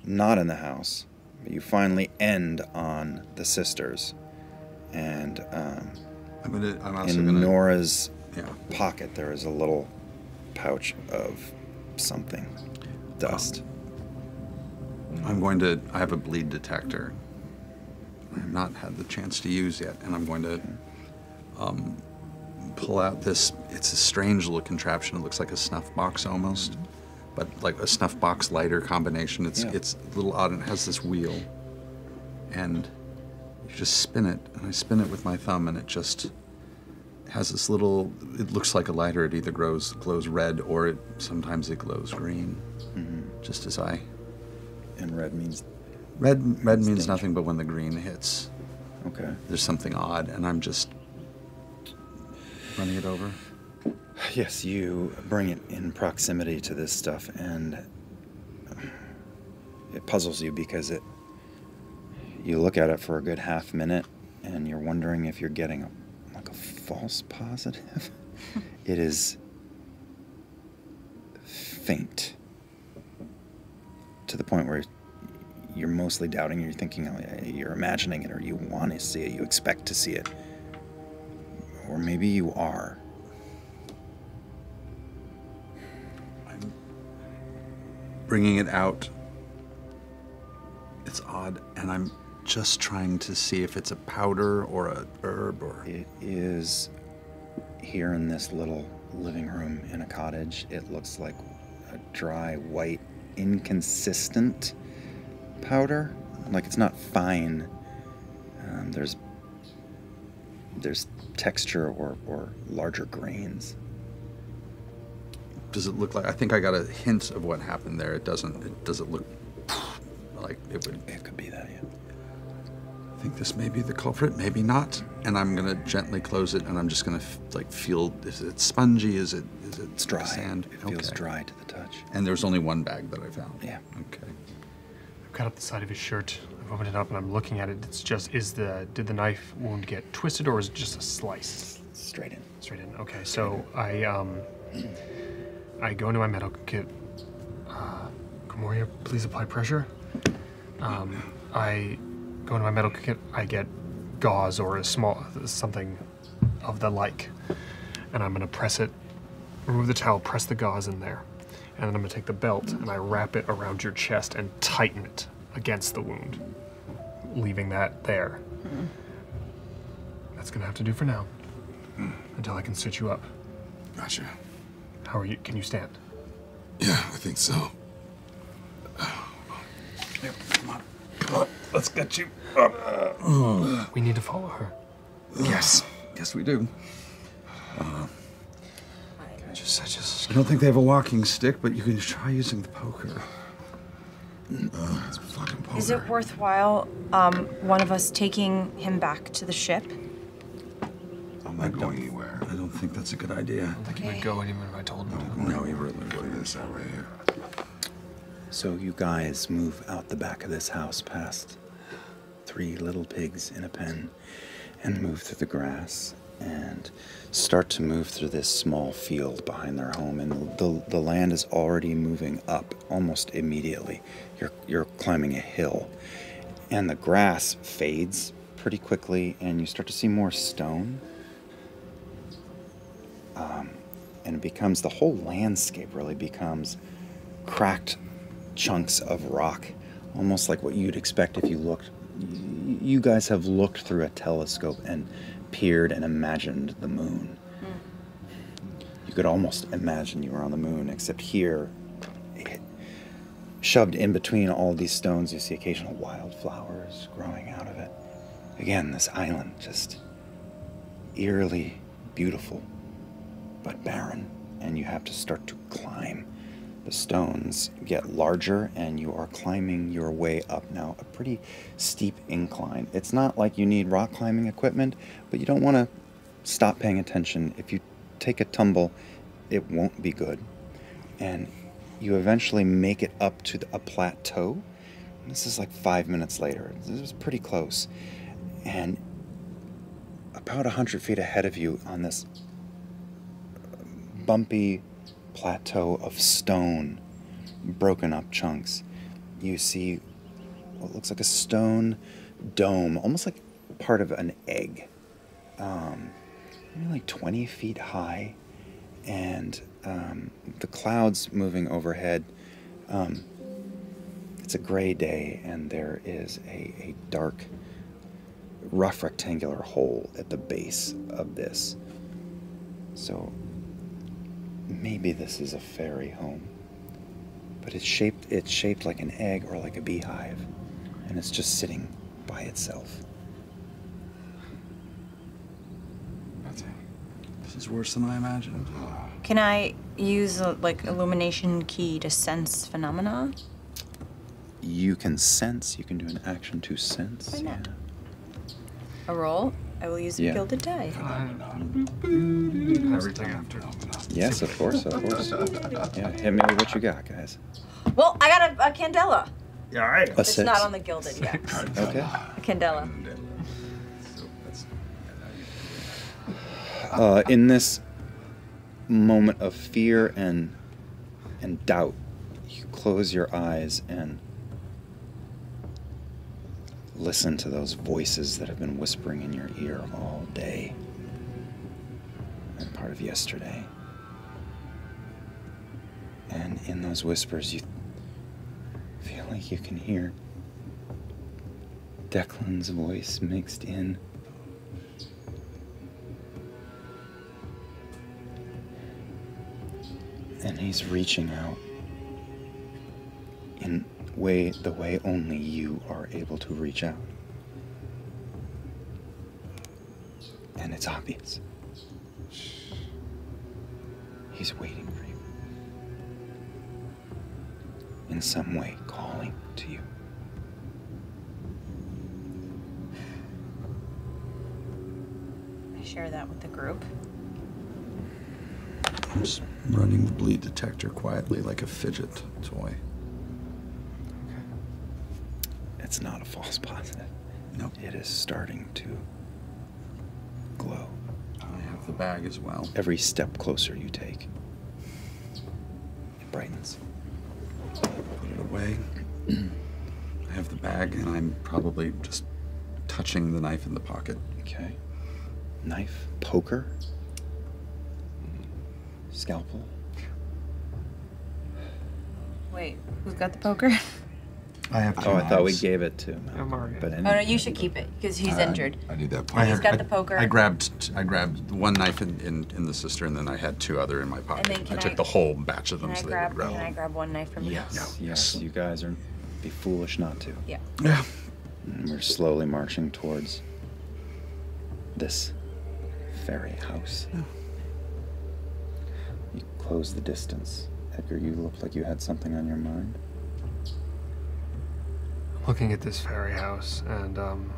not in the house. But you finally end on the sisters, and um, I'm gonna. I'm also in gonna. Nora's Yeah. pocket there is a little pouch of something, dust. I'm going to. I have a bleed detector. I have not had the chance to use yet, and I'm going to um, pull out this. It's a strange little contraption. It looks like a snuff box almost, but like a snuff box lighter combination. It's Yeah. it's a little odd, and it has this wheel, and you just spin it, and I spin it with my thumb, and it just has this little. It looks like a lighter. It either glows glows red, or it sometimes it glows green, just as I And red means Red red means nothing but when the green hits. Okay. There's something odd, and I'm just running it over. Yes, you bring it in proximity to this stuff, and it puzzles you because it. You look at it for a good half minute, and you're wondering if you're getting a, like a false positive. [LAUGHS] it is faint to the point where you're mostly doubting. You're thinking oh, you're imagining it, or you want to see it. You expect to see it, or maybe you are. Bringing it out. It's odd, and I'm just trying to see if it's a powder or a herb or. It is here in this little living room in a cottage. It looks like a dry, white, inconsistent powder. Like it's not fine. Um, there's there's texture or, or larger grains. Does it look like? I think I got a hint of what happened there. It doesn't. It does it look like it would. It could be that, yeah. I think this may be the culprit, maybe not. And I'm gonna gently close it, and I'm just gonna f- like feel. Is it spongy? Is it? Is it It's dry. Sand. It feels Okay. dry to the touch. And there's only one bag that I found. Yeah. Okay. I've cut up the side of his shirt. I've opened it up and I'm looking at it. It's just is the did the knife wound get twisted or is it just a slice? Straight in. Straight in. Okay, so I um I go into my medical kit. Uh, Grimoria, please apply pressure. Um, I go into my medical kit. I get gauze or a small something of the like, and I'm gonna press it. Remove the towel, press the gauze in there, and then I'm gonna take the belt and I wrap it around your chest and tighten it against the wound, leaving that there. That's gonna have to do for now, until I can stitch you up. Gotcha. How are you? Can you stand? Yeah, I think so. Here, come on. Come on. Let's get you up. We need to follow her. Yes. Yes, we do. Uh, Just, I just. I don't think they have a walking stick, but you can try using the poker. it's fucking poker. Is it worthwhile, um, one of us taking him back to the ship? I'm not going anywhere. I don't think that's a good idea. I don't think he would go anywhere if I told him to. No, he really look at this out right here. So you guys move out the back of this house past three little pigs in a pen and move through the grass and start to move through this small field behind their home and the, the land is already moving up almost immediately you're, you're climbing a hill and the grass fades pretty quickly and you start to see more stone um, and it becomes the whole landscape really becomes cracked chunks of rock, almost like what you'd expect if you looked. You guys have looked through a telescope and peered and imagined the moon. You could almost imagine you were on the moon, except here, shoved in between all these stones, you see occasional wildflowers growing out of it. Again, this island just eerily beautiful, but barren, and you have to start to climb. The stones get larger, and you are climbing your way up now a pretty steep incline. It's not like you need rock climbing equipment, but you don't want to stop paying attention. If you take a tumble, it won't be good. And you eventually make it up to a plateau. This is like five minutes later. This is pretty close. And about a hundred feet ahead of you on this bumpy plateau of stone, broken up chunks, you see what looks like a stone dome, almost like part of an egg. Um, maybe like 20 feet high, and um, the clouds moving overhead. Um, it's a gray day, and there is a, a dark, rough rectangular hole at the base of this. So maybe this is a fairy home, but it's shaped it's shaped like an egg or like a beehive, and it's just sitting by itself. This is worse than I imagined. Can I use a, like illumination key to sense phenomena? You can sense. You can do an action to sense. Why not? A roll. I will use a Yeah. gilded die. Everything after. Yes, of course, of course. [LAUGHS] Yeah, hit me with what you got, guys. Well, I got a, a candela. Yeah, all right. A it's six. not on the gilded yet. Okay. A candela. Uh, in this moment of fear and and doubt, you close your eyes and listen to those voices that have been whispering in your ear all day and part of yesterday. And in those whispers, you feel like you can hear Declan's voice mixed in. and he's reaching out in way the way only you are able to reach out and it's obvious he's waiting for you in some way calling to you I share that with the group. I'm just running the bleed detector quietly like a fidget toy. It's not a false positive no it is starting to glow I have the bag as well. every step closer you take it brightens Put it away. [CLEARS THROAT] I have the bag, and I'm probably just touching the knife in the pocket. Okay. Knife, poker, scalpel. Wait, who's got the poker? [LAUGHS] I have. To. Oh, I thought we gave it to him. But Oh no, you should keep it because he's injured. I need that. I He's have- got I- the poker. I grabbed I grabbed one knife in, in, in the cster, and then I had two other in my pocket. then can I took I- the whole batch of Can them, I so grab? they would Can I rattle. grab one knife from you? Yes, yes, you guys are be foolish not to. Yeah. Yeah. And we're slowly marching towards this fairy house. You close the distance. Edgar, you look like you had something on your mind. Looking at this fairy house, and um,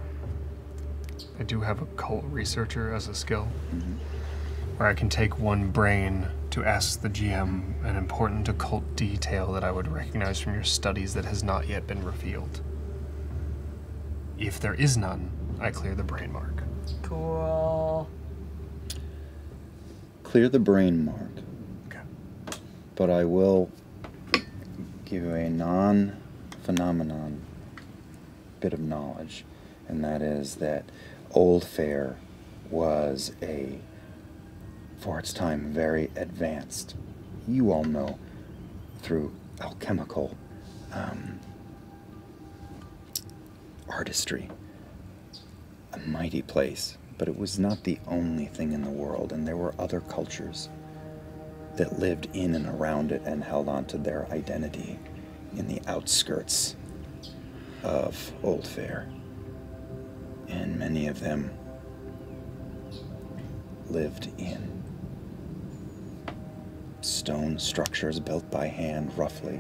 I do have occult researcher as a skill, where I can take one brain to ask the GM an important occult detail that I would recognize from your studies that has not yet been revealed. If there is none, I clear the brain mark. Cool. Clear the brain mark. Okay. But I will give you a non phenomenon bit of knowledge, and that is that Oldfaire was a, for its time, very advanced. You all know through alchemical um, artistry. A mighty place, but it was not the only thing in the world, and there were other cultures that lived in and around it and held on to their identity in the outskirts of Oldfaire. And many of them lived in stone structures built by hand, roughly,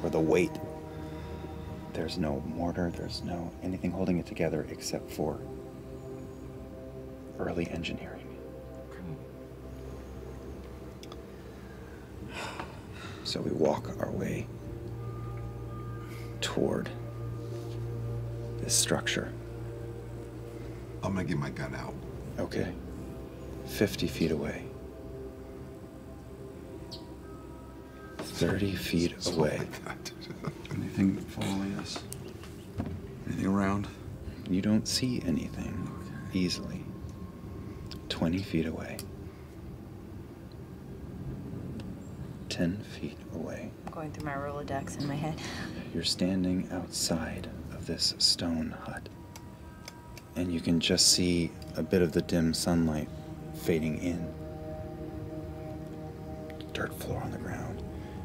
where the weight there's no mortar, there's no anything holding it together except for early engineering. Hmm. So we walk our way toward this structure. I'm gonna get my gun out. Okay. 50 feet away. 30 feet away. [LAUGHS] Anything following us? Anything around? You don't see anything easily. 20 feet away. 10 feet away. I'm going through my Rolodex in my head. You're standing outside of this stone hut. And you can just see a bit of the dim sunlight fading in. Dirt floor on the ground.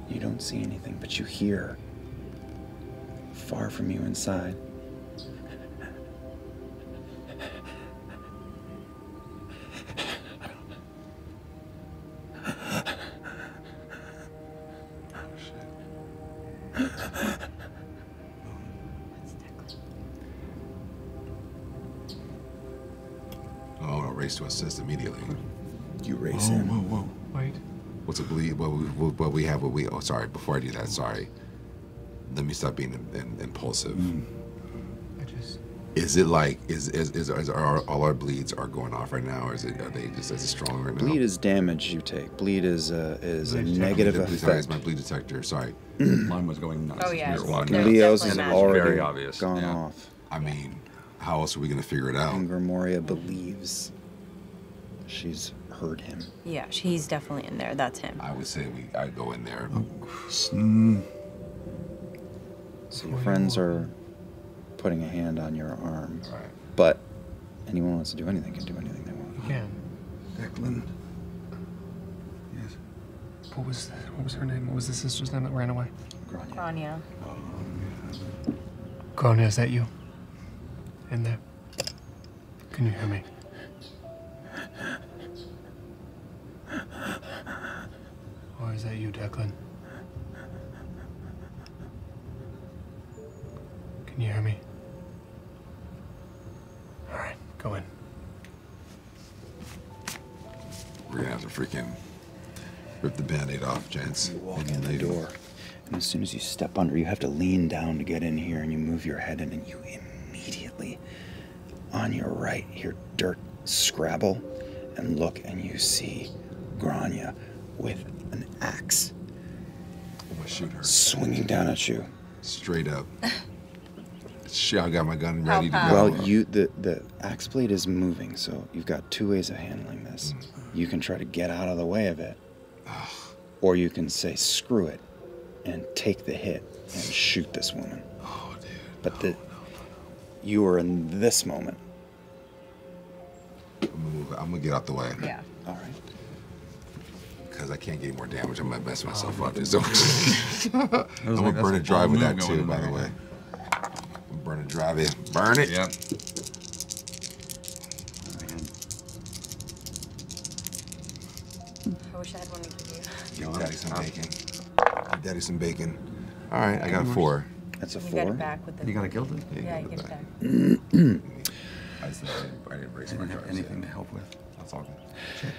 You don't see anything, but you hear far from you inside. We have? What we? Oh, sorry. Before I do that, sorry. Let me stop being in, in, impulsive. Mm. I just. Is it like is is, is, is our, all our bleeds are going off right now, or is it are they just as strong right now? Bleed is damage you take. Bleed is a, is a Bleed detector. negative Bleed detector. effect. It's my bleed detector. Sorry. [CLEARS THROAT] Mine was going nuts. Oh, yeah, We were it's- walking. there's Leo's definitely is already Very obvious, gone yeah. off. I mean, how else are we gonna figure it out? And Grimoria believes she's heard him. Yeah, he's definitely in there. That's him. I would say we I go in there. Oh. So your friends are putting a hand on your arm. Right. But anyone who wants to do anything can do anything they want. You can. Declan. Yes. What was what was her name? What was the sister's name that ran away? Grania. Grania. Grania, is that you? In there? Can you hear me? Is that you, Declan? Can you hear me? Alright, go in. We're gonna have to freaking rip the band-aid off, gents. You walk in the door, and as soon as you step under, you have to lean down to get in here, and you move your head in, and you immediately, on your right, hear dirt scrabble, and look, and you see Grania with an axe I'm gonna shoot her swinging down at you. straight up. Shit, I got my gun ready to go. Well, you the the axe blade is moving, so you've got two ways of handling this. Mm. You can try to get out of the way of it, or you can say screw it and take the hit and shoot this woman. Oh, dude. But the you are in this moment. I'm gonna, move, I'm gonna get out the way. Yeah. All right. Because I can't get any more damage. I might mess myself up. So [LAUGHS] I'm gonna like, burn that's a a drive with that too, by the way. yeah. Burn a drive it. Burn it. Yep. I wish I had one to give you. Give daddy some bacon. Give daddy some bacon. All right, I got four. That's a You got four. it back with the. You got a gilded? Yeah, you get it back. I, just, I, didn't, I didn't raise I didn't have anything yet. to help with. That's all good.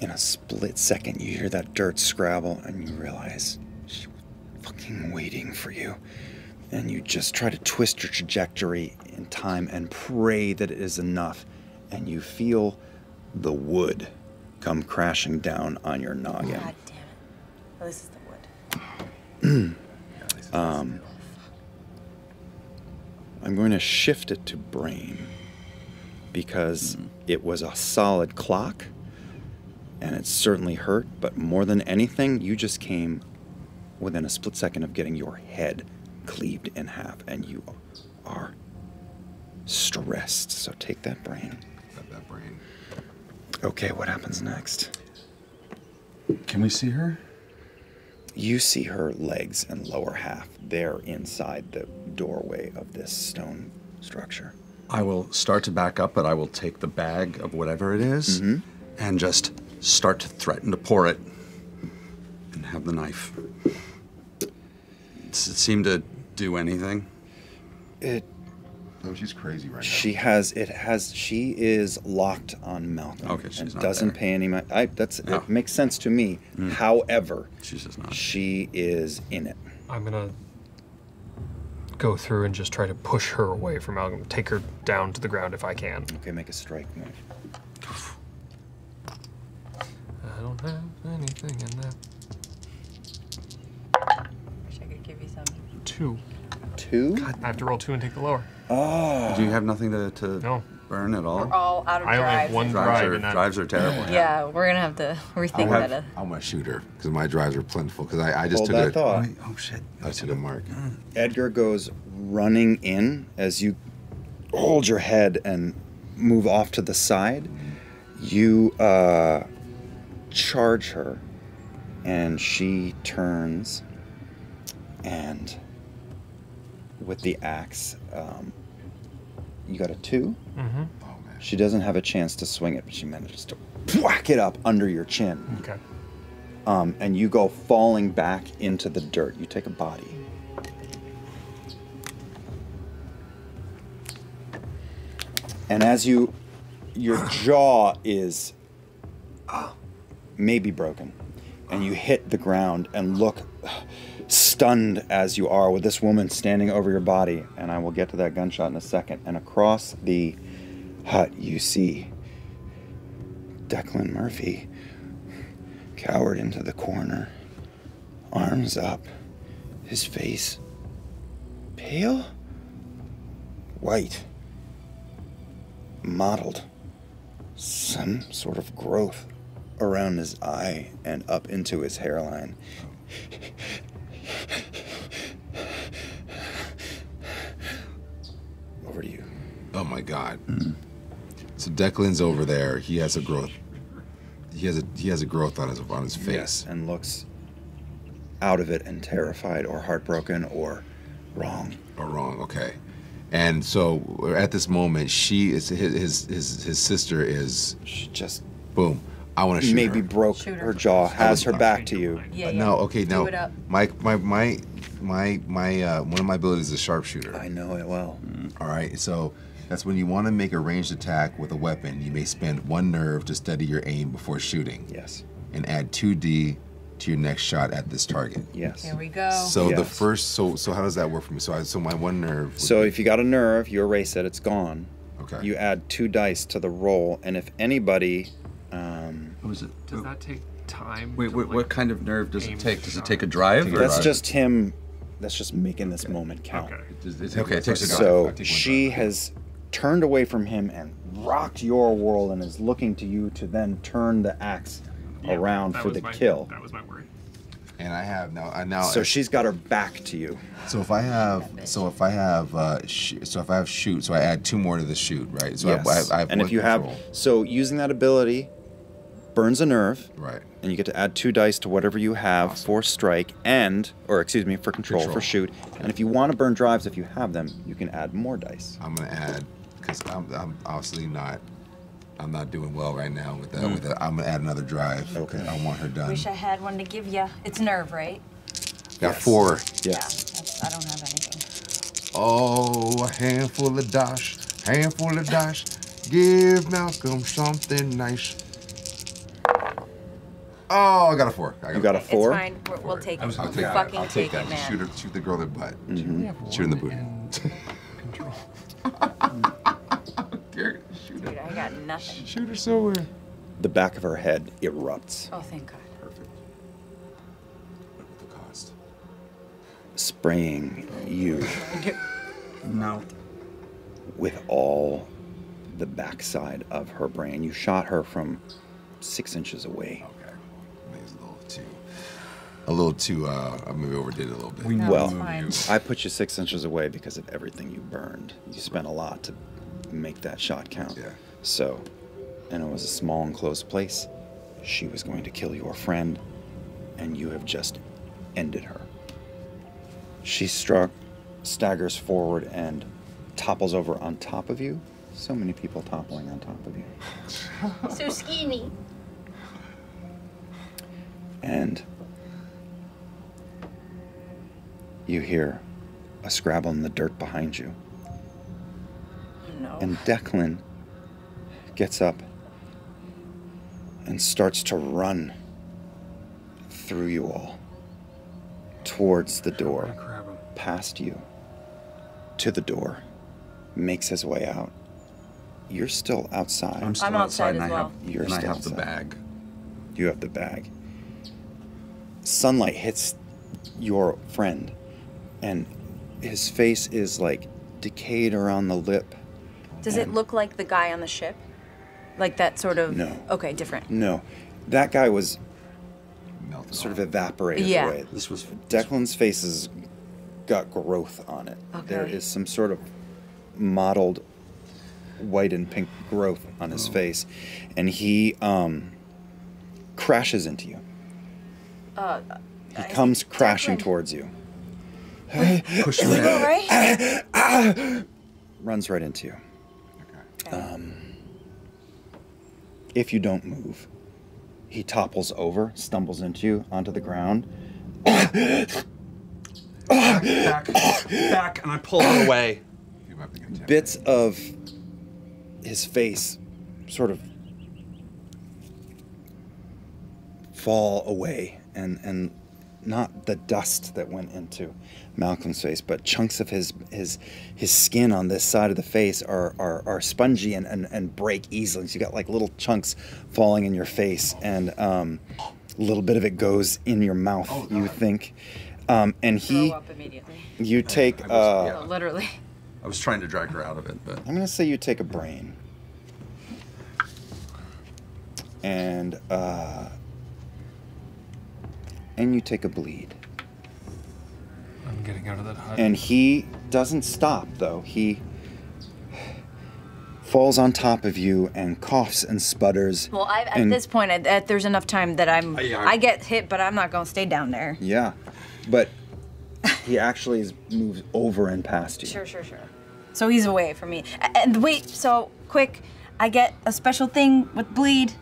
In a split second, you hear that dirt scrabble, and you realize she was fucking waiting for you. And you just try to twist your trajectory in time and pray that it is enough. And you feel the wood come crashing down on your noggin. God damn it. Oh, this is the wood. [CLEARS THROAT] Um, I'm going to shift it to brain because it was a solid clock. And it certainly hurt, but more than anything, you just came within a split second of getting your head cleaved in half, and you are stressed. So take that brain. Got that brain. Okay, what happens next? Can we see her? You see her legs and lower half. They're inside the doorway of this stone structure. I will start to back up, but I will take the bag of whatever it is Mhm. and just start to threaten to pour it and have the knife. Does it seem to do anything? It. Oh, she's crazy right now. She has. It has. She is locked on Malcolm. Okay, she's and not doesn't there. pay any mind. I. That's. No. It makes sense to me. Mm. However, she's just not. She is in it. I'm gonna go through and just try to push her away from Malcolm, take her down to the ground if I can. Okay, make a strike move. I don't have anything in that. Wish I could give you some. Two. Two? I have to roll two and take the lower. Oh. Do you have nothing to, to burn at all? We're all out of I only have drives. one drives drive are, in drives are terrible. Yeah, we're gonna have to rethink that. uh, I'm gonna shoot her because my drives are plentiful. Because I, I just Hold took that a thought. Oh shit! I took a mark. Edgar goes running in as you hold your head and move off to the side. You uh, charge her, and she turns, and with the axe, um, you got a two. Mm-hmm. She doesn't have a chance to swing it, but she manages to whack it up under your chin. Okay. Um, and you go falling back into the dirt. You take a body. And as you, your jaw is maybe broken, and you hit the ground and look stunned as you are with this woman standing over your body. And I will get to that gunshot in a second. And across the hut, you see Declan Murphy cowered into the corner, arms up, his face pale, white, mottled, some sort of growth around his eye and up into his hairline. Over to you. Oh my god. Mm. So Declan's over there. He has a growth. He has a he has a growth on his on his face. Yes, and looks out of it and terrified or heartbroken or wrong. Or wrong. Okay. And so at this moment, she is his his his, his sister is she just boom. I want to shoot Maybe her. broke her jaw, has her back to you. Yeah, No, okay, no. it. My my my my my uh, one of my abilities is a sharpshooter. I know it well. All right, so that's when you want to make a ranged attack with a weapon. You may spend one nerve to steady your aim before shooting. Yes. And add two D to your next shot at this target. Yes. Here we go. So the first, so so how does that work for me? So I, so my one nerve. So be- if you got a nerve, you erase it, it's gone. Okay. You add two dice to the roll, and if anybody. Um, Was it? Does that take time? Wait, to, wait, like, what kind of nerve does it take? Does it take a drive? or- that's just him. That's just making this moment count. Okay. Does it Okay, it takes a drive. So she drive. has turned away from him and rocked your world and is looking to you to then turn the axe Yeah, around for the my- kill. That was my worry. And I have now. I now. So she's got her back to you. So if I have, so if I have, uh, sh- so if I have shoot, so I add two more to the shoot, right? So yes. I, I, have- I have and if one you have, so using that ability burns a nerve, right? and you get to add two dice to whatever you have for strike and, or excuse me, for control, Control. for shoot. And if you want to burn drives, if you have them, you can add more dice. I'm gonna add because I'm, I'm obviously not. I'm not doing well right now with that. Hmm. With that, I'm gonna add another drive. Okay. I want her done. Wish I had one to give you. It's nerve, right? Got four. Yeah. That's, I don't have anything. Oh, a handful of dash, handful of dash. Give Malcolm something nice. Oh, I got a four. I You got a four? It's fine. We're, we'll take it. I'll We'll take, fucking I'll take take that. it, man. Shoot her, shoot the girl in the butt. Mm-hmm. Shoot her in the booty. [LAUGHS] Control. [LAUGHS] Garrett, shoot Dude, I got nothing. Shoot her somewhere. The back of her head erupts, Oh, thank God. Perfect. What the cost? spraying you No. with all the backside of her brain. You shot her from six inches away. Okay. A little too. Uh, I maybe overdid it a little bit. We well, I put you six inches away because of everything you burned. You spent a lot to make that shot count. Yeah. So, and it was a small enclosed place. She was going to kill your friend, and you have just ended her. She struck, staggers forward, and topples over on top of you. So many people toppling on top of you. [LAUGHS] so skinny. And you hear a scrabble in the dirt behind you. No. And Declan gets up and starts to run through you all towards the door, past you, to the door, makes his way out. You're still outside. I'm still I'm outside outside, and as I well. have, You're and I still have the bag. You have the bag. Sunlight hits your friend, and his face is like decayed around the lip. Does it look like the guy on the ship? Like that sort of. No. Okay, different. No, that guy was sort of evaporated Yeah. away. This was Declan's face has got growth on it. There Okay. is some sort of mottled white and pink growth on Oh. his face, and he um, crashes into you. Uh, He comes crashing towards you. Push is it all right? runs right into you. Um, if you don't move, he topples over, stumbles into you onto the ground. back, back, and I pull her away. Bits of his face sort of fall away, and and not the dust that went into Malcolm's face, but chunks of his his his skin on this side of the face are are, are spongy and, and, and break easily. So you got like little chunks falling in your face, and um, a little bit of it goes in your mouth. you think, um, and he Throw up immediately. you take. Uh, Oh, literally. I was trying to drag her out of it, but I'm gonna say you take a brain. And uh and you take a bleed. I'm getting out of that hut. And he doesn't stop though. He falls on top of you and coughs and sputters. Well, I, at and- this point, I, that there's enough time that I'm. I- I get hit, but I'm not gonna stay down there. Yeah. But [LAUGHS] he actually is, moves over and past you. Sure, sure, sure. So he's away from me. And wait, so quick, I get a special thing with bleed.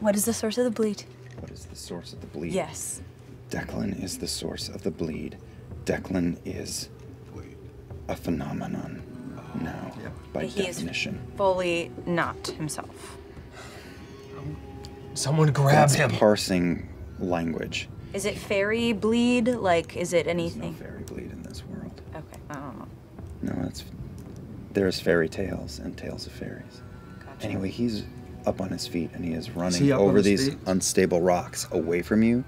What is the source of the bleed? What is the source of the bleed? Yes. Declan is the source of the bleed. Declan is a phenomenon now, by he is definition. fully not himself. Someone grab That's him. parsing language. Is it fairy bleed? Like, is it anything? fairy bleed in this world. Okay, I don't know. No, that's there's fairy tales and tales of fairies. Anyway, he's up on his feet and he is running he over these feet? unstable rocks away from you,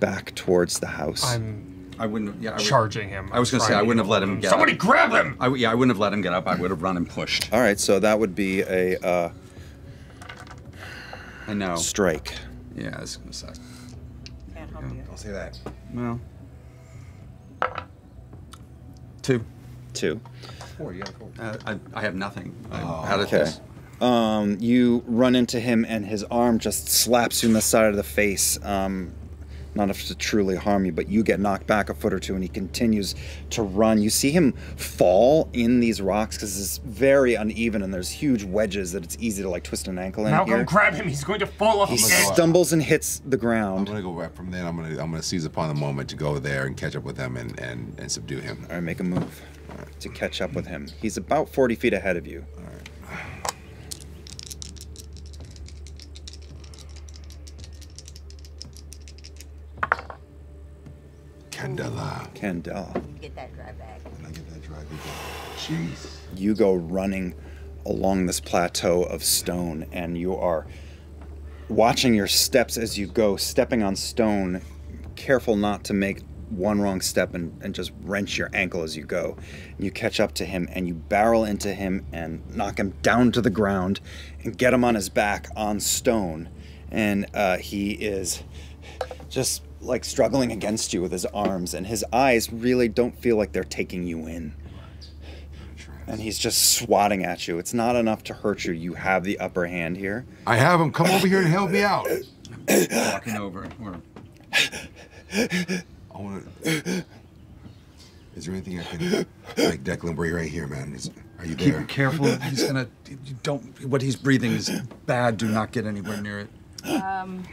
back towards the house. I'm I wouldn't. Yeah, I would, charging him. I was gonna say I wouldn't have let hold him him. get. Somebody up. grab him! I, yeah, I wouldn't have let him get up. I would have run and pushed. All right, so that would be a uh, I know. strike. Yeah, it's gonna suck. Can't help you. I'll say that. Well, two. Two. Four. You got four. Uh, I, I have nothing. I, Oh, how did okay. this? Um, you run into him, and his arm just slaps you in the side of the face. Um, not enough to truly harm you, but you get knocked back a foot or two, and he continues to run. You see him fall in these rocks because it's very uneven, and there's huge wedges that it's easy to like twist an ankle in Malcolm, here. grab him. He's going to fall off He stumbles and hits the ground. I'm gonna go right from there. I'm gonna I'm gonna seize upon the moment to go there and catch up with him and and, and subdue him. All right, make a move to catch up with him. He's about 40 feet ahead of you. Candela. Candela. Get that drive back. When I get that drive again. Jeez. you go running along this plateau of stone and you are watching your steps as you go stepping on stone careful not to make one wrong step and, and just wrench your ankle as you go. And you catch up to him and you barrel into him and knock him down to the ground and get him on his back on stone. And uh, he is just like struggling against you with his arms, and his eyes really don't feel like they're taking you in. And he's just swatting at you. It's not enough to hurt you. You have the upper hand here. I have him. Come over here and help me out. Walking over. We're I want to. Is there anything I can, like Declan? We're right here, man. Is, are you there? keep there? careful. He's gonna. You don't. What he's breathing is bad. Do not get anywhere near it. Um,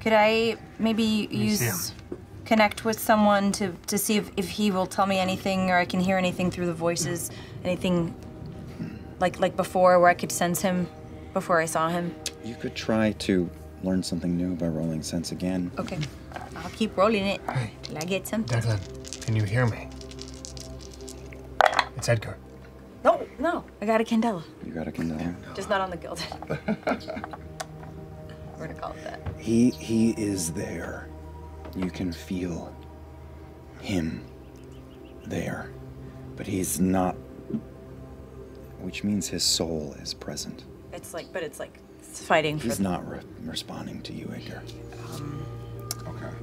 could I maybe use connect with someone to to see if, if he will tell me anything or I can hear anything through the voices, anything like like before where I could sense him before I saw him. You could try to learn something new by rolling sense again. Okay, I'll keep rolling it till I get something. Declan, can you hear me? It's Edgar. No, no, I got a candela, You got a candela. just not on the gilded. [LAUGHS] [LAUGHS] We're gonna call it that. He he is there. You can feel him there. But he's not which means his soul is present. It's like, but it's like it's fighting for. He's the- not re- responding to you, Edgar. Um. Okay.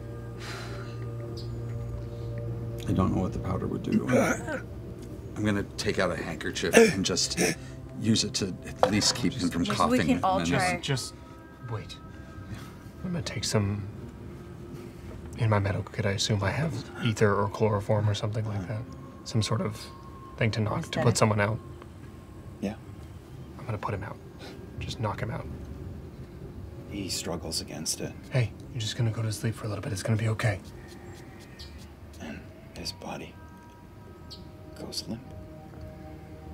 I don't know what the powder would do. [CLEARS THROAT] I'm gonna take out a handkerchief and just use it to at least keep him from Just- we coughing. can all and then- try. Just wait. I'm gonna take some. In my medical kit, I assume I have ether or chloroform or something like that. Some sort of thing to knock to put someone out. Yeah. I'm gonna put him out. Just knock him out. He struggles against it. Hey, you're just gonna go to sleep for a little bit. It's gonna be okay. And his body goes limp.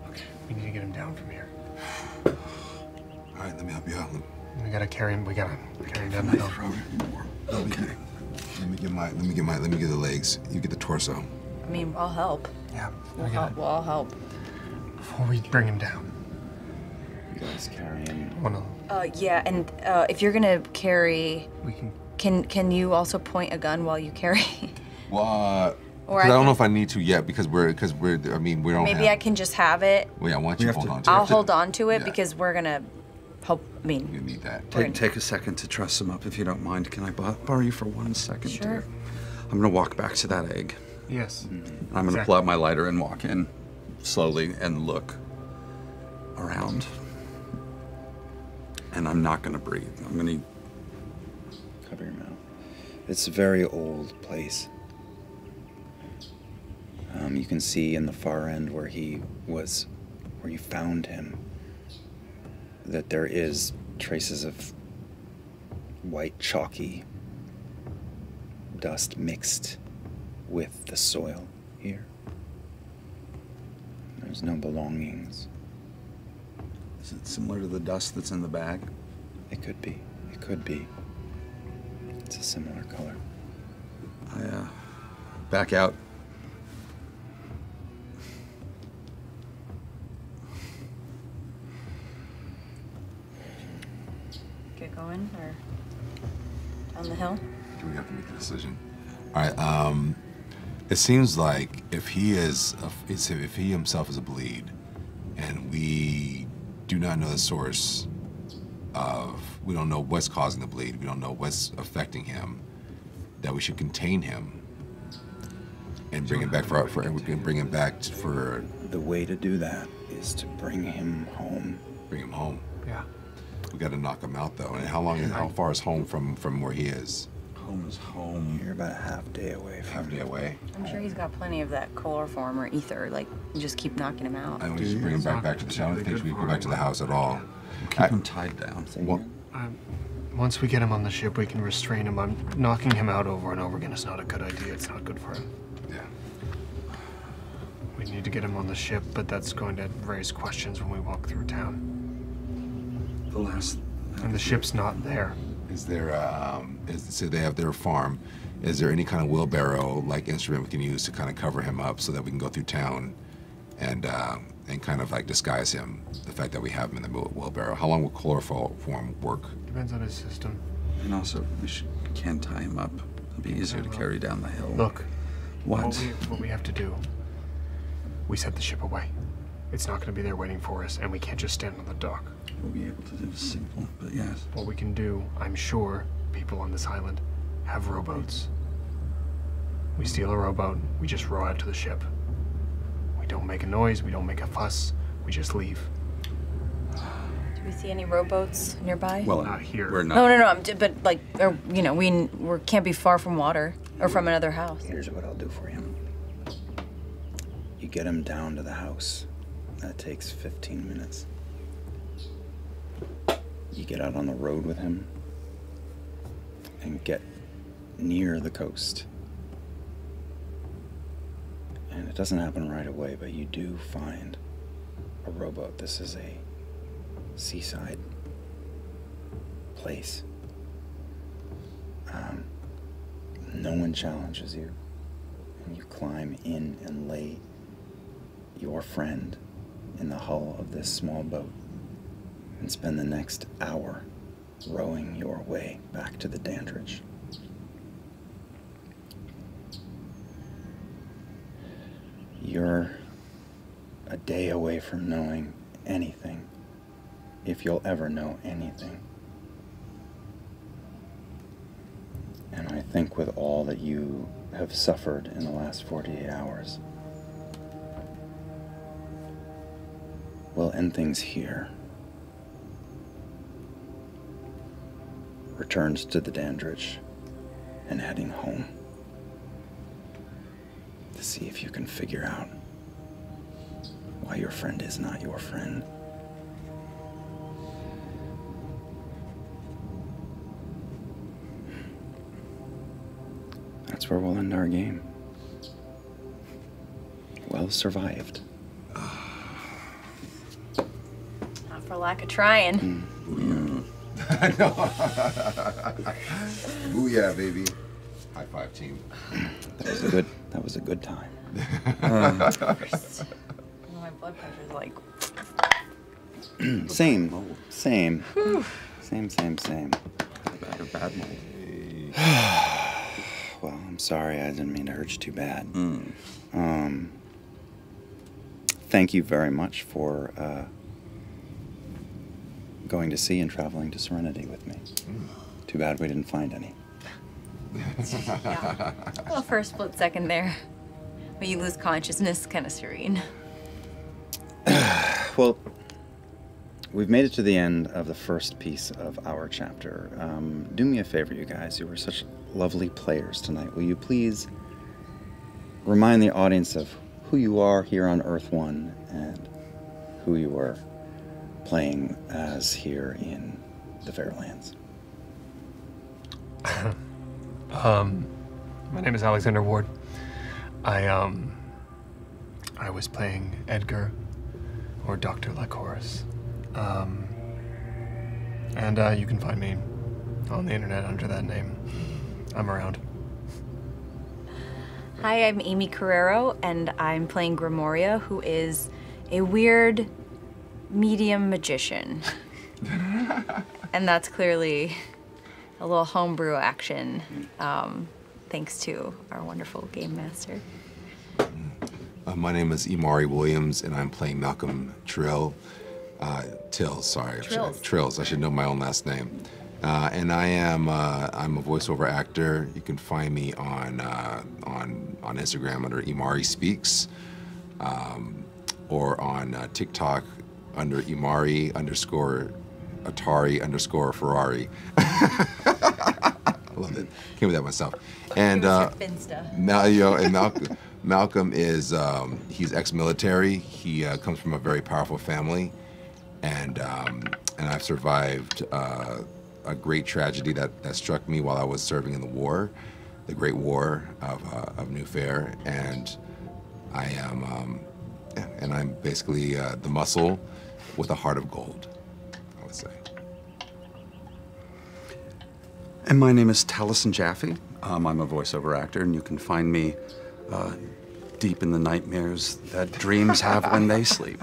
Okay, we need to get him down from here. All right, let me help you out. We gotta carry him. We gotta carry him down the hill. Let me, let me get my. Let me get my. Let me get the legs. You get the torso. I mean, I'll help. Yeah, We'll help. We'll all help. Before we bring him down, You guys carry him. wanna Uh, yeah, and uh, if you're gonna carry, we can. can can you also point a gun while you carry? [LAUGHS] Well, uh, Or 'cause I I don't know if I need to yet because we're because we're. I mean, we don't. Maybe have, I can just have it. Well, yeah, why don't you hold on to it? I'll hold on to it Yeah. because we're gonna help. I mean, You need that. We're Take, take a second to truss him up if you don't mind. Can I borrow you for one second? Sure. dear? I'm gonna walk back to that egg. Yes. And I'm gonna pull out my lighter and walk in slowly and look around. And I'm not gonna breathe. I'm gonna Cover your mouth. It's a very old place. Um, you can see in the far end where he was, where you found him, that there is traces of white chalky dust mixed with the soil here. There's no belongings. Is it similar to the dust that's in the bag? It could be. It could be. It's a similar color. I uh, back out. get going or down the hill. Do we have to make the decision? All right. Um, it seems like if he is, a, if he himself is a bleed, and we do not know the source of, we don't know what's causing the bleed, we don't know what's affecting him, that we should contain him and bring him back for, for we can bring him back for. The way to do that is to bring him home. Bring him home. Yeah. We got to knock him out though. And how long? How far is home from from where he is? Home is home. You're about a half day away from Half day away. I'm sure he's got plenty of that chloroform or ether. Like, you just keep knocking him out. And we should bring him back back to the town. I don't think we can go back to the house at all. Keep him tied down. What? Um, once we get him on the ship, we can restrain him. I'm knocking him out over and over again. It's not a good idea. It's not good for him. Yeah. We need to get him on the ship, but that's going to raise questions when we walk through town. The last. And the ship's not there. Is there, um, is, so they have their farm. Is there any kind of wheelbarrow like instrument we can use to kind of cover him up so that we can go through town and, uh, and kind of like disguise him, the fact that we have him in the wheelbarrow? How long will chloroform work? Depends on his system. And also, we should, can tie him up. It'll be easier to carry down the hill. Look, What? What we, what we have to do, we set the ship away. It's not going to be there waiting for us, and we can't just stand on the dock. We'll be able to do this simple, but yes. What we can do, I'm sure people on this island have rowboats. We steal a rowboat, we just row out to the ship. We don't make a noise, we don't make a fuss, we just leave. Do we see any rowboats nearby? Well, not here. We're not. No, no, no. I'm, but like, or, you know, we we can't be far from water or from another house. Here's what I'll do for you. You get him down to the house. That takes 15 minutes. You get out on the road with him and get near the coast. And it doesn't happen right away, but you do find a rowboat. This is a seaside place. Um, no one challenges you. And you climb in and lay your friend in the hull of this small boat and spend the next hour rowing your way back to the Dandridge. You're a day away from knowing anything, if you'll ever know anything. And I think with all that you have suffered in the last 48 hours, we'll end things here. Returns to the Dandridge and heading home to see if you can figure out why your friend is not your friend. That's where we'll end our game. Well survived. Not for lack of trying. Mm. [LAUGHS] I know. [LAUGHS] Booyah, baby. High five, team. That was a good. That was a good time. [LAUGHS] My blood pressure's like. [CLEARS THROAT] same, same, same, same, same. Bad or bad mold. [SIGHS] well, I'm sorry. I didn't mean to hurt you too bad. Um, thank you very much for uh, going to sea and traveling to Serenity with me. Too bad we didn't find any. [LAUGHS] Well, for a split second there, when you lose consciousness, kind of serene. [SIGHS] Well, we've made it to the end of the first piece of our chapter. Um, do me a favor, you guys. You were such lovely players tonight. Will you please remind the audience of who you are here on Earth One and who you were playing as here in the Fairelands? [LAUGHS] Um, my name is Alexander Ward. I um, I was playing Edgar, or Doctor Lycoris. Um, and uh, you can find me on the internet under that name. I'm around. Hi, I'm Aimee Carrero, and I'm playing Grimoria, who is a weird medium magician. [LAUGHS] and that's clearly a little homebrew action, um, thanks to our wonderful game master. Uh, my name is Imari Williams, and I'm playing Malcolm Trill. Uh, Tills, sorry. Trills. Trills. I should know my own last name. Uh, and I am uh, I'm a voiceover actor. You can find me on uh, on on Instagram under Imari Speaks, um, or on uh, TikTok under Imari underscore Atari underscore Ferrari. I [LAUGHS] love it. Came with that myself. And uh, Finsta. Mal- you know, and [LAUGHS] Malcolm, Malcolm is um, he's ex-military. He uh, comes from a very powerful family, and um, and I've survived uh, a great tragedy that, that struck me while I was serving in the war, the Great War of uh, of Newfaire, and I am um, and I'm basically uh, the muscle with a heart of gold. I would say. And my name is Taliesin Jaffe. Um, I'm a voiceover actor, and you can find me uh, deep in the nightmares that dreams have when they sleep.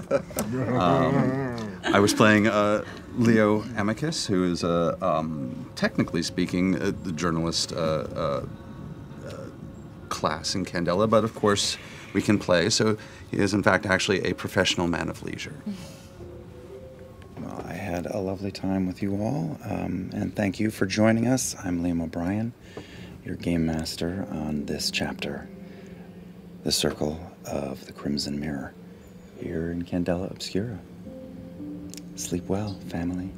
Um, I was playing uh, Leo Amicus, who is, uh, um, technically speaking, uh, the journalist uh, class in Candela, but of course we can play. So he is, in fact, actually a professional man of leisure. Well, I had a lovely time with you all, um, and thank you for joining us. I'm Liam O'Brien, your game master on this chapter, The Circle of the Crimson Mirror, here in Candela Obscura. Sleep well, family.